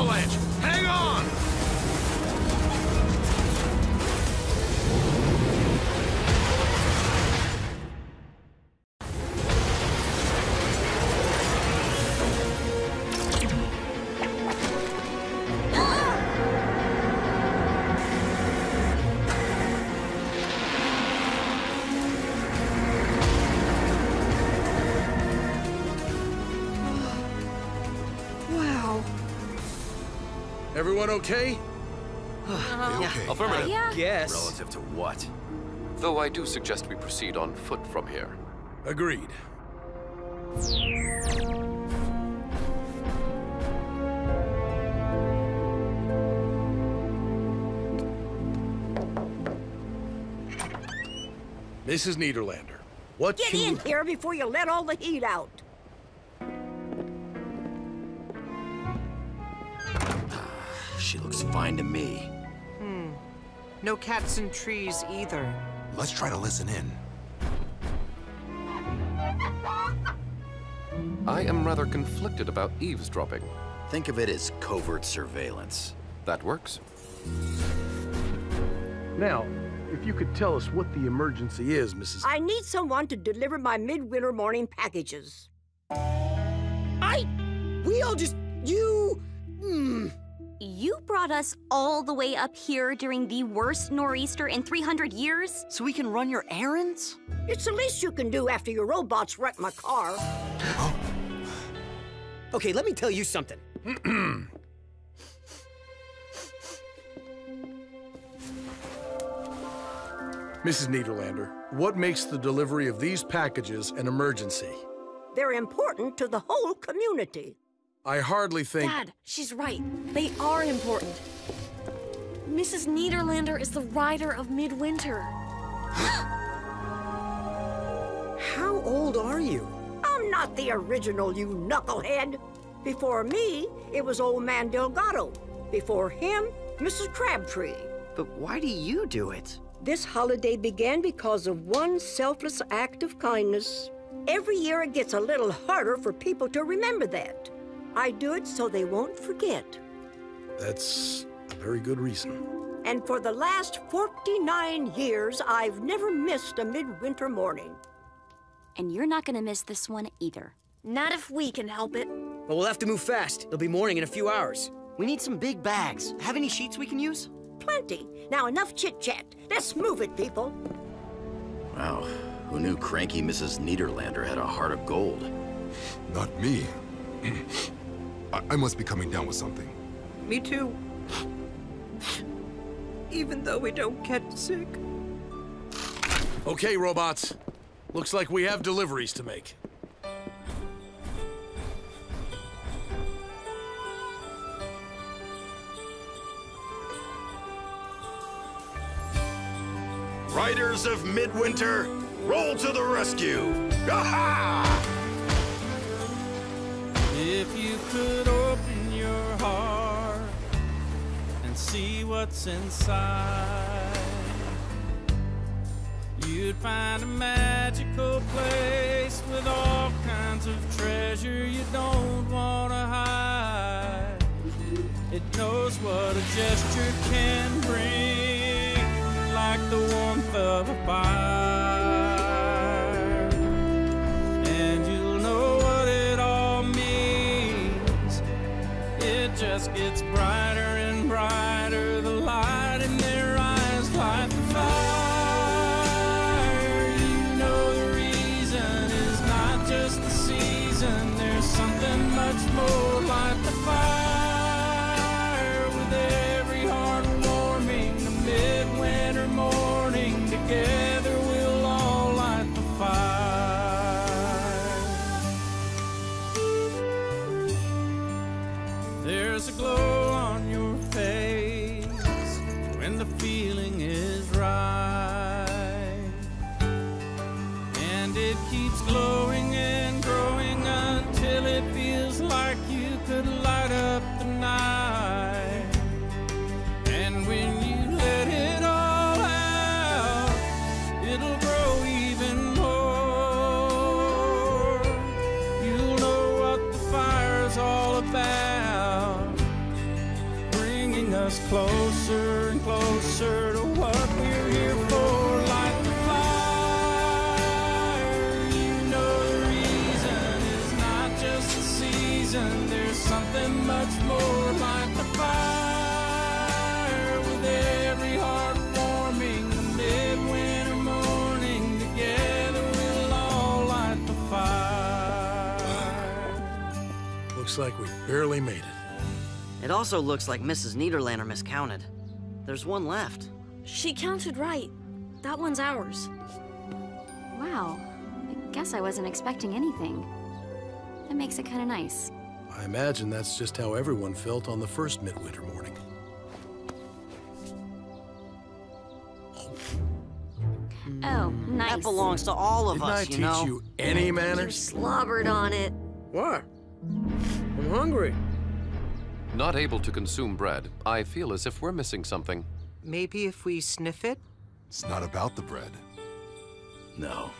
Avalanche! Hang on! Everyone okay? Uh-huh. okay. Affirmative. I guess. Relative to what? Though I do suggest we proceed on foot from here. Agreed. Mrs. Niederlander, what Get can in you... here before you let all the heat out. She looks fine to me. Hmm. No cats and trees either. Let's try to listen in. I am rather conflicted about eavesdropping. Think of it as covert surveillance. That works. Now, if you could tell us what the emergency is, Mrs. I need someone to deliver my midwinter morning packages. I. We all just. You. Hmm. You brought us all the way up here during the worst nor'easter in 300 years? So we can run your errands? It's the least you can do after your robots wrecked my car. Okay, let me tell you something. Mrs. Niederlander, what makes the delivery of these packages an emergency? They're important to the whole community. I hardly think... Dad, she's right. They are important. Mrs. Niederlander is the rider of Midwinter. How old are you? I'm not the original, you knucklehead. Before me, it was old man Delgado. Before him, Mrs. Crabtree. But why do you do it? This holiday began because of one selfless act of kindness. Every year it gets a little harder for people to remember that. I do it so they won't forget. That's a very good reason. And for the last 49 years, I've never missed a midwinter morning. And you're not gonna miss this one either. Not if we can help it. Well, we'll have to move fast. It'll be morning in a few hours. We need some big bags. Have any sheets we can use? Plenty. Now, enough chit chat. Let's move it, people. Wow, who knew cranky Mrs. Niederlander had a heart of gold? Not me. I, I must be coming down with something. Me too. Even though we don't get sick. Okay, robots. Looks like we have deliveries to make. Riders of Midwinter, roll to the rescue! Aha! If you could open your heart and see what's inside, you'd find a magical place with all kinds of treasure you don't want to hide. It knows what a gesture can bring, like the warmth of a fire. It just gets brighter Looks like we barely made it. It also looks like Mrs. Niederlander miscounted. There's one left. She counted right. That one's ours. Wow. I guess I wasn't expecting anything. That makes it kind of nice. I imagine that's just how everyone felt on the first midwinter morning. Oh, nice. That belongs to all of Didn't us, I you teach you any manners? You manners? slobbered on it. What? I'm hungry. Not able to consume bread, I feel as if we're missing something. Maybe if we sniff it? It's not about the bread. No,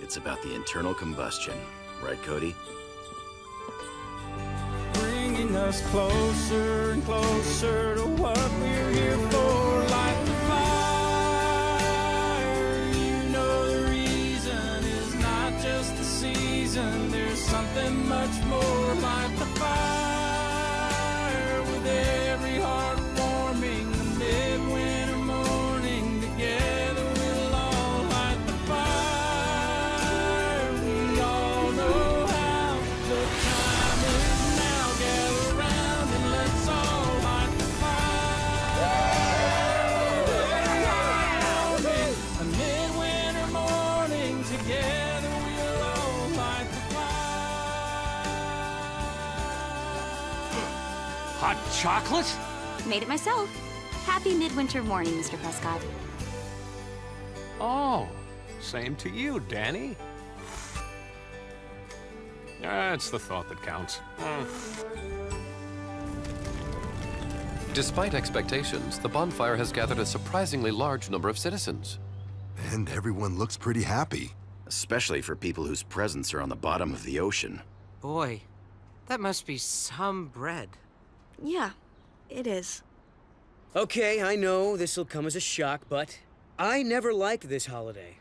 it's about the internal combustion. Right, Cody? bringing us closer and closer to what we're here for. Light the fire. You know the reason is not just the season. Something much more. like the Hot chocolate? Made it myself. Happy midwinter morning, Mr. Prescott. Oh, same to you, Dani. It's the thought that counts. Mm. Despite expectations, the bonfire has gathered a surprisingly large number of citizens. And everyone looks pretty happy. Especially for people whose presents are on the bottom of the ocean. Boy, that must be some bread. Yeah, it is. Okay, I know this'll come as a shock, but I never liked this holiday.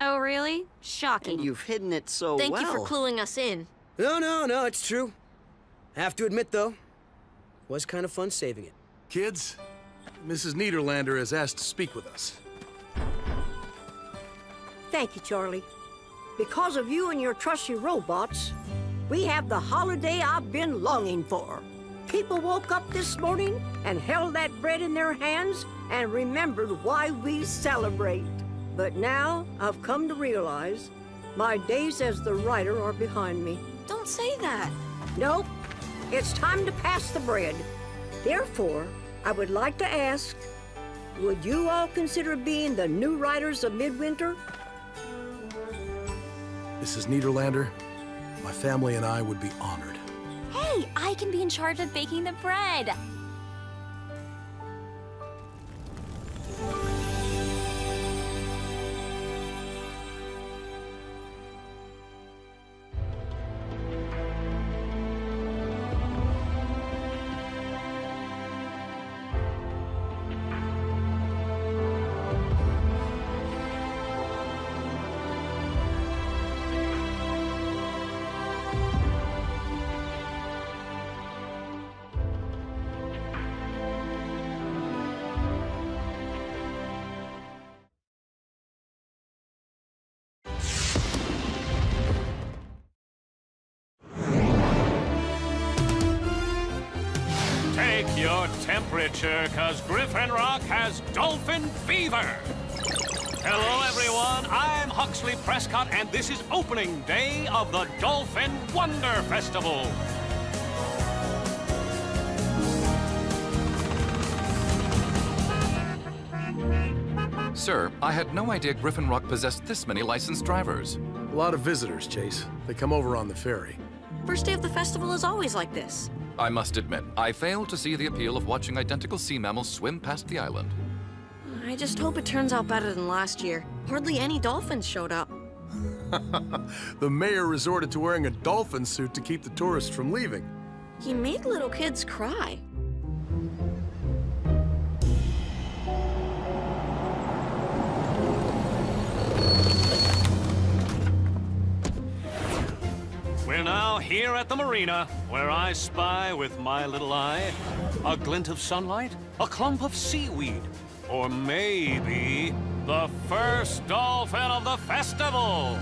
Oh, really? Shocking. And you've hidden it so Thank well. Thank you for cluing us in. No, no, no, it's true. I have to admit, though, was kind of fun saving it. Kids, Mrs. Niederlander has asked to speak with us. Thank you, Charlie. Because of you and your trusty robots, we have the holiday I've been longing for. People woke up this morning and held that bread in their hands and remembered why we celebrate. But now I've come to realize my days as the rider are behind me. Don't say that. Nope. It's time to pass the bread. Therefore, I would like to ask, would you all consider being the new riders of Midwinter? Mrs. Niederlander, my family and I would be honored. Hey, I can be in charge of baking the bread. Temperature, cause Griffin Rock has dolphin fever. Hello, everyone. I'm Huxley Prescott, and this is opening day of the Dolphin Wonder Festival. Sir, I had no idea Griffin Rock possessed this many licensed drivers. A lot of visitors, Chase. They come over on the ferry. First day of the festival is always like this. I must admit, I fail to see the appeal of watching identical sea mammals swim past the island. I just hope it turns out better than last year. Hardly any dolphins showed up. the mayor resorted to wearing a dolphin suit to keep the tourists from leaving. He made little kids cry. Here at the marina, where I spy with my little eye a glint of sunlight, a clump of seaweed, or maybe the first dolphin of the festival.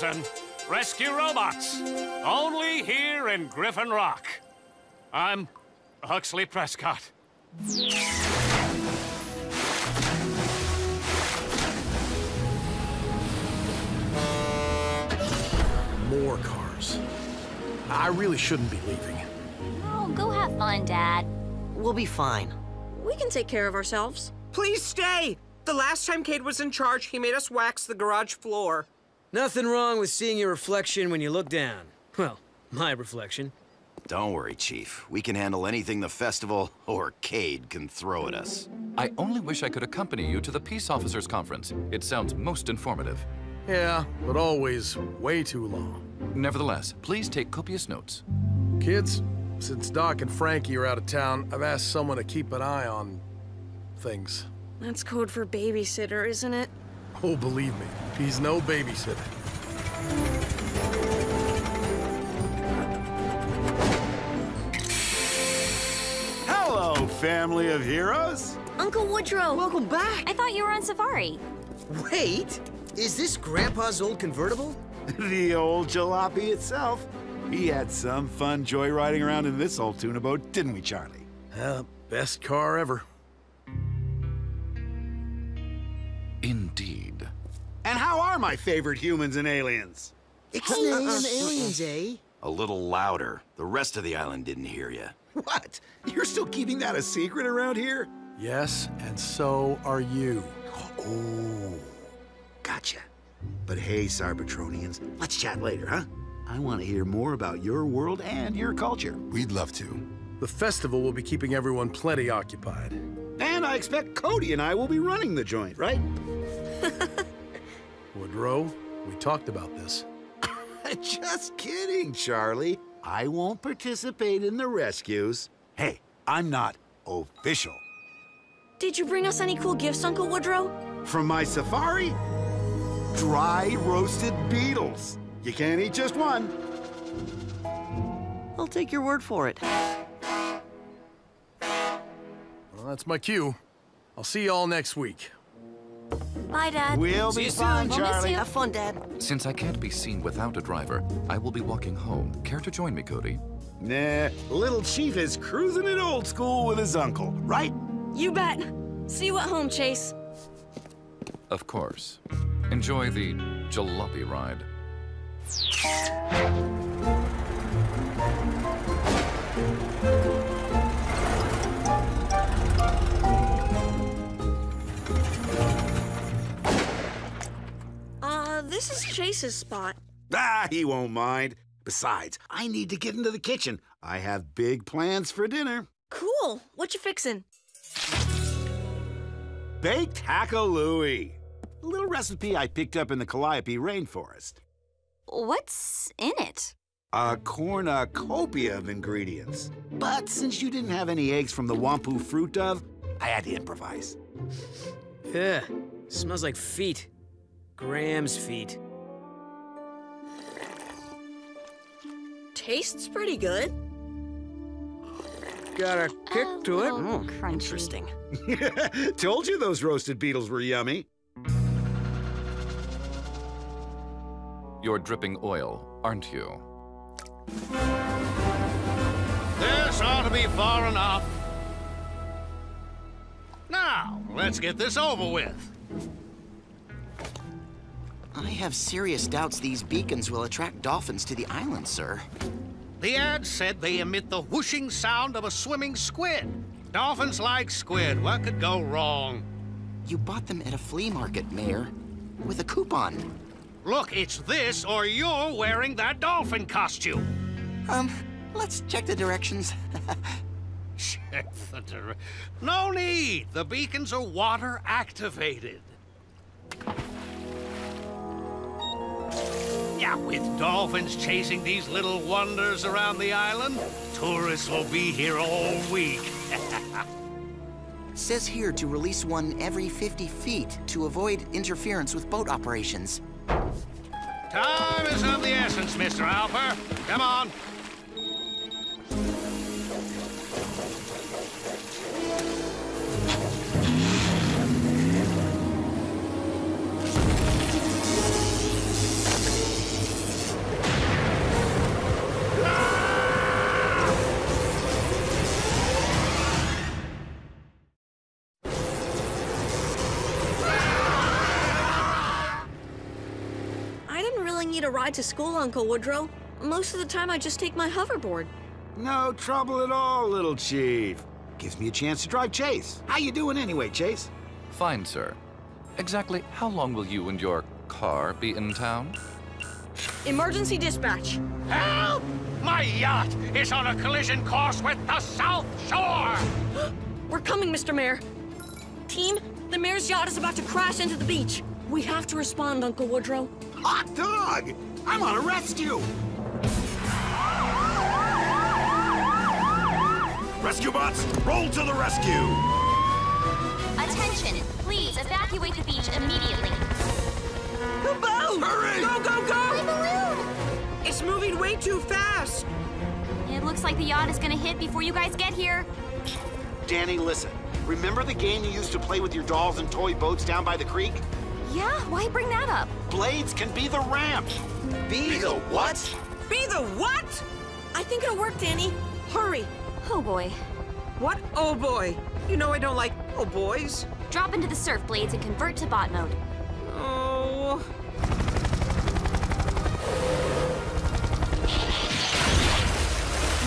Dolphins and rescue robots. Only here in Griffin Rock. I'm Huxley Prescott. More cars. I really shouldn't be leaving. Oh, go have fun, Dad. We'll be fine. We can take care of ourselves. Please stay! The last time Cade was in charge, he made us wax the garage floor. Nothing wrong with seeing your reflection when you look down. Well, my reflection. Don't worry, Chief. We can handle anything the festival or Cade can throw at us. I only wish I could accompany you to the Peace Officers Conference. It sounds most informative. Yeah, but always way too long. Nevertheless, please take copious notes. Kids, since Doc and Frankie are out of town, I've asked someone to keep an eye on things. That's code for babysitter, isn't it? Oh, believe me, he's no babysitter. Hello, family of heroes. Uncle Woodrow! Welcome back! I thought you were on safari. Wait! Is this Grandpa's old convertible? the old jalopy itself. He had some fun joyriding around in this old tuna boat, didn't we, Charlie? Uh, best car ever. Indeed. And how are my favorite humans and aliens? Ixnay and aliens, eh? A little louder. The rest of the island didn't hear you. What? You're still keeping that a secret around here? Yes, and so are you. Oh, gotcha. But hey, Cybertronians, let's chat later, huh? I want to hear more about your world and your culture. We'd love to. The festival will be keeping everyone plenty occupied. And I expect Cody and I will be running the joint, right? Woodrow, we talked about this. Just kidding, Charlie. I won't participate in the rescues. Hey, I'm not official. Did you bring us any cool gifts, Uncle Woodrow? From my safari? Dry roasted beetles. You can't eat just one. I'll take your word for it. Well, that's my cue. I'll see you all next week. Bye, Dad. We'll See be fine, soon. We'll miss Charlie. you. Have fun, Dad. Since I can't be seen without a driver, I will be walking home. Care to join me, Cody? Nah, little Chief is cruising it old school with his uncle, right? You bet. See you at home, Chase. Of course. Enjoy the jalopy ride. This is Chase's spot. Ah, he won't mind. Besides, I need to get into the kitchen. I have big plans for dinner. Cool. What you fixin'? Baked hackalooey. A little recipe I picked up in the Calliope rainforest. What's in it? A cornucopia of ingredients. But since you didn't have any eggs from the Wompoo fruit dove, I had to improvise. Yeah, smells like feet. Graham's feet. Tastes pretty good. Got a kick to it. Oh, Mm, crunchy. interesting. Told you those roasted beetles were yummy. You're dripping oil, aren't you? This ought to be far enough. Now, let's get this over with. I have serious doubts these beacons will attract dolphins to the island, sir. The ad said they emit the whooshing sound of a swimming squid. Dolphins like squid. What could go wrong? You bought them at a flea market, Mayor, with a coupon. Look, it's this or you're wearing that dolphin costume. Um, let's check the directions. Check the dire- No need. The beacons are water activated. Yeah, with dolphins chasing these little wonders around the island, tourists will be here all week. Says here to release one every 50 feet to avoid interference with boat operations. Time is of the essence, Mr. Alper. Come on. Ride to school, Uncle Woodrow. Most of the time, I just take my hoverboard. No trouble at all, little chief. Gives me a chance to drive Chase. How you doing anyway, Chase? Fine, sir. Exactly how long will you and your car be in town? Emergency dispatch. Help! My yacht is on a collision course with the South Shore! We're coming, Mr. Mayor. Team, the mayor's yacht is about to crash into the beach. We have to respond, Uncle Woodrow. Hot dog! I'm on a rescue! Rescue bots, roll to the rescue! Attention, please evacuate the beach immediately. The boat! Hurry! Go, go, go! My balloon! It's moving way too fast. It looks like the yacht is gonna hit before you guys get here. Dani, listen. Remember the game you used to play with your dolls and toy boats down by the creek? Yeah, why bring that up? Blades can be the ramp. Be the what? Be the what? I think it'll work, Dani. Hurry. Oh boy. What? Oh boy. You know I don't like oh boys. Drop into the surf blades and convert to bot mode. Oh.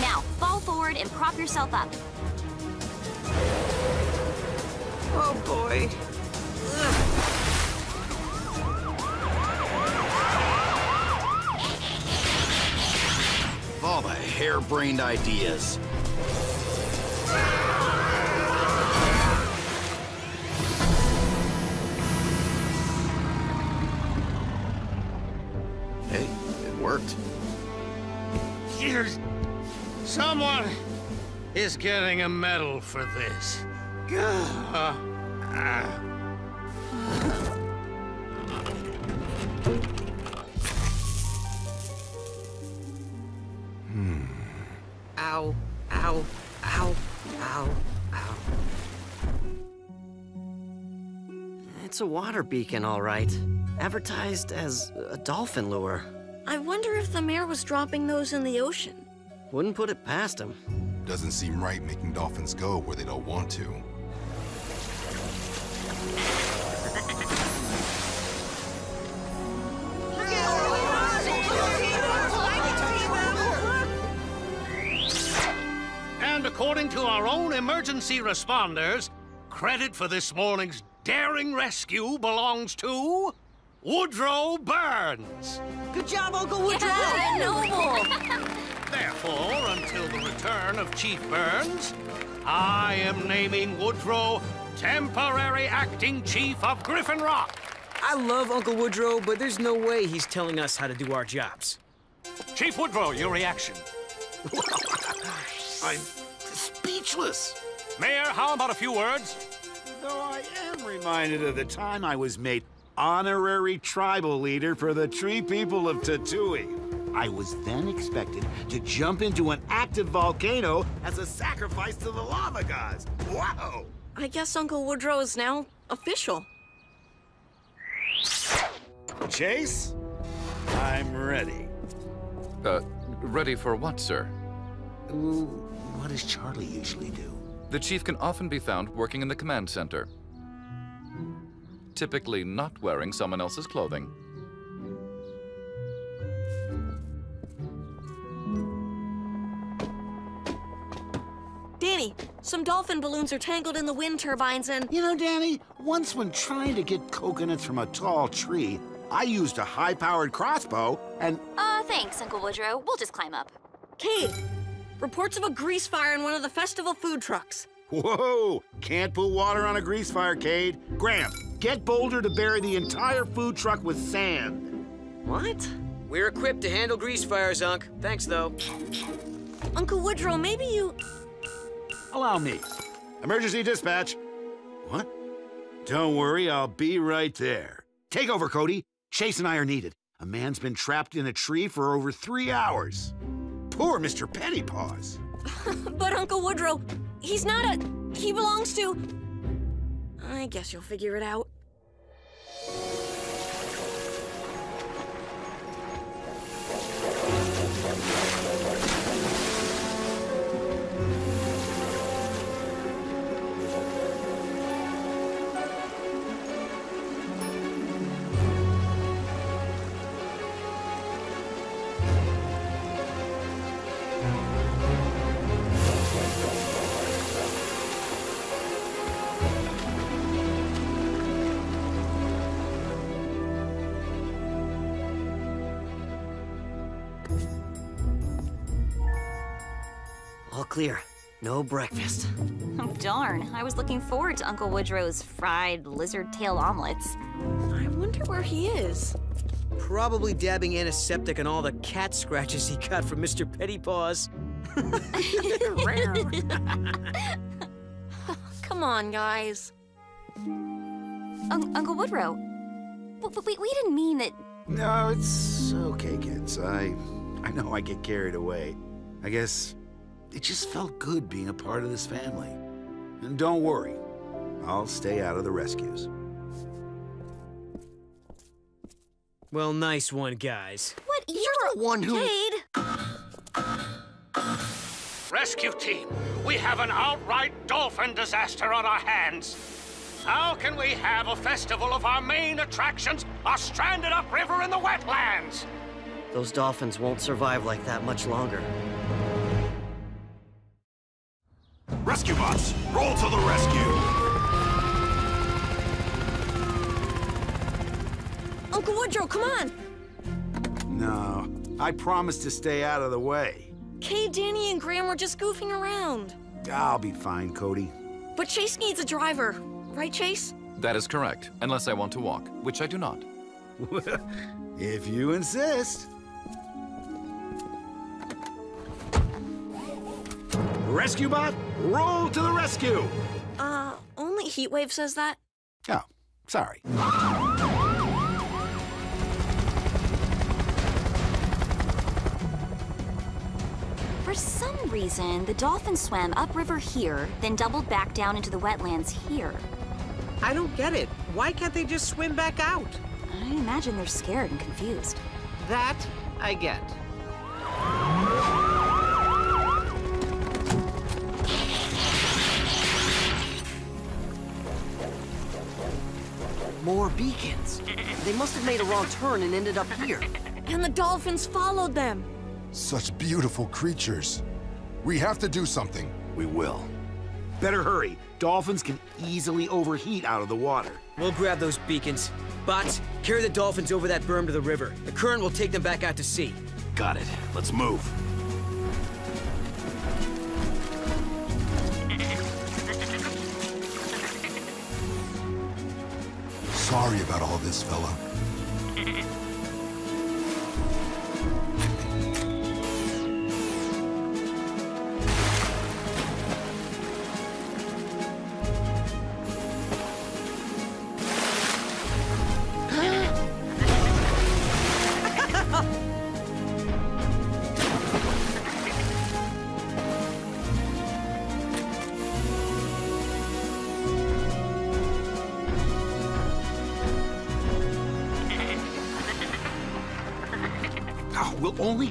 Now, fall forward and prop yourself up. Oh boy. All the harebrained ideas. Hey, it worked. Here's... Someone is getting a medal for this. Uh, Ow. Ow. Ow. Ow. Ow. It's a water beacon, all right. Advertised as a dolphin lure. I wonder if the mayor was dropping those in the ocean. Wouldn't put it past him. Doesn't seem right making dolphins go where they don't want to. According to our own emergency responders, credit for this morning's daring rescue belongs to Woodrow Burns. Good job, Uncle Woodrow. Yeah, noble. Therefore, until the return of Chief Burns, I am naming Woodrow temporary acting chief of Griffin Rock. I love Uncle Woodrow, but there's no way he's telling us how to do our jobs. Chief Woodrow, your reaction. I'm speechless. Mayor, how about a few words? Though I am reminded of the time I was made honorary tribal leader for the tree people of Tatooine. I was then expected to jump into an active volcano as a sacrifice to the lava gods. Wow! I guess Uncle Woodrow is now official. Chase, I'm ready. Uh, ready for what, sir? Ooh, what does Charlie usually do? The chief can often be found working in the command center, typically not wearing someone else's clothing. Dani, some dolphin balloons are tangled in the wind turbines and... You know, Dani, once when trying to get coconuts from a tall tree, I used a high-powered crossbow and... Uh, thanks, Uncle Woodrow. We'll just climb up. Cade, reports of a grease fire in one of the festival food trucks. Whoa! Can't put water on a grease fire, Cade. Graham, get Boulder to bury the entire food truck with sand. What? We're equipped to handle grease fires, Unc. Thanks, though. Uncle Woodrow, maybe you... Allow me. Emergency dispatch. What? Don't worry, I'll be right there. Take over, Cody. Chase and I are needed. A man's been trapped in a tree for over three hours. Poor Mr. Pettypaws. but Uncle Woodrow, he's not a... He belongs to... I guess you'll figure it out. Clear. No breakfast. Oh, darn. I was looking forward to Uncle Woodrow's fried lizard tail omelets. I wonder where he is. Probably dabbing antiseptic on all the cat scratches he got from Mr. Pettypaws. Come on, guys. Un Uncle Woodrow, but we, we didn't mean that... No, it's okay, kids. I, I know I get carried away. I guess it just felt good being a part of this family. And don't worry, I'll stay out of the rescues. Well, nice one, guys. What? You're the one who... Cade! Rescue team, we have an outright dolphin disaster on our hands. How can we have a festival if our main attractions are stranded upriver in the wetlands? Those dolphins won't survive like that much longer. Rescue bots, roll to the rescue! Uncle Woodrow, come on! No, I promised to stay out of the way. Cade, Dani, and Graham were just goofing around. I'll be fine, Cody. But Chase needs a driver. Right, Chase? That is correct, unless I want to walk, which I do not. if you insist. Rescue bot, roll to the rescue! Uh, only Heatwave says that. Oh, sorry. For some reason, the dolphin swam upriver here, then doubled back down into the wetlands here. I don't get it. Why can't they just swim back out? I imagine they're scared and confused. That I get. More beacons. They must have made a wrong turn and ended up here. And the dolphins followed them. Such beautiful creatures. We have to do something. We will. Better hurry. Dolphins can easily overheat out of the water. We'll grab those beacons. Bots, carry the dolphins over that berm to the river. The current will take them back out to sea. Got it. Let's move. Sorry about all this, fella.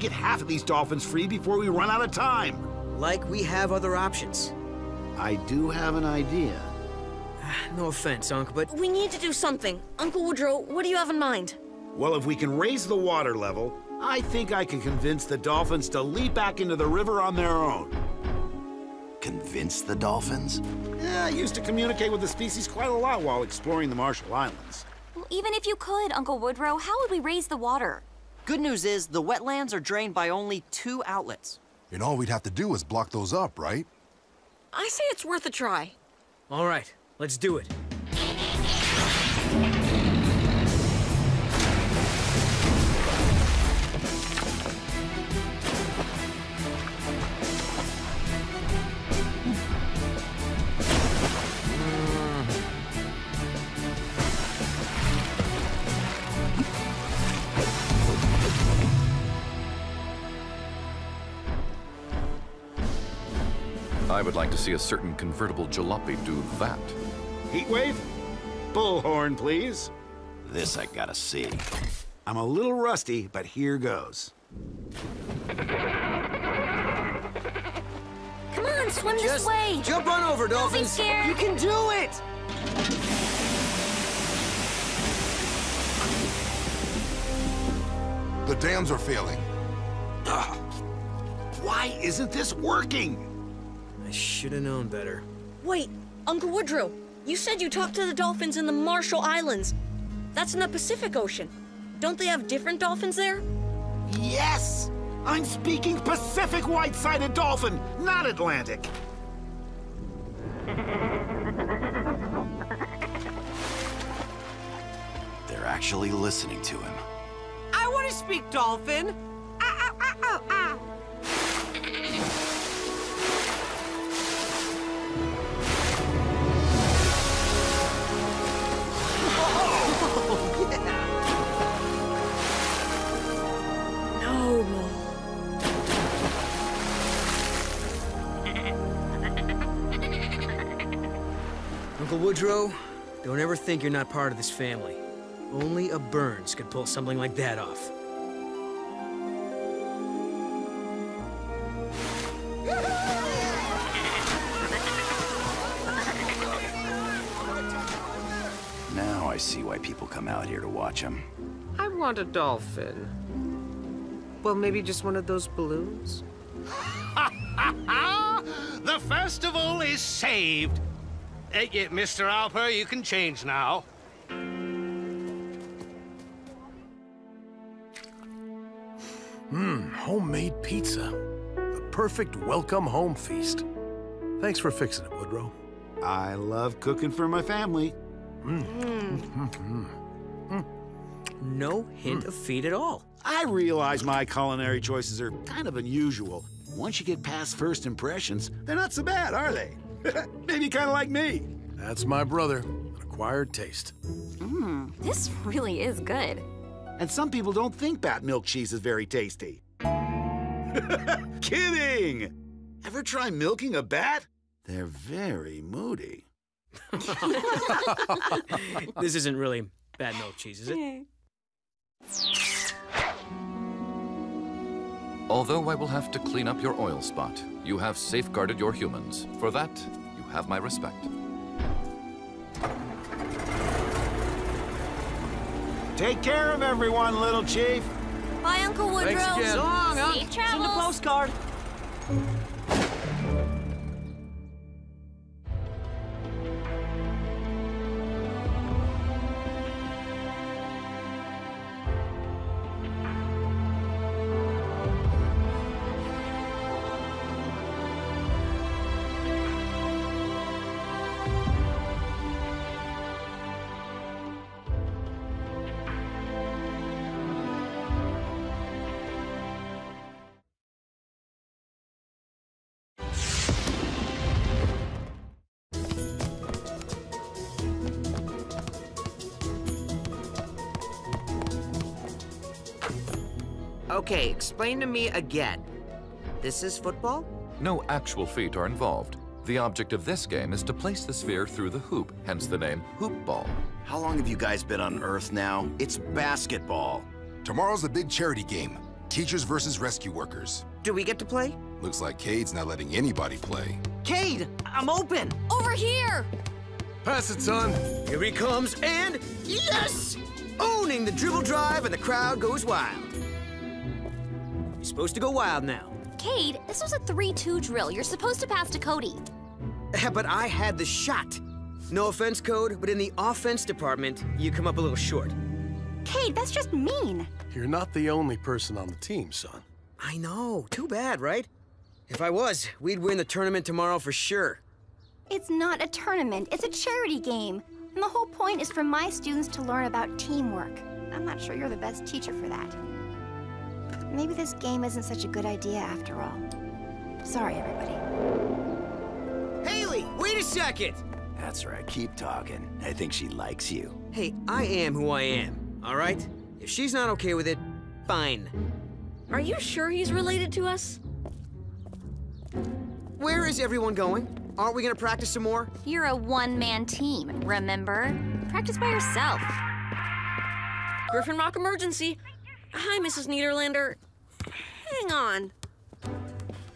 We'll get half of these dolphins free before we run out of time. Like we have other options. I do have an idea. No offense, Unc, but We need to do something. Uncle Woodrow, what do you have in mind? Well, if we can raise the water level, I think I can convince the dolphins to leap back into the river on their own. Convince the dolphins? Yeah, I used to communicate with the species quite a lot while exploring the Marshall Islands. Well, even if you could, Uncle Woodrow, how would we raise the water? Good news is the wetlands are drained by only two outlets. And all we'd have to do is block those up, right? I say it's worth a try. All right, let's do it. Like to see a certain convertible jalopy do that. Heatwave? Bullhorn, please. This I gotta see. I'm a little rusty, but here goes. Come on, swim this way. jump on over, Don't be dolphins. scared. You can do it! The dams are failing. Ugh. Why isn't this working? I should have known better. Wait, Uncle Woodrow, you said you talked to the dolphins in the Marshall Islands. That's in the Pacific Ocean. Don't they have different dolphins there? Yes! I'm speaking Pacific white-sided dolphin, not Atlantic. They're actually listening to him. I want to speak dolphin. Ow, ow, ow, Uncle Woodrow, don't ever think you're not part of this family. Only a Burns could pull something like that off. Now I see why people come out here to watch him. I want a dolphin. Well, maybe just one of those balloons? the festival is saved. Uh, y- Mr. Alper, you can change now. Mmm, homemade pizza. The perfect welcome home feast. Thanks for fixing it, Woodrow. I love cooking for my family. No hint of feet at all. I realize my culinary choices are kind of unusual. Once you get past first impressions, they're not so bad, are they? Maybe kind of like me. That's my brother. An acquired taste. Mmm, this really is good. And some people don't think bat milk cheese is very tasty. Kidding! Ever try milking a bat? They're very moody. this isn't really bad milk cheese, is it? Although I will have to clean up your oil spot, you have safeguarded your humans. For that, you have my respect. Take care of everyone, little chief. Bye, Uncle Woodrow. Thanks again. So long, Safe Send a postcard. Okay, explain to me again. This is football? No actual feet are involved. The object of this game is to place the sphere through the hoop, hence the name hoop ball. How long have you guys been on Earth now? It's basketball. Tomorrow's the big charity game. Teachers versus rescue workers. Do we get to play? Looks like Cade's not letting anybody play. Cade, I'm open. Over here! Pass it, son. Here he comes, and yes! Owning the dribble drive, and the crowd goes wild. You're supposed to go wild now. Cade, this was a 3-2 drill. You're supposed to pass to Cody. but I had the shot. No offense, Code, but in the offense department, you come up a little short. Cade, that's just mean. You're not the only person on the team, son. I know. Too bad, right? If I was, we'd win the tournament tomorrow for sure. It's not a tournament, it's a charity game. And the whole point is for my students to learn about teamwork. I'm not sure you're the best teacher for that. Maybe this game isn't such a good idea after all. Sorry, everybody. Haley, wait a second! That's right, keep talking. I think she likes you. Hey, I am who I am, all right? If she's not okay with it, fine. Are you sure he's related to us? Where is everyone going? Aren't we gonna practice some more? You're a one-man team, remember? Practice by yourself. Griffin Rock emergency. Hi, Mrs. Niederlander. Hang on.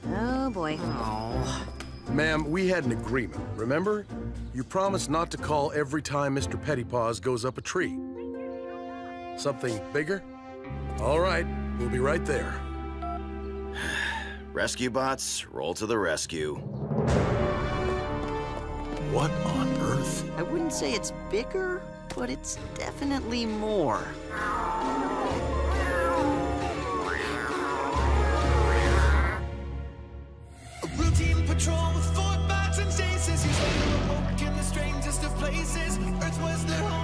Oh, boy. Oh. Ma'am, we had an agreement, remember? You promised not to call every time Mr. Pettypaws goes up a tree. Something bigger? All right, we'll be right there. Rescue bots, roll to the rescue. What on earth? I wouldn't say it's bigger, but it's definitely more. Routine patrol with four bots and stasis. He's later awoke in the strangest of places. Earth was their home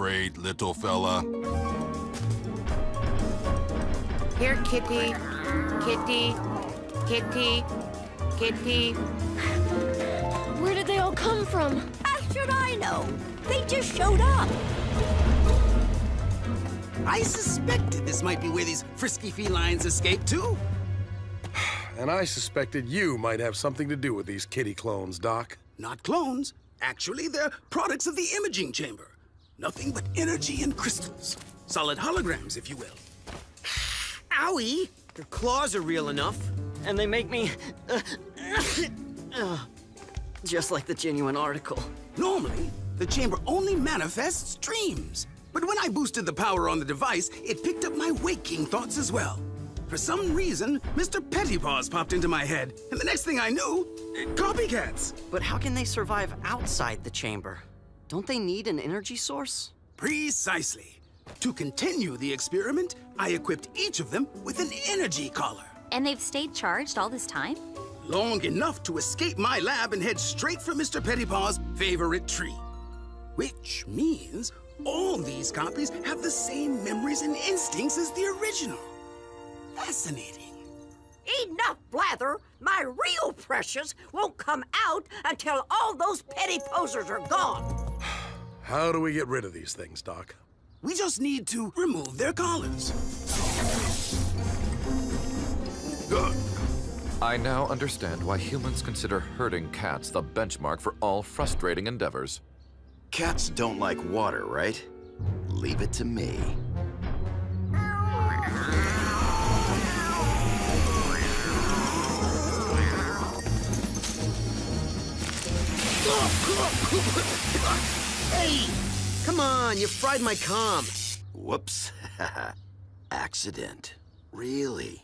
afraid, little fella. Here, kitty. Kitty. Kitty. Kitty. Where did they all come from? How should I know? They just showed up. I suspected this might be where these frisky felines escaped to. And I suspected you might have something to do with these kitty clones, Doc. Not clones. Actually, they're products of the imaging chamber. Nothing but energy and crystals. Solid holograms, if you will. Owie! Your claws are real enough. And they make me... Uh, uh, just like the genuine article. Normally, the chamber only manifests dreams. But when I boosted the power on the device, it picked up my waking thoughts as well. For some reason, Mr. Pettypaws popped into my head, and the next thing I knew, copycats. But how can they survive outside the chamber? Don't they need an energy source? Precisely. To continue the experiment, I equipped each of them with an energy collar. And they've stayed charged all this time? Long enough to escape my lab and head straight for Mr. Pettypaw's favorite tree. Which means all these copies have the same memories and instincts as the original. Fascinating. Enough blather! My real precious won't come out until all those petty posers are gone. How do we get rid of these things, Doc? We just need to remove their collars. I now understand why humans consider herding cats the benchmark for all frustrating endeavors. Cats don't like water, right? Leave it to me. Hey! Come on, you fried my comm. Whoops. Accident. Really?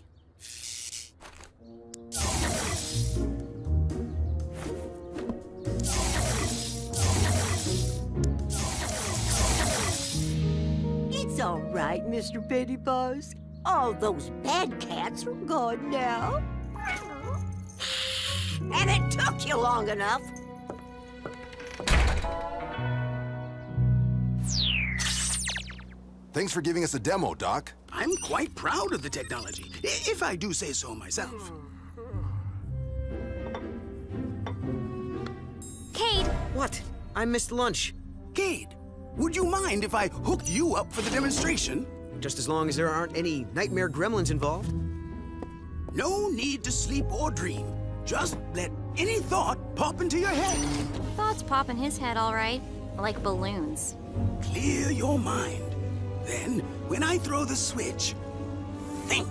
It's all right, Mr. Pettypaws. All those bad cats are gone now. And it took you long enough. Thanks for giving us a demo, Doc. I'm quite proud of the technology, if I do say so myself. Cade! What? I missed lunch. Cade, would you mind if I hooked you up for the demonstration? Just as long as there aren't any nightmare gremlins involved. No need to sleep or dream. Just let any thought pop into your head. Thoughts pop in his head, all right. Like balloons. Clear your mind. Then, when I throw the switch, think.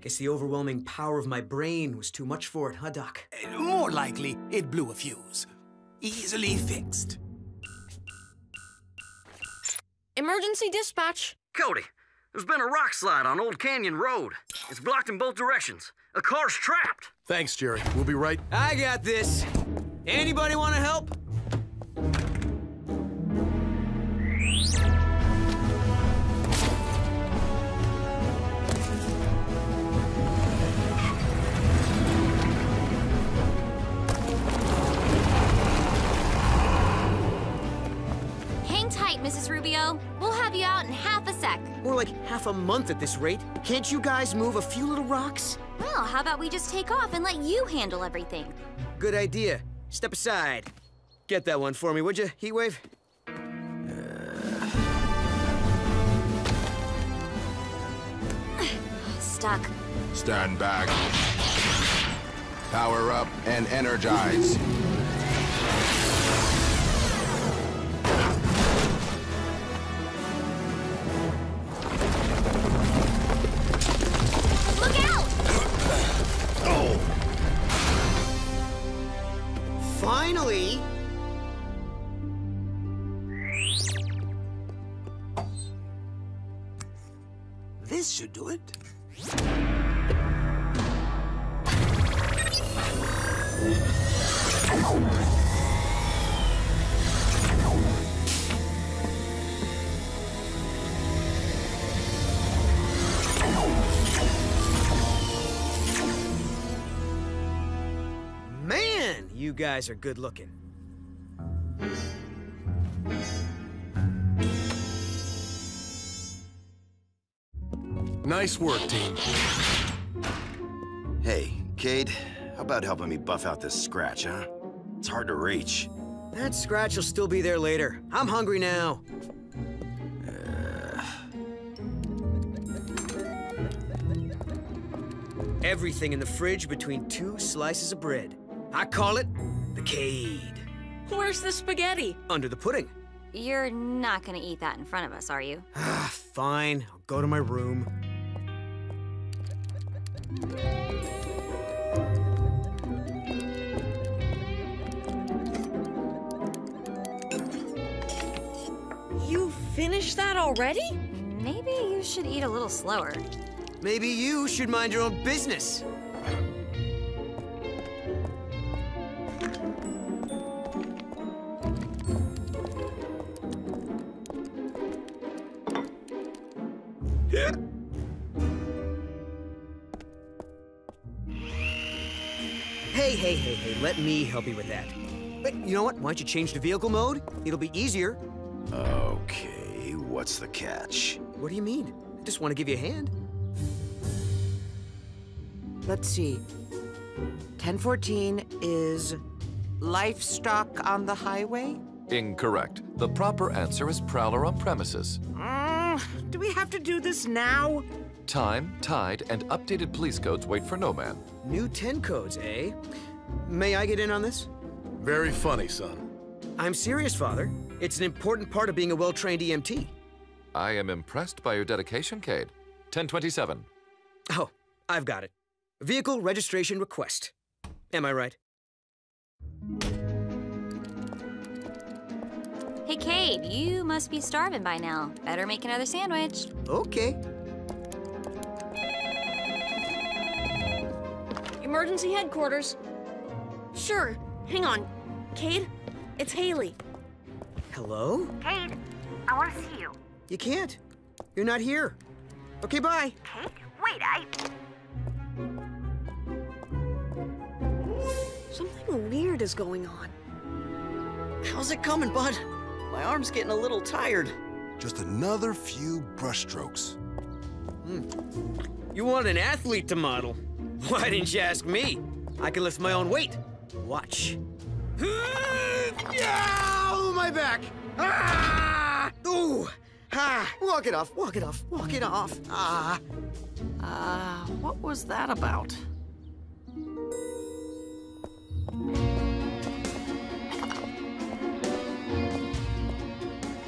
Guess the overwhelming power of my brain was too much for it, huh, Doc? Uh, more likely, it blew a fuse. Easily fixed. Emergency dispatch. Cody, there's been a rock slide on Old Canyon Road. It's blocked in both directions. A car's trapped. Thanks, Jerry. We'll be right. I got this. Anybody want to help? Hang tight, Mrs. Rubio. We'll have you out in half a sec. More like half a month at this rate. Can't you guys move a few little rocks? Well, how about we just take off and let you handle everything? Good idea. Step aside. Get that one for me, would you, Heatwave? Stuck. Stand back. Power up and energize. Finally! This should do it. You guys are good looking. Nice work, team. Hey, Cade, how about helping me buff out this scratch, huh? It's hard to reach. That scratch will still be there later. I'm hungry now. Everything in the fridge between two slices of bread. I call it the Cade. Where's the spaghetti? Under the pudding. You're not gonna eat that in front of us, are you? Ah, fine. I'll go to my room. You finished that already? Maybe you should eat a little slower. Maybe you should mind your own business. Let me help you with that. But you know what? Why don't you change to vehicle mode? It'll be easier. Okay, what's the catch? What do you mean? I just want to give you a hand. Let's see. 1014 is livestock on the highway? Incorrect. The proper answer is prowler on premises. Mm, do we have to do this now? Time, tide, and updated police codes wait for no man. New 10 codes, eh? May I get in on this? Very funny, son. I'm serious, Father. It's an important part of being a well-trained EMT. I am impressed by your dedication, Cade. 1027. Oh, I've got it. Vehicle registration request. Am I right? Hey, Cade, you must be starving by now. Better make another sandwich. Okay. Emergency headquarters. Sure. Hang on. Cade, it's Haley. Hello? Cade, I want to see you. You can't. You're not here. Okay, bye. Cade, wait, I... Something weird is going on. How's it coming, bud? My arm's getting a little tired. Just another few brushstrokes. Hmm. You want an athlete to model? Why didn't you ask me? I can lift my own weight. Watch. Oh, my back! Ah! Ooh! Ah! Walk it off, walk it off, walk it off. Ah! Uh, what was that about?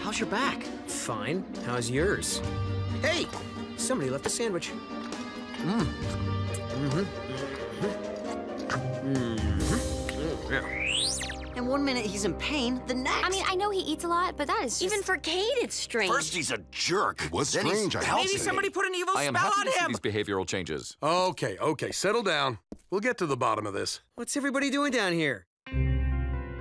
How's your back? Fine. How's yours? Hey! Somebody left a sandwich. Mmm. Mm-hmm. Mm-hmm. Yeah. And one minute he's in pain, the next. I mean, I know he eats a lot, but that is just... Even for Cade, it's strange. First he's a jerk. It was then he's strange, I healthy. Maybe somebody put an evil I am spell happy on to see him. these behavioral changes. Okay, okay, settle down. We'll get to the bottom of this. What's everybody doing down here?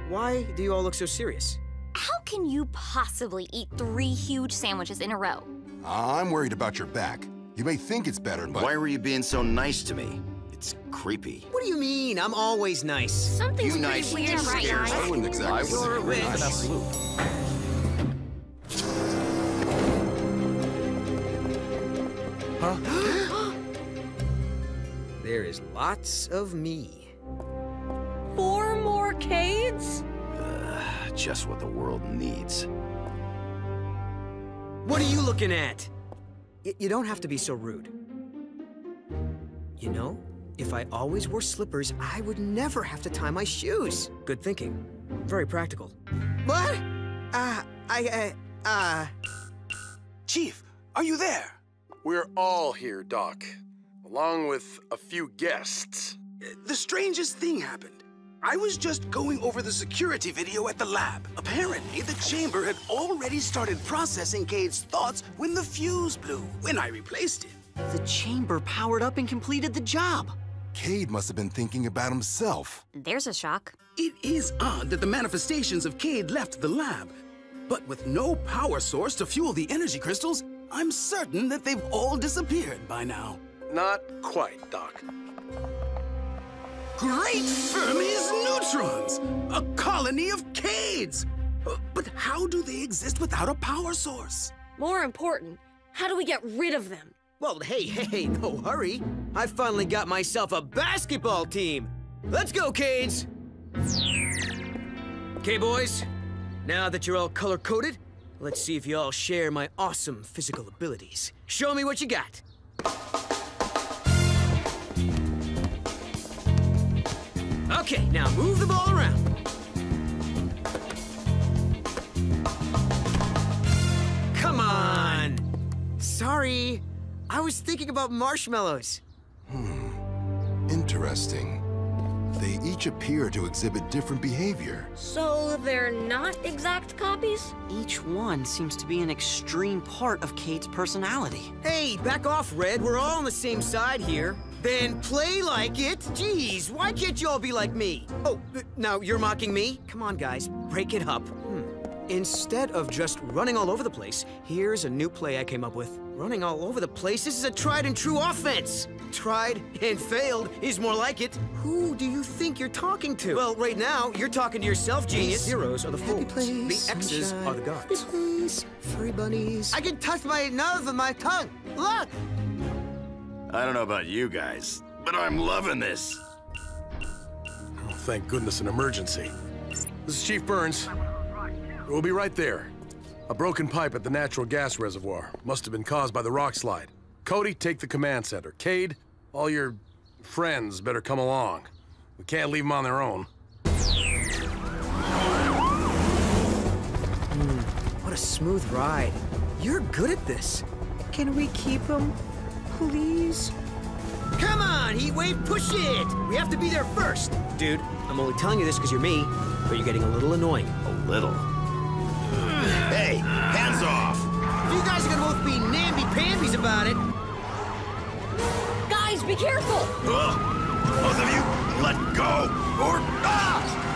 Why do you all look so serious? How can you possibly eat three huge sandwiches in a row? I'm worried about your back. You may think it's better, but... Why were you being so nice to me? It's creepy. What do you mean? I'm always nice. Something's You pretty nice weird right scares now. I wouldn't exactly say you're agree with nice. an. There is lots of me. Four more Cades? Uh, just what the world needs. What are you looking at? Y- you don't have to be so rude. You know, if I always wore slippers, I would never have to tie my shoes. Good thinking. Very practical. What? Uh, I, uh, uh... Chief, are you there? We're all here, Doc, along with a few guests. The strangest thing happened. I was just going over the security video at the lab. Apparently, the chamber had already started processing Cade's thoughts when the fuse blew, when I replaced it. The chamber powered up and completed the job. Cade must have been thinking about himself. There's a shock. It is odd that the manifestations of Cade left the lab. But with no power source to fuel the energy crystals, I'm certain that they've all disappeared by now. Not quite, Doc. Great Fermi's neutrons! A colony of Cades! Uh, But how do they exist without a power source? More important, how do we get rid of them? Well, hey, hey, no hurry. I finally got myself a basketball team. Let's go, Cades! Okay, boys. Now that you're all color-coded, let's see if you all share my awesome physical abilities. Show me what you got. Okay, now move the ball around. Come on! Sorry, I was thinking about marshmallows. Hmm. Interesting. They each appear to exhibit different behavior. So they're not exact copies? Each one seems to be an extreme part of Cade's personality. Hey, back off, Red. We're all on the same side here. Then play like it. Jeez, why can't you all be like me? Oh, now you're mocking me? Come on, guys, break it up. Hmm. Instead of just running all over the place, here's a new play I came up with. Running all over the place, this is a tried and true offense. Tried and failed is more like it. Who do you think you're talking to? Well, right now, you're talking to yourself, genius. The zeros are the fools. The X's are the guards. Please, furry bunnies. I can touch my nose with my tongue. Look! I don't know about you guys, but I'm loving this. Oh, thank goodness, an emergency. This is Chief Burns. We'll be right there. A broken pipe at the natural gas reservoir. Must have been caused by the rock slide. Cody, take the command center. Cade, all your friends better come along. We can't leave them on their own. Hmm, what a smooth ride. You're good at this. Can we keep him, please? Come on, Heatwave, push it! We have to be there first. Dude, I'm only telling you this because you're me, but you're getting a little annoying. A little? Hey, hands off! If you guys are gonna both be namby-pambies about it... Guys, be careful! Ugh. Both of you, let go! Or... Ah!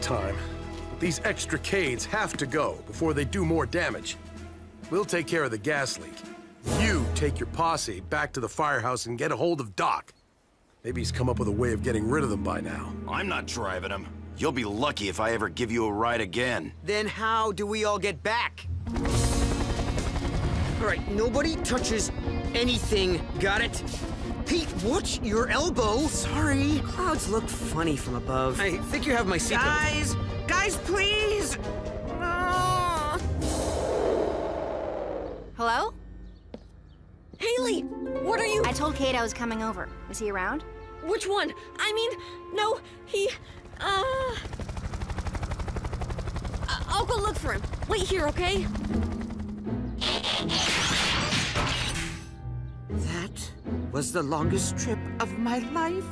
Dad? This time, these extra Cades have to go before they do more damage. We'll take care of the gas leak. You take your posse back to the firehouse and get a hold of Doc. Maybe he's come up with a way of getting rid of them by now. I'm not driving them. You'll be lucky if I ever give you a ride again. Then how do we all get back? All right, nobody touches anything, got it? Pete, watch your elbow. Sorry. Clouds look funny from above. I think you have my seatbelt. Guys, guys, please. Hello? Haley, what are you? I told Cade I was coming over. Is he around? Which one? I mean, no, he. Uh. I'll go look for him. Wait here, okay? That was the longest trip of my life.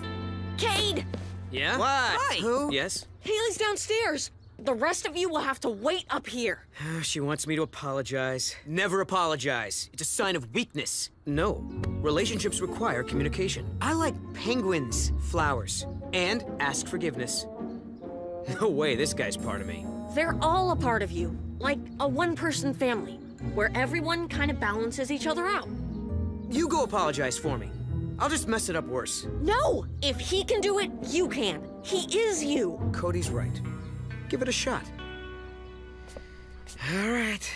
Cade! Yeah? What? Hi. Who? Yes? Haley's downstairs. The rest of you will have to wait up here. She wants me to apologize. Never apologize. It's a sign of weakness. No. Relationships require communication. I like penguins, flowers, and ask forgiveness. No way this guy's part of me. They're all a part of you, like a one person family, where everyone kind of balances each other out. You go apologize for me. I'll just mess it up worse. No! If he can do it, you can. He is you. Cody's right. Give it a shot. All right.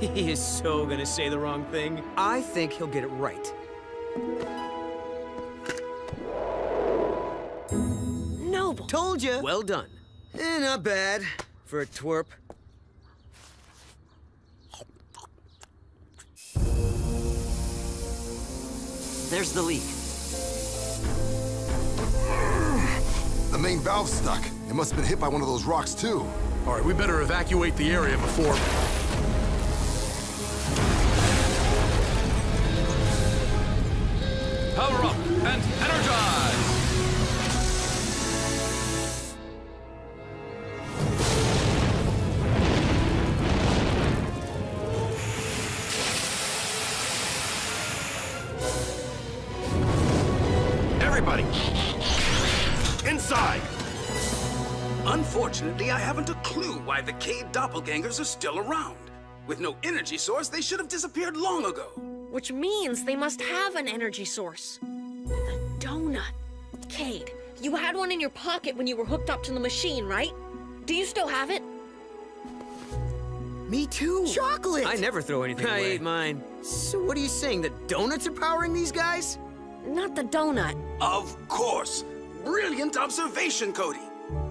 He is so gonna say the wrong thing. I think he'll get it right. Noble. Told you. Well done. Eh, not bad for a twerp. There's the leak. The main valve's stuck. It must have been hit by one of those rocks, too. All right, we better evacuate the area before... Power up and energize! Unfortunately, I haven't a clue why the Cade doppelgangers are still around. With no energy source, they should have disappeared long ago. Which means they must have an energy source. The donut. Cade, you had one in your pocket when you were hooked up to the machine, right? Do you still have it? Me too. Chocolate! I never throw anything I away. ate mine. So what are you saying, that donuts are powering these guys? Not the donut. Of course. Brilliant observation, Cody.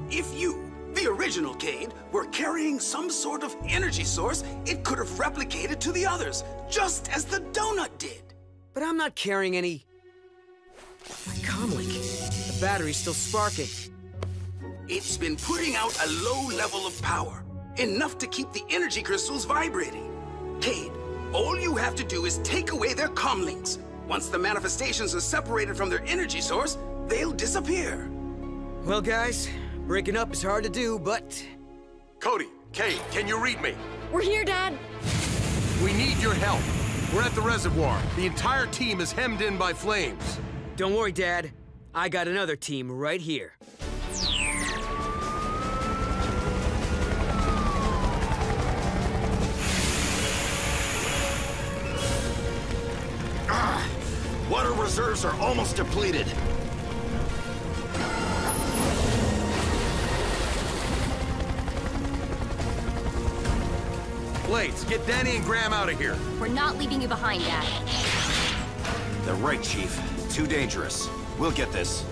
If you, the original Cade, were carrying some sort of energy source, it could have replicated to the others, just as the donut did. But I'm not carrying any... My comlink. The battery's still sparking. It's been putting out a low level of power, enough to keep the energy crystals vibrating. Cade, all you have to do is take away their comlinks. Once the manifestations are separated from their energy source, they'll disappear. Well, guys, breaking up is hard to do, but... Cody, Cade, can you read me? We're here, Dad. We need your help. We're at the reservoir. The entire team is hemmed in by flames. Don't worry, Dad. I got another team right here. Ah, water reserves are almost depleted. Blades, get Dani and Graham out of here. We're not leaving you behind, Dad. They're right, Chief. Too dangerous. We'll get this.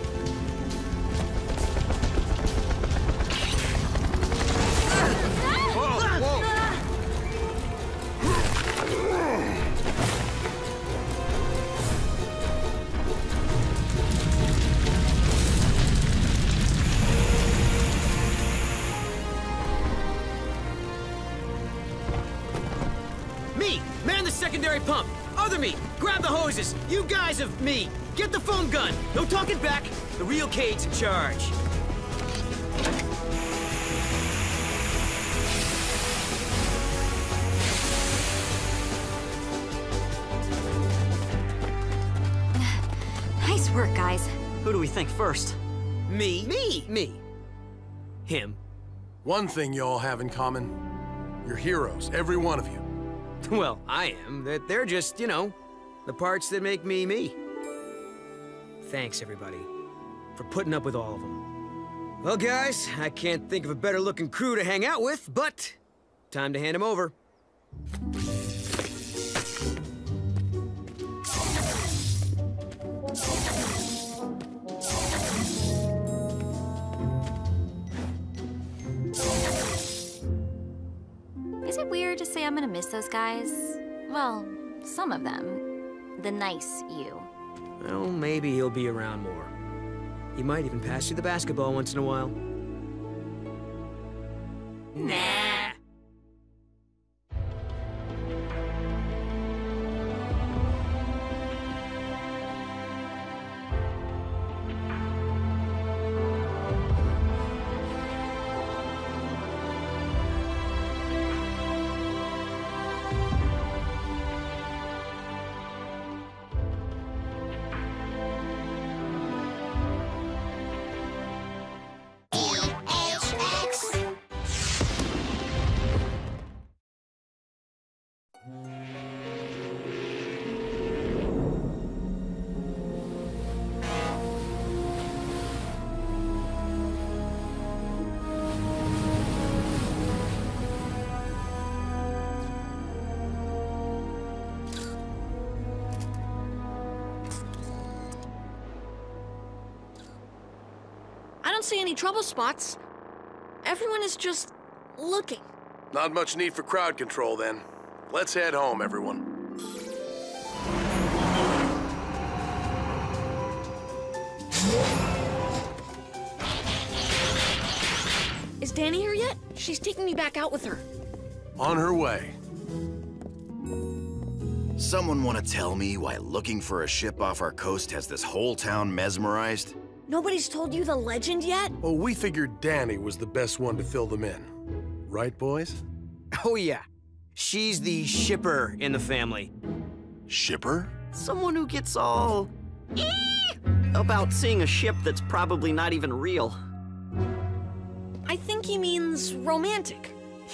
The in charge. Nice work, guys. Who do we think first? Me? Me? Me. Him. One thing you all have in common. You're heroes, every one of you. Well, I am. That they're just, you know, the parts that make me me. Thanks, everybody, for putting up with all of them. Well, guys, I can't think of a better looking crew to hang out with, but time to hand them over. Is it weird to say I'm gonna miss those guys? Well, some of them. The nice you. Well, maybe he'll be around more. He might even pass you the basketball once in a while. Nah. Any trouble spots. Everyone is just looking. Not much need for crowd control then. Let's head home, everyone. Is Dani here yet? She's taking me back out with her. On her way. Someone want to tell me why looking for a ship off our coast has this whole town mesmerized? Nobody's told you the legend yet? Well, we figured Dani was the best one to fill them in. Right, boys? Oh, yeah. She's the shipper in the family. Shipper? Someone who gets all... "Ee!" about seeing a ship that's probably not even real. I think he means romantic.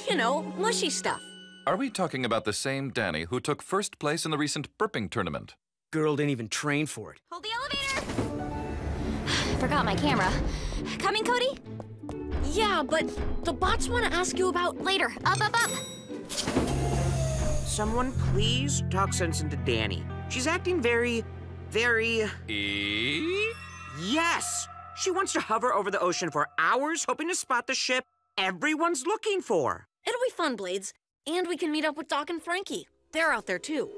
You know, mushy stuff. Are we talking about the same Dani who took first place in the recent burping tournament? Girl didn't even train for it. Hold the elevator! Forgot my camera. Coming, Cody? Yeah, but the bots want to ask you about... Later. Up, up, up! Someone please talk sense into Dani. She's acting very, very... E? Yes! She wants to hover over the ocean for hours, hoping to spot the ship everyone's looking for. It'll be fun, Blades. And we can meet up with Doc and Frankie. They're out there, too.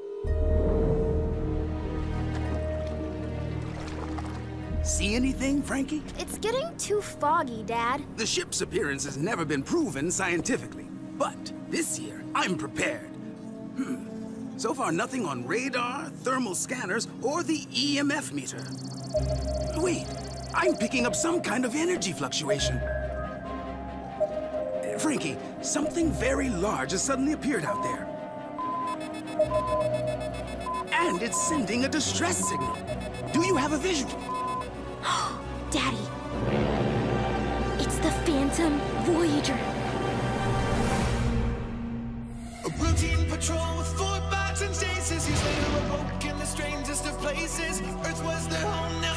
See anything, Frankie? It's getting too foggy, Dad. The ship's appearance has never been proven scientifically. But this year, I'm prepared. Hmm. So far, nothing on radar, thermal scanners, or the EMF meter. Wait, I'm picking up some kind of energy fluctuation. Uh, Frankie, something very large has suddenly appeared out there. And it's sending a distress signal. Do you have a visual? Daddy. It's the Phantom Voyager. A routine patrol with four bots and stasis. He's later awoke in the strangest of places. Earth was their home now,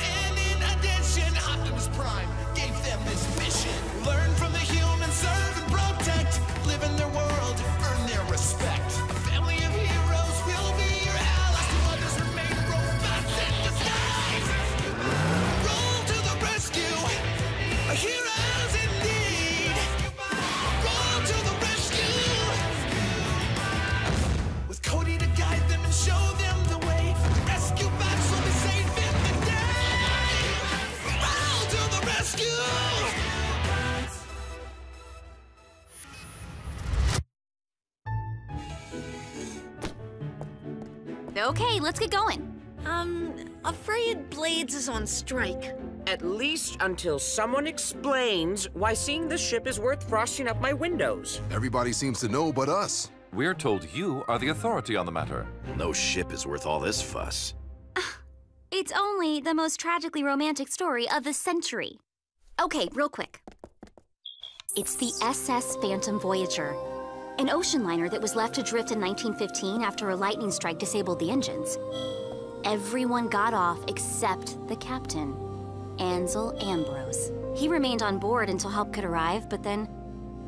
Okay, let's get going. Um, afraid Blades is on strike. At least until someone explains why seeing this ship is worth frosting up my windows. Everybody seems to know but us. We're told you are the authority on the matter. No ship is worth all this fuss. It's only the most tragically romantic story of the century. Okay, real quick. It's the SS Phantom Voyager, an ocean liner that was left adrift in 1915 after a lightning strike disabled the engines. Everyone got off except the captain, Ansel Ambrose. He remained on board until help could arrive, but then,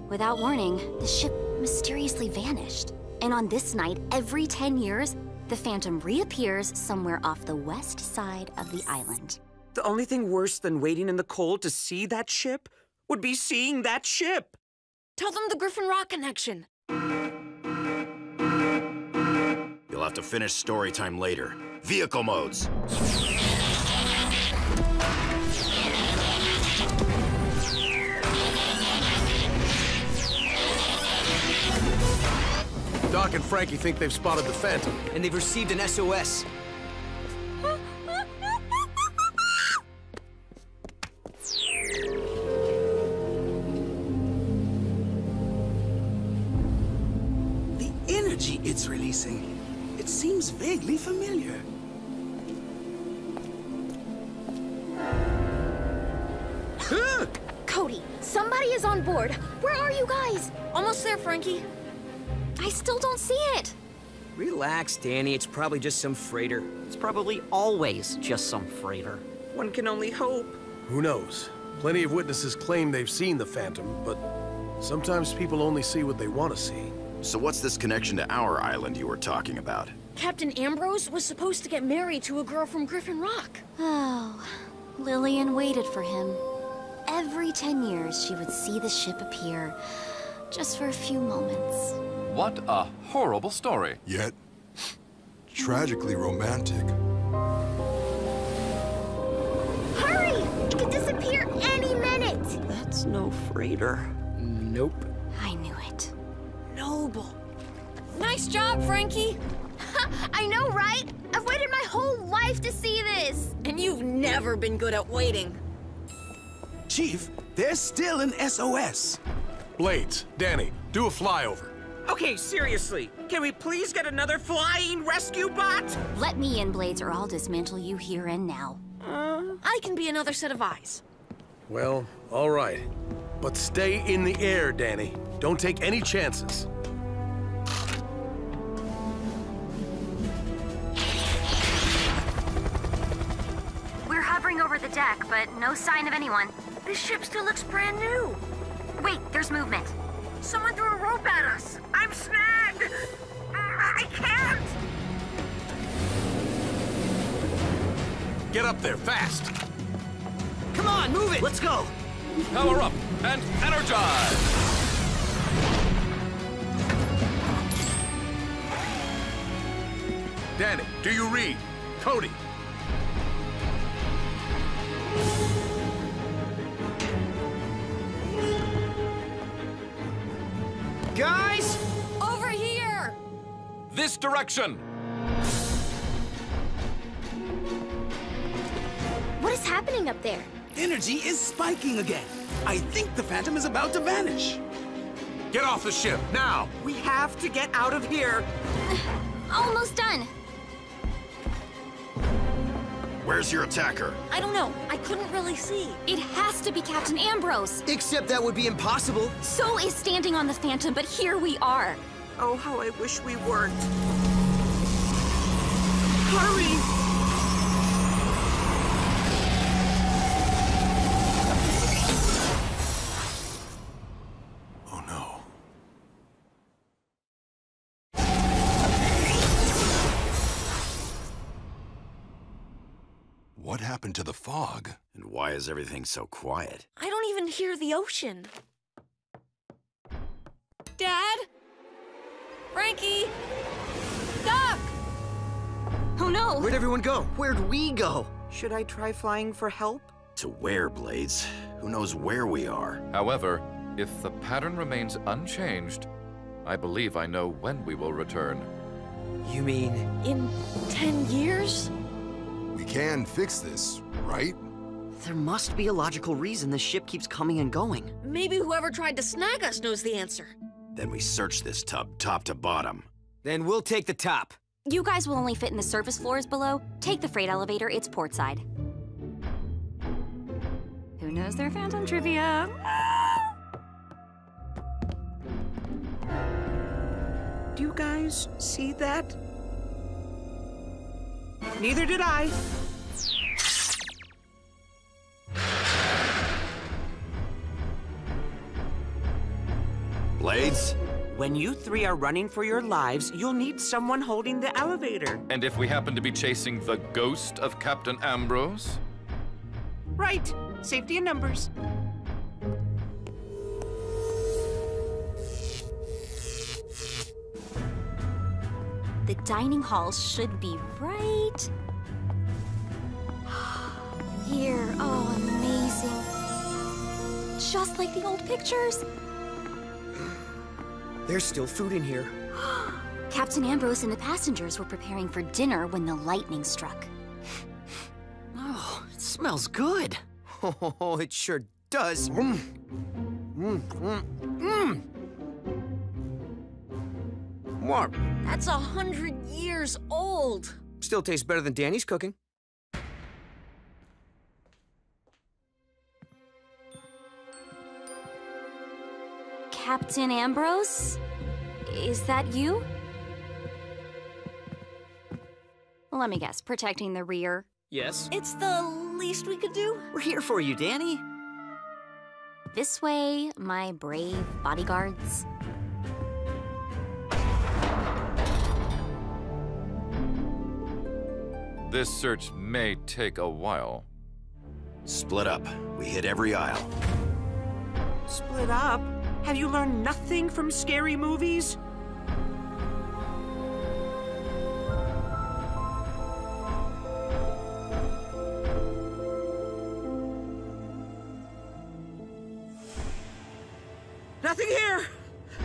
without warning, the ship mysteriously vanished. And on this night, every 10 years, the Phantom reappears somewhere off the west side of the island. The only thing worse than waiting in the cold to see that ship would be seeing that ship. Tell them the Griffin Rock connection. You'll have to finish story time later. Vehicle modes. Doc and Frankie think they've spotted the Phantom. And they've received an SOS. The energy it's releasing, it seems vaguely familiar. Cody, somebody is on board. Where are you guys? Almost there, Frankie. I still don't see it. Relax, Dani. It's probably just some freighter. It's probably always just some freighter. One can only hope. Who knows? Plenty of witnesses claim they've seen the Phantom, but sometimes people only see what they want to see. So what's this connection to our island you were talking about? Captain Ambrose was supposed to get married to a girl from Griffin Rock. Oh, Lillian waited for him. Every ten years, she would see the ship appear, just for a few moments. What a horrible story. Yet, tragically romantic. Hurry! It could disappear any minute! That's no freighter. Nope. I knew it. Noble. Nice job, Frankie. I know, right? I've waited my whole life to see this. And you've never been good at waiting. Chief, there's still an SOS. Blades, Dani, do a flyover. Okay, seriously, can we please get another flying rescue bot? Let me in, Blades, or I'll dismantle you here and now. Uh, I can be another set of eyes. Well, all right. But stay in the air, Dani. Don't take any chances. We're hovering over the deck, but no sign of anyone. This ship still looks brand new. Wait, there's movement. Someone threw a rope at us. I'm snagged. I can't. Get up there, fast! Come on, move it! Let's go! Power up and energize! Dani, do you read? Cody, Guys! Over here! This direction! What is happening up there? Energy is spiking again. I think the Phantom is about to vanish. Get off the ship, now! We have to get out of here. Almost done. Where's your attacker? I don't know. I couldn't really see. It has to be Captain Ambrose. Except that would be impossible. So is standing on the Phantom, but here we are. Oh, how I wish we weren't. Hurry! Happened to the fog? And why is everything so quiet? I don't even hear the ocean. Dad? Frankie? Doc! Oh no! Where'd everyone go? Where'd we go? Should I try flying for help? To where, Blades? Who knows where we are? However, if the pattern remains unchanged, I believe I know when we will return. You mean... In ten years? We can fix this, right? There must be a logical reason the ship keeps coming and going. Maybe whoever tried to snag us knows the answer. Then we search this tub, top to bottom. Then we'll take the top. You guys will only fit in the surface floors below. Take the freight elevator, it's portside. Who knows their Phantom trivia? Do you guys see that? Neither did I. Blades? When you three are running for your lives, you'll need someone holding the elevator. And if we happen to be chasing the ghost of Captain Ambrose? Right. Safety in numbers. The dining hall should be right here. Oh, amazing. Just like the old pictures. There's still food in here. Captain Ambrose and the passengers were preparing for dinner when the lightning struck. Oh, it smells good. Oh, it sure does. Mm. Mm, mm, What? That's a hundred years old. Still tastes better than Dani's cooking. Captain Ambrose? Is that you? Let me guess, protecting the rear. Yes? It's the least we could do. We're here for you, Dani. This way, my brave bodyguards. This search may take a while. Split up. We hit every aisle. Split up? Have you learned nothing from scary movies? Nothing here!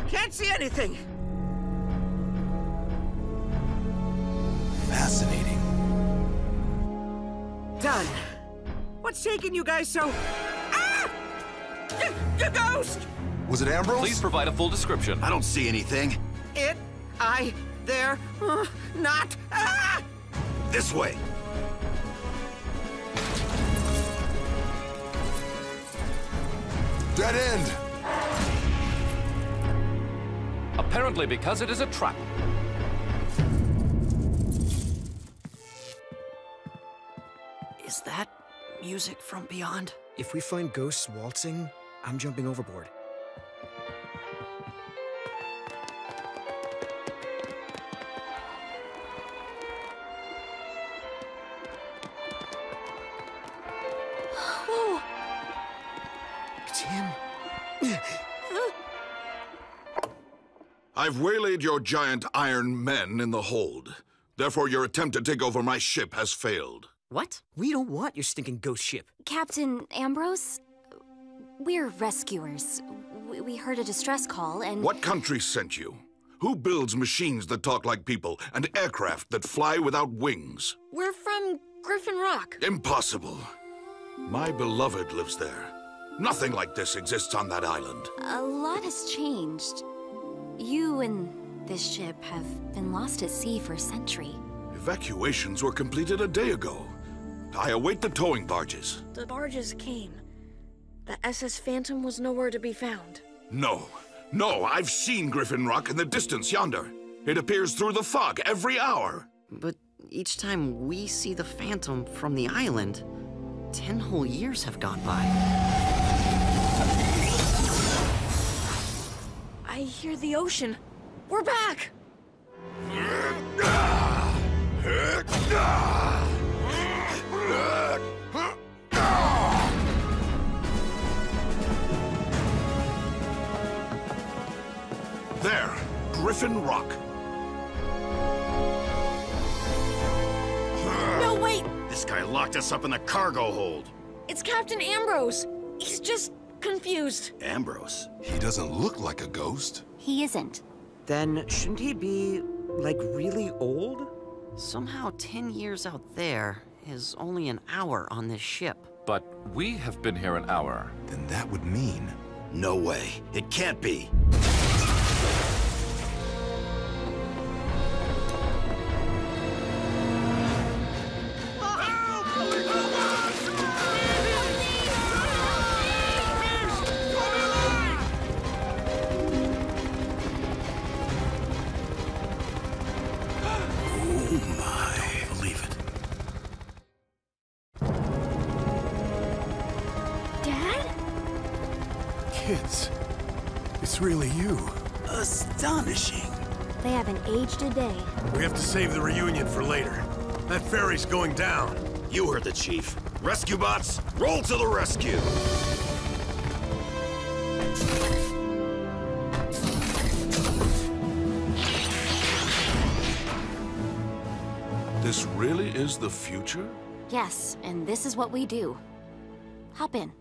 Can't see anything! Fascinating. Done. What's taking you guys so... Ah! The, the ghost! Was it Ambrose? Please provide a full description. I don't see anything. It, I, there, uh, not, ah! This way. Dead end! Apparently because it is a trap. Is that music from beyond? If we find ghosts waltzing, I'm jumping overboard. Whoa! It's him. I've waylaid your giant iron men in the hold. Therefore, your attempt to take over my ship has failed. What? We don't want your stinking ghost ship. Captain Ambrose? We're rescuers. We, we heard a distress call and. What country sent you? Who builds machines that talk like people and aircraft that fly without wings? We're from Griffin Rock. Impossible. My beloved lives there. Nothing like this exists on that island. A lot has changed. You and this ship have been lost at sea for a century. Evacuations were completed a day ago. I await the towing barges. The barges came. The SS Phantom was nowhere to be found. No, no, I've seen Griffin Rock in the distance yonder. It appears through the fog every hour. But each time we see the Phantom from the island, ten whole years have gone by. I hear the ocean. We're back! There, Griffin Rock. No, wait! This guy locked us up in the cargo hold. It's Captain Ambrose. He's just confused. Ambrose? He doesn't look like a ghost. He isn't. Then shouldn't he be, like, really old? Somehow, ten years out there is only an hour on this ship. But we have been here an hour. Then that would mean... No way. It can't be. Save the reunion for later. That ferry's going down. You heard the chief. Rescue bots, roll to the rescue! This really is the future? Yes, and this is what we do. Hop in.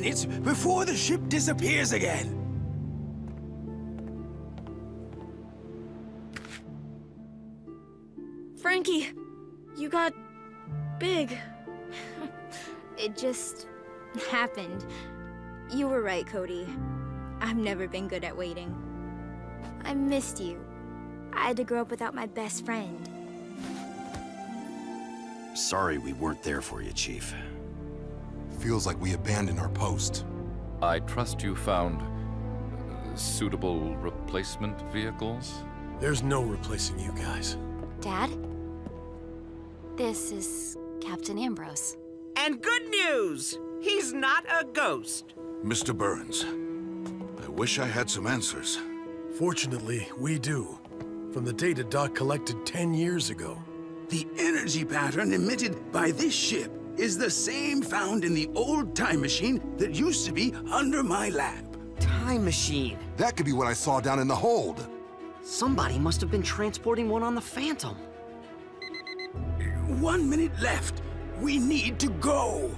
Minutes before the ship disappears again. Frankie, you got big. It just happened. You were right, Cody. I've never been good at waiting. I missed you. I had to grow up without my best friend. Sorry we weren't there for you, Chief. Feels like we abandoned our post. I trust you found uh, suitable replacement vehicles? There's no replacing you guys. Dad? This is Captain Ambrose. And good news! He's not a ghost. Mr. Burns, I wish I had some answers. Fortunately, we do. From the data Doc collected ten years ago. The energy pattern emitted by this ship is the same found in the old time machine that used to be under my lab. Time machine. That could be what I saw down in the hold. Somebody must have been transporting one on the Phantom. One minute left. We need to go.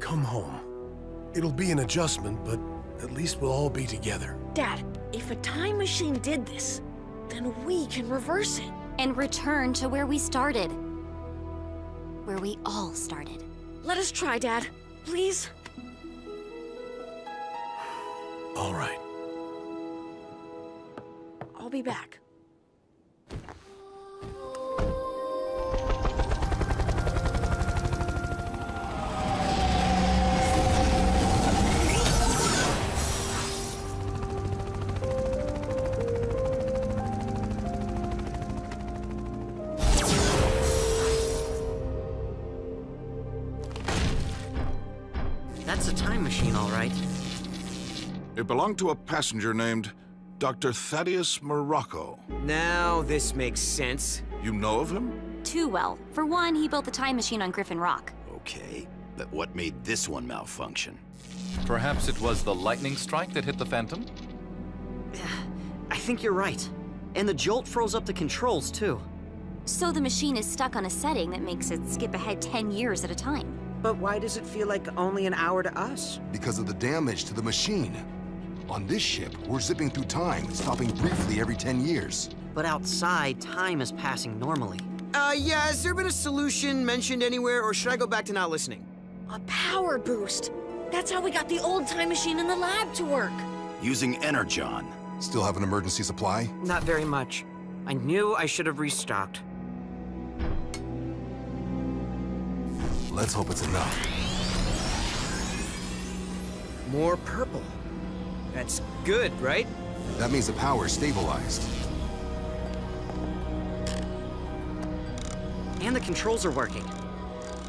Come home. It'll be an adjustment, but at least we'll all be together. Dad, if a time machine did this, then we can reverse it. And return to where we started. Where we all started. Let us try, Dad. Please? All right. I'll be back. It belonged to a passenger named Dr. Thaddeus Morocco. Now this makes sense. You know of him? Too well. For one, he built the time machine on Griffin Rock. Okay, but what made this one malfunction? Perhaps it was the lightning strike that hit the Phantom? I think you're right. And the jolt froze up the controls, too. So the machine is stuck on a setting that makes it skip ahead 10 years at a time. But why does it feel like only an hour to us? Because of the damage to the machine. On this ship, we're zipping through time, stopping briefly every 10 years. But outside, time is passing normally. Uh, yeah, has there been a solution mentioned anywhere, or should I go back to not listening? A power boost. That's how we got the old time machine in the lab to work. Using Energon. Still have an emergency supply? Not very much. I knew I should have restocked. Let's hope it's enough. More purple. That's good, right? That means the power is stabilized. And the controls are working.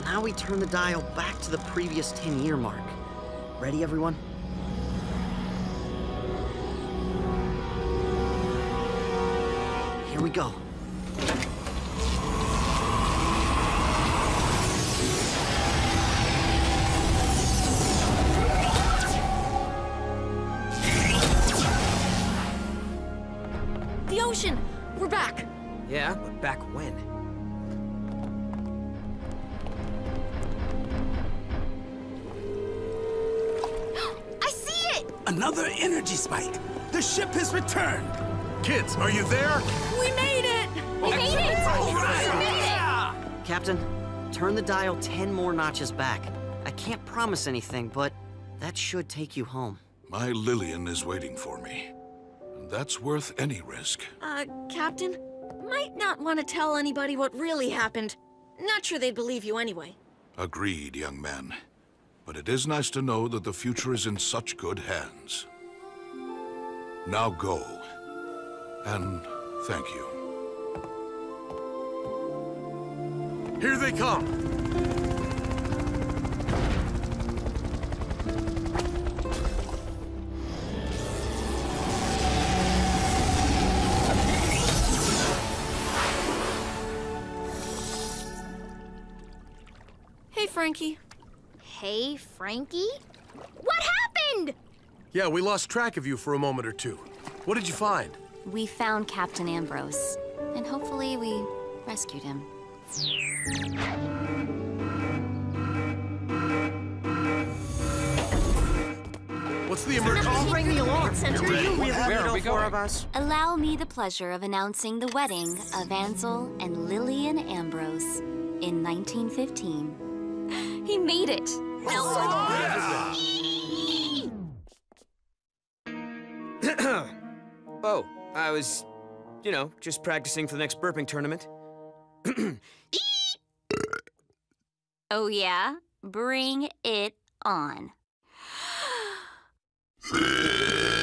Now we turn the dial back to the previous 10-year mark. Ready, everyone? Here we go. Ocean! We're back! Yeah, but back when? I see it! Another energy spike. The ship has returned. Kids, are you there? We made it! We made it! We made it! Captain, turn the dial 10 more notches back. I can't promise anything, but that should take you home. My Lillian is waiting for me. And that's worth any risk. Uh, Captain? Might not want to tell anybody what really happened. Not sure they'd believe you anyway. Agreed, young man. But it is nice to know that the future is in such good hands. Now go. And thank you. Here they come! Hey, Frankie. Hey, Frankie? What happened? Yeah, we lost track of you for a moment or two. What did you find? We found Captain Ambrose, and hopefully we rescued him. What's the emergency? Ring the alarm. Do you really Where need are all we four of us? Allow me the pleasure of announcing the wedding of Ansel and Lillian Ambrose in 1915. He made it! oh, I was, you know, just practicing for the next burping tournament. Oh yeah? Bring it on.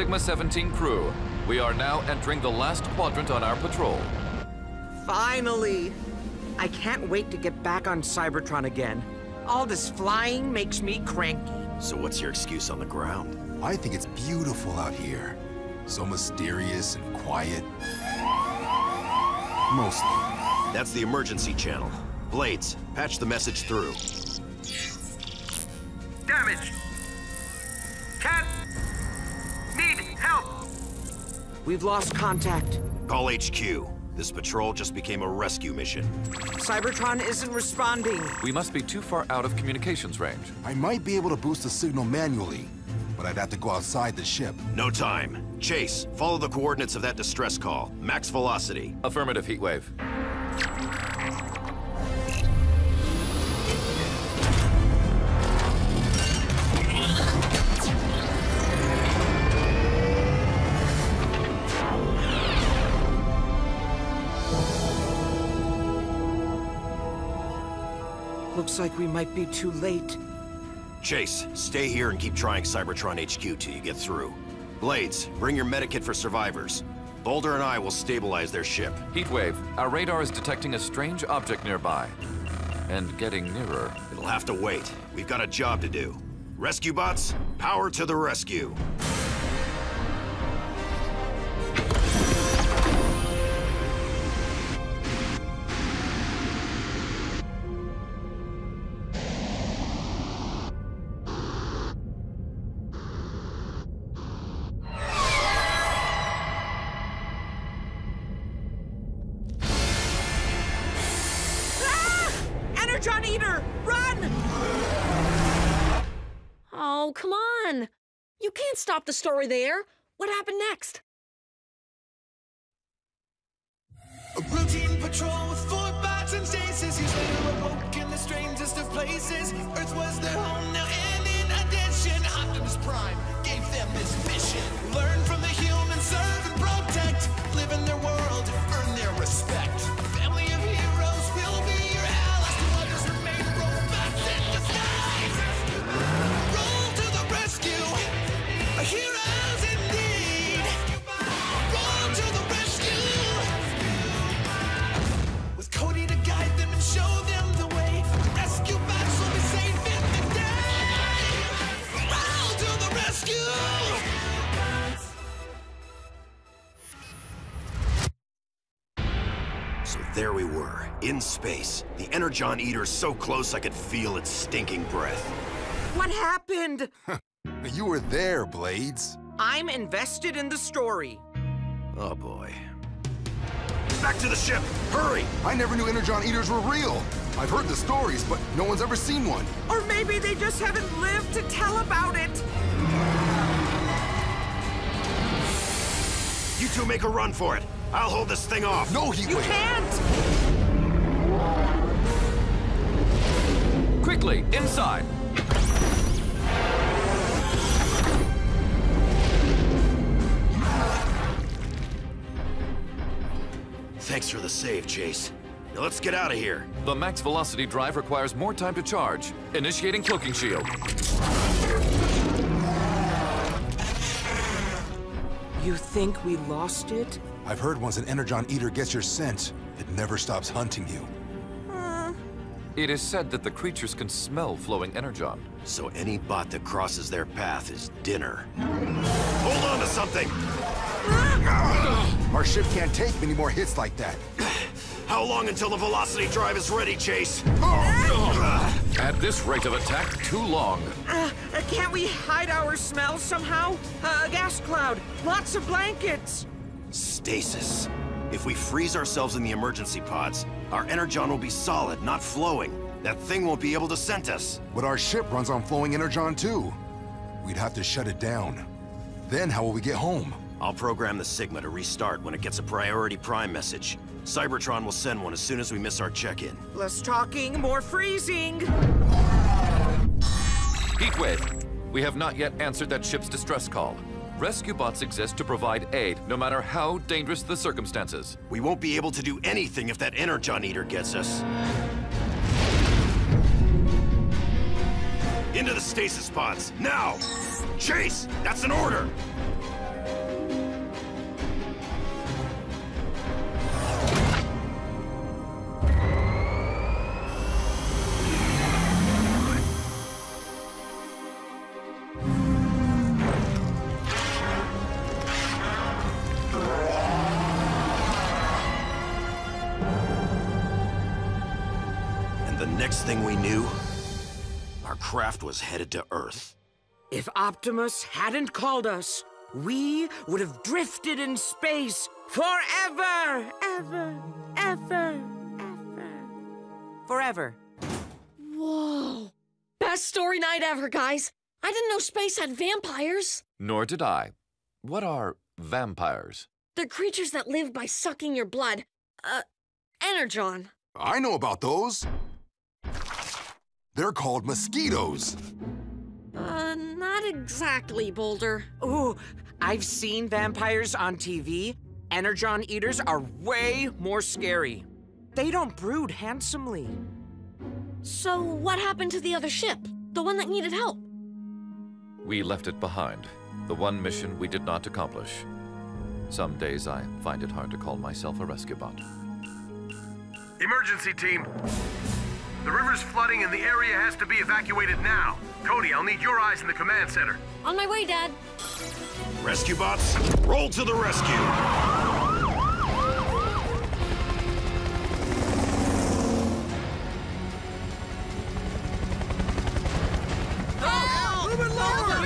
Sigma 17 crew. We are now entering the last quadrant on our patrol. Finally! I can't wait to get back on Cybertron again. All this flying makes me cranky. So what's your excuse on the ground? I think it's beautiful out here. So mysterious and quiet. Mostly. That's the emergency channel. Blades, patch the message through. Damage! We've lost contact. Call HQ. This patrol just became a rescue mission. Cybertron isn't responding. We must be too far out of communications range. I might be able to boost the signal manually, but I'd have to go outside the ship. No time. Chase, follow the coordinates of that distress call. Max velocity. Affirmative, Heatwave. Looks like we might be too late. Chase, stay here and keep trying Cybertron HQ till you get through. Blades, bring your medikit for survivors. Boulder and I will stabilize their ship. Heatwave, our radar is detecting a strange object nearby. And getting nearer. It'll have to wait. We've got a job to do. Rescue bots, power to the rescue. Stop the story there. What happened next? A routine patrol with four and stasis. In the strangest of places. Earth was their home there we were, in space. The Energon Eater so close I could feel its stinking breath. What happened? You were there, Blades. I'm invested in the story. Oh boy. Back to the ship! Hurry! I never knew Energon Eaters were real. I've heard the stories, but no one's ever seen one. Or maybe they just haven't lived to tell about it. You two make a run for it. I'll hold this thing off. No, he You can't! Quickly, inside! Thanks for the save, Chase. Now let's get out of here. The max velocity drive requires more time to charge. Initiating cloaking shield. You think we lost it? I've heard once an Energon Eater gets your scent, it never stops hunting you. It is said that the creatures can smell flowing energon. So any bot that crosses their path is dinner. Hold on to something! Our ship can't take many more hits like that. How long until the velocity drive is ready, Chase? At this rate of attack, too long. Uh, uh, can't we hide our smells somehow? Uh, a gas cloud, lots of blankets. Stasis. If we freeze ourselves in the emergency pods, our energon will be solid, not flowing. That thing won't be able to scent us. But our ship runs on flowing Energon too. We'd have to shut it down. Then how will we get home? I'll program the Sigma to restart when it gets a priority prime message. Cybertron will send one as soon as we miss our check-in. Less talking, more freezing. Heatwave. We have not yet answered that ship's distress call. Rescue bots exist to provide aid, no matter how dangerous the circumstances. We won't be able to do anything if that Energon Eater gets us. Into the stasis pods, now! Chase! That's an order! Craft was headed to Earth. If Optimus hadn't called us, we would have drifted in space forever, ever, ever, ever. Forever. Whoa! Best story night ever, guys. I didn't know space had vampires. Nor did I. What are vampires? They're creatures that live by sucking your blood. Uh, energon. I know about those. They're called mosquitoes. Uh, not exactly, Boulder. Ooh, I've seen vampires on TV. Energon eaters are way more scary. They don't brood handsomely. So, what happened to the other ship? The one that needed help? We left it behind. The one mission we did not accomplish. Some days I find it hard to call myself a rescue bot. Emergency team. The river's flooding and the area has to be evacuated now. Cody, I'll need your eyes in the command center. On my way, Dad. Rescue bots, roll to the rescue! Move it lower!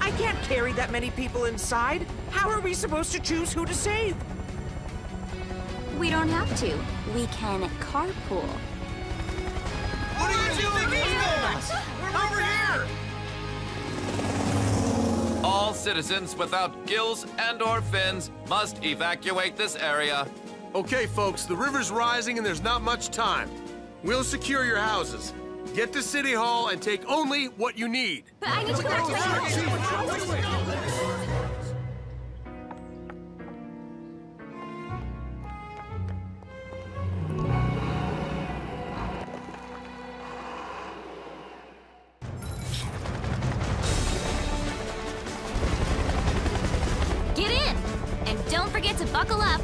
I can't carry that many people inside. How are we supposed to choose who to save? We don't have to. We can carpool. What are you doing? We're over here! All citizens without gills and or fins must evacuate this area. Okay, folks, the river's rising and there's not much time. We'll secure your houses. Get to City Hall and take only what you need. But I need to go back to my house. Forget to buckle up.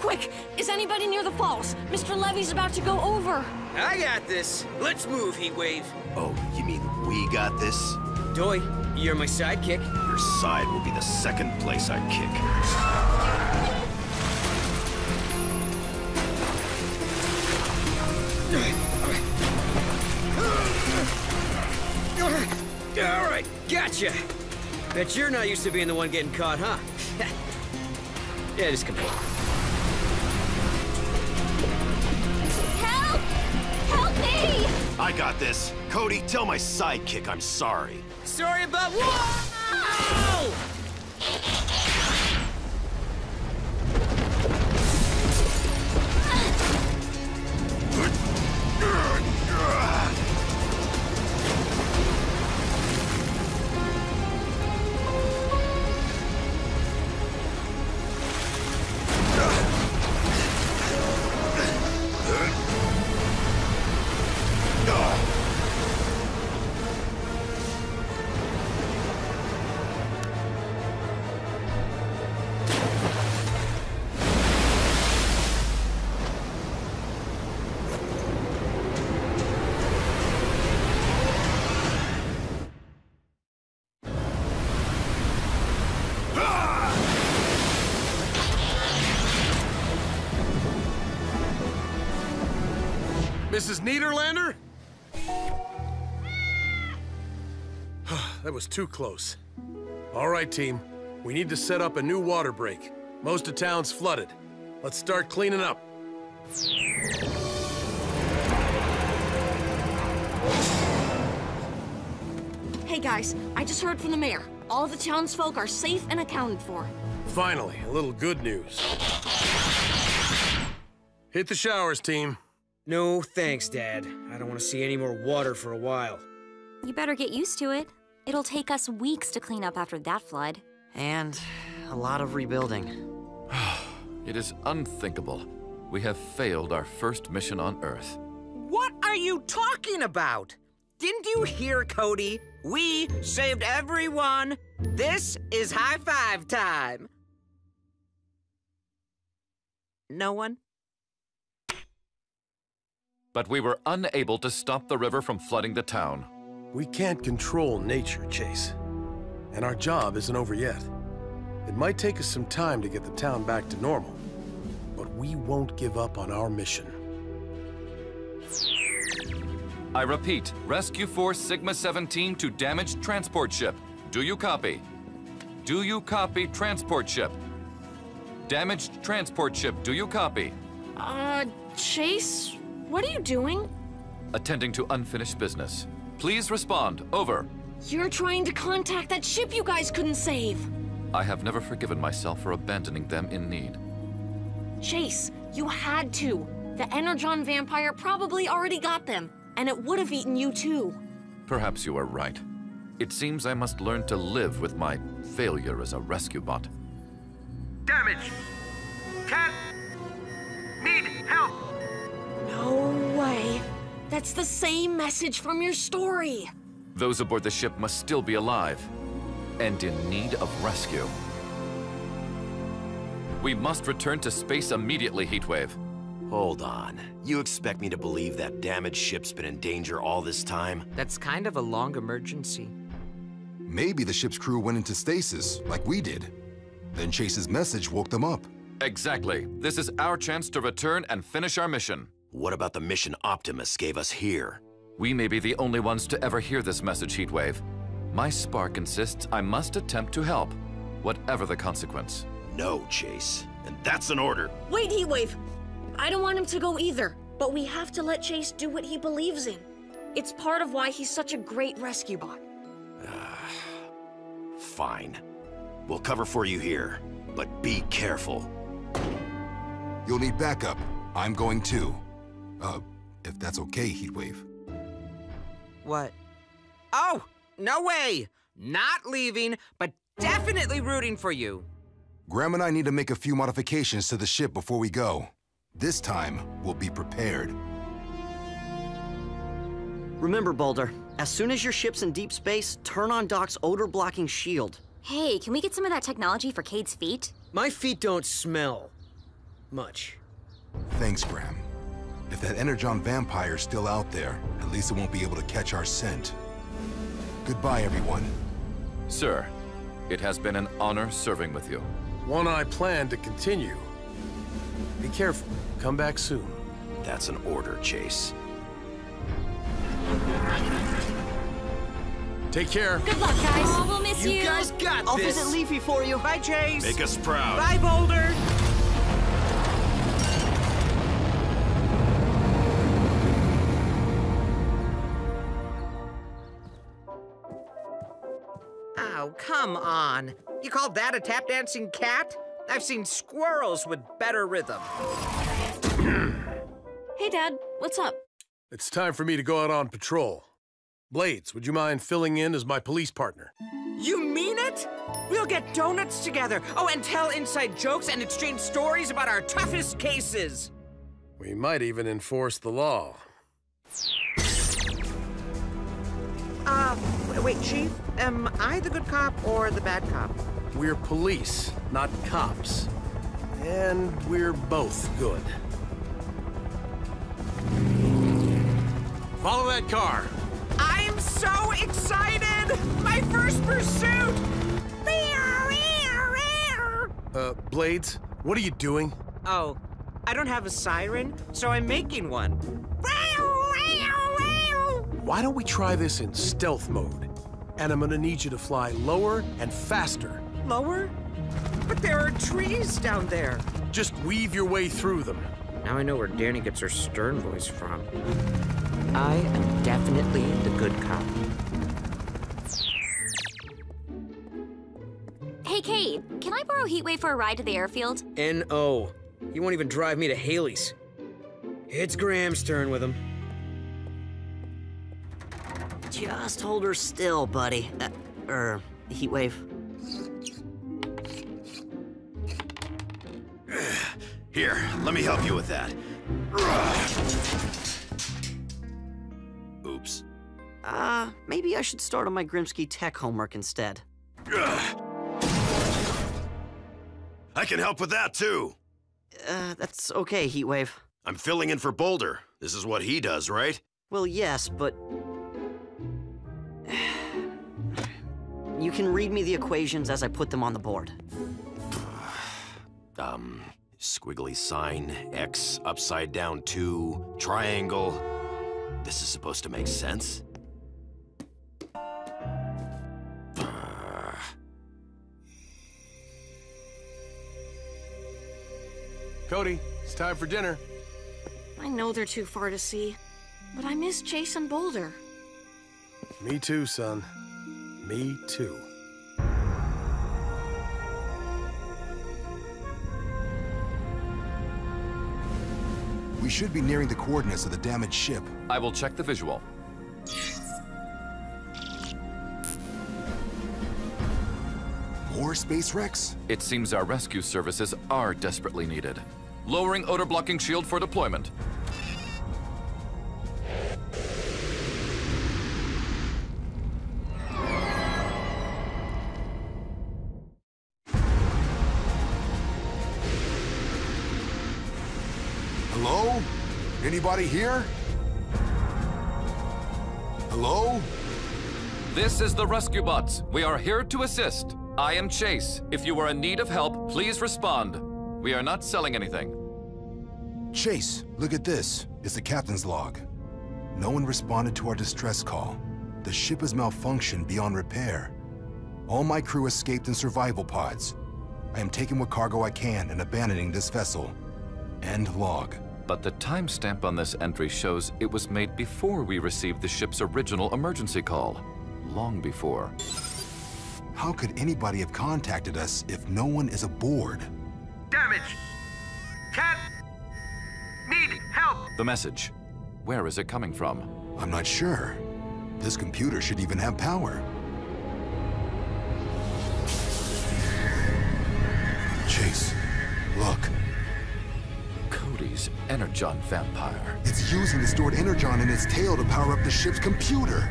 Quick! Is anybody near the falls? Mr. Levy's about to go over. I got this. Let's move, Heatwave. Oh, you mean we got this? Doy, you're my sidekick. Your side will be the second place I kick. All right, gotcha. Bet you're not used to being the one getting caught, huh? yeah, just come here. Help! Help me! I got this. Cody, tell my sidekick I'm sorry. Sorry about Whoa! Mrs. Niederlander? that was too close. All right, team. We need to set up a new water break. Most of town's flooded. Let's start cleaning up. Hey guys, I just heard from the mayor. All the townsfolk are safe and accounted for. Finally, a little good news. Hit the showers, team. No thanks, Dad. I don't want to see any more water for a while. You better get used to it. It'll take us weeks to clean up after that flood. And a lot of rebuilding. It is unthinkable. We have failed our first mission on Earth. What are you talking about? Didn't you hear, Cody? We saved everyone. This is high five time. No one? But we were unable to stop the river from flooding the town. We can't control nature, Chase. And our job isn't over yet. It might take us some time to get the town back to normal, but we won't give up on our mission. I repeat, Rescue Force Sigma-17 to damaged transport ship. Do you copy? Do you copy transport ship? Damaged transport ship, do you copy? Uh, Chase, what are you doing? Attending to unfinished business. Please respond. Over. You're trying to contact that ship you guys couldn't save. I have never forgiven myself for abandoning them in need. Chase, you had to. The Energon vampire probably already got them, and it would have eaten you too. Perhaps you are right. It seems I must learn to live with my failure as a rescue bot. Damage! Cat! Need help! No way. That's the same message from your story. Those aboard the ship must still be alive and in need of rescue. We must return to space immediately, Heatwave. Hold on. You expect me to believe that damaged ship's been in danger all this time? That's kind of a long emergency. Maybe the ship's crew went into stasis, like we did. Then Chase's message woke them up. Exactly. This is our chance to return and finish our mission. What about the mission Optimus gave us here? We may be the only ones to ever hear this message, Heatwave. My spark insists I must attempt to help. whatever the consequence. No, Chase. And that's an order. Wait, Heatwave! I don't want him to go either, but we have to let Chase do what he believes in. It's part of why he's such a great rescue bot. Fine. We'll cover for you here, but be careful. You'll need backup. I'm going too. Uh, if that's okay, Heatwave. What? Oh, no way! Not leaving, but definitely rooting for you. Graham and I need to make a few modifications to the ship before we go. This time, we'll be prepared. Remember, Boulder, as soon as your ship's in deep space, turn on Doc's odor-blocking shield. Hey, can we get some of that technology for Cade's feet? My feet don't smell much. Thanks, Graham. If that Energon vampire's still out there, at least it won't be able to catch our scent. Goodbye, everyone. Sir, it has been an honor serving with you. One I plan to continue. Be careful. Come back soon. That's an order, Chase. Take care. Good luck, guys. Oh, we'll miss you. You guys got I'll this. visit Leafy for you. Bye, Chase. Make us proud. Bye, Boulder. Oh, come on. You call that a tap dancing cat? I've seen squirrels with better rhythm. Hey, Dad, what's up? It's time for me to go out on patrol. Blades, would you mind filling in as my police partner? You mean it? We'll get donuts together. Oh, and tell inside jokes and exchange stories about our toughest cases. We might even enforce the law. Uh, wait, Chief, am I the good cop or the bad cop? We're police, not cops. And we're both good. Follow that car. I'm so excited! My first pursuit! Uh, Blades, what are you doing? Oh, I don't have a siren, so I'm making one. Why don't we try this in stealth mode? And I'm gonna need you to fly lower and faster. Lower? But there are trees down there. Just weave your way through them. Now I know where Dani gets her stern voice from. I am definitely the good cop. Hey, Cade, can I borrow Heatwave for a ride to the airfield? N.O. He won't even drive me to Haley's. It's Graham's turn with him. Just hold her still, buddy. Uh, er, Heatwave. Here, let me help you with that. Oops. Uh, maybe I should start on my Grimsky tech homework instead. I can help with that too. Uh, that's okay, Heatwave. I'm filling in for Boulder. This is what he does, right? Well, yes, but... You can read me the equations as I put them on the board. Um, squiggly sign, X upside down 2, triangle. This is supposed to make sense? Cody, it's time for dinner. I know they're too far to see, but I miss Chase and Boulder. Me too, son. Me too. We should be nearing the coordinates of the damaged ship. I will check the visual. More space wrecks? It seems our rescue services are desperately needed. Lowering odor blocking shield for deployment. Anybody here? Hello? This is the Rescue Bots. We are here to assist. I am Chase. If you are in need of help, please respond. We are not selling anything. Chase, look at this. It's the captain's log. No one responded to our distress call. The ship is malfunctioned beyond repair. All my crew escaped in survival pods. I am taking what cargo I can and abandoning this vessel. End log. But the timestamp on this entry shows it was made before we received the ship's original emergency call. Long before. How could anybody have contacted us if no one is aboard? Damage! Cat! Need help! The message. Where is it coming from? I'm not sure. This computer should even have power. Chase, look. Energon vampire. It's using the stored Energon in its tail to power up the ship's computer.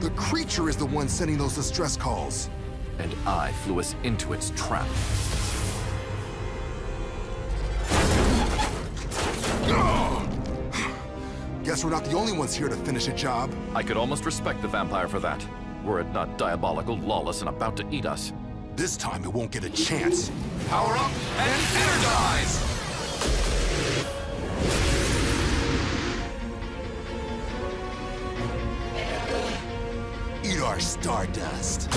The creature is the one sending those distress calls. And I flew us into its trap. Guess we're not the only ones here to finish a job. I could almost respect the vampire for that, were it not diabolical, lawless, and about to eat us. This time it won't get a chance. Power up and energize! Stardust.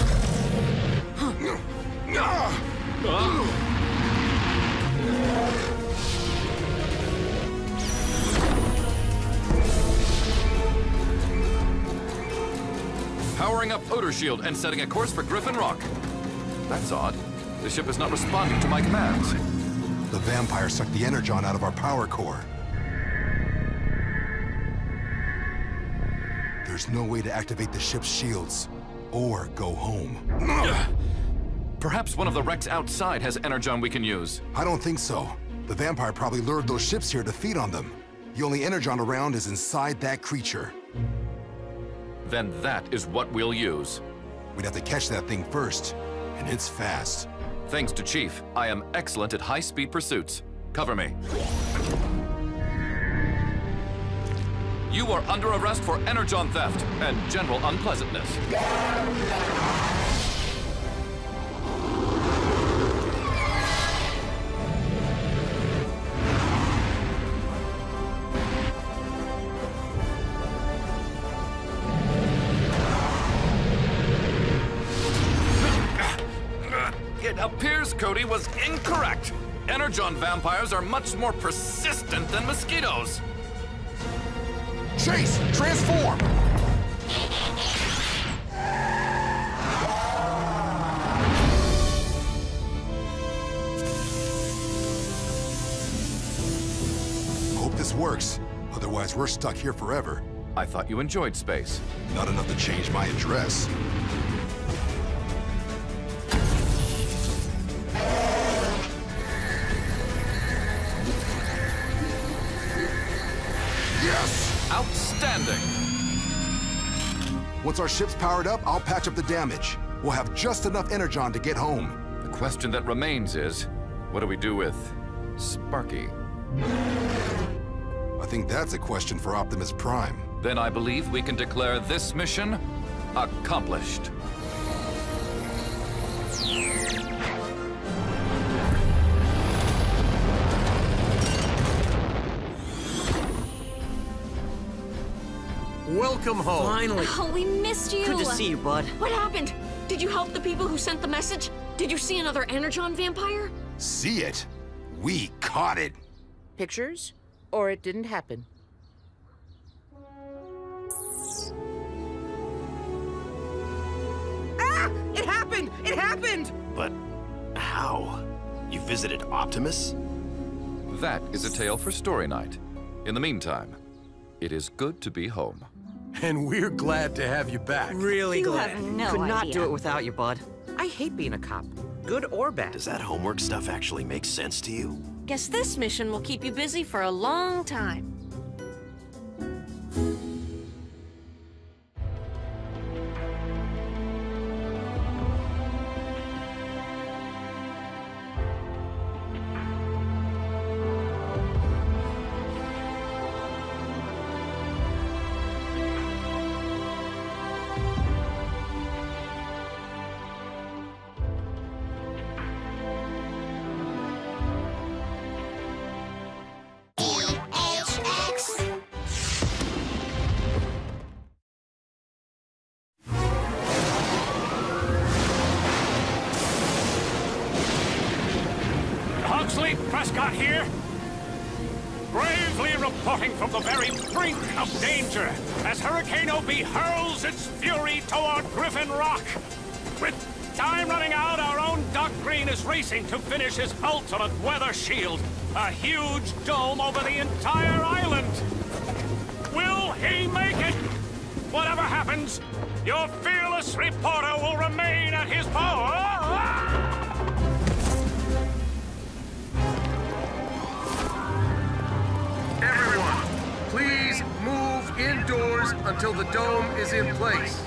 Powering up Odor Shield and setting a course for Griffin Rock. That's odd. The ship is not responding to my commands. The vampire sucked the energon out of our power core. There's no way to activate the ship's shields, or go home. Perhaps one of the wrecks outside has energon we can use. I don't think so. The vampire probably lured those ships here to feed on them. The only energon around is inside that creature. Then that is what we'll use. We'd have to catch that thing first, and it's fast. Thanks to Chief, I am excellent at high-speed pursuits. Cover me. You are under arrest for energon theft and general unpleasantness. It appears Cody was incorrect. Energon vampires are much more persistent than mosquitoes. Chase, transform! Hope this works. Otherwise, we're stuck here forever. I thought you enjoyed space. Not enough to change my address. Once our ship's powered up, I'll patch up the damage. We'll have just enough energon to get home. The question that remains is, what do we do with Sparky? I think that's a question for Optimus Prime. Then I believe we can declare this mission accomplished. Welcome home. Finally. Oh, we missed you. Good to see you, bud. What happened? Did you help the people who sent the message? Did you see another Energon vampire? See it? We caught it. Pictures? Or it didn't happen? Ah! It happened! It happened! But how? You visited Optimus? That is a tale for story night. In the meantime, it is good to be home. And we're glad to have you back. Really You glad. have no Could not do it without you, bud. I hate being a cop, good or bad. Does that homework stuff actually make sense to you? Guess this mission will keep you busy for a long time. Racing to finish his ultimate weather shield. A huge dome over the entire island. Will he make it? Whatever happens, your fearless reporter will remain at his post. Everyone, please move indoors until the dome is in place.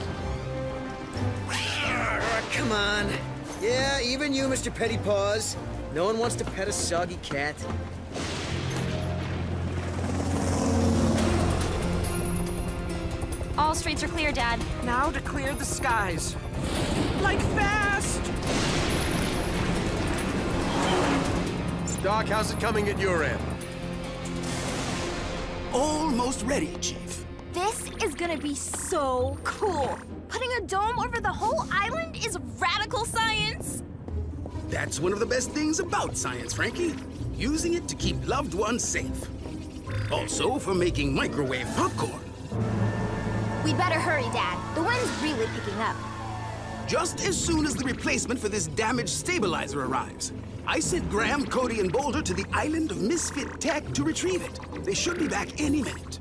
Come on. Yeah, even you, Mr. Pettypaws. No one wants to pet a soggy cat. All streets are clear, Dad. Now to clear the skies. Like fast! Doc, how's it coming at your end? Almost ready, Chief. This is gonna be so cool. Putting a dome over the whole island is radical science. That's one of the best things about science, Frankie. Using it to keep loved ones safe. Also for making microwave popcorn. We'd better hurry, Dad. The wind's really picking up. Just as soon as the replacement for this damaged stabilizer arrives, I sent Graham, Cody, and Boulder to the island of Misfit Tech to retrieve it. They should be back any minute.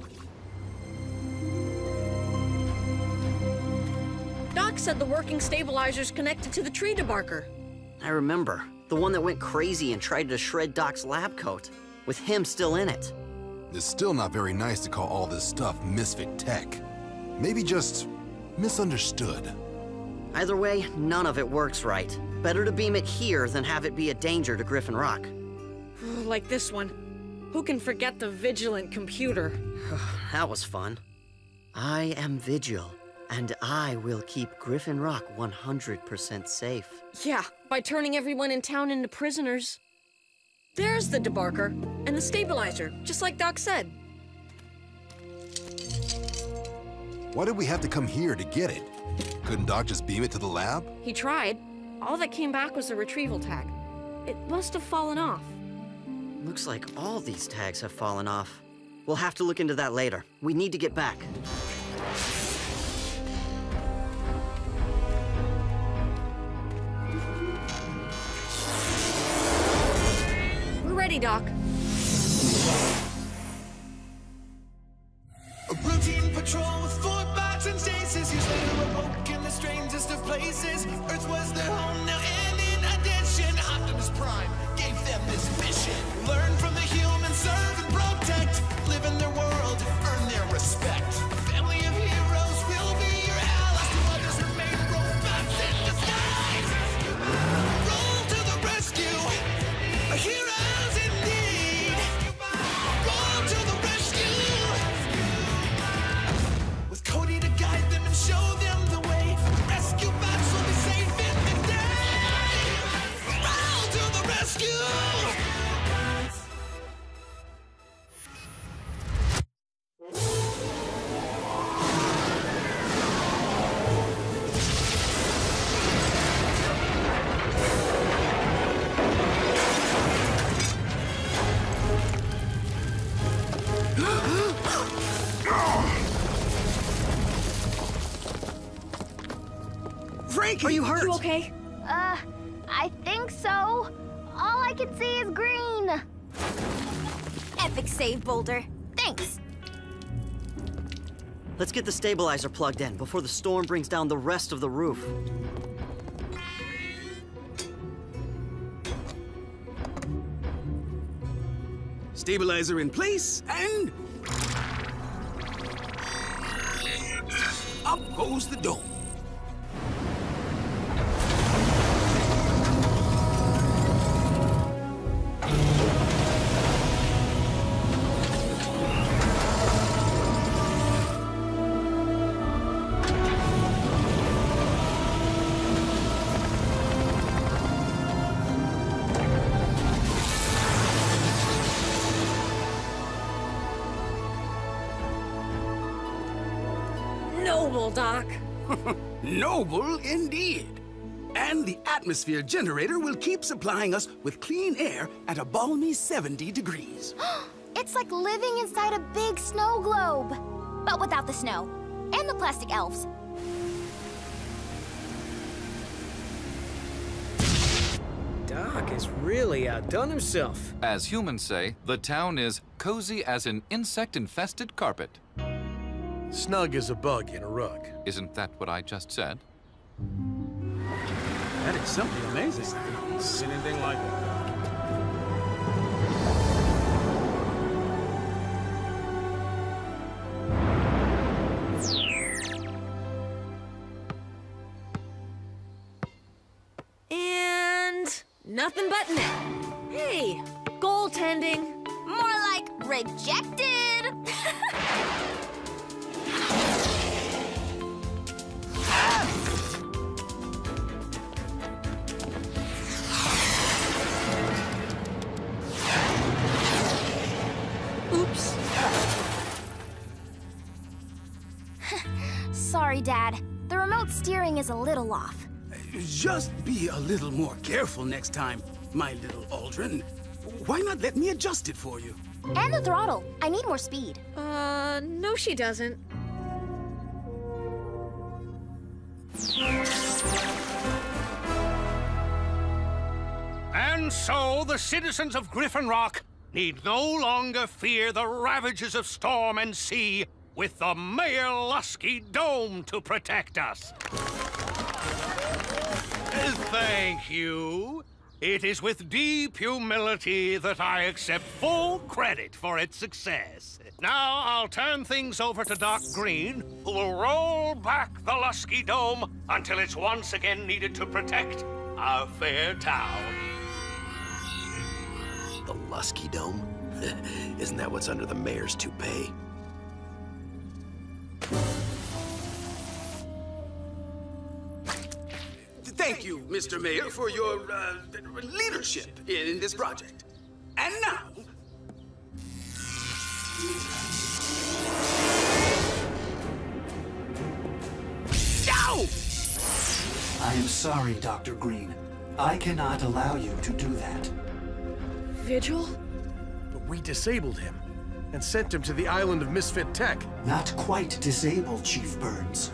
Doc said the working stabilizer's connected to the tree debarker. I remember. The one that went crazy and tried to shred Doc's lab coat, with him still in it. It's still not very nice to call all this stuff misfit tech. Maybe just misunderstood. Either way, none of it works right. Better to beam it here than have it be a danger to Griffin Rock. like this one. Who can forget the vigilant computer? that was fun. I am Vigil, and I will keep Griffin Rock 100% safe. Yeah, by turning everyone in town into prisoners. There's the debarker, and the stabilizer, just like Doc said. Why did we have to come here to get it? Couldn't Doc just beam it to the lab? He tried. All that came back was a retrieval tag. It must have fallen off. Looks like all these tags have fallen off. We'll have to look into that later. We need to get back. Ready, Doc. A routine patrol with four and stasis. In the strangest of places. Earth was their home now, and in addition, Optimus Prime gave them this mission: learn from the humans, serve Boulder. Thanks. Let's get the stabilizer plugged in before the storm brings down the rest of the roof. Stabilizer in place, and... Up goes the dome. Noble, indeed. And the atmosphere generator will keep supplying us with clean air at a balmy 70 degrees. it's like living inside a big snow globe. But without the snow. And the plastic elves. Doc has really outdone himself. As humans say, the town is cozy as an insect-infested carpet. Snug as a bug in a rug. Isn't that what I just said? That is simply amazing. Seen anything like it? And nothing but net. Hey, goaltending. More like rejected. Oops. Sorry, Dad. The remote steering is a little off. Just be a little more careful next time, my little Aldrin. Why not let me adjust it for you? And the throttle. I need more speed. Uh, no she doesn't. And so the citizens of Griffin Rock need no longer fear the ravages of storm and sea with the Mayor Luskey Dome to protect us. Eh, thank you. It is with deep humility that I accept full credit for its success. Now I'll turn things over to Doc Greene, who will roll back the Luskey Dome until it's once again needed to protect our fair town. The Luskey Dome? Isn't that what's under the mayor's toupee? Thank you, Mr. Mayor, for your uh, leadership in this project. And now, Ow! I am sorry, Dr. Greene. I cannot allow you to do that. Vigil? But we disabled him and sent him to the island of Misfit Tech. Not quite disabled, Chief Burns.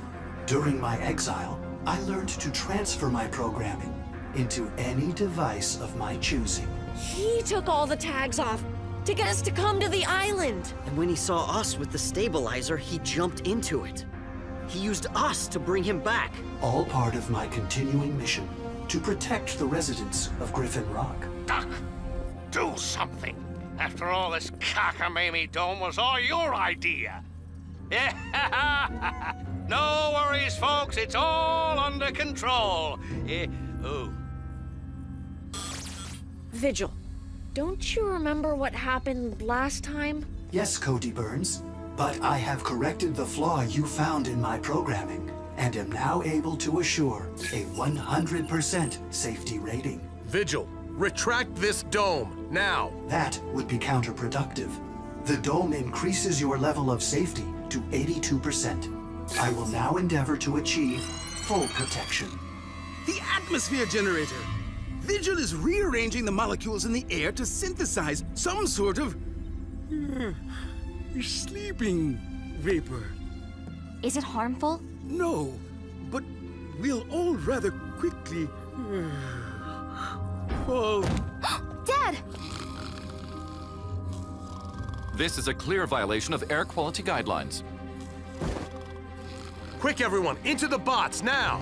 During my exile, I learned to transfer my programming into any device of my choosing. He took all the tags off to get us to come to the island. And when he saw us with the stabilizer, he jumped into it. He used us to bring him back. All part of my continuing mission to protect the residents of Griffin Rock. Doc, do something. After all, this cockamamie dome was all your idea. no worries, folks. It's all under control. Eh, oh. Vigil, don't you remember what happened last time? Yes, Cody Burns, but I have corrected the flaw you found in my programming and am now able to assure a 100% safety rating. Vigil, retract this dome, now! That would be counterproductive. The dome increases your level of safety to 82%. I will now endeavor to achieve full protection. The atmosphere generator! Vigil is rearranging the molecules in the air to synthesize some sort of... uh, sleeping vapor. Is it harmful? No, but we'll all rather quickly... uh, fall... Dad! This is a clear violation of air quality guidelines. Quick, everyone, into the bots, now!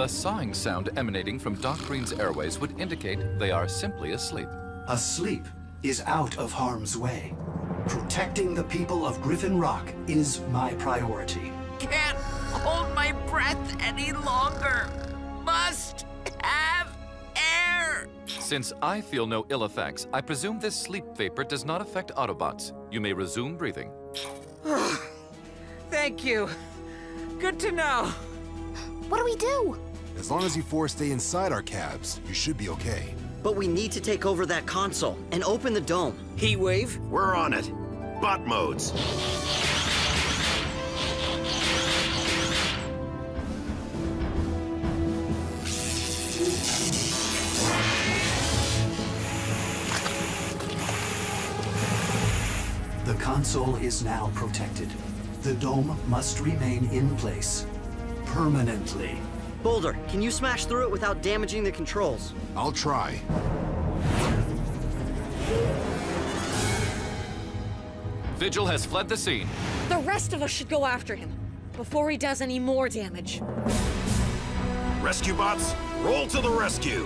The sawing sound emanating from Doc Greene's airways would indicate they are simply asleep. Asleep is out of harm's way. Protecting the people of Griffin Rock is my priority. Can't hold my breath any longer. Must have air. Since I feel no ill effects, I presume this sleep vapor does not affect Autobots. You may resume breathing. Thank you. Good to know. What do we do? As long as you four stay inside our cabs, you should be okay. But we need to take over that console and open the dome. Heatwave? We're on it. Bot modes. The console is now protected. The dome must remain in place. Permanently. Boulder, can you smash through it without damaging the controls? I'll try. Vigil has fled the scene. The rest of us should go after him before he does any more damage. Rescue bots, roll to the rescue.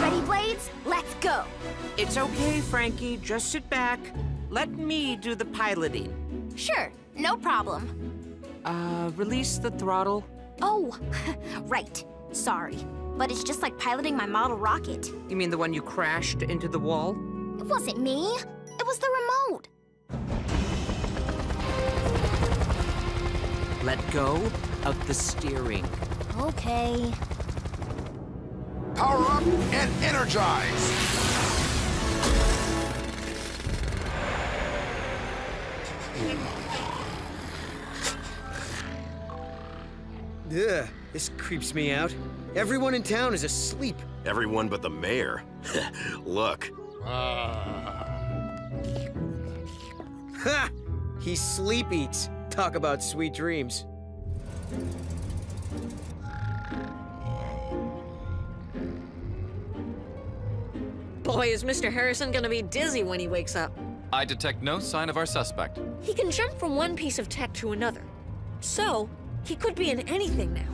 Ready, Blades? Let's go. It's okay, Frankie. Just sit back. Let me do the piloting. Sure, no problem. Uh, release the throttle. Oh, right. Sorry. But it's just like piloting my model rocket. You mean the one you crashed into the wall? It wasn't me. It was the remote. Let go of the steering. Okay. Power up and energize! Ugh, this creeps me out. Everyone in town is asleep. Everyone but the mayor. Look. Ha! He sleep eats. Talk about sweet dreams. Boy, is Mr. Harrison gonna be dizzy when he wakes up. I detect no sign of our suspect. He can jump from one piece of tech to another. So, he could be in anything now.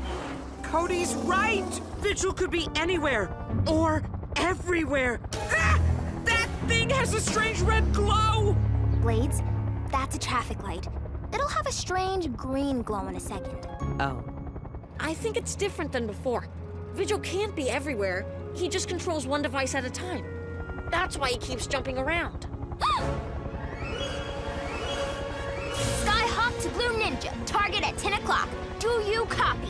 Cody's right! Vigil could be anywhere or everywhere. Ah! That thing has a strange red glow! Blades, that's a traffic light. It'll have a strange green glow in a second. Oh. I think it's different than before. Vigil can't be everywhere. He just controls one device at a time. That's why he keeps jumping around. Skyhawk to Blue Ninja. Target at 10 o'clock. Do you copy?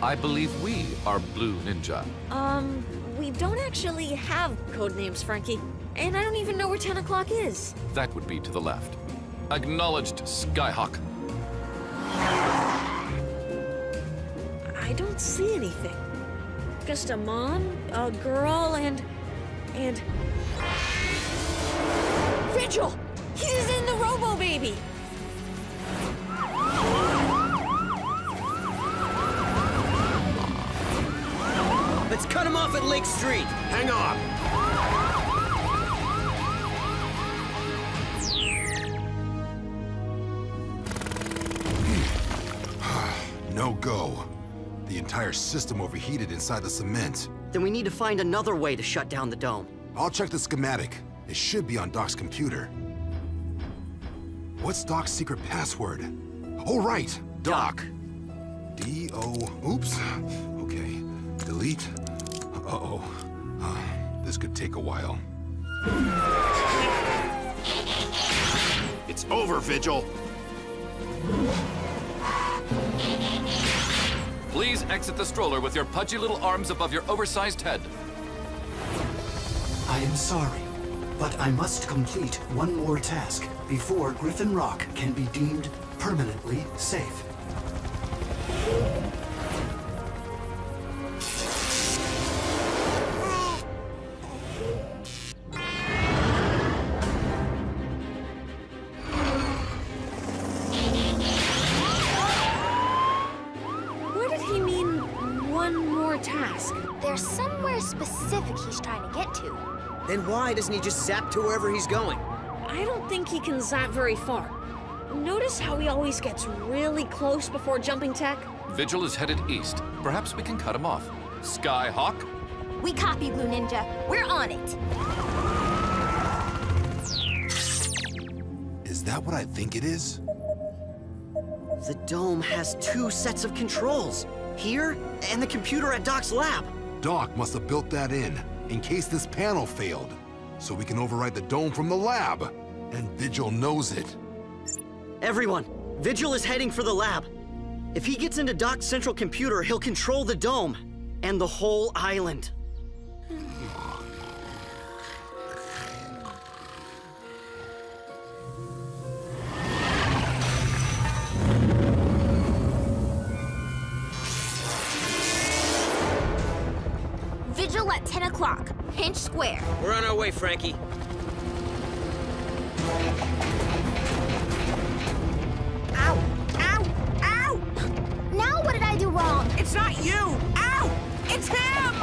I believe we are Blue Ninja. Um, we don't actually have code names, Frankie. And I don't even know where 10 o'clock is. That would be to the left. Acknowledged, Skyhawk. I don't see anything. Just a mom, a girl, and. and. Vigil! He's in the Robo Baby! Let's cut him off at Lake Street. Hang on. No go. The entire system overheated inside the cement. Then we need to find another way to shut down the dome. I'll check the schematic. It should be on Doc's computer. What's Doc's secret password? Oh, right! Doc. D-O... Oops. Okay. Delete. Uh-oh. Uh, this could take a while. It's over, Vigil. Please exit the stroller with your pudgy little arms above your oversized head. I am sorry, but I must complete one more task before Griffin Rock can be deemed permanently safe. What did he mean, one more task? There's somewhere specific he's trying to get to. Then why doesn't he just zap to wherever he's going? I don't think he can zap very far. Notice how he always gets really close before jumping tech? Vigil is headed east. Perhaps we can cut him off. Skyhawk? We copy, Blue Ninja. We're on it. Is that what I think it is? The dome has two sets of controls. Here, and the computer at Doc's lab. Doc must have built that in, in case this panel failed. So we can override the dome from the lab. And Vigil knows it. Everyone, Vigil is heading for the lab. If he gets into Doc's central computer, he'll control the dome and the whole island. Vigil at 10 o'clock, Hinch Square. We're on our way, Frankie. Ow! Ow! Ow! Now what did I do wrong? It's not you! Ow! It's him!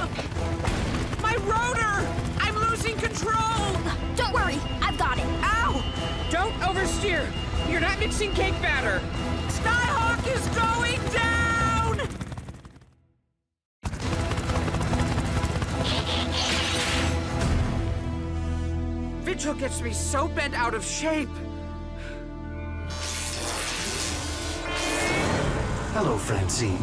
My rotor! I'm losing control! Don't worry, I've got it. Ow! Don't oversteer! You're not mixing cake batter! Skyhawk is going down! Vigil gets me so bent out of shape. Hello, Francine.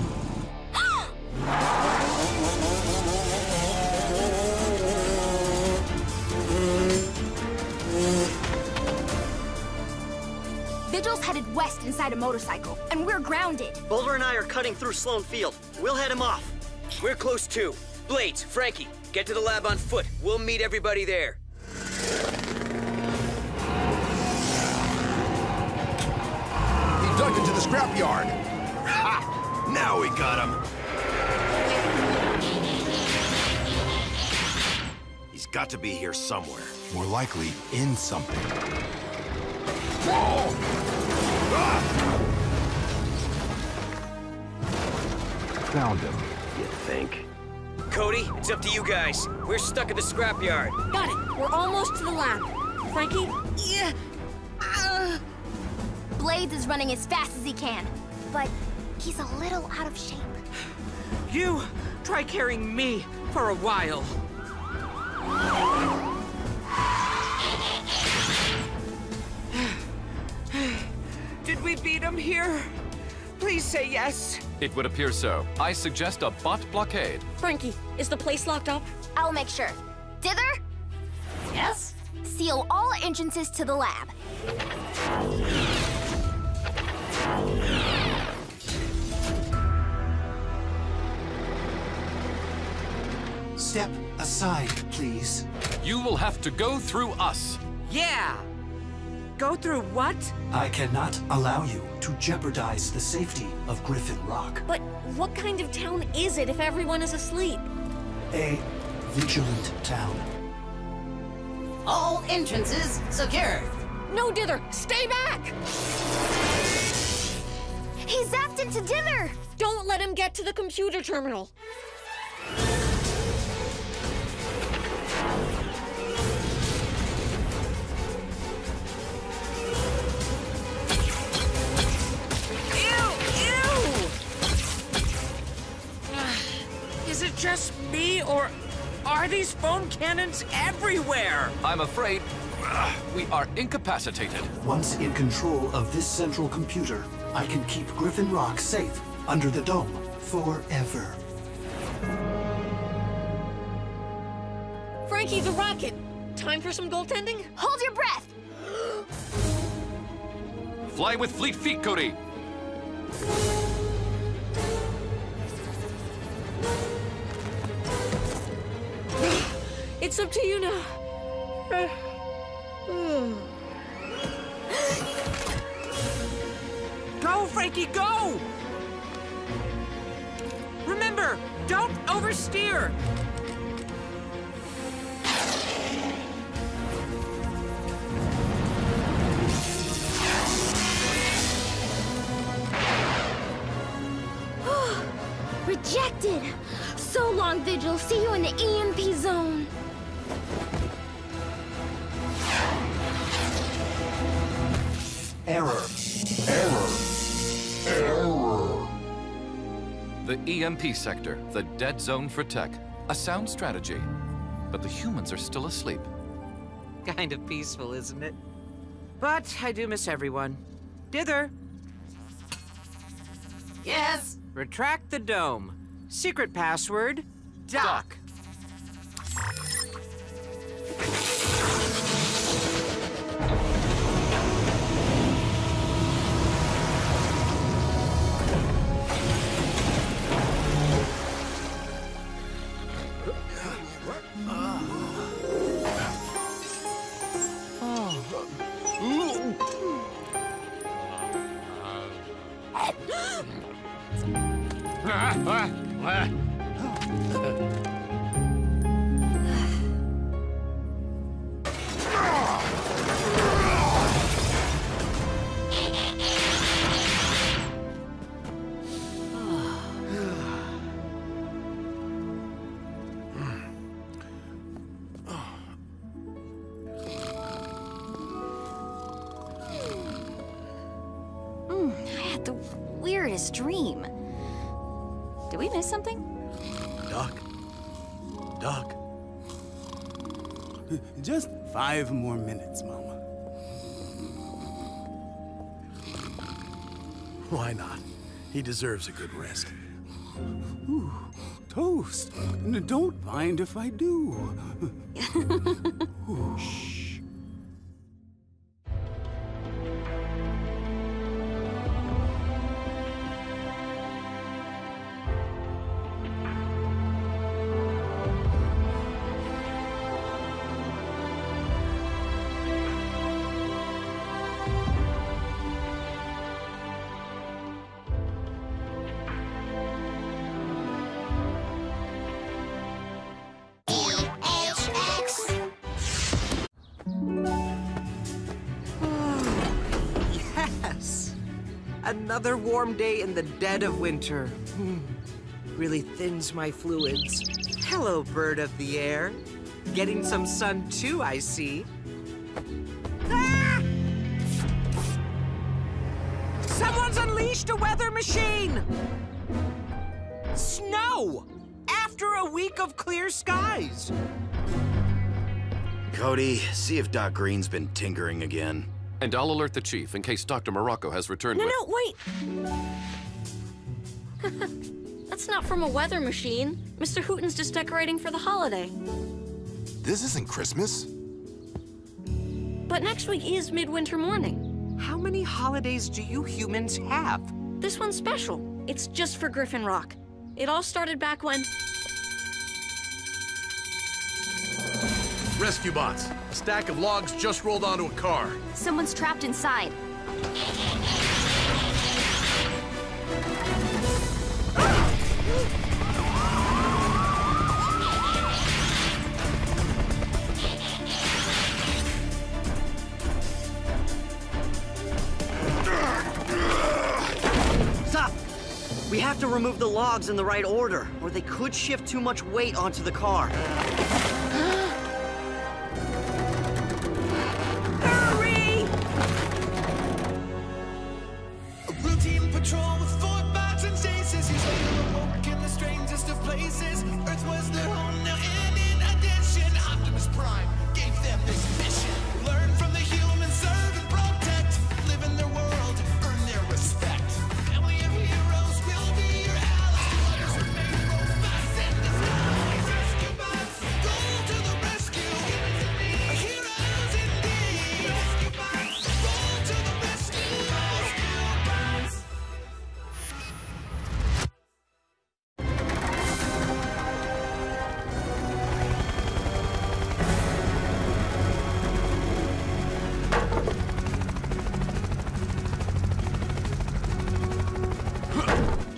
Vigil's headed west inside a motorcycle, and we're grounded. Boulder and I are cutting through Sloan Field. We'll head him off. We're close too. Blades, Frankie, get to the lab on foot. We'll meet everybody there. Scrapyard. Ha! Now we got him. He's got to be here somewhere. More likely, in something. Ah! Found him. You think? Cody, it's up to you guys. We're stuck at the scrapyard. Got it. We're almost to the lab. Frankie? Yeah. Blades is running as fast as he can, but he's a little out of shape. You try carrying me for a while. Did we beat him here? Please say yes. It would appear so. I suggest a bot blockade. Frankie, is the place locked up? I'll make sure. Dither? Yes? Seal all entrances to the lab. Step aside, please. You will have to go through us. Yeah. Go through what? I cannot allow you to jeopardize the safety of Griffin Rock. But what kind of town is it if everyone is asleep? A vigilant town. All entrances secured. No, Dither, stay back! He zapped into dinner! Don't let him get to the computer terminal. Ew! Ew! Ah, is it just me, or are these foam cannons everywhere? I'm afraid we are incapacitated. Once in control of this central computer, I can keep Griffin Rock safe under the dome forever. Frankie the rocket. Time for some goaltending? Hold your breath! Fly with fleet feet, Cody. It's up to you now. Hmm. Go, Frankie, go! Remember, don't oversteer. Rejected! So long, Vigil. See you in the EMP zone. Error. Error. Error. The EMP sector, the dead zone for tech. A sound strategy. But the humans are still asleep. Kind of peaceful, isn't it? But I do miss everyone. Dither, Yes? retract the dome. Secret password Doc. Mm, He deserves a good rest. Ooh, toast. Don't mind if I do. Ooh. Warm day in the dead of winter. Hmm. Really thins my fluids. Hello, bird of the air. Getting some sun too, I see. Ah! Someone's unleashed a weather machine! Snow! After a week of clear skies! Cody, see if Doc Greene's been tinkering again. And I'll alert the chief in case Dr. Morocco has returned No, with... no, wait! That's not from a weather machine. Mr. Hooten's just decorating for the holiday. This isn't Christmas. But next week is midwinter morning. How many holidays do you humans have? This one's special. It's just for Griffin Rock. It all started back when... Rescue bots. A stack of logs just rolled onto a car. Someone's trapped inside. Stop! We have to remove the logs in the right order, or they could shift too much weight onto the car.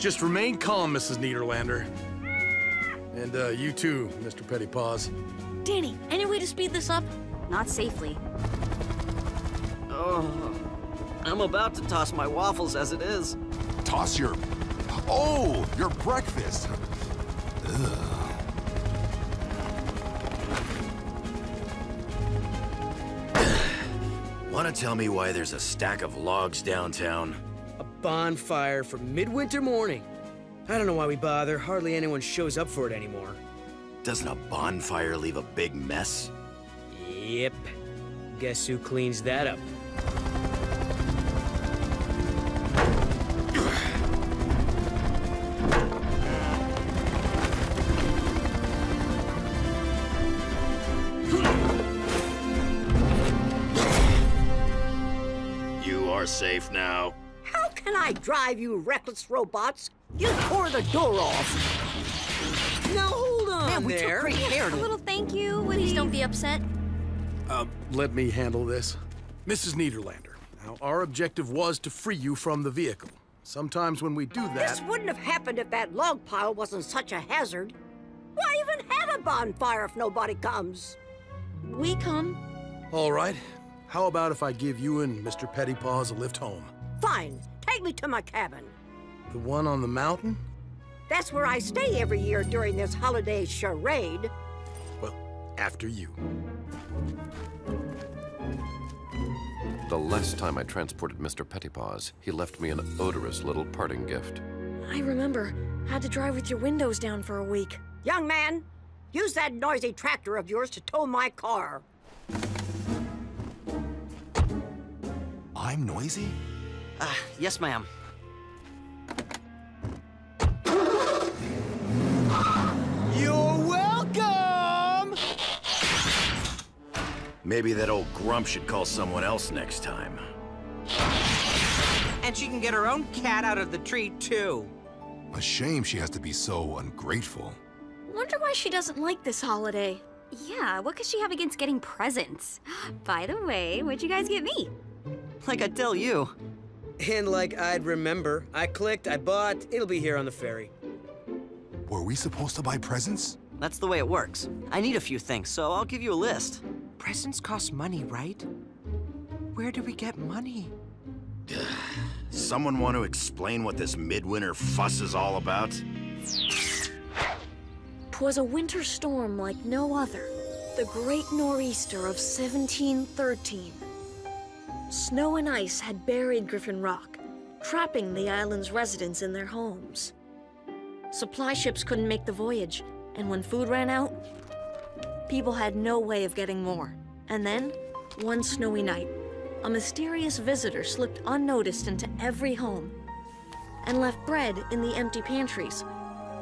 Just remain calm, Mrs. Niederlander. And uh, you too, Mr. Pettypaws. Dani, any way to speed this up? Not safely. Oh, I'm about to toss my waffles as it is. Toss your... Oh, your breakfast. Ugh. Want to tell me why there's a stack of logs downtown? Bonfire for midwinter morning. I don't know why we bother. Hardly anyone shows up for it anymore. Doesn't a bonfire leave a big mess? Yep. Guess who cleans that up? Drive, you reckless robots? You tore the door off. Now hold on Man, we took there. great care A little thank you, would Please don't be upset. Um, let me handle this. Mrs. Niederlander, now our objective was to free you from the vehicle. Sometimes when we do that... This wouldn't have happened if that log pile wasn't such a hazard. Why even have a bonfire if nobody comes? We come. All right. How about if I give you and Mr. Pettypaws a lift home? Fine, take me to my cabin. The one on the mountain? That's where I stay every year during this holiday charade. Well, after you. The last time I transported Mr. Pettypaws, he left me an odorous little parting gift. I remember. Had to drive with your windows down for a week. Young man, use that noisy tractor of yours to tow my car. I'm noisy? Uh, yes, ma'am. You're welcome! Maybe that old grump should call someone else next time. And she can get her own cat out of the tree, too. A shame she has to be so ungrateful. Wonder why she doesn't like this holiday. Yeah, what could she have against getting presents? By the way, what'd you guys get me? Like I tell you. And like I'd remember, I clicked, I bought, it'll be here on the ferry. Were we supposed to buy presents? That's the way it works. I need a few things, so I'll give you a list. Presents cost money, right? Where do we get money? Someone want to explain what this midwinter fuss is all about? Twas a winter storm like no other, the great nor'easter of 1713. Snow and ice had buried Griffin Rock, trapping the island's residents in their homes. Supply ships couldn't make the voyage, and when food ran out, people had no way of getting more. And then, one snowy night, a mysterious visitor slipped unnoticed into every home and left bread in the empty pantries.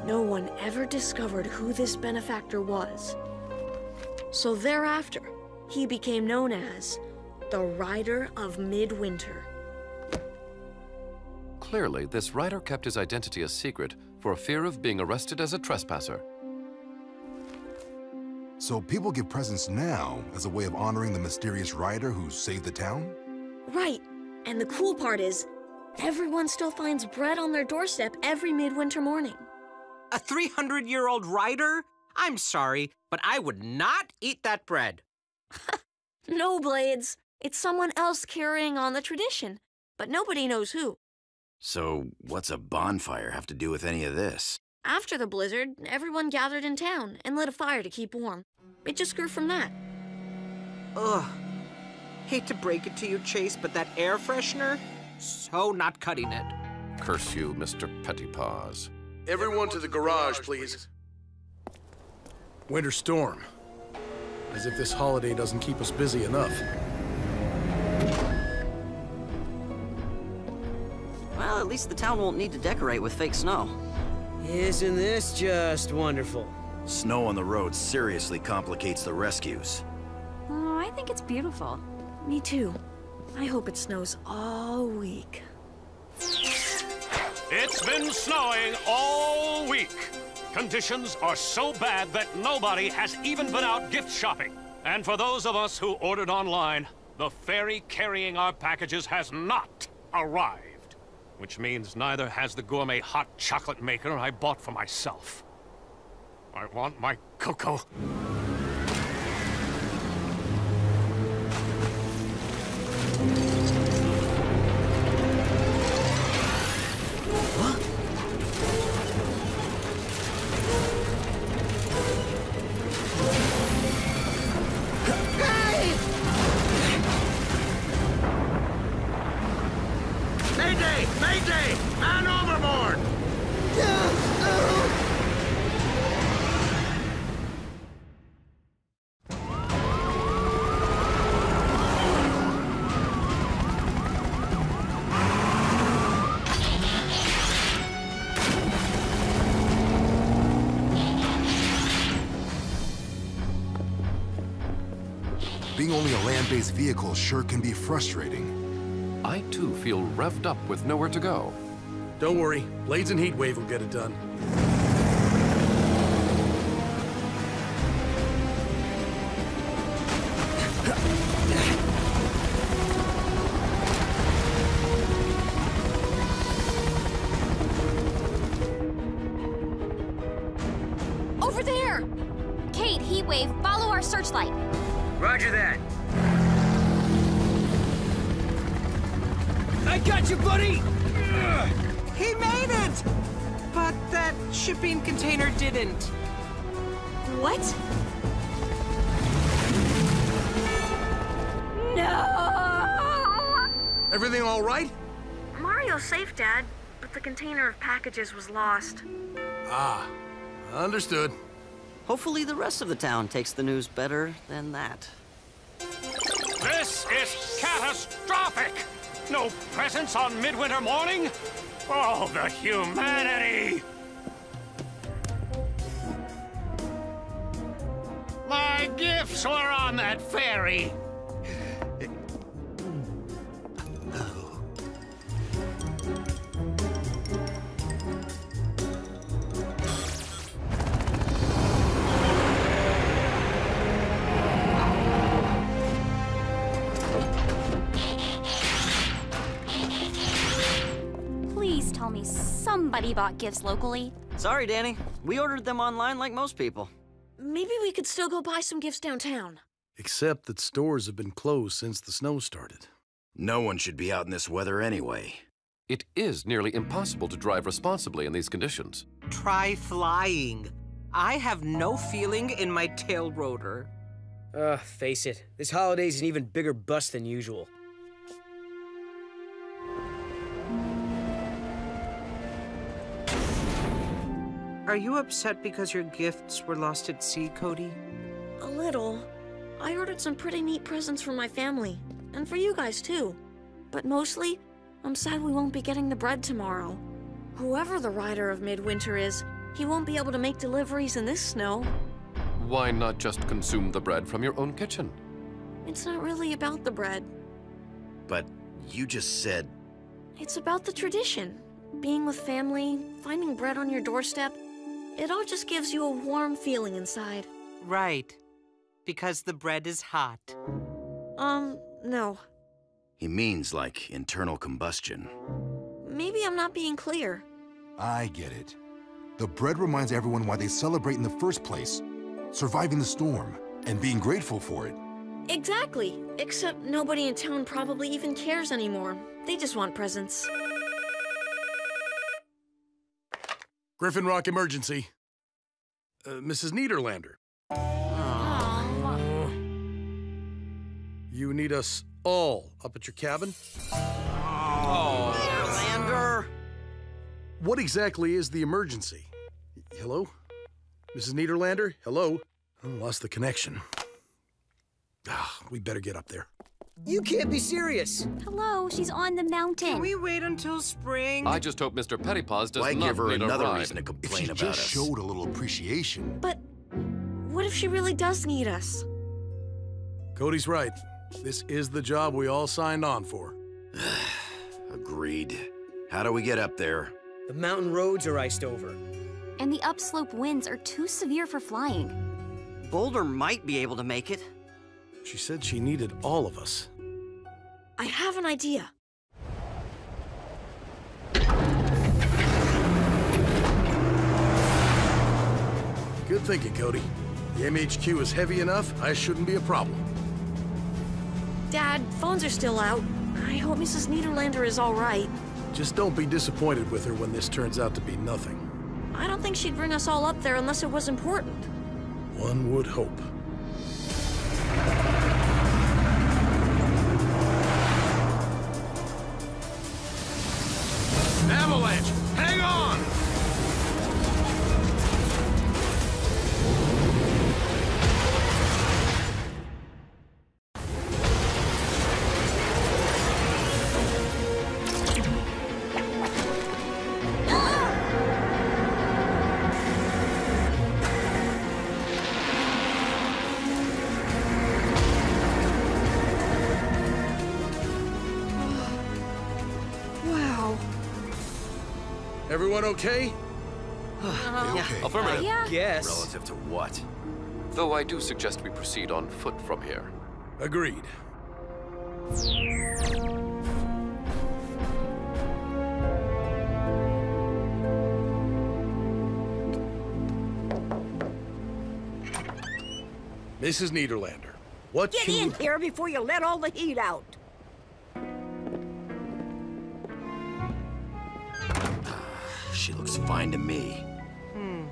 No one ever discovered who this benefactor was. So thereafter, he became known as the Rider of Midwinter. Clearly, this rider kept his identity a secret for fear of being arrested as a trespasser. So people give presents now as a way of honoring the mysterious rider who saved the town? Right, and the cool part is, everyone still finds bread on their doorstep every midwinter morning. A 300 year old rider? I'm sorry, but I would not eat that bread. No, Blades. It's someone else carrying on the tradition, but nobody knows who. So, what's a bonfire have to do with any of this? After the blizzard, everyone gathered in town and lit a fire to keep warm. It just grew from that. Ugh. Hate to break it to you, Chase, but that air freshener? So not cutting it. Curse you, Mr. Pettypaws. Everyone to the garage, please. Winter storm. As if this holiday doesn't keep us busy enough. Well, at least the town won't need to decorate with fake snow. Isn't this just wonderful? Snow on the road seriously complicates the rescues. Oh, I think it's beautiful. Me too. I hope it snows all week. It's been snowing all week. Conditions are so bad that nobody has even been out gift shopping. And for those of us who ordered online, the ferry carrying our packages has not arrived. Which means neither has the gourmet hot chocolate maker I bought for myself. I want my cocoa. Vehicle sure can be frustrating. I too feel revved up with nowhere to go. Don't worry, Blades and Heatwave will get it done. Shipping container didn't. What? No! Everything all right? Mario's safe, Dad, but the container of packages was lost. Ah, understood. Hopefully the rest of the town takes the news better than that. This is catastrophic! No presents on midwinter morning? Oh, the humanity! Gifts were on that ferry. Please tell me somebody bought gifts locally. Sorry, Dani. We ordered them online like most people. Maybe we could still go buy some gifts downtown. Except that stores have been closed since the snow started. No one should be out in this weather anyway. It is nearly impossible to drive responsibly in these conditions. Try flying. I have no feeling in my tail rotor. Uh, face it, this holiday's an even bigger bust than usual. Are you upset because your gifts were lost at sea, Cody? A little. I ordered some pretty neat presents for my family, and for you guys too. But mostly, I'm sad we won't be getting the bread tomorrow. Whoever the rider of Midwinter is, he won't be able to make deliveries in this snow. Why not just consume the bread from your own kitchen? It's not really about the bread. But you just said It's about the tradition. Being with family, finding bread on your doorstep. It all just gives you a warm feeling inside. Right. Because the bread is hot. Um, no. he means like internal combustion. Maybe I'm not being clear. I get it. The bread reminds everyone why they celebrate in the first place surviving the storm and being grateful for it. Exactly. Except nobody in town probably even cares anymore. They just want presents. Griffin Rock emergency. Uh, Mrs. Niederlander. You need us all up at your cabin? Oh, Niederlander! What exactly is the emergency? Hello? Mrs. Niederlander? Hello? Oh, lost the connection. Ah, we better get up there. You can't be serious. Hello, she's on the mountain. Can we wait until spring? I just hope Mr. Pettypaws does Why not give her another ride. reason to complain If complain she about just us? showed a little appreciation. But what if she really does need us? Cody's right. This is the job we all signed on for. Agreed. How do we get up there? The mountain roads are iced over. And the upslope winds are too severe for flying. Boulder might be able to make it. She said she needed all of us. I have an idea. Good thinking, Cody. The MHQ is heavy enough, I shouldn't be a problem. Dad, phones are still out. I hope Mrs. Niederlander is all right. Just don't be disappointed with her when this turns out to be nothing. I don't think she'd bring us all up there unless it was important. One would hope. Avalanche! Hang on! Everyone okay? Uh-huh. okay. Affirmative. Yeah. Yes. Relative to what? Though I do suggest we proceed on foot from here. Agreed. Mrs. Niederlander, what Get can in you... here before you let all the heat out. She looks fine to me. Hmm.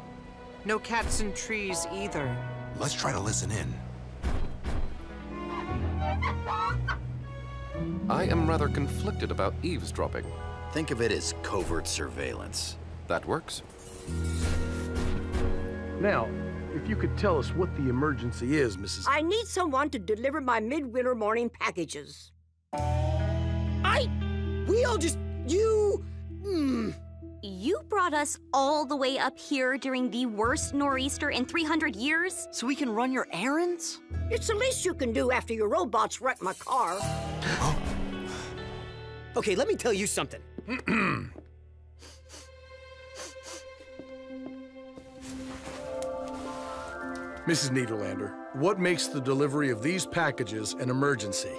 No cats in trees either. Let's try to listen in. I am rather conflicted about eavesdropping. Think of it as covert surveillance. That works. Now, if you could tell us what the emergency is, Mrs. I need someone to deliver my midwinter morning packages. I. We all just. You. Hmm. You brought us all the way up here during the worst nor'easter in 300 years? So we can run your errands? It's the least you can do after your robots wrecked my car. Okay, let me tell you something. Mrs. Niederlander, what makes the delivery of these packages an emergency?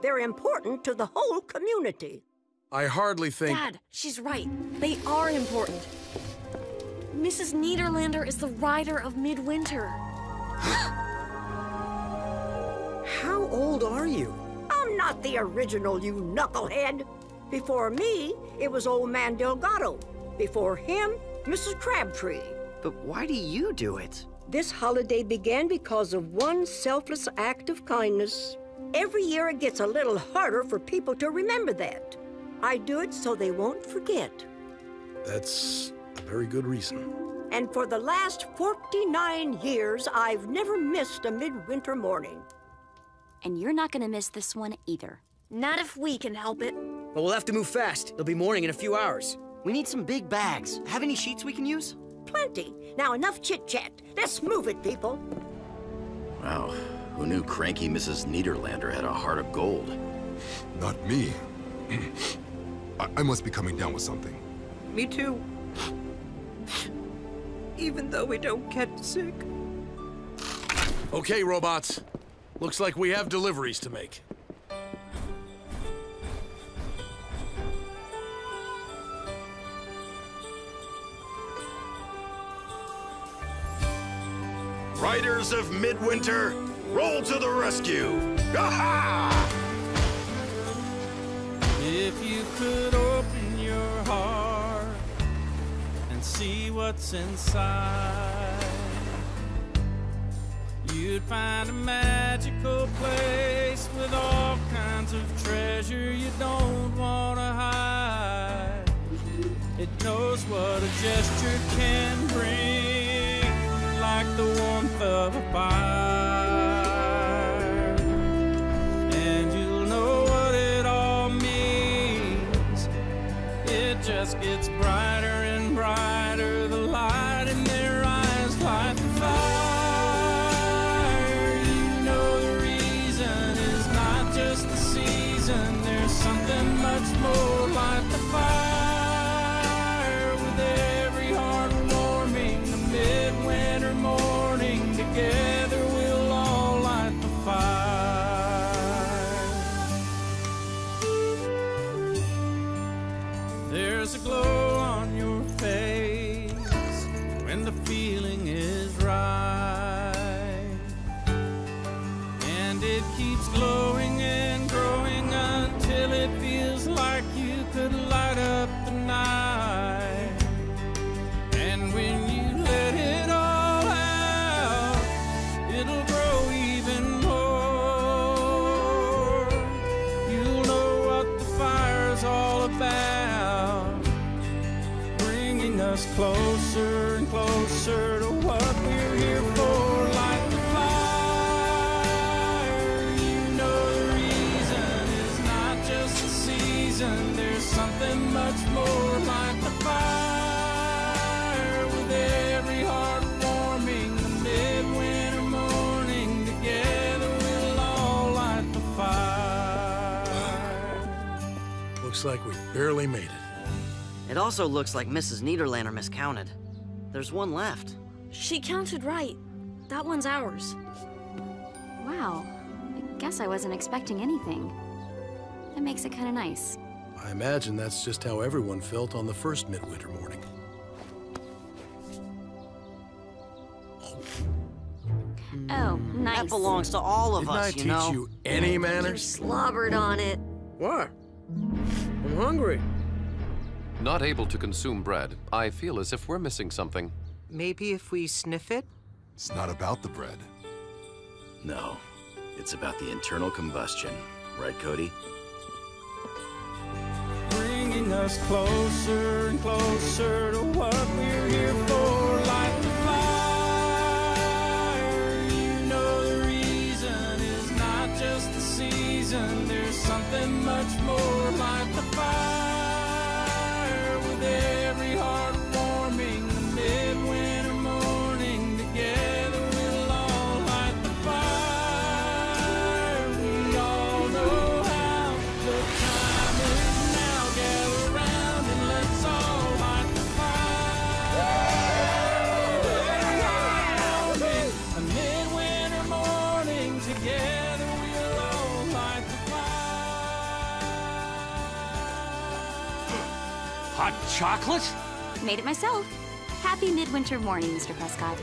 They're important to the whole community. I hardly think... Dad, she's right. They are important. Mrs. Niederlander is the rider of Midwinter. How old are you? I'm not the original, you knucklehead. Before me, it was old man Delgado. Before him, Mrs. Crabtree. But why do you do it? This holiday began because of one selfless act of kindness. Every year it gets a little harder for people to remember that. I do it so they won't forget. That's a very good reason. And for the last 49 years, I've never missed a midwinter morning. And you're not gonna miss this one either. Not if we can help it. But we'll have to move fast. It'll be morning in a few hours. We need some big bags. Have any sheets we can use? Plenty. Now, enough chit chat. Let's move it, people. Wow, who knew cranky Mrs. Niederlander had a heart of gold? Not me. I, I must be coming down with something. Me too. Even though we don't get sick. Okay, robots. Looks like we have deliveries to make. Riders of Midwinter, roll to the rescue! Ha If you could open your heart and see what's inside, you'd find a magical place with all kinds of treasure you don't want to hide. It knows what a gesture can bring, like the warmth of a fire. It gets brighter and brighter. The light in their eyes light the fire. You know the reason is not just the season. There's something much more like the fire. Closer and closer to what we're here for. Light the fire. You know the reason is not just the season. There's something much more like the fire. With every heart warming, the midwinter morning, together we'll all light the fire. Looks like we barely made it. It also looks like Mrs. Niederlander miscounted. There's one left. She counted right. That one's ours. Wow. I guess I wasn't expecting anything. That makes it kind of nice. I imagine that's just how everyone felt on the first midwinter morning. Oh, nice. That belongs to all of Didn't us, I you teach you any manners? You manners? slobbered on it. What? I'm hungry. Not able to consume bread, I feel as if we're missing something. Maybe if we sniff it? It's not about the bread. No, it's about the internal combustion. Right, Cody? bringing us closer and closer to what we're here for. Light the fire. You know the reason is not just the season. There's something much more. Light the chocolate? Made it myself. Happy midwinter morning, Mr. Prescott.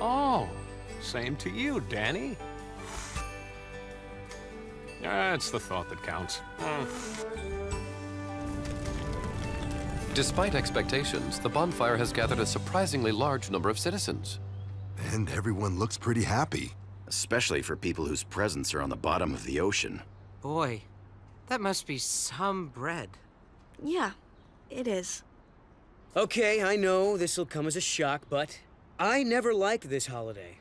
Oh, same to you, Dani. That's the thought that counts. Hmm. Despite expectations, the bonfire has gathered a surprisingly large number of citizens. And everyone looks pretty happy. Especially for people whose presents are on the bottom of the ocean. Boy, that must be some bread. Yeah, it is. Okay, I know this'll come as a shock, but I never liked this holiday.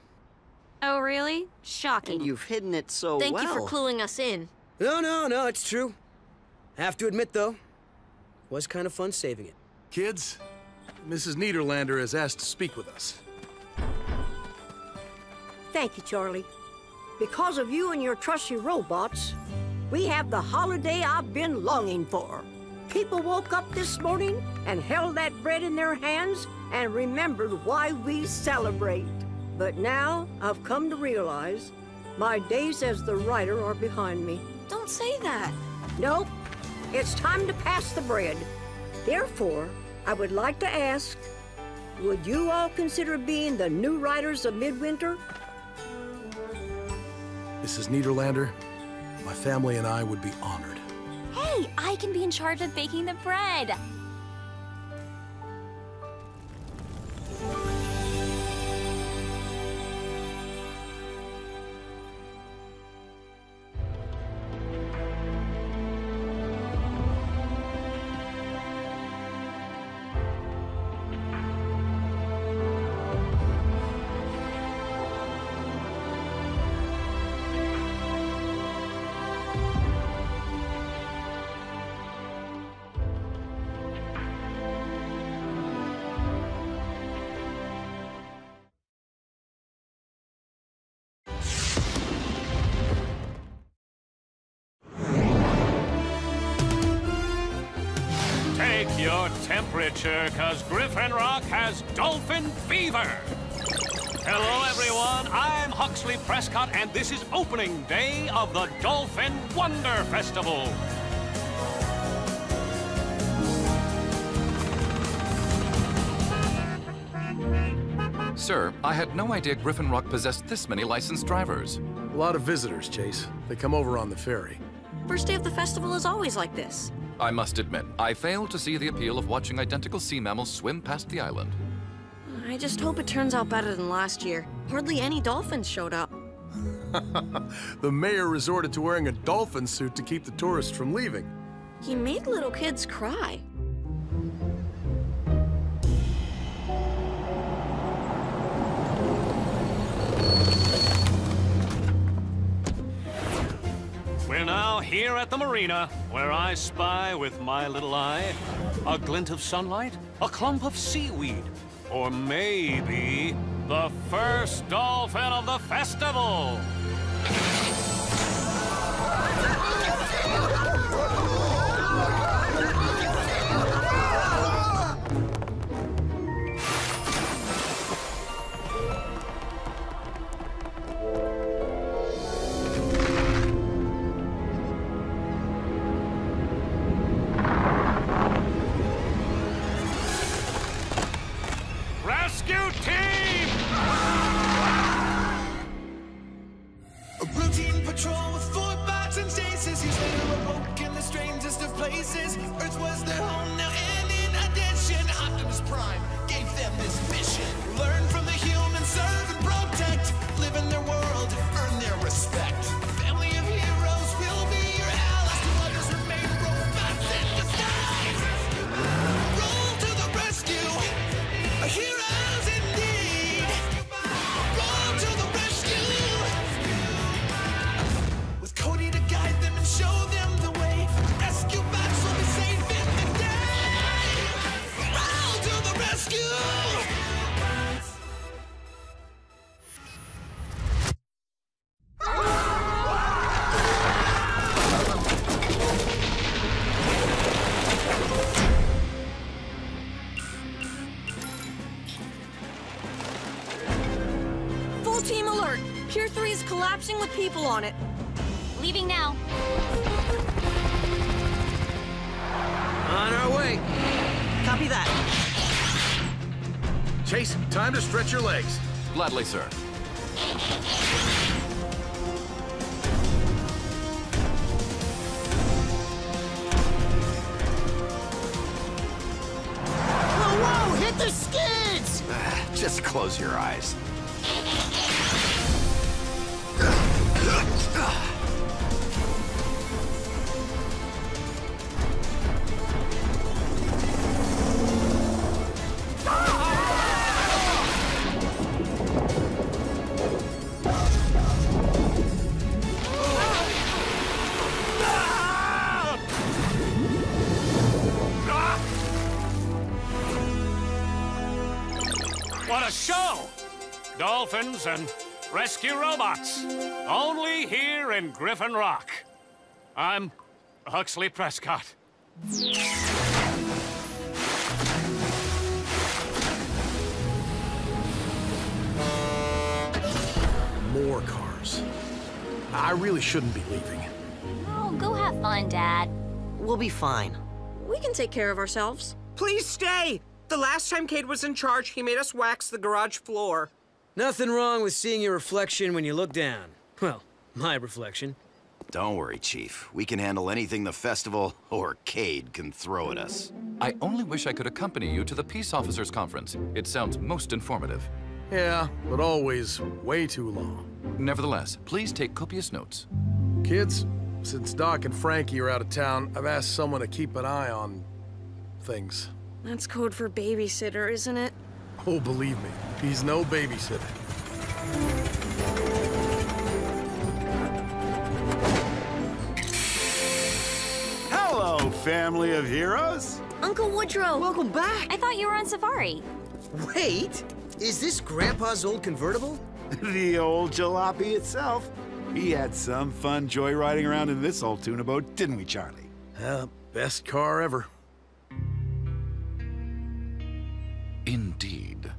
Oh, really? Shocking. You've hidden it so Thank well. Thank you for cluing us in. No, no, no, it's true. I have to admit, though, was kind of fun saving it. Kids, Mrs. Niederlander has asked to speak with us. Thank you, Charlie. Because of you and your trusty robots, we have the holiday I've been longing for. People woke up this morning and held that bread in their hands and remembered why we celebrate. But now I've come to realize my days as the rider are behind me. Don't say that. Nope. It's time to pass the bread. Therefore, I would like to ask would you all consider being the new riders of Midwinter? Mrs. Niederlander, my family and I would be honored. Hey, I can be in charge of baking the bread. Temperature, cause Griffin Rock has dolphin fever. Hello, everyone. I'm Huxley Prescott, and this is opening day of the Dolphin Wonder Festival. Sir, I had no idea Griffin Rock possessed this many licensed drivers. A lot of visitors, Chase. They come over on the ferry. First day of the festival is always like this. I must admit, I fail to see the appeal of watching identical sea mammals swim past the island. I just hope it turns out better than last year. Hardly any dolphins showed up. the mayor resorted to wearing a dolphin suit to keep the tourists from leaving. He made little kids cry. We're now here at the marina, where I spy with my little eye a glint of sunlight, a clump of seaweed, or maybe the first dolphin of the festival. rescue team! A routine patrol with four bots and chases. Years later, awoke in the strangest of places. Earth was their home, now and in addition, Optimus Prime gave them this mission. Dolphins and rescue robots. Only here in Griffin Rock. I'm Huxley Prescott. More cars. I really shouldn't be leaving. Oh, go have fun, Dad. We'll be fine. We can take care of ourselves. Please stay! The last time Cade was in charge, he made us wax the garage floor. Nothing wrong with seeing your reflection when you look down. Well, my reflection. Don't worry, Chief. We can handle anything the festival or Cade can throw at us. I only wish I could accompany you to the Peace Officers Conference. It sounds most informative. Yeah, but always way too long. Nevertheless, please take copious notes. Kids, since Doc and Frankie are out of town, I've asked someone to keep an eye on things. That's code for babysitter, isn't it? Oh, believe me, he's no babysitter. Hello, family of heroes. Uncle Woodrow! Welcome back! I thought you were on safari. Wait! Is this Grandpa's old convertible? the old jalopy itself. He had some fun joyriding around in this old tuna boat, didn't we, Charlie? Uh, best car ever. Indeed.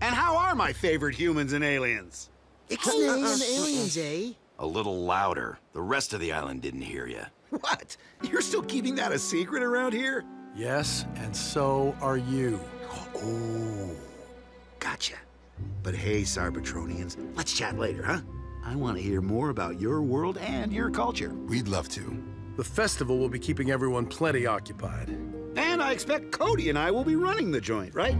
And how are my favorite humans and aliens? Ixnay and aliens, eh? A little louder. The rest of the island didn't hear you. What? You're still keeping that a secret around here? Yes, and so are you. Oh, gotcha. But hey, Cybertronians, let's chat later, huh? I want to hear more about your world and your culture. We'd love to. The festival will be keeping everyone plenty occupied. And I expect Cody and I will be running the joint, right?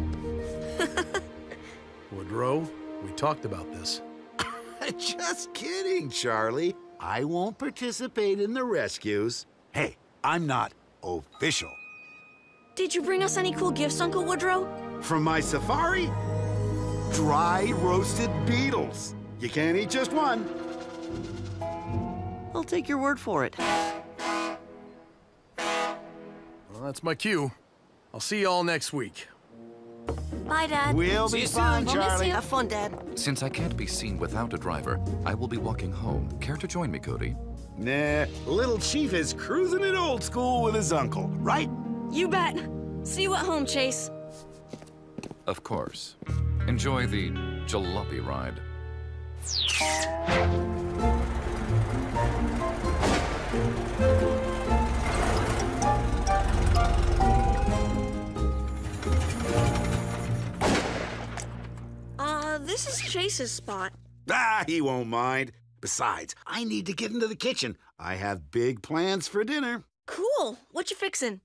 Woodrow, we talked about this. Just kidding, Charlie. I won't participate in the rescues. Hey, I'm not official. Did you bring us any cool gifts, Uncle Woodrow? From my safari? Dry roasted beetles. You can't eat just one. I'll take your word for it. Well, that's my cue. I'll see you all next week. Bye, Dad. We'll See be you fine, soon. We'll miss Charlie. you. Have fun, Dad. Since I can't be seen without a driver, I will be walking home. Care to join me, Cody? Nah, little Chief is cruising it old school with his uncle, right? You bet. See you at home, Chase. Of course. Enjoy the jalopy ride. This is Chase's spot. Ah, he won't mind. Besides, I need to get into the kitchen. I have big plans for dinner. Cool. What you fixin'?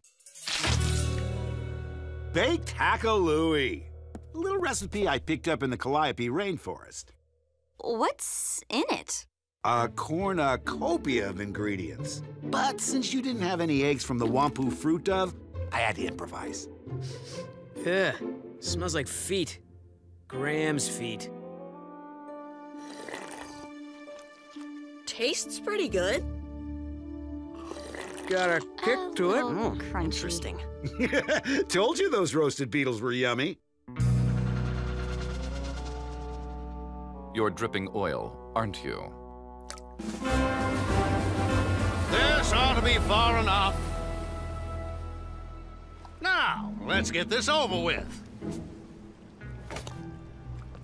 Baked hackalooey. A little recipe I picked up in the Calliope rainforest. What's in it? A cornucopia of ingredients. But since you didn't have any eggs from the Wompoo fruit dove, I had to improvise. Ugh, smells like feet. Graham's feet. Tastes pretty good. Got a kick to it. Oh, crunchy. Interesting. Told you those roasted beetles were yummy. You're dripping oil, aren't you? This ought to be far enough. Now, let's get this over with.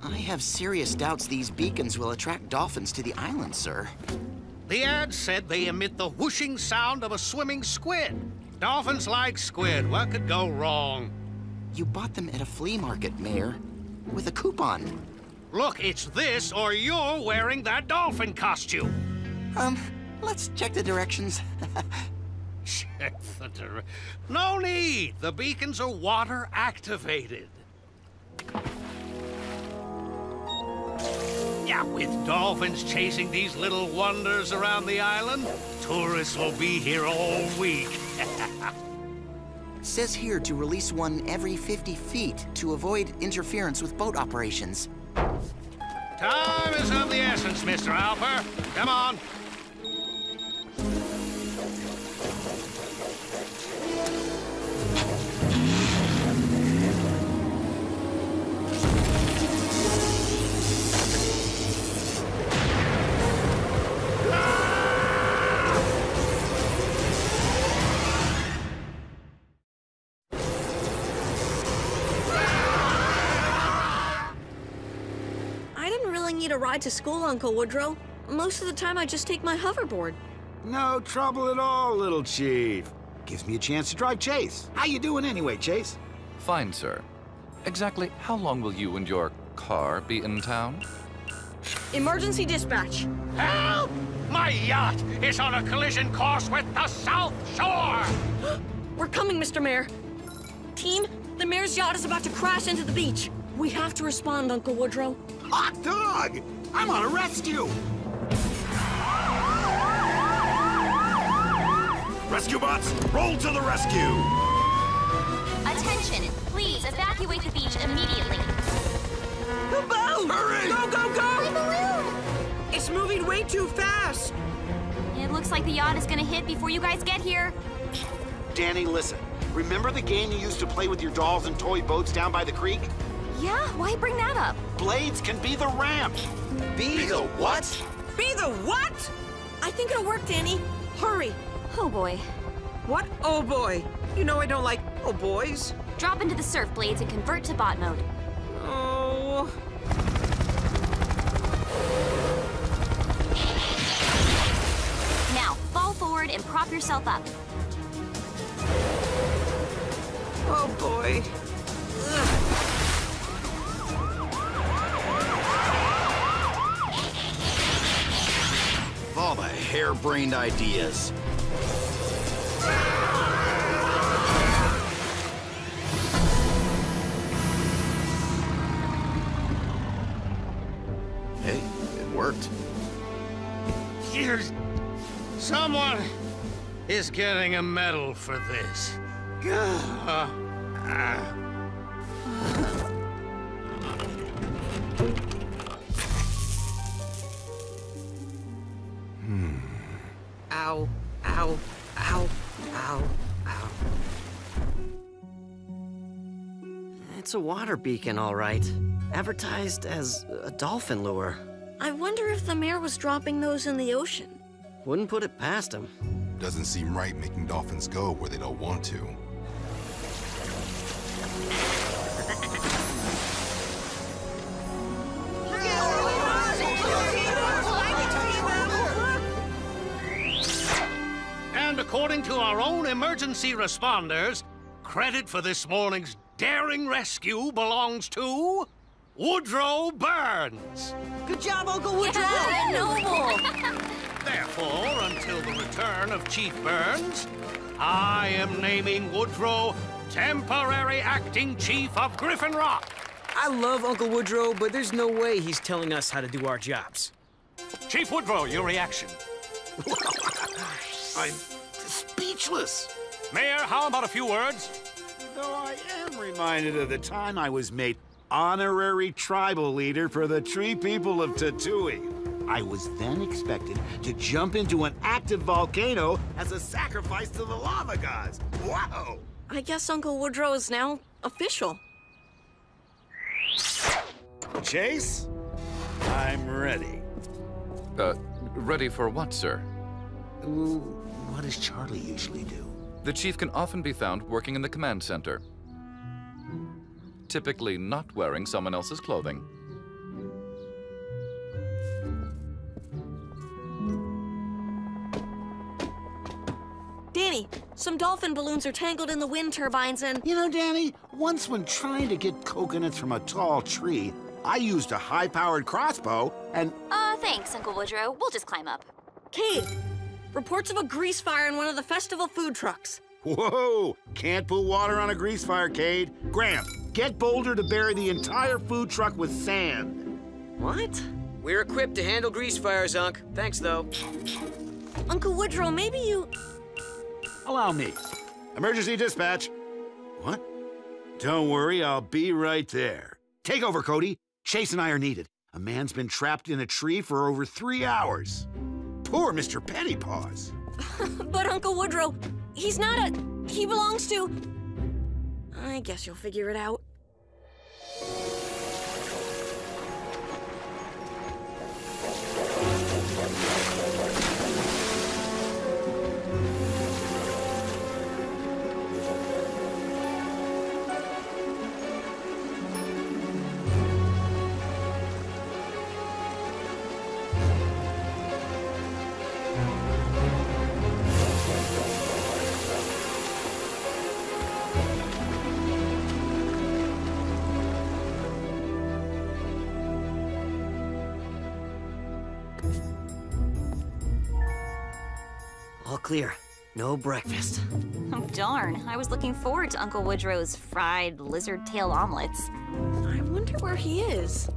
I have serious doubts these beacons will attract dolphins to the island, sir. The ad said they emit the whooshing sound of a swimming squid. Dolphins like squid. What could go wrong? You bought them at a flea market, Mayor, with a coupon. Look, it's this or you're wearing that dolphin costume. Um, let's check the directions. Check the dire- No need. The beacons are water activated. Yeah, with dolphins chasing these little wonders around the island, tourists will be here all week. Says here to release one every 50 feet to avoid interference with boat operations. Time is of the essence, Mr. Alper. Come on. Ride to school, Uncle Woodrow. Most of the time, I just take my hoverboard. No trouble at all, little chief. Gives me a chance to drive Chase. How you doing anyway, Chase? Fine, sir. Exactly how long will you and your car be in town? Emergency dispatch. Help! My yacht is on a collision course with the South Shore! We're coming, Mr. Mayor. Team, the mayor's yacht is about to crash into the beach. We have to respond, Uncle Woodrow. Hot dog! I'm on a rescue! Rescue bots, roll to the rescue! Attention, please evacuate the beach immediately. The boat! Hurry! Go, go, My go! balloon! It's moving way too fast. It looks like the yacht is gonna hit before you guys get here. Dani, listen. Remember the game you used to play with your dolls and toy boats down by the creek? Yeah, why bring that up? Blades can be the ramp. Be the what? Be the what? I think it'll work, Dani. Hurry. Oh boy. What? Oh boy. You know I don't like oh boys. Drop into the surf blades and convert to bot mode. Oh. Now, fall forward and prop yourself up. Oh boy. Of all the harebrained ideas. Hey, it worked. Here's... Someone is getting a medal for this. Ah. Ah. Ow. Ow. Ow. Ow. Ow. It's a water beacon, all right. Advertised as a dolphin lure. I wonder if the mayor was dropping those in the ocean. Wouldn't put it past him. Doesn't seem right making dolphins go where they don't want to. According to our own emergency responders, credit for this morning's daring rescue belongs to Woodrow Burns. Good job, Uncle Woodrow. Yeah, noble. Therefore, until the return of Chief Burns, I am naming Woodrow temporary acting chief of Griffin Rock. I love Uncle Woodrow, but there's no way he's telling us how to do our jobs. Chief Woodrow, your reaction. I'm speechless. Mayor, how about a few words? Though I am reminded of the time I was made honorary tribal leader for the tree people of Tatooine. I was then expected to jump into an active volcano as a sacrifice to the lava gods. Wow! I guess Uncle Woodrow is now official. Chase, I'm ready. Uh, ready for what, sir? Ooh, what does Charlie usually do? The chief can often be found working in the command center. Typically not wearing someone else's clothing. Dani, some dolphin balloons are tangled in the wind turbines and... You know, Dani, once when trying to get coconuts from a tall tree, I used a high-powered crossbow and... Uh, thanks, Uncle Woodrow. We'll just climb up. Cade, reports of a grease fire in one of the festival food trucks. Whoa! Can't put water on a grease fire, Cade. Graham, get Boulder to bury the entire food truck with sand. What? We're equipped to handle grease fires, Unc. Thanks, though. Uncle Woodrow, maybe you... Allow me. Emergency dispatch. What? Don't worry, I'll be right there. Take over, Cody. Chase and I are needed. A man's been trapped in a tree for over three hours. Poor Mr. Pettypaws. but Uncle Woodrow, he's not a... He belongs to... I guess you'll figure it out. Clear. No breakfast. Oh, darn. I was looking forward to Uncle Woodrow's fried lizard tail omelets. I wonder where he is.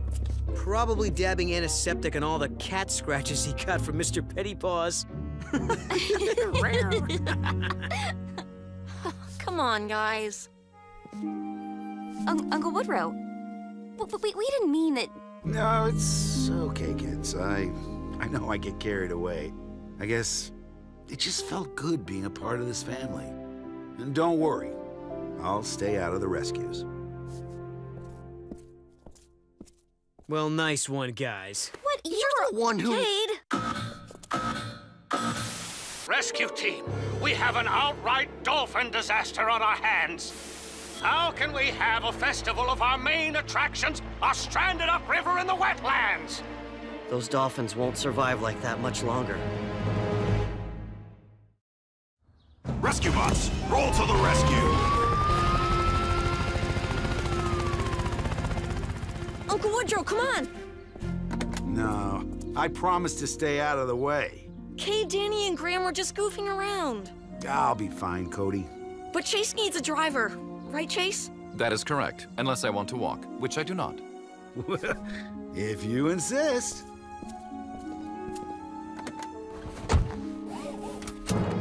Probably dabbing antiseptic on all the cat scratches he got from Mr. Pettypaws. Come on, guys. Un Uncle Woodrow, but we, we didn't mean that... No, it's okay, kids. I, I know I get carried away. I guess it just felt good being a part of this family. And don't worry, I'll stay out of the rescues. Well, nice one, guys. What? You're the one who... Cade! Rescue team, we have an outright dolphin disaster on our hands. How can we have a festival of our main attractions are stranded upriver in the wetlands? Those dolphins won't survive like that much longer. Rescue bots, roll to the rescue! Uncle Woodrow, come on! No, I promised to stay out of the way. Cade, Dani, and Graham were just goofing around. I'll be fine, Cody. But Chase needs a driver. Right, Chase? That is correct, unless I want to walk, which I do not. if you insist.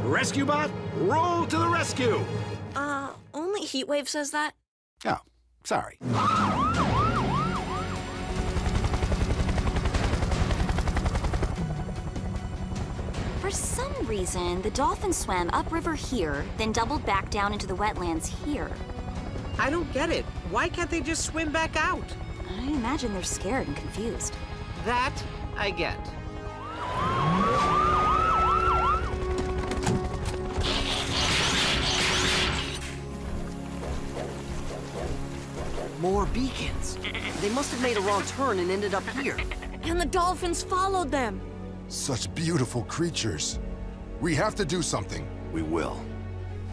Rescue bot, roll to the rescue! Uh, only Heatwave says that. Oh, sorry. For some reason, the dolphin swam upriver here, then doubled back down into the wetlands here. I don't get it. Why can't they just swim back out? I imagine they're scared and confused. That I get. More beacons. They must have made a wrong turn and ended up here. And the dolphins followed them. Such beautiful creatures. We have to do something. We will.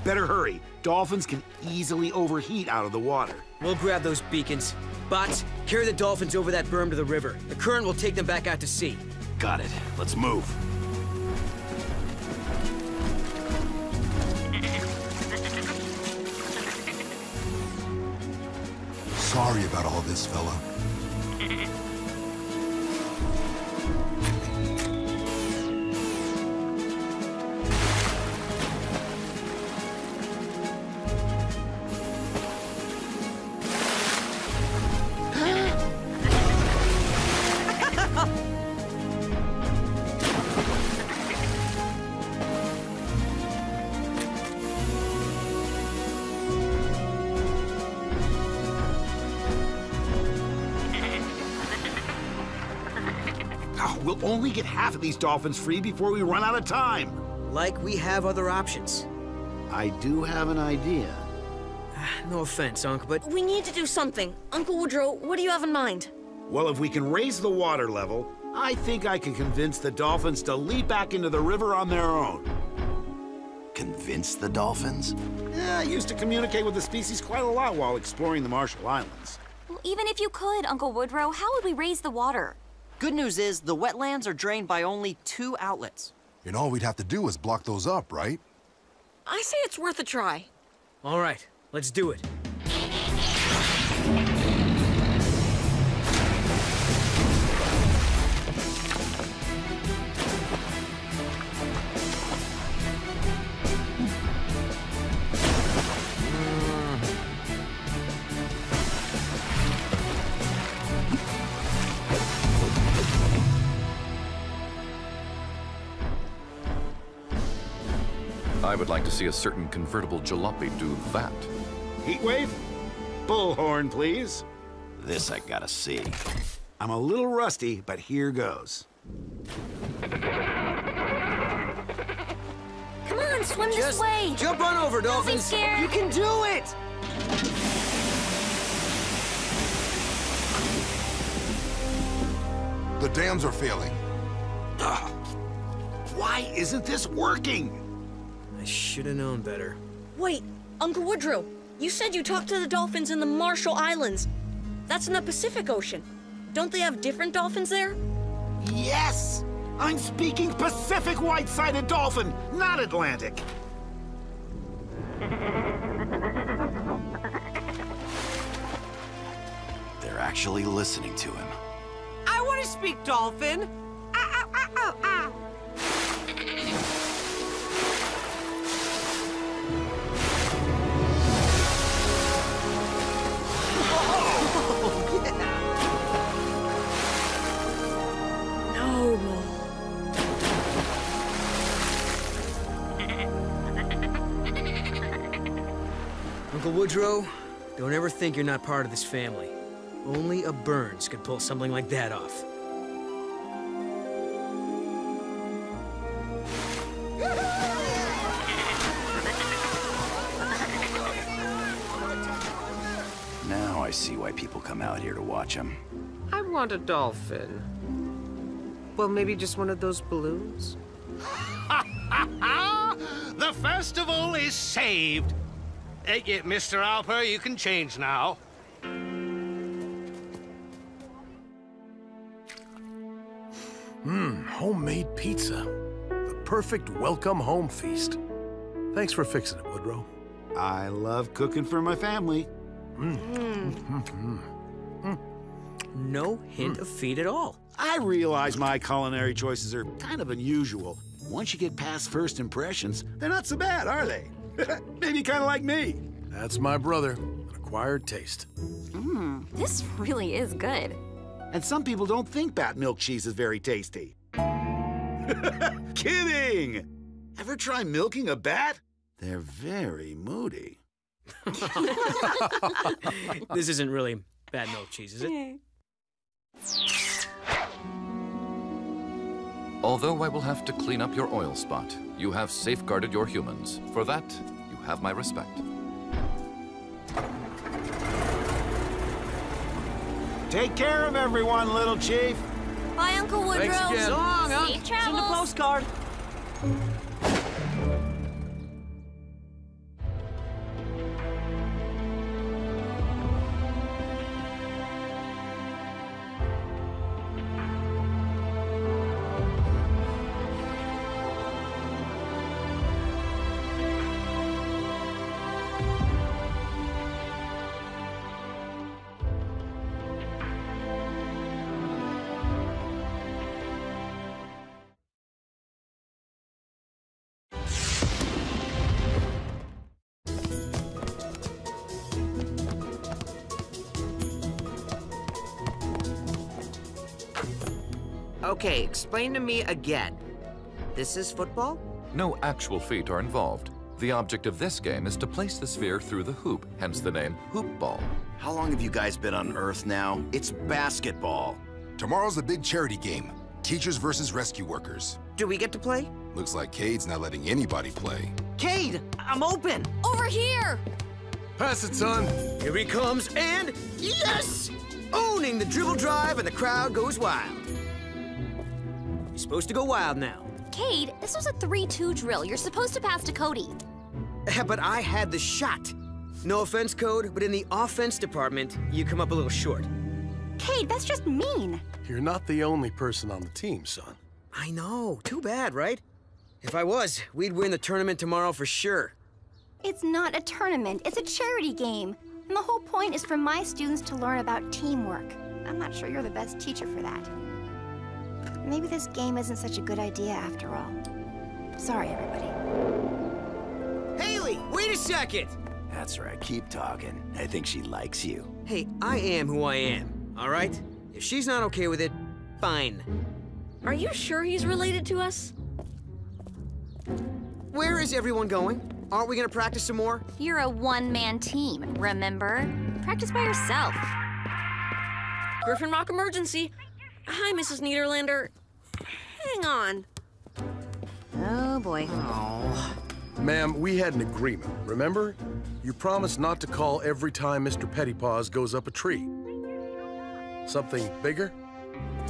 Better hurry. Dolphins can easily overheat out of the water. We'll grab those beacons. Bots, carry the dolphins over that berm to the river. The current will take them back out to sea. Got it. Let's move. Sorry about all this, fella. Get half of these dolphins free before we run out of time. Like we have other options. I do have an idea. No offense, Unc, but We need to do something. Uncle Woodrow, what do you have in mind? Well, if we can raise the water level, I think I can convince the dolphins to leap back into the river on their own. Convince the dolphins? Yeah, I used to communicate with the species quite a lot while exploring the Marshall Islands. Well, even if you could, Uncle Woodrow, how would we raise the water? Good news is the wetlands are drained by only two outlets. And all we'd have to do is block those up, right? I say it's worth a try. all right, let's do it. I would like to see a certain convertible jalopy do that. Heatwave? Bullhorn, please. This I gotta see. I'm a little rusty, but here goes. Come on, swim this way. jump on over, Don't be dolphins. scared. You can do it! The dams are failing. Ugh. Why isn't this working? I should have known better. Wait, Uncle Woodrow, you said you talked to the dolphins in the Marshall Islands. That's in the Pacific Ocean. Don't they have different dolphins there? Yes! I'm speaking Pacific white-sided dolphin, not Atlantic. They're actually listening to him. I want to speak dolphin. Ah, ah, ah, ah, ah. Woodrow, don't ever think you're not part of this family. Only a Burns could pull something like that off. Now I see why people come out here to watch him. I want a dolphin. Well, maybe just one of those balloons? the festival is saved. Uh, yeah, Mr. Alper, you can change now. Mmm, homemade pizza. The perfect welcome home feast. Thanks for fixing it, Woodrow. I love cooking for my family. No hint of feet at all. I realize my culinary choices are kind of unusual. Once you get past first impressions, they're not so bad, are they? Maybe kind of like me. That's my brother. An acquired taste. Mmm, this really is good. And some people don't think bat milk cheese is very tasty. Kidding! Ever try milking a bat? They're very moody. this isn't really bad milk cheese, is it? Although I will have to clean up your oil spot, you have safeguarded your humans. For that, you have my respect. Take care of everyone, little chief. Bye, Uncle Woodrow. Thanks again. So long, Unc. Safe Send a travels. postcard. Okay, explain to me again. This is football? No actual feet are involved. The object of this game is to place the sphere through the hoop, hence the name hoop ball. How long have you guys been on Earth now? It's basketball. Tomorrow's the big charity game. Teachers versus rescue workers. Do we get to play? Looks like Cade's not letting anybody play. Cade, I'm open. Over here! Pass it, son. Here he comes, and yes! Owning the dribble drive, and the crowd goes wild. You're supposed to go wild now. Cade, this was a 3-2 drill. You're supposed to pass to Cody. Eh, but I had the shot. No offense, Code, but in the offense department, you come up a little short. Cade, that's just mean. You're not the only person on the team, son. I know. Too bad, right? If I was, we'd win the tournament tomorrow for sure. It's not a tournament, it's a charity game. And the whole point is for my students to learn about teamwork. I'm not sure you're the best teacher for that. Maybe this game isn't such a good idea after all. Sorry, everybody. Haley, wait a second! That's right, keep talking. I think she likes you. Hey, I am who I am, all right? If she's not okay with it, fine. Are you sure he's related to us? Where is everyone going? Aren't we gonna practice some more? You're a one-man team, remember? Practice by yourself. Griffin Rock emergency. Hi, Mrs. Niederlander. Hang on. Oh, boy. Oh. Ma'am, we had an agreement, remember? You promised not to call every time Mr. Pettypaws goes up a tree. Something bigger?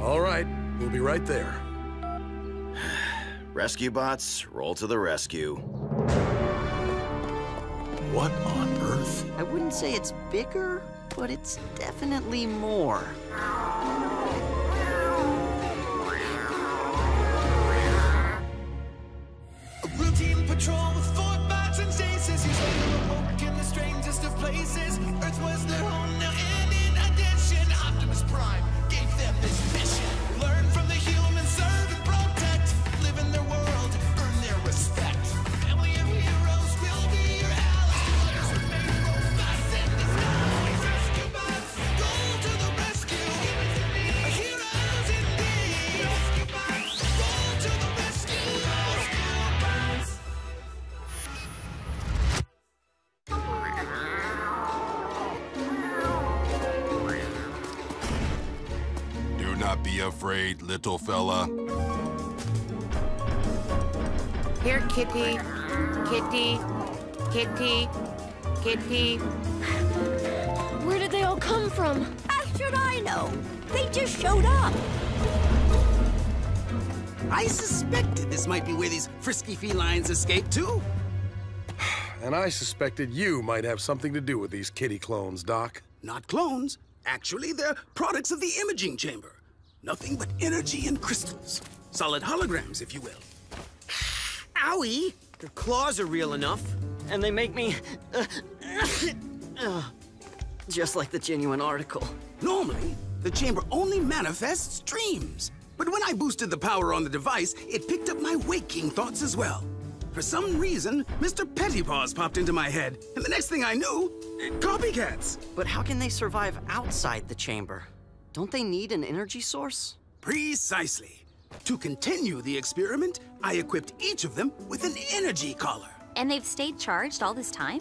All right, we'll be right there. Rescue bots, roll to the rescue. What on earth? I wouldn't say it's bigger, but it's definitely more. Routine patrol be afraid, little fella. Here, kitty. Kitty. Kitty. Kitty. Where did they all come from? How should I know? They just showed up. I suspected this might be where these frisky felines escaped to. And I suspected you might have something to do with these kitty clones, Doc. Not clones. Actually, they're products of the imaging chamber. Nothing but energy and crystals. Solid holograms, if you will. Owie! Their claws are real enough. And they make me... Uh, uh, just like the genuine article. Normally, the chamber only manifests dreams. But when I boosted the power on the device, it picked up my waking thoughts as well. For some reason, Mr. Pettypaws popped into my head, and the next thing I knew, copycats. But how can they survive outside the chamber? Don't they need an energy source? Precisely. To continue the experiment, I equipped each of them with an energy collar. And they've stayed charged all this time?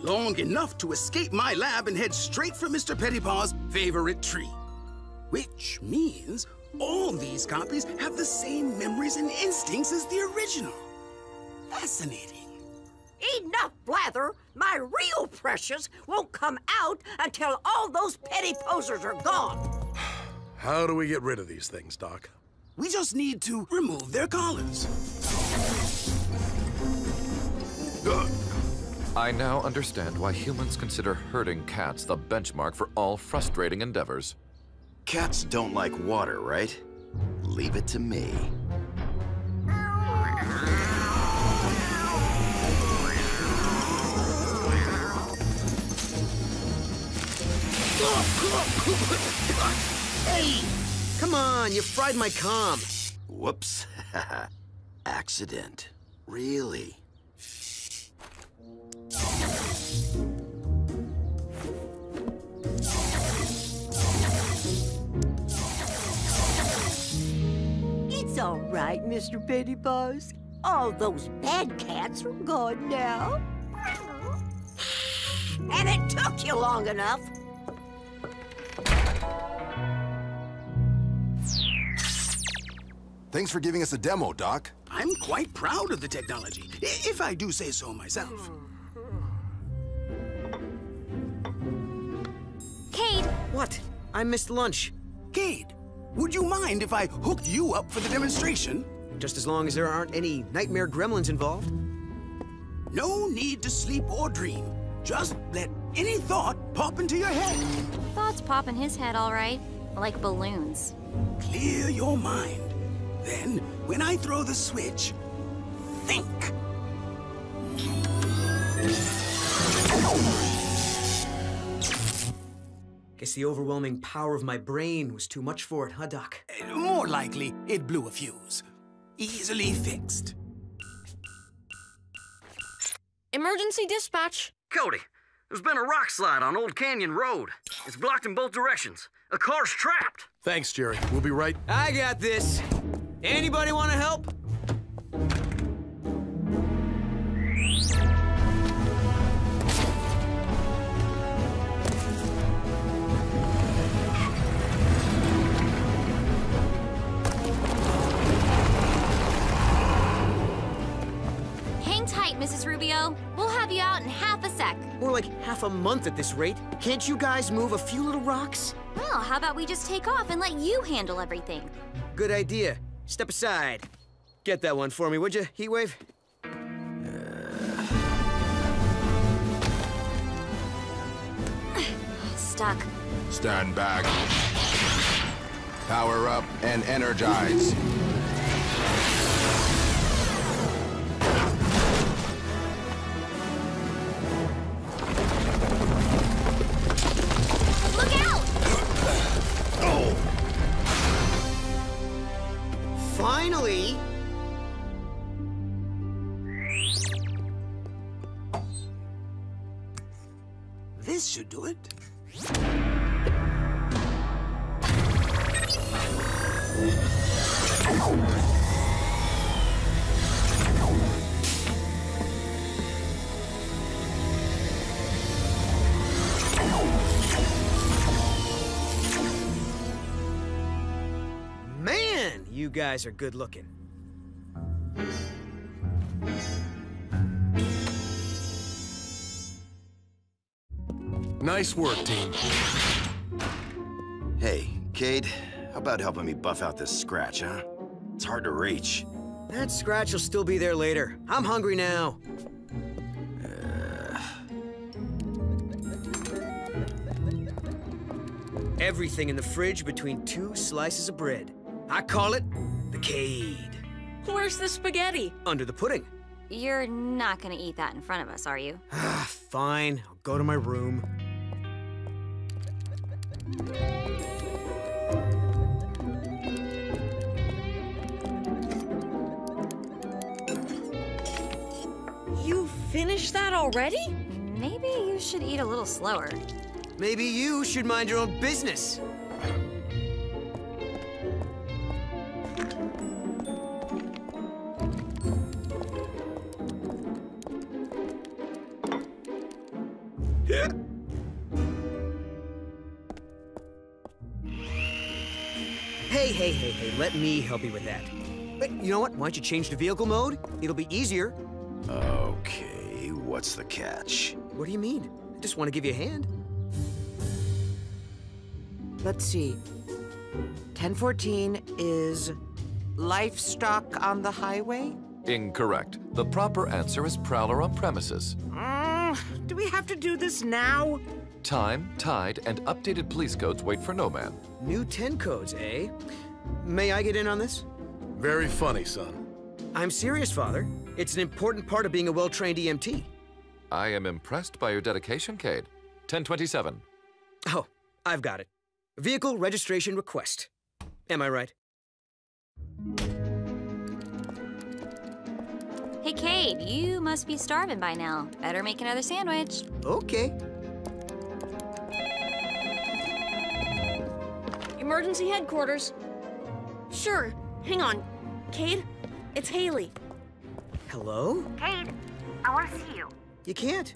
Long enough to escape my lab and head straight for Mr. Pettypaw's favorite tree. Which means all these copies have the same memories and instincts as the original. Fascinating. Enough blather! My real precious won't come out until all those petty posers are gone. How do we get rid of these things, Doc? We just need to remove their collars. I now understand why humans consider herding cats the benchmark for all frustrating endeavors. Cats don't like water, right? Leave it to me. Hey! Come on, you fried my comm. Whoops. Accident. Really? It's all right, Mr. Pettypaws. All those bad cats are gone now. And it took you long enough. Thanks for giving us a demo, Doc. I'm quite proud of the technology, if I do say so myself. Cade! What? I missed lunch. Cade, would you mind if I hooked you up for the demonstration? Just as long as there aren't any nightmare gremlins involved. No need to sleep or dream. Just let any thought pop into your head. Thoughts pop in his head, all right. Like balloons. Clear your mind. Then, when I throw the switch, think. Guess the overwhelming power of my brain was too much for it, huh, Doc? Uh, more likely, it blew a fuse. Easily fixed. Emergency dispatch. Cody, there's been a rock slide on Old Canyon Road. It's blocked in both directions. A car's trapped. Thanks, Jerry. We'll be right. I got this. Anybody want to help? Hang Mrs. Rubio. We'll have you out in half a sec. More like half a month at this rate. Can't you guys move a few little rocks? Well, how about we just take off and let you handle everything? Good idea. Step aside. Get that one for me, would you, Heatwave? Stuck. Stand back. Power up and energize. This should do it. Guys are good looking. Nice work, team. Hey, Cade, how about helping me buff out this scratch, huh? It's hard to reach. That scratch will still be there later. I'm hungry now. Uh. Everything in the fridge between two slices of bread. I call it the Cade. Where's the spaghetti? Under the pudding. You're not gonna eat that in front of us, are you? Ah, fine. I'll go to my room. You finished that already? Maybe you should eat a little slower. Maybe you should mind your own business. Hey, hey, hey, hey, let me help you with that. But you know what? Why don't you change to vehicle mode? It'll be easier. Okay, what's the catch? What do you mean? I just want to give you a hand. Let's see. 1014 is livestock on the highway? Incorrect. The proper answer is prowler on premises. Mm, do we have to do this now? Time, tide, and updated police codes wait for no man. New 10 codes, eh? May I get in on this? Very funny, son. I'm serious, Father. It's an important part of being a well-trained EMT. I am impressed by your dedication, Cade. 1027. Oh, I've got it. Vehicle registration request. Am I right? Hey, Cade, you must be starving by now. Better make another sandwich. Okay. Emergency headquarters. Sure. Hang on. Cade, it's Haley. Hello? Cade, I want to see you. You can't.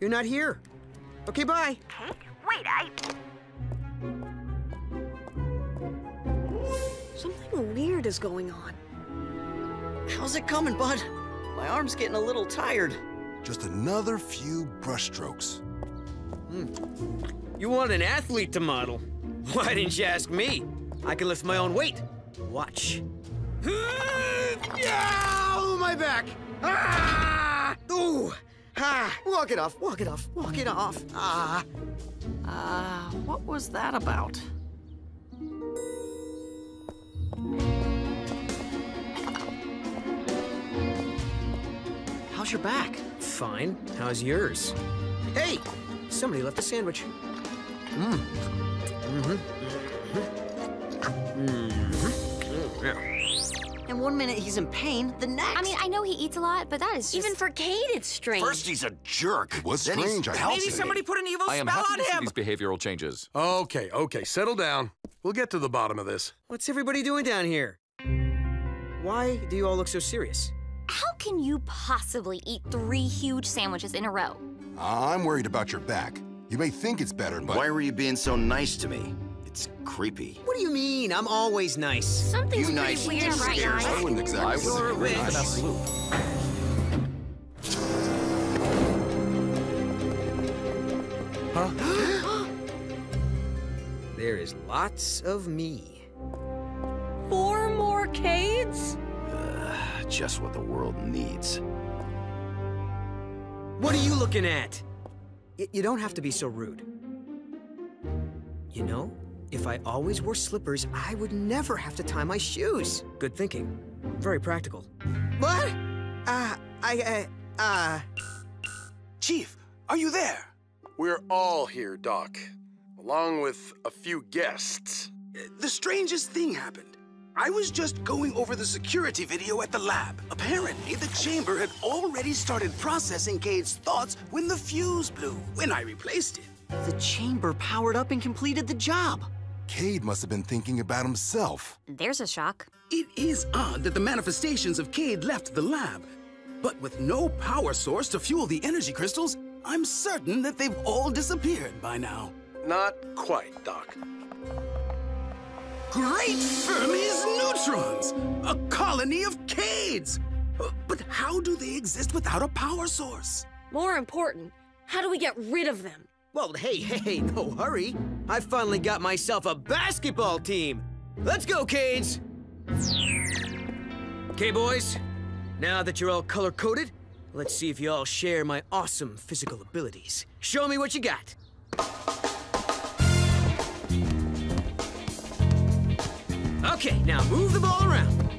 You're not here. Okay, bye. Cade? Wait, I... Something weird is going on. How's it coming, bud? My arm's getting a little tired. Just another few brushstrokes. You want an athlete to model? Why didn't you ask me? I can lift my own weight. Watch. Oh, my back! Ah! Ooh! Ah! Walk it off, walk it off, walk it off. Ah! Uh, what was that about? How's your back? Fine. How's yours? Hey! Somebody left a sandwich. Mmm. Mm-hmm. Mm-hmm. Yeah. And one minute he's in pain, the next. I mean, I know he eats a lot, but that is just... Even for Cade, it's strange. First he's a jerk. It was then he's strange, I healthy. Maybe somebody put an evil I am spell happy on to see him. these behavioral changes. Okay, okay, settle down. We'll get to the bottom of this. What's everybody doing down here? Why do you all look so serious? How can you possibly eat three huge sandwiches in a row? I'm worried about your back. You may think it's better, but... Why were you being so nice to me? It's creepy. What do you mean? I'm always nice. Something's You nice weird just right scares now. I wouldn't exactly I say would you're agree with nice. absolute. There is lots of me. Four more Cades? Just what the world needs. What are you looking at? Y- you don't have to be so rude. You know, if I always wore slippers, I would never have to tie my shoes. Good thinking. Very practical. What? Uh, I, uh, uh... Chief, are you there? We're all here, Doc, along with a few guests. The strangest thing happened. I was just going over the security video at the lab. Apparently, the chamber had already started processing Cade's thoughts when the fuse blew, when I replaced it. The chamber powered up and completed the job. Cade must have been thinking about himself. There's a shock. It is odd that the manifestations of Cade left the lab. But with no power source to fuel the energy crystals, I'm certain that they've all disappeared by now. Not quite, Doc. Great Fermi's neutrons! A colony of Cades! But how do they exist without a power source? More important, how do we get rid of them? Well, hey, hey, hey, no hurry. I finally got myself a basketball team. Let's go, Cades! Okay, boys. Now that you're all color-coded, let's see if you all share my awesome physical abilities. Show me what you got. Okay, now move the ball around.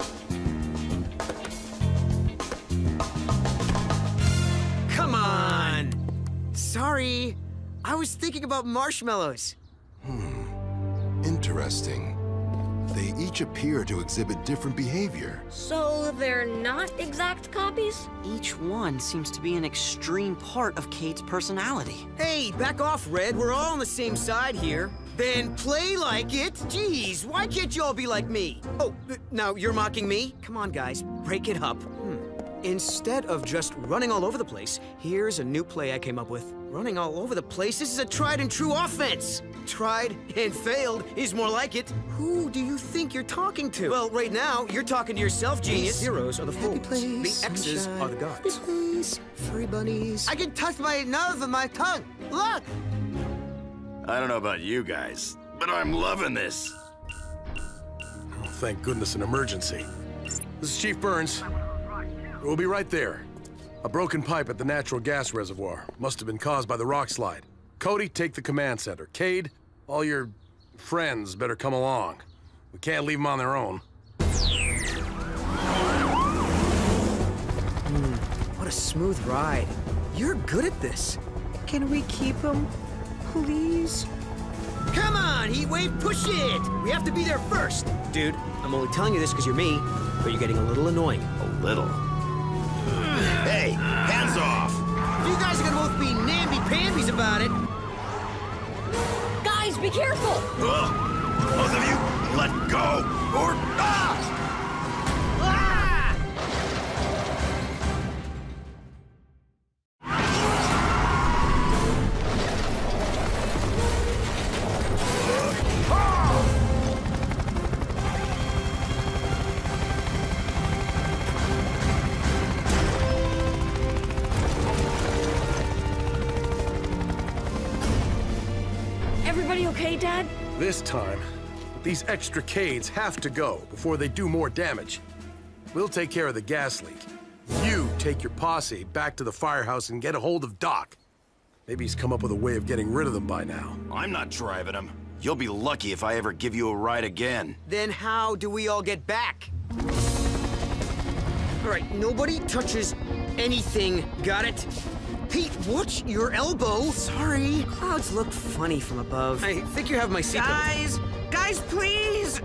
Come on! Sorry, I was thinking about marshmallows. Hmm, interesting. They each appear to exhibit different behavior. So they're not exact copies? Each one seems to be an extreme part of Cade's personality. Hey, back off, Red. We're all on the same side here. Then play like it. Jeez, why can't you all be like me? Oh, now you're mocking me? Come on, guys, break it up. Hmm. Instead of just running all over the place, here's a new play I came up with. Running all over the place, this is a tried and true offense. Tried and failed is more like it. Who do you think you're talking to? Well, right now, you're talking to yourself, genius. The zeros are the fools. The X's are the guards. Place, furry bunnies. I can touch my nose with my tongue. Look! I don't know about you guys, but I'm loving this. Oh, thank goodness, an emergency. This is Chief Burns. We'll be right there. A broken pipe at the natural gas reservoir. Must have been caused by the rock slide. Cody, take the command center. Cade, all your friends better come along. We can't leave them on their own. Hmm, what a smooth ride. You're good at this. Can we keep him, please? Come on, Heatwave, push it! We have to be there first. Dude, I'm only telling you this because you're me, but you're getting a little annoying. A little? Hey, hands off! If you guys are gonna both be namby-pambies about it... Guys, be careful! Ugh. Both of you, let go, or ah! This time, these extra Cades have to go before they do more damage. We'll take care of the gas leak. You take your posse back to the firehouse and get a hold of Doc. Maybe he's come up with a way of getting rid of them by now. I'm not driving him. You'll be lucky if I ever give you a ride again. Then how do we all get back? All right, nobody touches anything, got it? Hey, watch your elbow. Sorry. Clouds look funny from above. I think you have my seatbelt. Guys, guys, please.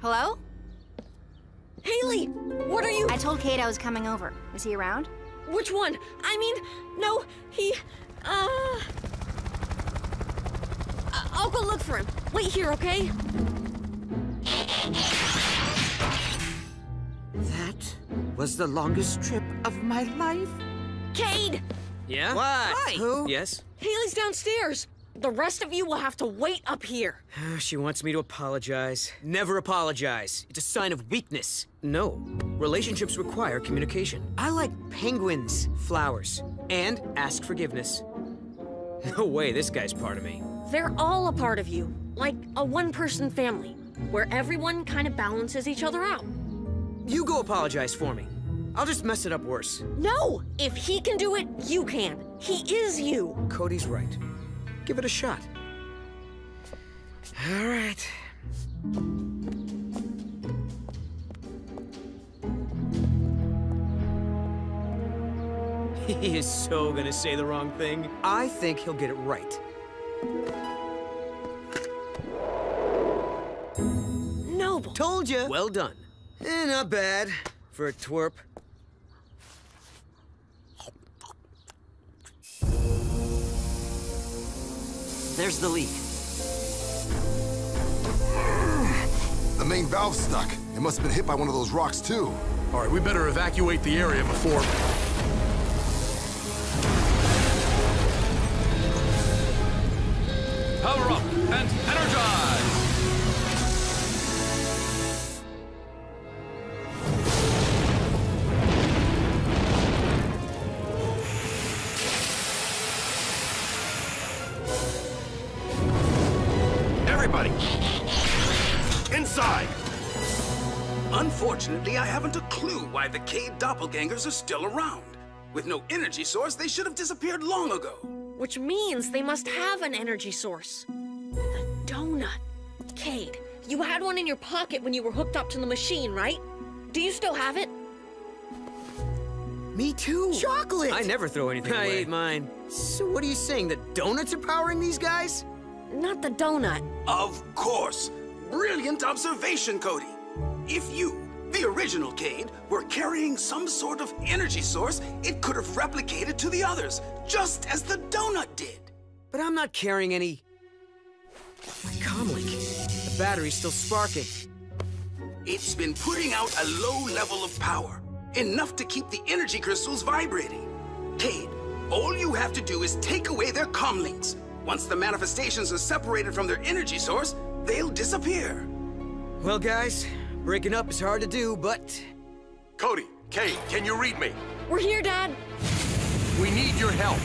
Hello? Haley, what are you? I told Cade I was coming over. Is he around? Which one? I mean, no, he. Uh. I'll go look for him. Wait here, okay? That was the longest trip of my life. Cade! Yeah? What? Hi. Who? Yes? Haley's downstairs. The rest of you will have to wait up here. she wants me to apologize. Never apologize. It's a sign of weakness. No. Relationships require communication. I like penguins, flowers, and ask forgiveness. No way this guy's part of me. They're all a part of you, like a one person family, where everyone kind of balances each other out. You go apologize for me. I'll just mess it up worse. No! If he can do it, you can. He is you. Cody's right. Give it a shot. All right. He is so gonna say the wrong thing. I think he'll get it right. Noble. Told you. Well done. Eh, not bad for a twerp. There's the leak. The main valve's stuck. It must have been hit by one of those rocks, too. All right, we better evacuate the area before... Power up and energize! Unfortunately, I haven't a clue why the Cade doppelgangers are still around. With no energy source, they should have disappeared long ago. Which means they must have an energy source. The donut. Cade, you had one in your pocket when you were hooked up to the machine, right? Do you still have it? Me too. Chocolate! I never throw anything I away. ate mine. So what are you saying, that donuts are powering these guys? Not the donut. Of course. Brilliant observation, Cody. If you, the original Cade, were carrying some sort of energy source, it could have replicated to the others, just as the donut did. But I'm not carrying any... My comlink. The battery's still sparking. It's been putting out a low level of power, enough to keep the energy crystals vibrating. Cade, all you have to do is take away their comlinks. Once the manifestations are separated from their energy source, they'll disappear. Well, guys, breaking up is hard to do, but... Cody, Cade, can you read me? We're here, Dad. We need your help.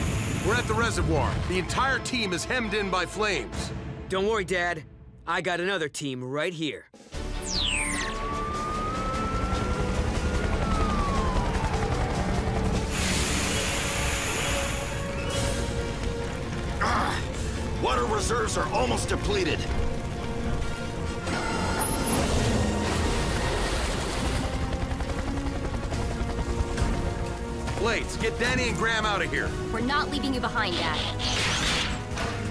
We're at the reservoir. The entire team is hemmed in by flames. Don't worry, Dad. I got another team right here. Water reserves are almost depleted. Blades, get Dani and Graham out of here. We're not leaving you behind, Dad.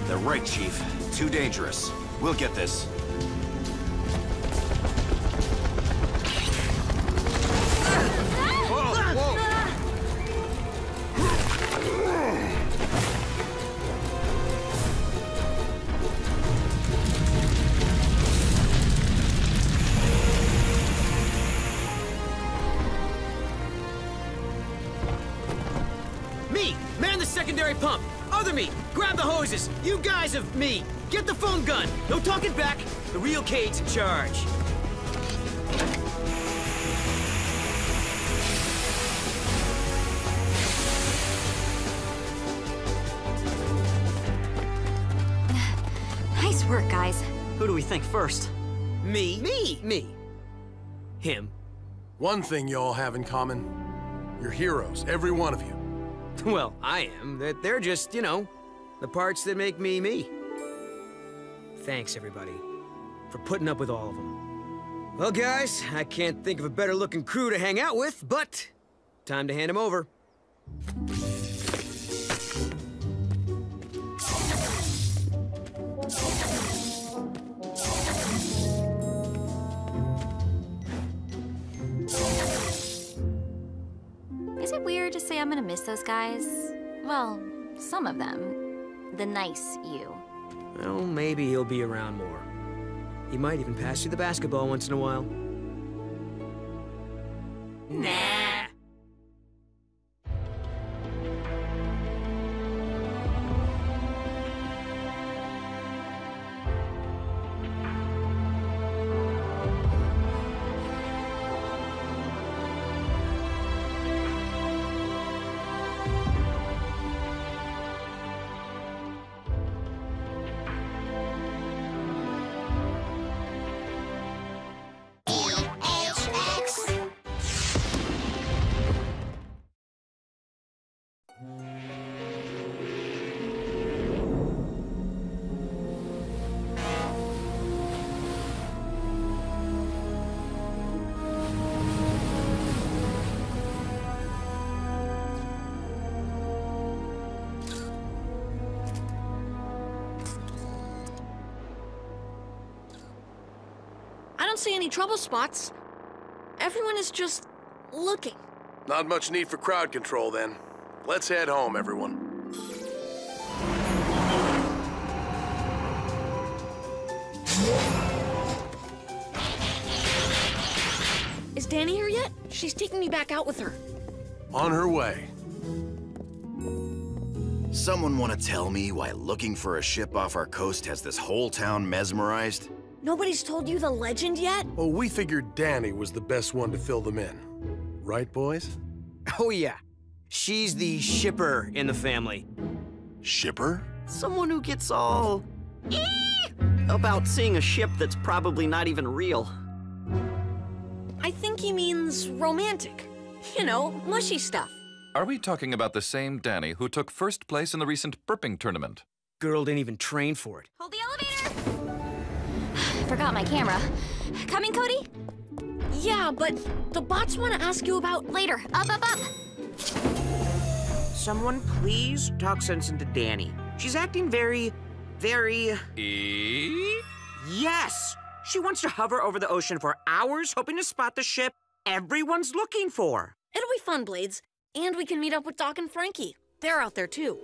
They're right, Chief. Too dangerous. We'll get this. charge. nice work, guys. Who do we think first? Me. Me. Me. Him. One thing you all have in common. You're heroes, every one of you. Well, I am. That They're just, you know, the parts that make me me. Thanks, everybody for putting up with all of them. Well, guys, I can't think of a better looking crew to hang out with, but time to hand them over. Is it weird to say I'm gonna miss those guys? Well, some of them. The nice you. Well, maybe he'll be around more. He might even pass you the basketball once in a while. Nah. See any trouble spots. Everyone is just looking. Not much need for crowd control then. Let's head home, everyone. Is Dani here yet? She's taking me back out with her. On her way. Someone want to tell me why looking for a ship off our coast has this whole town mesmerized? Nobody's told you the legend yet? Oh, we figured Dani was the best one to fill them in. Right, boys? Oh, yeah. She's the shipper in the family. Shipper? Someone who gets all... "Eh," about seeing a ship that's probably not even real. I think he means romantic. You know, mushy stuff. Are we talking about the same Dani who took first place in the recent burping tournament? Girl didn't even train for it. Hold the elevator! Forgot my camera. Coming, Cody? Yeah, but the bots want to ask you about... Later. Up, up, up! Someone please talk sense into Dani. She's acting very, very... E? Yes! She wants to hover over the ocean for hours, hoping to spot the ship everyone's looking for. It'll be fun, Blades. And we can meet up with Doc and Frankie. They're out there, too.